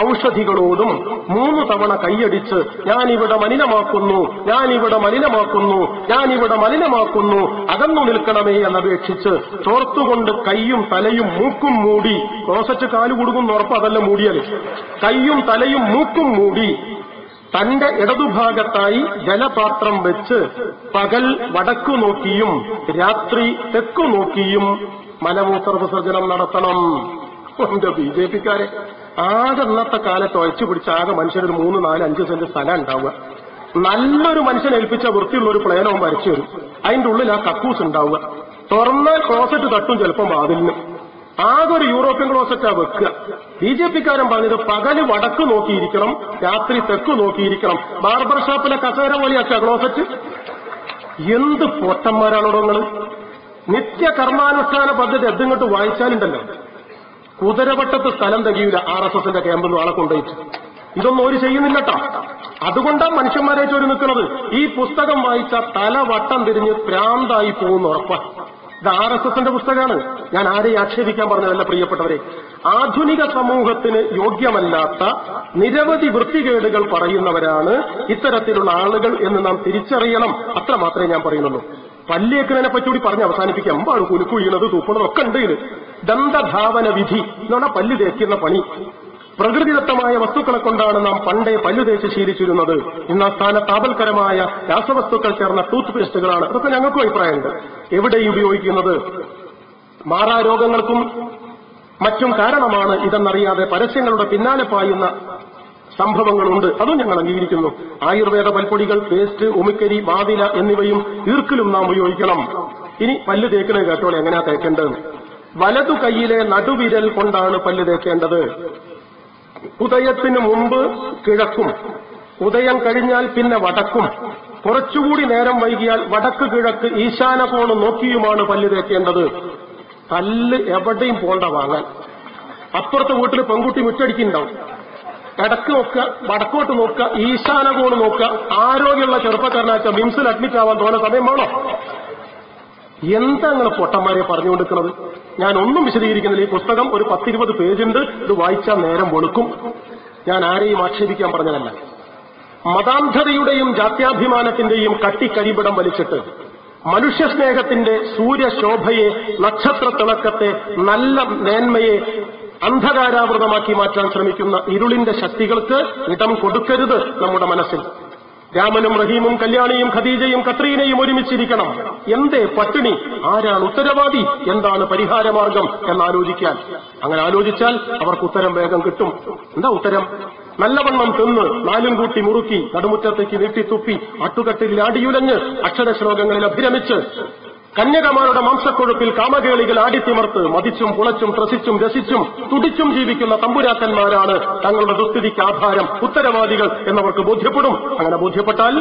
ഔഷധികളോടും മൂന്ന് തവണ കൈയടിച്ച് ഞാനിവിടെ മലിനമാക്കുന്നു ഞാനിവിടെ മലിനമാക്കുന്നു ഞാനിവിടെ മലിനമാക്കുന്നു അകന്നു നിൽക്കണമേ എന്നപേക്ഷിച്ച് ചോർത്തുകൊണ്ട് കൈയും തലയും മൂക്കും മൂടി ക്ലോസറ്റ് കാലു കൊടുക്കുന്ന ഉറപ്പ് അതല്ല മൂടിയത് കൈയും തലയും മൂക്കും മൂടി തന്റെ ഇടതുഭാഗത്തായി ജലപാത്രം വെച്ച് പകൽ വടക്കു നോക്കിയും രാത്രി തെക്കു നോക്കിയും മലമൂത്ര വിസർജനം നടത്തണം. എന്റെ ബി ജെ പിക്കാരെ. ആകെ ഇന്നത്തെ കാലത്ത് ഒഴിച്ചു പിടിച്ച ആകെ മനുഷ്യനൊരു മൂന്ന് നാല് അഞ്ച് സെന്റ് സ്ഥലം ഉണ്ടാവുക. നല്ലൊരു മനുഷ്യനെ ഏൽപ്പിച്ച വൃത്തിയുള്ള ഒരു പ്ലേനവും വരച്ചു വരും അതിന്റെ ഉള്ളിൽ ആ കക്കൂസ് ഉണ്ടാവുക. തുറന്നാൽ ക്ലോസറ്റ് തട്ടും ചിലപ്പം വാതിലിന്. ആകെ ഒരു യൂറോപ്യൻ ക്ലോസറ്റാ വെക്കുക. ബി ജെ പിക്കാരൻ പറഞ്ഞത് പകൽ വടക്ക് നോക്കിയിരിക്കണം രാത്രി തെക്ക് നോക്കിയിരിക്കണം. ബാർബർ ഷോപ്പിലെ കസേര പോലെയാക്കുക ക്ലോസറ്റ് എന്ത് പൊട്ടന്മാരാണോ നിങ്ങൾ നിത്യ കർമാനുഷ്ഠാന പദ്ധതി എന്തിങ്ങോട്ട് വായിച്ചാലുണ്ടല്ലോ. കുതിരവട്ടത്ത് സ്ഥലം തികയൂല ആർ എസ് എസിന്റെ ക്യാമ്പിൽ ആളെ കൊണ്ടുപോയിട്ട് ഇതൊന്നും ഒരു ചെയ്യുന്നില്ലട്ടോ. അതുകൊണ്ടാണ് മനുഷ്യന്മാരെ ചൊരു നിൽക്കുന്നത്. ഈ പുസ്തകം വായിച്ച തല വട്ടം തിരിഞ്ഞ് പ്രാന്തായി പോകുന്ന ഉറപ്പാണ് ഇത് ആർ എസ് എസിന്റെ പുസ്തകമാണ്. ഞാൻ ആരെയും ആക്ഷേപിക്കാൻ പറഞ്ഞതല്ല പ്രിയപ്പെട്ടവരെ. ആധുനിക സമൂഹത്തിന് യോഗ്യമല്ലാത്ത നിരവധി വൃത്തികേടുകൾ പറയുന്നവരാണ് ഇത്തരത്തിലുള്ള ആളുകൾ എന്ന് നാം തിരിച്ചറിയണം. അത്ര മാത്രമേ ഞാൻ പറയുന്നുള്ളൂ. പല്ലേക്കുന്നതിനെ പറ്റി കൂടി പറഞ്ഞ് അവസാനിപ്പിക്കാം. അമ്പാണ് കുലുക്കു വീണത് തൂപ്പണത് ഒക്കെ ഉണ്ട് ഇത്. ദന്തധാവന വിധി എന്ന് പറഞ്ഞാൽ പല്ല് തേക്കുന്ന പണി. പ്രകൃതിദത്തമായ വസ്തുക്കളെ കൊണ്ടാണ് നാം പണ്ടേ പല്ലു തേച്ച് ശീലിച്ചിരുന്നത്. ഇന്ന് സ്ഥാന താപൽക്കരമായ രാസവസ്തുക്കൾ ചേർന്ന ടൂത്ത് പേസ്റ്റുകളാണ് അതൊക്കെ ഞങ്ങൾക്കും അഭിപ്രായമുണ്ട്. എവിടെ ഉപയോഗിക്കുന്നത്? മാറാരോഗങ്ങൾക്കും മറ്റും കാരണമാണ് ഇതെന്നറിയാതെ പരസ്യങ്ങളുടെ പിന്നാലെ പായുന്ന സംഭവങ്ങളുണ്ട്. അതും ഞങ്ങൾ അംഗീകരിക്കുന്നു. ആയുർവേദ പൽപ്പൊടികൾ പേസ്റ്റ് ഉമിക്കരി വാതില എന്നിവയും ഈർക്കിലും നാം ഉപയോഗിക്കണം. ഇനി പല്ല് തേക്കുന്നത് കേട്ടോളെ എങ്ങനെയാ തേക്കേണ്ടത്? വലതു കൈയിലെ നടുവിരൽ കൊണ്ടാണ് പല്ല് തേക്കേണ്ടത്. ഉദയത്തിന് മുമ്പ് കിഴക്കും. ഉദയം കഴിഞ്ഞാൽ പിന്നെ വടക്കും. കുറച്ചുകൂടി നേരം വൈകിയാൽ വടക്ക് കിഴക്ക് ഈശാന കോണ് നോക്കിയുമാണ് പല്ല് തേക്കേണ്ടത്. പല്ല് എവിടെയും പോണ്ട വാങ്ങാൻ. അപ്പുറത്തെ വീട്ടിൽ പെൺകുട്ടി മുറ്റടിക്കുന്നുണ്ടാവും. ഇടയ്ക്ക് നോക്കുക വടക്കോട്ട് നോക്കുക ഈശാനകോണ് നോക്കുക. ആരോഗ്യമുള്ള ചെറുപ്പക്കാരനാച്ച മിംസിൽ അഡ്മിറ്റ് ആവാൻ തോന്നുന്ന സമയം വേണോ? എന്താ നിങ്ങൾ പൊട്ടന്മാരെ പറഞ്ഞു കൊടുക്കുന്നത് ഞാൻ ഒന്നും വിശദീകരിക്കുന്നില്ല. ഈ പുസ്തകം ഒരു പത്തിരുപത് പേജുണ്ട് ഇത് വായിച്ചാൽ നേരം വെളുക്കും. ഞാൻ ആരെയും ആക്ഷേപിക്കാൻ പറഞ്ഞതല്ല. മതാന്ധതയുടെയും ജാത്യാഭിമാനത്തിന്റെയും കട്ടിക്കരിപിടം വലിച്ചിട്ട് മനുഷ്യസ്നേഹത്തിന്റെ സൂര്യശോഭയെ നക്ഷത്ര തിളക്കത്തെ നല്ല മേന്മയെ അന്ധകാരാവൃതമാക്കി മാറ്റാൻ ശ്രമിക്കുന്ന ഇരുളിന്റെ ശക്തികൾക്ക് ഇടം കൊടുക്കരുത് നമ്മുടെ മനസ്സിൽ. രാമനും റഹീമും കല്യാണിയും ഖദീജയും കത്രീനയും ഒരുമിച്ചിരിക്കണം. എന്തേ പട്ടിണി? ആരാണ് ഉത്തരവാദി? എന്താണ് പരിഹാരമാർഗം എന്നാലോചിക്കാൻ. അങ്ങനെ ആലോചിച്ചാൽ അവർക്ക് ഉത്തരം വേഗം കിട്ടും. എന്താ ഉത്തരം? നല്ലവണ്ണം തിന്ന് നാലും കൂട്ടി മുറുക്കി നടുമുറ്റത്തേക്ക് നീട്ടിത്തുപ്പി അട്ടുകട്ടിൽ ആടിയുലഞ്ഞ് അക്ഷരശ്ലോകങ്ങളിൽ അഭിരമിച്ച്. കന്യകമാരുടെ മാംസക്കൊഴുപ്പിൽ കാമകേളികൾ ആടിത്തിമർത്ത് മതിച്ചും പുളച്ചും ത്രസിച്ചും രസിച്ചും തുടിച്ചും ജീവിക്കുന്ന തമ്പുരാക്കന്മാരാണ് തങ്ങളുടെ ദുസ്ഥിതിക്ക് ആധാരം ഉത്തരവാദികൾ എന്നവർക്ക് ബോധ്യപ്പെടും. അങ്ങനെ ബോധ്യപ്പെട്ടാൽ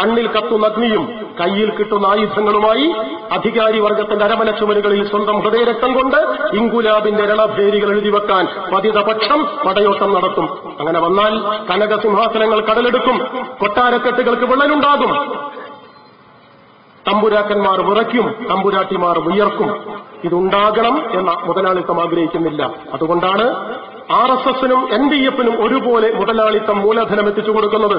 കണ്ണിൽ കത്തുന്ന അഗ്നിയും കയ്യിൽ കിട്ടുന്ന ആയുധങ്ങളുമായി അധികാരി വർഗത്തിന്റെ അരമന ചുമരുകളിൽ സ്വന്തം ഹൃദയരക്തം കൊണ്ട് ഇങ്കുലാബിന്റെ രണഭേരികൾ എഴുതിവെക്കാൻ പതിതപക്ഷം പടയോട്ടം നടത്തും. അങ്ങനെ വന്നാൽ കനകസിംഹാസനങ്ങൾ കടലെടുക്കും. കൊട്ടാരക്കെട്ടുകൾക്ക് വിള്ളലുണ്ടാകും. തമ്പുരാക്കന്മാർ വിറയ്ക്കും തമ്പുരാട്ടിമാർ ഉയർക്കും ഇതുണ്ടാകണം എന്ന മുതലാളിത്തം ആഗ്രഹിക്കുന്നില്ല. അതുകൊണ്ടാണ് ആർ എസ് എസിനും എൻ ഡി എഫിനും ഒരുപോലെ മുതലാളിത്തം മൂലധനം എത്തിച്ചു കൊടുക്കുന്നത്.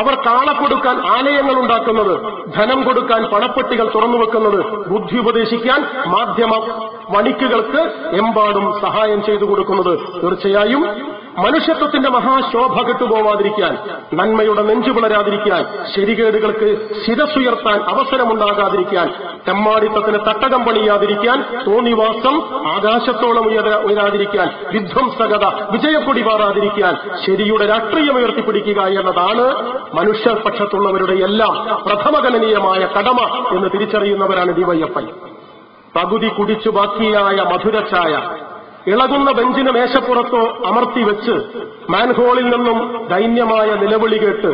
അവർ കാള കൊടുക്കാൻ ആലയങ്ങൾ ഉണ്ടാക്കുന്നത് ധനം കൊടുക്കാൻ പണപ്പെട്ടികൾ തുറന്നുവെക്കുന്നത് ബുദ്ധി ഉപദേശിക്കാൻ മാധ്യമ വണിക്കുകൾക്ക് എമ്പാടും സഹായം ചെയ്തു കൊടുക്കുന്നത് തീർച്ചയായും മനുഷ്യത്വത്തിന്റെ മഹാശോഭ കെട്ടുപോവാതിരിക്കാൻ നന്മയുടെ നെഞ്ചു പിളരാതിരിക്കാൻ ശരികേടുകൾക്ക് ശിരസുയർത്താൻ അവസരമുണ്ടാകാതിരിക്കാൻ തെമ്മാടിത്തത്തിന് തട്ടകം പണിയാതിരിക്കാൻ തോന്നിവാസം ആകാശത്തോളം ഉയര ഉയരാതിരിക്കാൻ വിധ്വംസകത വിജയക്കൊടി പാറാതിരിക്കാൻ ശരിയുടെ രാഷ്ട്രീയം ഉയർത്തിപ്പിടിക്കുക എന്നതാണ് മനുഷ്യപക്ഷത്തുള്ളവരുടെ എല്ലാം പ്രഥമഗണനീയമായ കടമ എന്ന് തിരിച്ചറിയുന്നവരാണ് ഡിവൈഎഫ്ഐ പകുതി കുടിച്ചു ബാക്കിയായ മധുരച്ചായ ഇളകുന്ന ബെഞ്ചിന് മേശപ്പുറത്തോ അമർത്തി വെച്ച് മാൻഹോളിൽ നിന്നും ദൈന്യമായ നിലവിളി കേട്ട്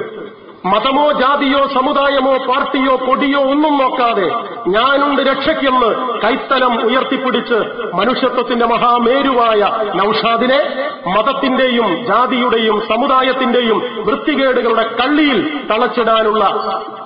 മതമോ ജാതിയോ സമുദായമോ പാർട്ടിയോ കൊടിയോ ഒന്നും നോക്കാതെ ഞാനുണ്ട് രക്ഷയ്ക്കെന്ന് കൈത്തലം ഉയർത്തിപ്പിടിച്ച് മനുഷ്യത്വത്തിന്റെ മഹാമേരുവായ നൌഷാദിനെ മതത്തിന്റെയും ജാതിയുടെയും സമുദായത്തിന്റെയും വൃത്തികേടുകളുടെ കള്ളിയിൽ തളച്ചിടാനുള്ള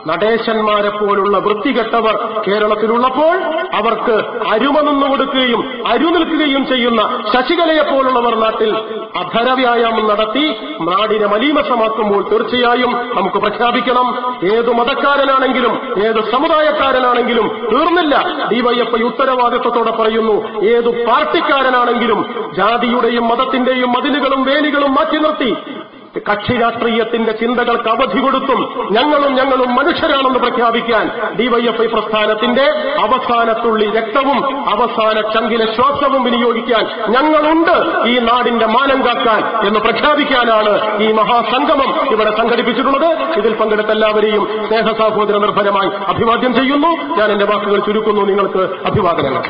നടേശന്മാരെ പോലുള്ള വൃത്തികെട്ടവർ കേരളത്തിലുള്ളപ്പോൾ അവർക്ക് അരുമ നിന്നു കൊടുക്കുകയും അരുനിൽക്കുകയും ചെയ്യുന്ന ശശികലയെ പോലുള്ളവർ നാട്ടിൽ അധരവ്യായാമം നടത്തി നാടിനെ മലീമസമാക്കുമ്പോൾ തീർച്ചയായും നമുക്ക് പ്രഖ്യാപിക്കണം. ഏത് മതക്കാരനാണെങ്കിലും ഏത് സമുദായക്കാരനാണെങ്കിലും തീർന്നില്ല. ഡിവൈഎഫ്ഐ ഉത്തരവാദിത്വത്തോടെ പറയുന്നു ഏതു പാർട്ടിക്കാരനാണെങ്കിലും ജാതിയുടെയും മതത്തിന്റെയും മതിലുകളും വേലികളും മാറ്റി നിർത്തി. കക്ഷി രാഷ്ട്രീയത്തിന്റെ ചിന്തകൾക്ക് അവധി കൊടുത്തും ഞങ്ങളും ഞങ്ങളും മനുഷ്യരാണെന്ന് പ്രഖ്യാപിക്കാൻ ഡിവൈഎഫ്ഐ പ്രസ്ഥാനത്തിന്റെ അവസാനത്തുള്ളി രക്തവും അവസാന ചങ്കിലെ ശ്വാസവും വിനിയോഗിക്കാൻ ഞങ്ങളുണ്ട്. ഈ നാടിന്റെ മാനം കാക്കാൻ എന്ന് പ്രഖ്യാപിക്കാനാണ് ഈ മഹാസംഗമം ഇവിടെ സംഘടിപ്പിച്ചിട്ടുള്ളത്. ഇതിൽ പങ്കെടുത്ത എല്ലാവരെയും സ്നേഹ സഹോദര നിർഭരമായി അഭിവാദ്യം ചെയ്യുന്നു. ഞാൻ എന്റെ വാക്കുകൾ ചുരുക്കുന്നു. നിങ്ങൾക്ക് അഭിവാദനങ്ങൾ.